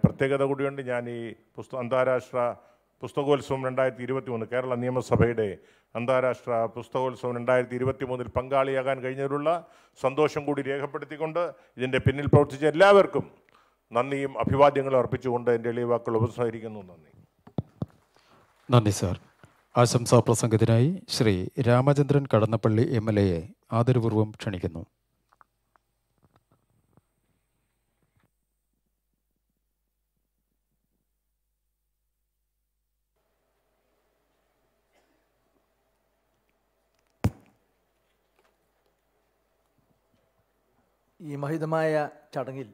പ്രത്യേകത കൂടിയുണ്ട് ഞാൻ ഈ പുസ്ത അന്താരാഷ്ട്ര പുസ്തകോത്സവം രണ്ടായിരത്തി ഇരുപത്തി മൂന്ന് കേരള നിയമസഭയുടെ അന്താരാഷ്ട്ര പുസ്തകോത്സവം രണ്ടായിരത്തി ഇരുപത്തി മൂന്നിൽ പങ്കാളിയാകാൻ കഴിഞ്ഞതിലുള്ള സന്തോഷം കൂടി രേഖപ്പെടുത്തിക്കൊണ്ട് ഇതിൻ്റെ പിന്നിൽ പ്രവർത്തിച്ച എല്ലാവർക്കും നന്ദിയും അഭിവാദ്യങ്ങളും അർപ്പിച്ചുകൊണ്ട് എൻ്റെ എളിയവാക്കൾ ഉപസംഹരിക്കുന്നു നന്ദി നന്ദി സാർ ആശംസാ പ്രസംഗത്തിനായി ശ്രീ രാമചന്ദ്രൻ കടന്നപ്പള്ളി എം എൽ എയെ ആദരപൂർവ്വം ക്ഷണിക്കുന്നു ഈ മഹിതമായ ചടങ്ങിൽ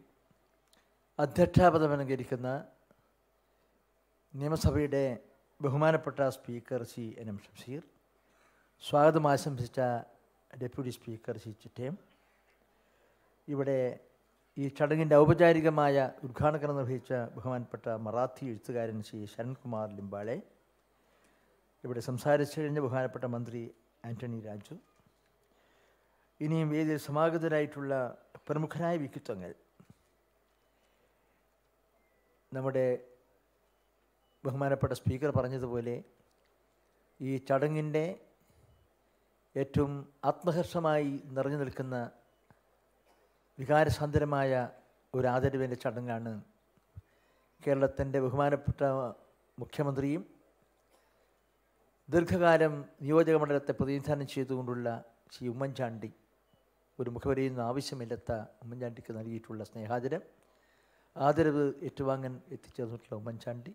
അധ്യക്ഷാപദമലങ്കരിക്കുന്ന നിയമസഭയുടെ ബഹുമാനപ്പെട്ട speaker C N M Shamseer സ്വാഗതം ആശംസിച്ച ഡെപ്യൂട്ടി സ്പീക്കർ സി ചിറ്റയം ഇവിടെ ഈ ചടങ്ങിൻ്റെ ഔപചാരികമായ ഉദ്ഘാടനം നിർവഹിച്ച ബഹുമാനപ്പെട്ട മറാത്തി എഴുത്തുകാരൻ ശ്രീ ശരൺകുമാർ ലിംബാളെ ഇവിടെ സംസാരിച്ചു കഴിഞ്ഞ ബഹുമാനപ്പെട്ട മന്ത്രി ആൻ്റണി രാജു ഇനിയും വേദിയിൽ സമാഗതരായിട്ടുള്ള പ്രമുഖരായ വ്യക്തിത്വങ്ങൾ നമ്മുടെ ബഹുമാനപ്പെട്ട സ്പീക്കർ പറഞ്ഞതുപോലെ ഈ ചടങ്ങിൻ്റെ ഏറ്റവും ആത്മഹർഷമായി നിറഞ്ഞു നിൽക്കുന്ന വികാരസാന്തരമായ ഒരു ആദരവിൻ്റെ ചടങ്ങാണ് കേരളത്തിൻ്റെ ബഹുമാനപ്പെട്ട മുഖ്യമന്ത്രിയും ദീർഘകാലം മണ്ഡലത്തെ പ്രതിനിധാനം ചെയ്തുകൊണ്ടുള്ള ശ്രീ ഉമ്മൻചാണ്ടി ഒരു മുഖവരയിൽ ആവശ്യമില്ലാത്ത ഉമ്മൻചാണ്ടിക്ക് നൽകിയിട്ടുള്ള സ്നേഹാദരം ആദരവ് ഏറ്റുവാങ്ങാൻ എത്തിച്ചേർന്നിട്ടുള്ള ഉമ്മൻചാണ്ടി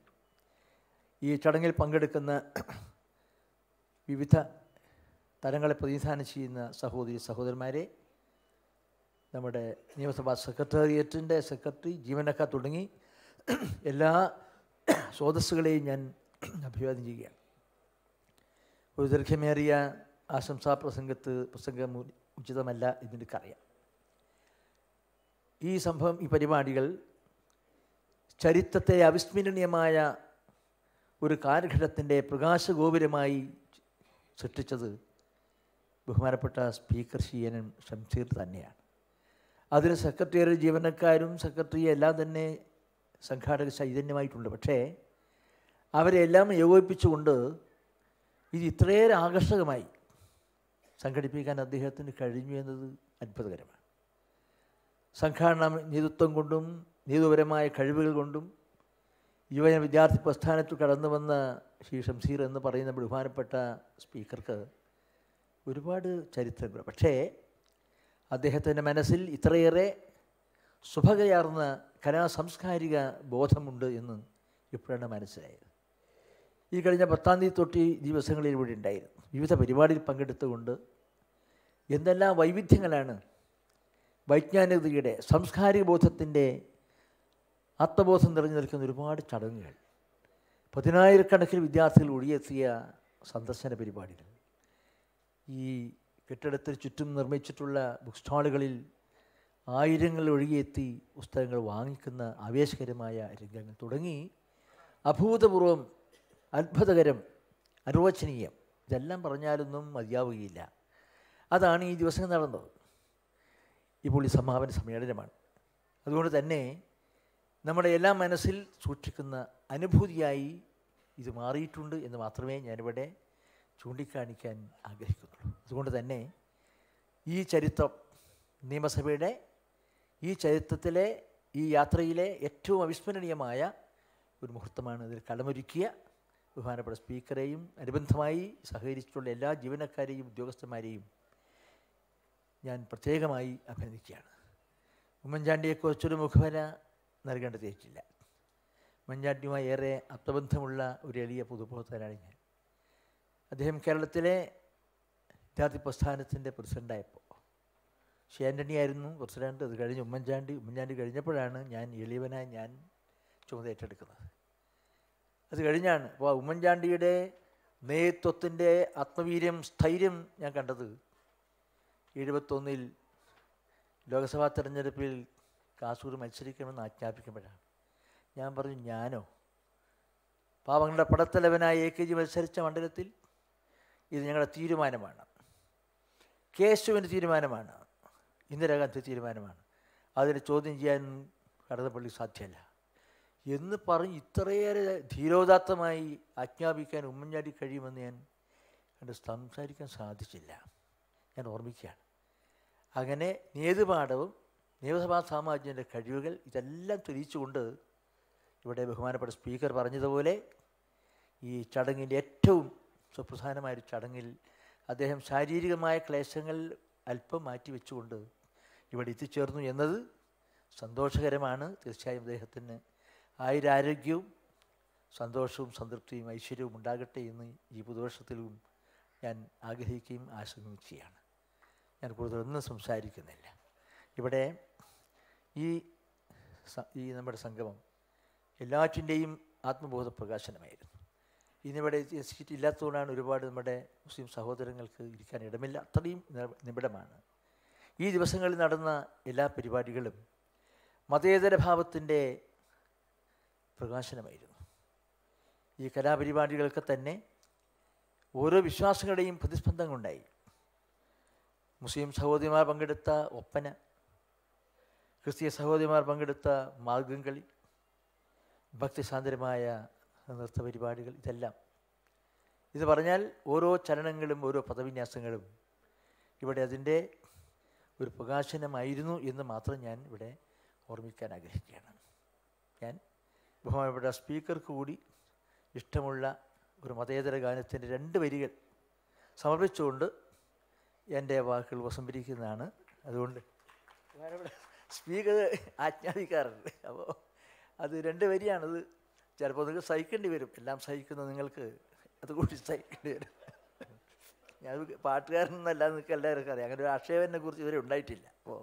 ഈ ചടങ്ങിൽ പങ്കെടുക്കുന്ന വിവിധ തരങ്ങളെ പ്രതിനിധാനം ചെയ്യുന്ന സഹോദരി സഹോദരന്മാരെ നമ്മുടെ നിയമസഭാ സെക്രട്ടേറിയറ്റിൻ്റെ സെക്രട്ടറി ജീവനക്കാർ തുടങ്ങി എല്ലാ സ്രോതസ്സുകളെയും ഞാൻ അഭിവാദ്യം ചെയ്യുകയാണ് ഒരു ദൈർഘ്യമേറിയ ആശംസാ പ്രസംഗത്ത് പ്രസംഗം ഉചിതമല്ല എന്നെനിക്കറിയാം ഈ സംഭവം ഈ പരിപാടികൾ ചരിത്രത്തെ അവിസ്മരണീയമായ ഒരു കാലഘട്ടത്തിൻ്റെ പ്രകാശഗോപുരമായി സൃഷ്ടിച്ചത് ബഹുമാനപ്പെട്ട സ്പീക്കർ സി എൻ ഷംസീർ തന്നെയാണ് അതിന് സെക്രട്ടറി ജീവനക്കാരും സെക്രട്ടറി എല്ലാം തന്നെ സംഘാടക ചൈതന്യമായിട്ടുണ്ട് പക്ഷേ അവരെല്ലാം ഏകോപിപ്പിച്ചുകൊണ്ട് ഇത് ഇത്രയേറെ ആകർഷകമായി സംഘടിപ്പിക്കാൻ അദ്ദേഹത്തിന് കഴിഞ്ഞു എന്നത് അത്ഭുതകരമാണ് സംഘാടന നേതൃത്വം കൊണ്ടും നേതൃപരമായ കഴിവുകൾ കൊണ്ടും യുവജന വിദ്യാർത്ഥി പ്രസ്ഥാനത്തിൽ കടന്നു വന്ന ഷീ ഷംസീർ എന്ന് പറയുന്ന ബഹുമാനപ്പെട്ട സ്പീക്കർക്ക് ഒരുപാട് ചരിത്രങ്ങൾ പക്ഷേ അദ്ദേഹത്തിൻ്റെ മനസ്സിൽ ഇത്രയേറെ സുഭകയാർന്ന സാംസ്കാരിക ബോധമുണ്ട് എന്ന് ഇപ്പോഴാണ് മനസ്സിലായത് ഈ കഴിഞ്ഞ പത്താം തീയതി തൊട്ട് ഈ ദിവസങ്ങളിൽ ഇവിടെ ഉണ്ടായിരുന്നു വിവിധ പരിപാടിയിൽ പങ്കെടുത്തുകൊണ്ട് എന്തെല്ലാം വൈവിധ്യങ്ങളാണ് വൈജ്ഞാനികതയുടെ സാംസ്കാരിക ബോധത്തിൻ്റെ ആത്മബോധം നിറഞ്ഞു നിൽക്കുന്ന ഒരുപാട് ചടങ്ങുകൾ പതിനായിരക്കണക്കിന് വിദ്യാർത്ഥികൾ ഒഴിയെത്തിയ സന്ദർശന പരിപാടികൾ ഈ കെട്ടിടത്തിന് ചുറ്റും നിർമ്മിച്ചിട്ടുള്ള ബുക്ക് സ്റ്റാളുകളിൽ ആയിരങ്ങൾ ഒഴുകിയെത്തി പുസ്തകങ്ങൾ വാങ്ങിക്കുന്ന ആവേശകരമായ രംഗങ്ങൾ തുടങ്ങി അഭൂതപൂർവം അത്ഭുതകരം അനുവചനീയം ഇതെല്ലാം പറഞ്ഞാലൊന്നും മതിയാവുകയില്ല അതാണ് ഈ ദിവസം നടന്നത് ഇപ്പോൾ ഈ സമാപന സമ്മേളനമാണ് അതുകൊണ്ട് തന്നെ നമ്മുടെ എല്ലാ മനസ്സിൽ സൂക്ഷിക്കുന്ന അനുഭൂതിയായി ഇത് മാറിയിട്ടുണ്ട് എന്ന് മാത്രമേ ഞാനിവിടെ ചൂണ്ടിക്കാണിക്കാൻ ആഗ്രഹിക്കുന്നുള്ളൂ അതുകൊണ്ട് തന്നെ ഈ ചരിത്രം നിയമസഭയുടെ ഈ ചരിത്രത്തിലെ ഈ യാത്രയിലെ ഏറ്റവും അവിസ്മരണീയമായ ഒരു മുഹൂർത്തമാണ് ഇതിൽ കടമൊരുക്കിയ ബഹുമാനപ്പെട്ട സ്പീക്കറെയും അനുബന്ധമായി സഹകരിച്ചിട്ടുള്ള എല്ലാ ജീവനക്കാരെയും ഉദ്യോഗസ്ഥന്മാരെയും ഞാൻ പ്രത്യേകമായി അഭിനന്ദിക്കുകയാണ് ഉമ്മൻചാണ്ടിയെക്കുറിച്ച് ഒരു മുഖവര തെറ്റില്ല ഉമ്മൻചാണ്ടിയുമായി ഏറെ അപ്തബന്ധമുള്ള ഒരു എളിയ പൊതുപ്രവർത്തകനാണ് ഞാൻ അദ്ദേഹം കേരളത്തിലെ വിദ്യാർത്ഥി പ്രസ്ഥാനത്തിൻ്റെ പ്രസിഡൻ്റായപ്പോൾ ശ്രീ ആൻ്റണി ആയിരുന്നു പ്രസിഡൻറ്റ് അത് കഴിഞ്ഞ് ഉമ്മൻചാണ്ടി ഉമ്മൻചാണ്ടി കഴിഞ്ഞപ്പോഴാണ് ഞാൻ എളിയവനായി ഞാൻ ചുമതല ഏറ്റെടുക്കുന്നത് അത് കഴിഞ്ഞാണ് അപ്പോൾ ഉമ്മൻചാണ്ടിയുടെ നേതൃത്വത്തിൻ്റെ ആത്മവീര്യം സ്ഥൈര്യം ഞാൻ കണ്ടത് എഴുപത്തൊന്നിൽ ലോക്സഭാ തെരഞ്ഞെടുപ്പിൽ കാസൂർ മത്സരിക്കണമെന്ന് ആജ്ഞാപിക്കുമ്പോഴാണ് ഞാൻ പറഞ്ഞു ഞാനോ പാവങ്ങളുടെ പടത്തലവനായ എ കെ ജി മത്സരിച്ച മണ്ഡലത്തിൽ ഇത് ഞങ്ങളുടെ തീരുമാനമാണ് കേശുവിൻ്റെ തീരുമാനമാണ് ഇന്ദിരാഗാന്ധി തീരുമാനമാണ് അതിനെ ചോദ്യം ചെയ്യാൻ കടന്നപ്പള്ളി സാധ്യമല്ല എന്ന് പറഞ്ഞ് ഇത്രയേറെ ധീരോദാത്തമായി ആജ്ഞാപിക്കാൻ ഉമ്മൻചാണ്ടി കഴിയുമെന്ന് ഞാൻ കണ്ട് സംസാരിക്കാൻ സാധിച്ചില്ല ഞാൻ ഓർമ്മിക്കുകയാണ് അങ്ങനെ നേതുപാഠവും നിയമസഭാ സാമാജ്യൻ്റെ കഴിവുകൾ ഇതെല്ലാം തെളിയിച്ചുകൊണ്ട് ഇവിടെ ബഹുമാനപ്പെട്ട സ്പീക്കർ പറഞ്ഞതുപോലെ ഈ ചടങ്ങിൻ്റെ ഏറ്റവും സുപ്രധാനമായൊരു ചടങ്ങിൽ അദ്ദേഹം ശാരീരികമായ ക്ലേശങ്ങൾ അല്പം മാറ്റി വെച്ചുകൊണ്ട് ഇവിടെ എത്തിച്ചേർന്നു എന്നത് സന്തോഷകരമാണ് തീർച്ചയായും അദ്ദേഹത്തിന് ആയിരാരോഗ്യവും സന്തോഷവും സംതൃപ്തിയും ഐശ്വര്യവും ഉണ്ടാകട്ടെ എന്ന് ഈ പുതുവർഷത്തിലും ഞാൻ ആഗ്രഹിക്കുകയും ആശംസിക്കുകയാണ് ഞാൻ കൂടുതലൊന്നും സംസാരിക്കുന്നില്ല ഇവിടെ ഈ ഈ നമ്മുടെ സംഗമം എല്ലാറ്റിൻ്റെയും ആത്മബോധ പ്രകാശനമായിരുന്നു ഇന്നിവിടെ സീറ്റ് ഇല്ലാത്തതുകൊണ്ടാണ് ഒരുപാട് നമ്മുടെ മുസ്ലിം സഹോദരങ്ങൾക്ക് ഇരിക്കാൻ ഇടമില്ല അത്രയും നിബിഡമാണ് ഈ ദിവസങ്ങളിൽ നടന്ന എല്ലാ പരിപാടികളും മതേതര ഭാവത്തിൻ്റെ പ്രകാശനമായിരുന്നു ഈ കലാപരിപാടികൾക്ക് തന്നെ ഓരോ വിശ്വാസികളുടെയും പ്രതിസ്പന്ദങ്ങളുണ്ടായി മുസ്ലിം സഹോദരിമാർ പങ്കെടുത്ത ഒപ്പന ക്രിസ്തീയ സഹോദരിമാർ പങ്കെടുത്ത മാർഗം കളി ഭക്തിസാന്ദ്രമായ നൃത്തപരിപാടികൾ ഇതെല്ലാം ഇത് പറഞ്ഞാൽ ഓരോ ചലനങ്ങളും ഓരോ പദവിന്യാസങ്ങളും ഇവിടെ അതിൻ്റെ ഒരു പ്രകാശനമായിരുന്നു എന്ന് മാത്രം ഞാൻ ഇവിടെ ഓർമ്മിക്കാൻ ആഗ്രഹിക്കുകയാണ് ഞാൻ ബഹുമാനപ്പെട്ട സ്പീക്കർക്ക് കൂടി ഇഷ്ടമുള്ള ഒരു മതേതര ഗാനത്തിൻ്റെ രണ്ട് വരികൾ സമർപ്പിച്ചുകൊണ്ട് എൻ്റെ വാക്കുകൾ വസംഭരിക്കുന്നതാണ് അതുകൊണ്ട് സ്പീക്കർ ആജ്ഞാപിക്കാറുണ്ട് അപ്പോൾ അത് രണ്ട് വരിയാണത് ചിലപ്പോൾ നിങ്ങൾക്ക് സഹിക്കേണ്ടി വരും എല്ലാം സഹിക്കുന്ന നിങ്ങൾക്ക് അതുകൂടി സഹിക്കേണ്ടി വരും ഞാൻ പാട്ടുകാരൻ എന്നല്ല നിങ്ങൾക്ക് എല്ലാവർക്കും അറിയാം അങ്ങനെ ഒരു ആക്ഷേപനെ കുറിച്ച് ഇതുവരെ ഉണ്ടായിട്ടില്ല അപ്പോൾ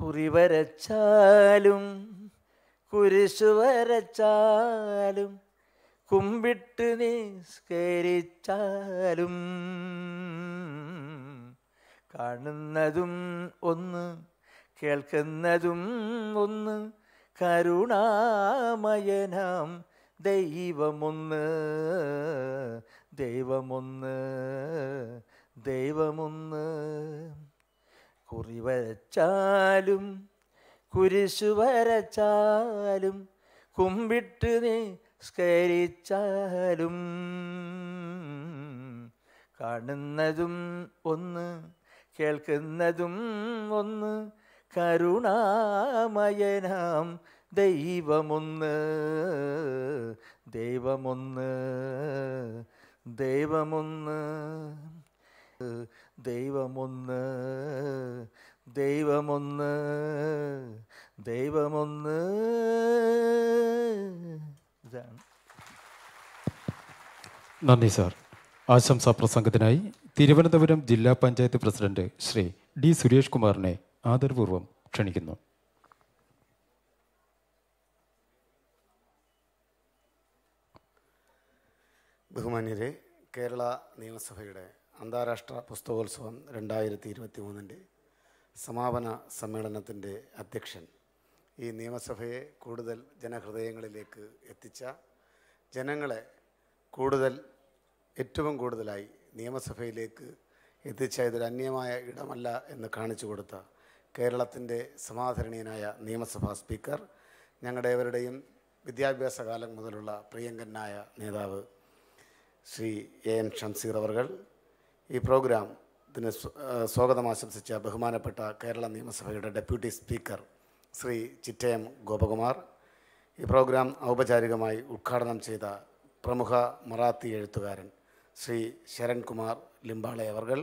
കുറിവരച്ചാലും കുരിശു വരച്ചാലും കുമ്പിട്ട് നിസ്കരിച്ചാലും കാണുന്നതും ഒന്ന് കേൾക്കുന്നതും ഒന്ന് കരുണാമയനാം ദൈവമൊന്ന് ദൈവമൊന്ന് ദൈവമൊന്ന് കുറി വരച്ചാലും കുരിശു വരച്ചാലും കുമ്പിട്ട് നിസ്കരിച്ചാലും കാണുന്നതും ഒന്ന് കേൾക്കുന്നതും ഒന്ന് കരുണാമയനാം ദൈവമൊന്ന് ദൈവമൊന്ന് ദൈവമൊന്ന് ദൈവമൊന്ന് ദൈവമൊന്ന് ദൈവമൊന്ന് ഇതാണ് നന്ദി സാർ ആശംസാ പ്രസംഗത്തിനായി തിരുവനന്തപുരം ജില്ലാ പഞ്ചായത്ത് പ്രസിഡന്റ് ശ്രീ ഡി സുരേഷ് കുമാറിനെ ആദരപൂർവ്വം ക്ഷണിക്കുന്നു ബഹുമാന്യരെ കേരള നിയമസഭയുടെ അന്താരാഷ്ട്ര പുസ്തകോത്സവം രണ്ടായിരത്തി ഇരുപത്തി മൂന്നിൻ്റെ സമാപന സമ്മേളനത്തിൻ്റെ അധ്യക്ഷൻ ഈ നിയമസഭയെ കൂടുതൽ ജനഹൃദയങ്ങളിലേക്ക് എത്തിച്ച ജനങ്ങളെ കൂടുതൽ ഏറ്റവും കൂടുതലായി നിയമസഭയിലേക്ക് എത്തിച്ച ഇതൊരു അന്യമായ ഇടമല്ല എന്ന് കാണിച്ചു കൊടുത്ത കേരളത്തിൻ്റെ സമാധരണീയനായ നിയമസഭാ സ്പീക്കർ ഞങ്ങളുടെ ഏവരുടെയും വിദ്യാഭ്യാസ കാലം മുതലുള്ള പ്രിയങ്കനായ നേതാവ് ശ്രീ എ എൻ ഷംസീർ അവർകൾ ഈ പ്രോഗ്രാം സ്വാഗതം ആശംസിച്ച ബഹുമാനപ്പെട്ട കേരള നിയമസഭയുടെ ഡെപ്യൂട്ടി സ്പീക്കർ ശ്രീ ചിറ്റയം ഗോപകുമാർ ഈ പ്രോഗ്രാം ഔപചാരികമായി ഉദ്ഘാടനം ചെയ്ത പ്രമുഖ മറാത്തി എഴുത്തുകാരൻ ശ്രീ ശരൺകുമാർ ലിംബാളെ അവർകൾ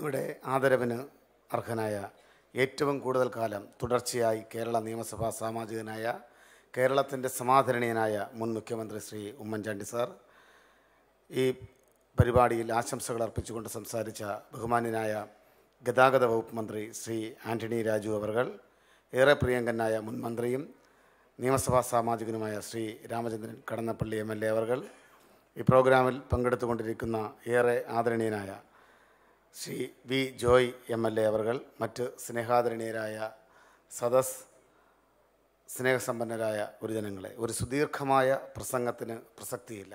ഇവിടെ ആദരവിന് അർഹനായ ഏറ്റവും കൂടുതൽ കാലം തുടർച്ചയായി കേരള നിയമസഭാ സാമാജികനായ കേരളത്തിൻ്റെ സമാധരണീയനായ മുൻ മുഖ്യമന്ത്രി ശ്രീ ഉമ്മൻചാണ്ടി സാർ ഈ പരിപാടിയിൽ ആശംസകൾ അർപ്പിച്ചുകൊണ്ട് സംസാരിച്ച ബഹുമാന്യനായ ഗതാഗത വകുപ്പ് മന്ത്രി ശ്രീ ആൻ്റണി രാജു അവർകൾ ഏറെ പ്രിയങ്കനായ മുൻ മന്ത്രിയും നിയമസഭാ സാമാജികനുമായ Shri Ramachandran Kadannappally M L A അവർകൾ ഈ പ്രോഗ്രാമിൽ പങ്കെടുത്തുകൊണ്ടിരിക്കുന്ന ഏറെ ആദരണീയനായ Shri V Joy M L A അവർകൾ മറ്റ് സ്നേഹാദരണീയരായ സദസ് സ്നേഹസമ്പന്നരായ ഗുരുജനങ്ങളെ ഒരു സുദീർഘമായ പ്രസംഗത്തിന് പ്രസക്തിയില്ല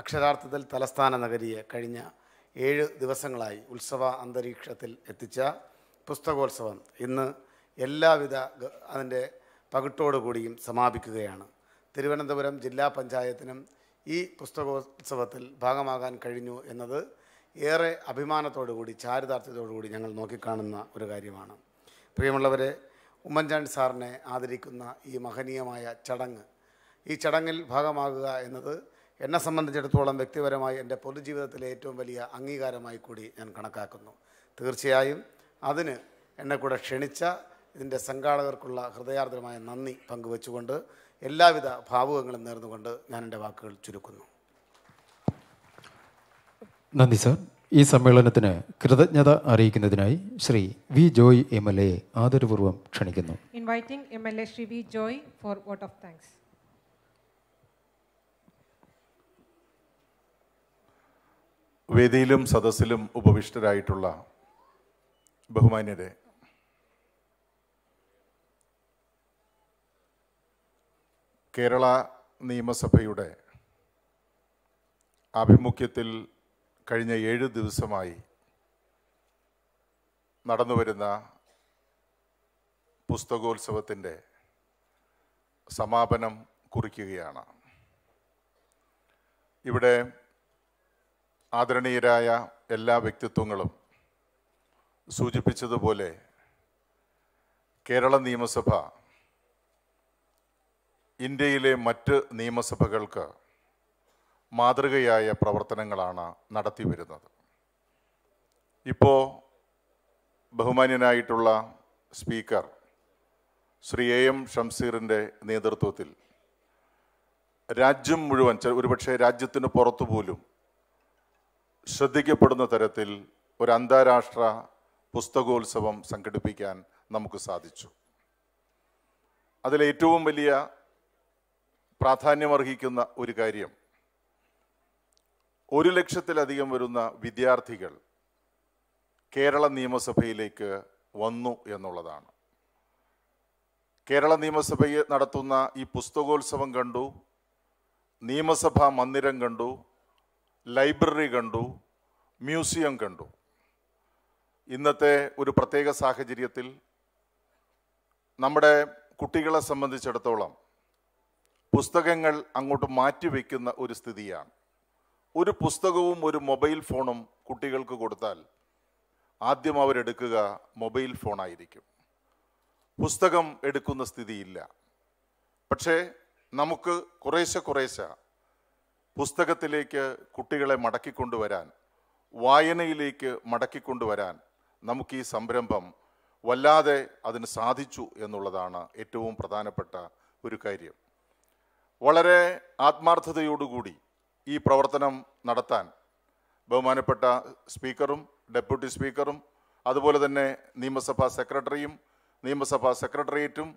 അക്ഷരാർത്ഥത്തിൽ തലസ്ഥാന നഗരിയെ കഴിഞ്ഞ ഏഴ് ദിവസങ്ങളായി ഉത്സവ അന്തരീക്ഷത്തിൽ എത്തിച്ച പുസ്തകോത്സവം ഇന്ന് എല്ലാവിധ അതിൻ്റെ പകിട്ടോടുകൂടിയും സമാപിക്കുകയാണ് തിരുവനന്തപുരം ജില്ലാ പഞ്ചായത്തിനും ഈ പുസ്തകോത്സവത്തിൽ ഭാഗമാകാൻ കഴിഞ്ഞു എന്നത് ഏറെ അഭിമാനത്തോടുകൂടി ചാരിതാർത്ഥ്യത്തോടുകൂടി ഞങ്ങൾ നോക്കിക്കാണുന്ന ഒരു കാര്യമാണ് പ്രിയമുള്ളവരെ ഉമ്മൻചാണ്ടി സാറിനെ ആദരിക്കുന്ന ഈ മഹനീയമായ ചടങ്ങ് ഈ ചടങ്ങിൽ ഭാഗമാകുക എന്നത് എന്നെ സംബന്ധിച്ചിടത്തോളം വ്യക്തിപരമായി എൻ്റെ പൊതുജീവിതത്തിലെ ഏറ്റവും വലിയ അംഗീകാരമായി കൂടി ഞാൻ കണക്കാക്കുന്നു തീർച്ചയായും അതിന് എന്നെ കൂടെ ക്ഷണിച്ച ഇതിൻ്റെ സംഘാടകർക്കുള്ള ഹൃദയാർദ്രമായ നന്ദി പങ്കുവെച്ചുകൊണ്ട് എല്ലാവിധ ഭാവുകങ്ങളും നേർന്നുകൊണ്ട് ഞാൻ എൻ്റെ വാക്കുകൾ ചുരുക്കുന്നു നന്ദി സർ ഈ സമ്മേളനത്തിന് കൃതജ്ഞത അറിയിക്കുന്നതിനായി Shri V Joy M L A ആദരപൂർവ്വം ക്ഷണിക്കുന്നു inviting M L A Shri V Joy for vote of thanks വേദിയിലും സദസ്സിലും ഉപവിഷ്ടരായിട്ടുള്ള ബഹുമാന്യരെ കേരള നിയമസഭയുടെ ആഭിമുഖ്യത്തിൽ കഴിഞ്ഞ ഏഴ് ദിവസമായി നടന്നുവരുന്ന പുസ്തകോത്സവത്തിൻ്റെ സമാപനം കുറിക്കുകയാണ് ഇവിടെ ആദരണീയരായ എല്ലാ വ്യക്തിത്വങ്ങളും സൂചിപ്പിച്ചതുപോലെ കേരള നിയമസഭ ഇന്ത്യയിലെ മറ്റ് നിയമസഭകൾക്ക് മാതൃകയായ പ്രവർത്തനങ്ങളാണ് നടത്തി വരുന്നത് ഇപ്പോൾ ബഹുമാന്യനായിട്ടുള്ള സ്പീക്കർ ശ്രീ എ എം ഷംസീറിൻ്റെ നേതൃത്വത്തിൽ രാജ്യം മുഴുവൻ ഒരുപക്ഷെ രാജ്യത്തിന് പുറത്തു പോലും ശ്രദ്ധിക്കപ്പെടുന്ന തരത്തിൽ ഒരു അന്താരാഷ്ട്ര പുസ്തകോത്സവം സംഘടിപ്പിക്കാൻ നമുക്ക് സാധിച്ചു അതിലേറ്റവും വലിയ പ്രാധാന്യമർഹിക്കുന്ന ഒരു കാര്യം ഒരു ലക്ഷത്തിലധികം വരുന്ന വിദ്യാർത്ഥികൾ കേരള നിയമസഭയിലേക്ക് വന്നു എന്നുള്ളതാണ് കേരള നിയമസഭയെ നടത്തുന്ന ഈ പുസ്തകോത്സവം കണ്ടു നിയമസഭാ മന്ദിരം കണ്ടു ലൈബ്രറി കണ്ടു മ്യൂസിയം കണ്ടു ഇന്നത്തെ ഒരു പ്രത്യേക സാഹചര്യത്തിൽ നമ്മുടെ കുട്ടികളെ സംബന്ധിച്ചിടത്തോളം പുസ്തകങ്ങൾ അങ്ങോട്ട് മാറ്റിവെക്കുന്ന ഒരു സ്ഥിതിയാണ് ഒരു പുസ്തകവും ഒരു മൊബൈൽ ഫോണും കുട്ടികൾക്ക് കൊടുത്താൽ ആദ്യം അവരെടുക്കുക മൊബൈൽ ഫോണായിരിക്കും പുസ്തകം എടുക്കുന്ന സ്ഥിതിയില്ല പക്ഷേ നമുക്ക് കുറേശ്ശെ കുറേശ്ശെ പുസ്തകത്തിലേക്ക് കുട്ടികളെ മടക്കിക്കൊണ്ടുവരാൻ വായനയിലേക്ക് മടക്കിക്കൊണ്ടുവരാൻ നമുക്ക് ഈ സംരംഭം വല്ലാതെ അതിന് സാധിച്ചു എന്നുള്ളതാണ് ഏറ്റവും പ്രധാനപ്പെട്ട ഒരു കാര്യം വളരെ ആത്മാർത്ഥതയോടുകൂടി ഈ പ്രവർത്തനം നടത്താൻ ബഹുമാനപ്പെട്ട സ്പീക്കറും ഡെപ്യൂട്ടി സ്പീക്കറും അതുപോലെ തന്നെ നിയമസഭാ സെക്രട്ടറിയും നിയമസഭാ സെക്രട്ടേറിയറ്റും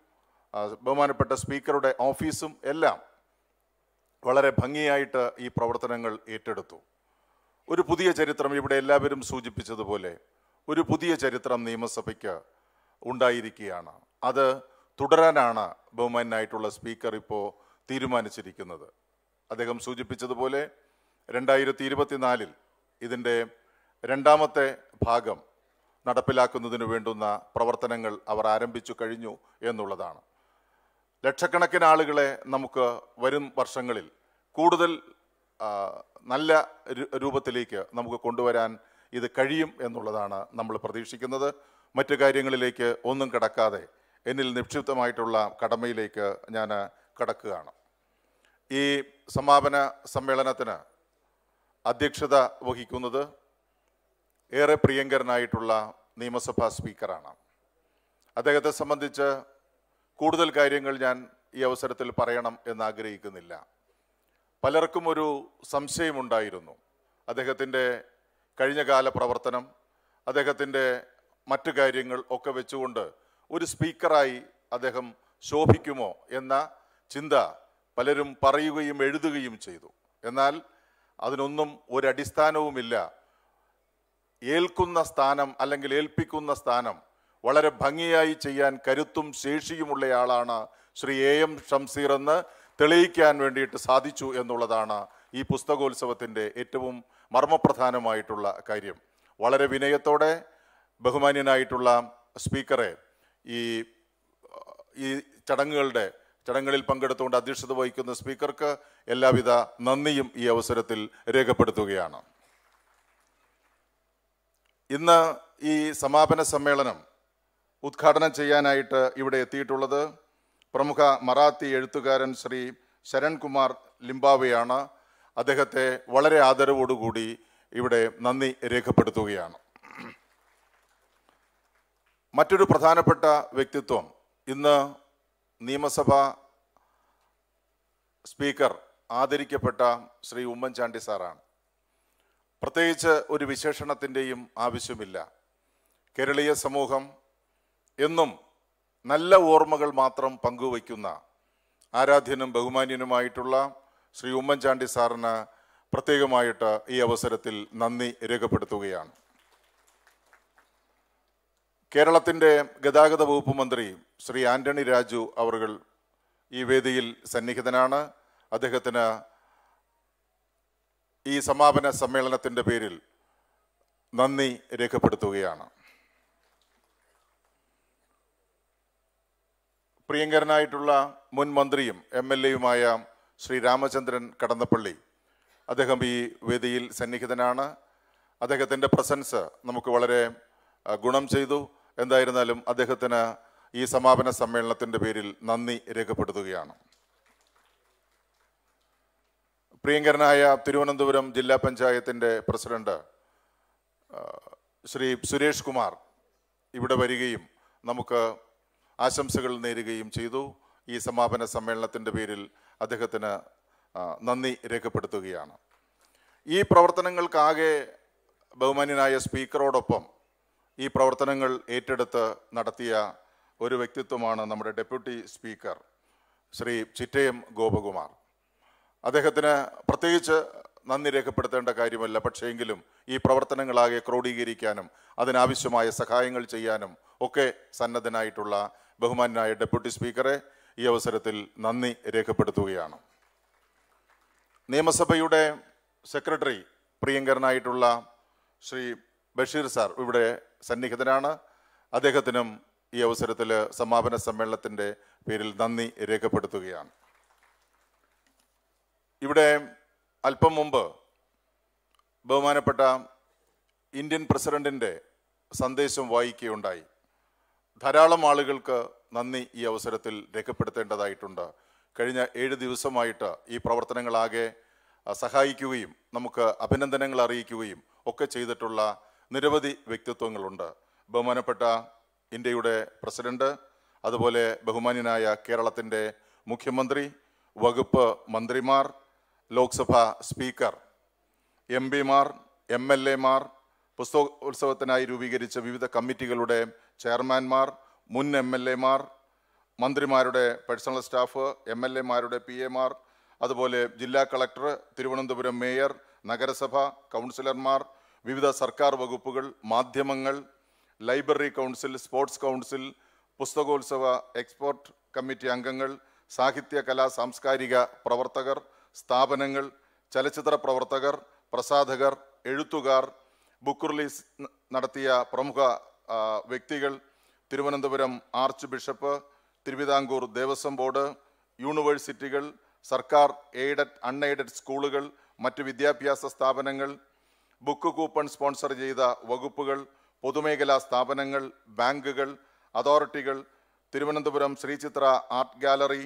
ബഹുമാനപ്പെട്ട സ്പീക്കറുടെ ഓഫീസും എല്ലാം വളരെ ഭംഗിയായിട്ട് ഈ പ്രവർത്തനങ്ങൾ ഏറ്റെടുത്തു ഒരു പുതിയ ചരിത്രം ഇവിടെ എല്ലാവരും സൂചിപ്പിച്ചതുപോലെ ഒരു പുതിയ ചരിത്രം നിയമസഭയ്ക്ക് ഉണ്ടായിരിക്കുകയാണ് അത് തുടരാനാണ് ബഹുമാനായിട്ടുള്ള സ്പീക്കർ ഇപ്പോൾ തീരുമാനിച്ചിരിക്കുന്നത് അദ്ദേഹം സൂചിപ്പിച്ചതുപോലെ രണ്ടായിരത്തി ഇരുപത്തിനാലിൽ ഇതിൻ്റെ രണ്ടാമത്തെ ഭാഗം നടപ്പിലാക്കുന്നതിന് വേണ്ടുന്ന പ്രവർത്തനങ്ങൾ അവർ ആരംഭിച്ചു കഴിഞ്ഞു എന്നുള്ളതാണ് ലക്ഷക്കണക്കിന് ആളുകളെ നമുക്ക് വരും വർഷങ്ങളിൽ കൂടുതൽ നല്ല രൂപത്തിലേക്ക് നമുക്ക് കൊണ്ടുവരാൻ ഇത് കഴിയും എന്നുള്ളതാണ് നമ്മൾ പ്രതീക്ഷിക്കുന്നത് മറ്റു കാര്യങ്ങളിലേക്ക് ഒന്നും കിടക്കാതെ എന്നിൽ നിക്ഷിപ്തമായിട്ടുള്ള കടമയിലേക്ക് ഞാൻ കടക്കുകയാണ് ഈ സമാപന സമ്മേളനത്തിന് അധ്യക്ഷത വഹിക്കുന്നത് ഏറെ പ്രിയങ്കരനായിട്ടുള്ള നിയമസഭാ സ്പീക്കറാണ് അദ്ദേഹത്തെ സംബന്ധിച്ച് കൂടുതൽ കാര്യങ്ങൾ ഞാൻ ഈ അവസരത്തിൽ പറയണം എന്ന് ആഗ്രഹിക്കുന്നില്ല പലർക്കും ഒരു സംശയമുണ്ടായിരുന്നു അദ്ദേഹത്തിൻ്റെ കഴിഞ്ഞകാല പ്രവർത്തനം അദ്ദേഹത്തിൻ്റെ മറ്റു കാര്യങ്ങൾ ഒക്കെ വെച്ചുകൊണ്ട് ഒരു സ്പീക്കറായി അദ്ദേഹം ശോഭിക്കുമോ എന്ന ചിന്ത പലരും പറയുകയും എഴുതുകയും ചെയ്തു എന്നാൽ അതിനൊന്നും ഒരടിസ്ഥാനവുമില്ല ഏൽക്കുന്ന സ്ഥാനം അല്ലെങ്കിൽ ഏൽപ്പിക്കുന്ന സ്ഥാനം വളരെ ഭംഗിയായി ചെയ്യാൻ കരുത്തും ശേഷിയുമുള്ളയാളാണ് ശ്രീ എ എം ഷംസീർ എന്ന് തെളിയിക്കാൻ വേണ്ടിയിട്ട് സാധിച്ചു എന്നുള്ളതാണ് ഈ പുസ്തകോത്സവത്തിൻ്റെ ഏറ്റവും മർമ്മപ്രധാനമായിട്ടുള്ള കാര്യം വളരെ വിനയത്തോടെ ബഹുമാന്യനായിട്ടുള്ള സ്പീക്കറെ ഈ ഈ ചടങ്ങുകളുടെ ചടങ്ങുകളിൽ പങ്കെടുത്തുകൊണ്ട് അധ്യക്ഷത വഹിക്കുന്ന സ്പീക്കർക്ക് എല്ലാവിധ നന്ദിയും ഈ അവസരത്തിൽ രേഖപ്പെടുത്തുകയാണ് ഇന്ന് ഈ സമാപന സമ്മേളനം ഉദ്ഘാടനം ചെയ്യാനായിട്ട് ഇവിടെ എത്തിയിട്ടുള്ളത് പ്രമുഖ മറാത്തി എഴുത്തുകാരൻ ശ്രീ ശരൺകുമാർ ലിംബാവയാണ് അദ്ദേഹത്തെ വളരെ ആദരവോടുകൂടി ഇവിടെ നന്ദി രേഖപ്പെടുത്തുകയാണ് മറ്റൊരു പ്രധാനപ്പെട്ട വ്യക്തിത്വം ഇന്ന് നിയമസഭാ സ്പീക്കർ ആദരിക്കപ്പെട്ട ശ്രീ ഉമ്മൻചാണ്ടി സാറാണ് പ്രത്യേകിച്ച് ഒരു വിശേഷണത്തിൻ്റെയും ആവശ്യമില്ല കേരളീയ സമൂഹം എന്നും നല്ല ഓർമ്മകൾ മാത്രം പങ്കുവയ്ക്കുന്ന ആരാധ്യനും ബഹുമാന്യനുമായിട്ടുള്ള ശ്രീ ഉമ്മൻചാണ്ടി സാറിന് പ്രത്യേകമായിട്ട് ഈ അവസരത്തിൽ നന്ദി രേഖപ്പെടുത്തുകയാണ് കേരളത്തിൻ്റെ ഗതാഗത വകുപ്പ് മന്ത്രി ശ്രീ ആന്റണി രാജു അവർ ഈ വേദിയിൽ സന്നിഹിതനാണ് അദ്ദേഹത്തിന് ഈ സമാപന സമ്മേളനത്തിൻ്റെ പേരിൽ നന്ദി രേഖപ്പെടുത്തുകയാണ് പ്രിയങ്കരനായിട്ടുള്ള മുൻ മന്ത്രിയും എം എൽ എയുമായ ശ്രീ രാമചന്ദ്രൻ കടന്നപ്പള്ളി അദ്ദേഹം ഈ വേദിയിൽ സന്നിഹിതനാണ് അദ്ദേഹത്തിൻ്റെ പ്രസൻസ് നമുക്ക് വളരെ ഗുണം ചെയ്തു എന്തായിരുന്നാലും അദ്ദേഹത്തിന് ഈ സമാപന സമ്മേളനത്തിൻ്റെ പേരിൽ നന്ദി രേഖപ്പെടുത്തുകയാണ് പ്രിയങ്കരനായ തിരുവനന്തപുരം ജില്ലാ പഞ്ചായത്തിൻ്റെ പ്രസിഡന്റ് ശ്രീ സുരേഷ് കുമാർ ഇവിടെ വരികയും നമുക്ക് ആശംസകൾ നേരുകയും ചെയ്തു ഈ സമാപന സമ്മേളനത്തിൻ്റെ പേരിൽ അദ്ദേഹത്തിന് നന്ദി രേഖപ്പെടുത്തുകയാണ് ഈ പ്രവർത്തനങ്ങൾക്കാകെ ബഹുമാന്യനായ സ്പീക്കറോടൊപ്പം ഈ പ്രവർത്തനങ്ങൾ ഏറ്റെടുത്ത് നടത്തിയ ഒരു വ്യക്തിത്വമാണ് നമ്മുടെ ഡെപ്യൂട്ടി സ്പീക്കർ ശ്രീ ചിറ്റയം ഗോപകുമാർ അദ്ദേഹത്തിന് പ്രത്യേകിച്ച് നന്ദി രേഖപ്പെടുത്തേണ്ട കാര്യമല്ല പക്ഷേങ്കിലും ഈ പ്രവർത്തനങ്ങളാകെ ക്രോഡീകരിക്കാനും അതിനാവശ്യമായ സഹായങ്ങൾ ചെയ്യാനും ഒക്കെ സന്നദ്ധനായിട്ടുള്ള ബഹുമാനായ ഡെപ്യൂട്ടി സ്പീക്കറെ ഈ അവസരത്തിൽ നന്ദി രേഖപ്പെടുത്തുകയാണ് നിയമസഭയുടെ സെക്രട്ടറി പ്രിയങ്കരനായിട്ടുള്ള ശ്രീ ബഷീർ സാർ ഇവിടെ സന്നിഹിതനാണ് അദ്ദേഹത്തിനും ഈ അവസരത്തിൽ സമാപന സമ്മേളനത്തിൻ്റെ പേരിൽ നന്ദി രേഖപ്പെടുത്തുകയാണ് ഇവിടെ അല്പം മുമ്പ് ബഹുമാനപ്പെട്ട ഇന്ത്യൻ പ്രസിഡന്റിൻ്റെ സന്ദേശം വായിക്കുകയുണ്ടായി ധാരാളം ആളുകൾക്ക് നന്ദി ഈ അവസരത്തിൽ രേഖപ്പെടുത്തേണ്ടതായിട്ടുണ്ട് കഴിഞ്ഞ ഏഴ് ദിവസമായിട്ട് ഈ പ്രവർത്തനങ്ങളാകെ സഹായിക്കുകയും നമുക്ക് അഭിനന്ദനങ്ങൾ അറിയിക്കുകയും ഒക്കെ ചെയ്തിട്ടുള്ള നിരവധി വ്യക്തിത്വങ്ങളുണ്ട് ബഹുമാനപ്പെട്ട ഇന്ത്യയുടെ പ്രസിഡന്റ് അതുപോലെ ബഹുമാന്യനായ കേരളത്തിൻ്റെ മുഖ്യമന്ത്രി വകുപ്പ് മന്ത്രിമാർ ലോക്സഭാ സ്പീക്കർ എം പിമാർ എം എൽ എമാർ പുസ്തക ഉത്സവത്തിനായി രൂപീകരിച്ച വിവിധ കമ്മിറ്റികളുടെ ചെയർമാൻമാർ മുൻ എം എൽ എമാർ മന്ത്രിമാരുടെ പേഴ്സണൽ സ്റ്റാഫ് എം എൽ എമാരുടെ പി എമാർ അതുപോലെ ജില്ലാ കളക്ടർ തിരുവനന്തപുരം മേയർ നഗരസഭ കൗൺസിലർമാർ വിവിധ സർക്കാർ വകുപ്പുകൾ മാധ്യമങ്ങൾ ലൈബ്രറി കൗൺസിൽ സ്പോർട്സ് കൗൺസിൽ പുസ്തകോത്സവ എക്സ്പോർട്ട് കമ്മിറ്റി അംഗങ്ങൾ സാഹിത്യ കലാ സാംസ്കാരിക പ്രവർത്തകർ സ്ഥാപനങ്ങൾ ചലച്ചിത്ര പ്രവർത്തകർ പ്രസാധകർ എഴുത്തുകാർ ബുക്ക് റിലീസ് നടത്തിയ പ്രമുഖ വ്യക്തികൾ Thiruvananthapuram arch bishop Thiruvithamkoor Devaswom board യൂണിവേഴ്സിറ്റികൾ സർക്കാർ എയ്ഡഡ് അൺഎയ്ഡഡ് സ്കൂളുകൾ മറ്റ് വിദ്യാഭ്യാസ സ്ഥാപനങ്ങൾ ബുക്ക് കൂപ്പൺ സ്പോൺസർ ചെയ്ത വകുപ്പുകൾ പൊതുമേഖലാ സ്ഥാപനങ്ങൾ ബാങ്കുകൾ അതോറിറ്റികൾ Thiruvananthapuram Sree Chitra art gallery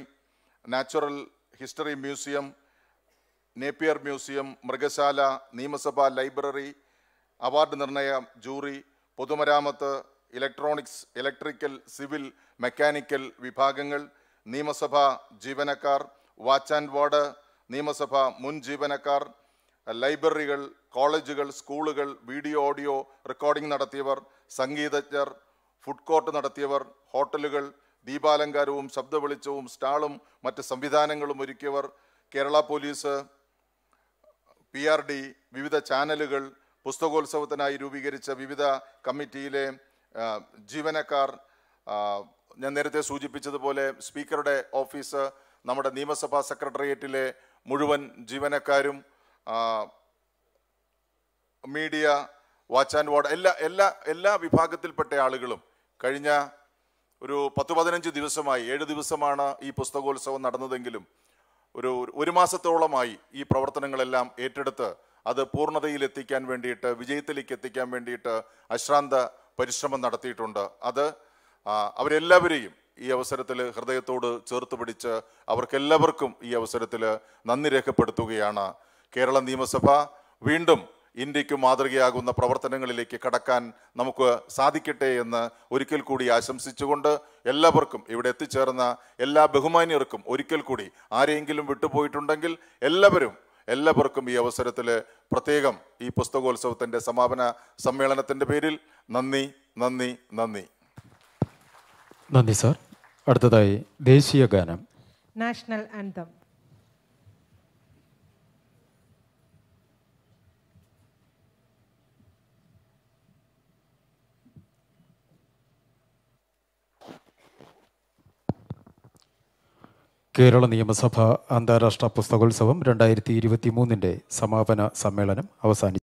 natural history museum Napier museum മൃഗശാല നിയമസഭാ ലൈബ്രറി അവാർഡ് നിർണയം ജൂറി പൊതുമരാമത്ത് ഇലക്ട്രോണിക്സ് ഇലക്ട്രിക്കൽ സിവിൽ മെക്കാനിക്കൽ വിഭാഗങ്ങൾ നിയമസഭ ജീവനക്കാർ വാച്ച് ആൻഡ് വാർഡ് നിയമസഭ മുൻ ജീവനക്കാർ ലൈബ്രറികൾ കോളേജുകൾ സ്കൂളുകൾ വീഡിയോ ഓഡിയോ റെക്കോർഡിംഗ് നടത്തിയവർ സംഗീതജ്ഞർ ഫുഡ് കോർട്ട് നടത്തിയവർ ഹോട്ടലുകൾ ദീപാലങ്കാരവും വെളിച്ചവും സ്റ്റാളും മറ്റ് സംവിധാനങ്ങളും ഒരുക്കിയവർ കേരള പോലീസ് പി വിവിധ ചാനലുകൾ പുസ്തകോത്സവത്തിനായി രൂപീകരിച്ച വിവിധ കമ്മിറ്റിയിലെ ജീവനക്കാർ ഞാൻ നേരത്തെ സൂചിപ്പിച്ചതുപോലെ സ്പീക്കറുടെ ഓഫീസ് നമ്മുടെ നിയമസഭാ സെക്രട്ടേറിയറ്റിലെ മുഴുവൻ ജീവനക്കാരും മീഡിയ വാച്ച് ആൻഡ് വാർഡ് എല്ലാ എല്ലാ എല്ലാ വിഭാഗത്തിൽപ്പെട്ട ആളുകളും കഴിഞ്ഞ ഒരു പത്ത് പതിനഞ്ച് ദിവസമായി ഏഴ് ദിവസമാണ് ഈ പുസ്തകോത്സവം നടന്നതെങ്കിലും ഒരു ഒരു മാസത്തോളമായി ഈ പ്രവർത്തനങ്ങളെല്ലാം ഏറ്റെടുത്ത് അത് പൂർണ്ണതയിൽ എത്തിക്കാൻ വേണ്ടിയിട്ട് വിജയത്തിലേക്ക് എത്തിക്കാൻ വേണ്ടിയിട്ട് അശ്രാന്ത പരിശ്രമം നടത്തിയിട്ടുണ്ട് അത് അവരെല്ലാവരെയും ഈ അവസരത്തിൽ ഹൃദയത്തോട് ചേർത്ത് പിടിച്ച് അവർക്കെല്ലാവർക്കും ഈ അവസരത്തിൽ നന്ദി രേഖപ്പെടുത്തുകയാണ് കേരള നിയമസഭ വീണ്ടും ഇന്ത്യക്ക് മാതൃകയാകുന്ന പ്രവർത്തനങ്ങളിലേക്ക് കടക്കാൻ നമുക്ക് സാധിക്കട്ടെ എന്ന് ഒരിക്കൽ കൂടി ആശംസിച്ചുകൊണ്ട് എല്ലാവർക്കും ഇവിടെ എത്തിച്ചേർന്ന എല്ലാ ബഹുമാന്യർക്കും ഒരിക്കൽ കൂടി ആരെയെങ്കിലും വിട്ടുപോയിട്ടുണ്ടെങ്കിൽ എല്ലാവരും എല്ലാവർക്കും ഈ അവസരത്തിൽ പ്രത്യേകം ഈ പുസ്തകോത്സവത്തിൻ്റെ സമാപന സമ്മേളനത്തിൻ്റെ പേരിൽ നന്ദി നന്ദി നന്ദി നന്ദി സാർ അടുത്തതായി ദേശീയ ഗാനം നാഷണൽ ആൻഡം കേരള നിയമസഭ അന്താരാഷ്ട്ര പുസ്തകോത്സവം രണ്ടായിരത്തി ഇരുപത്തി മൂന്നിൻ്റെ സമാപന സമ്മേളനം അവസാനിച്ചു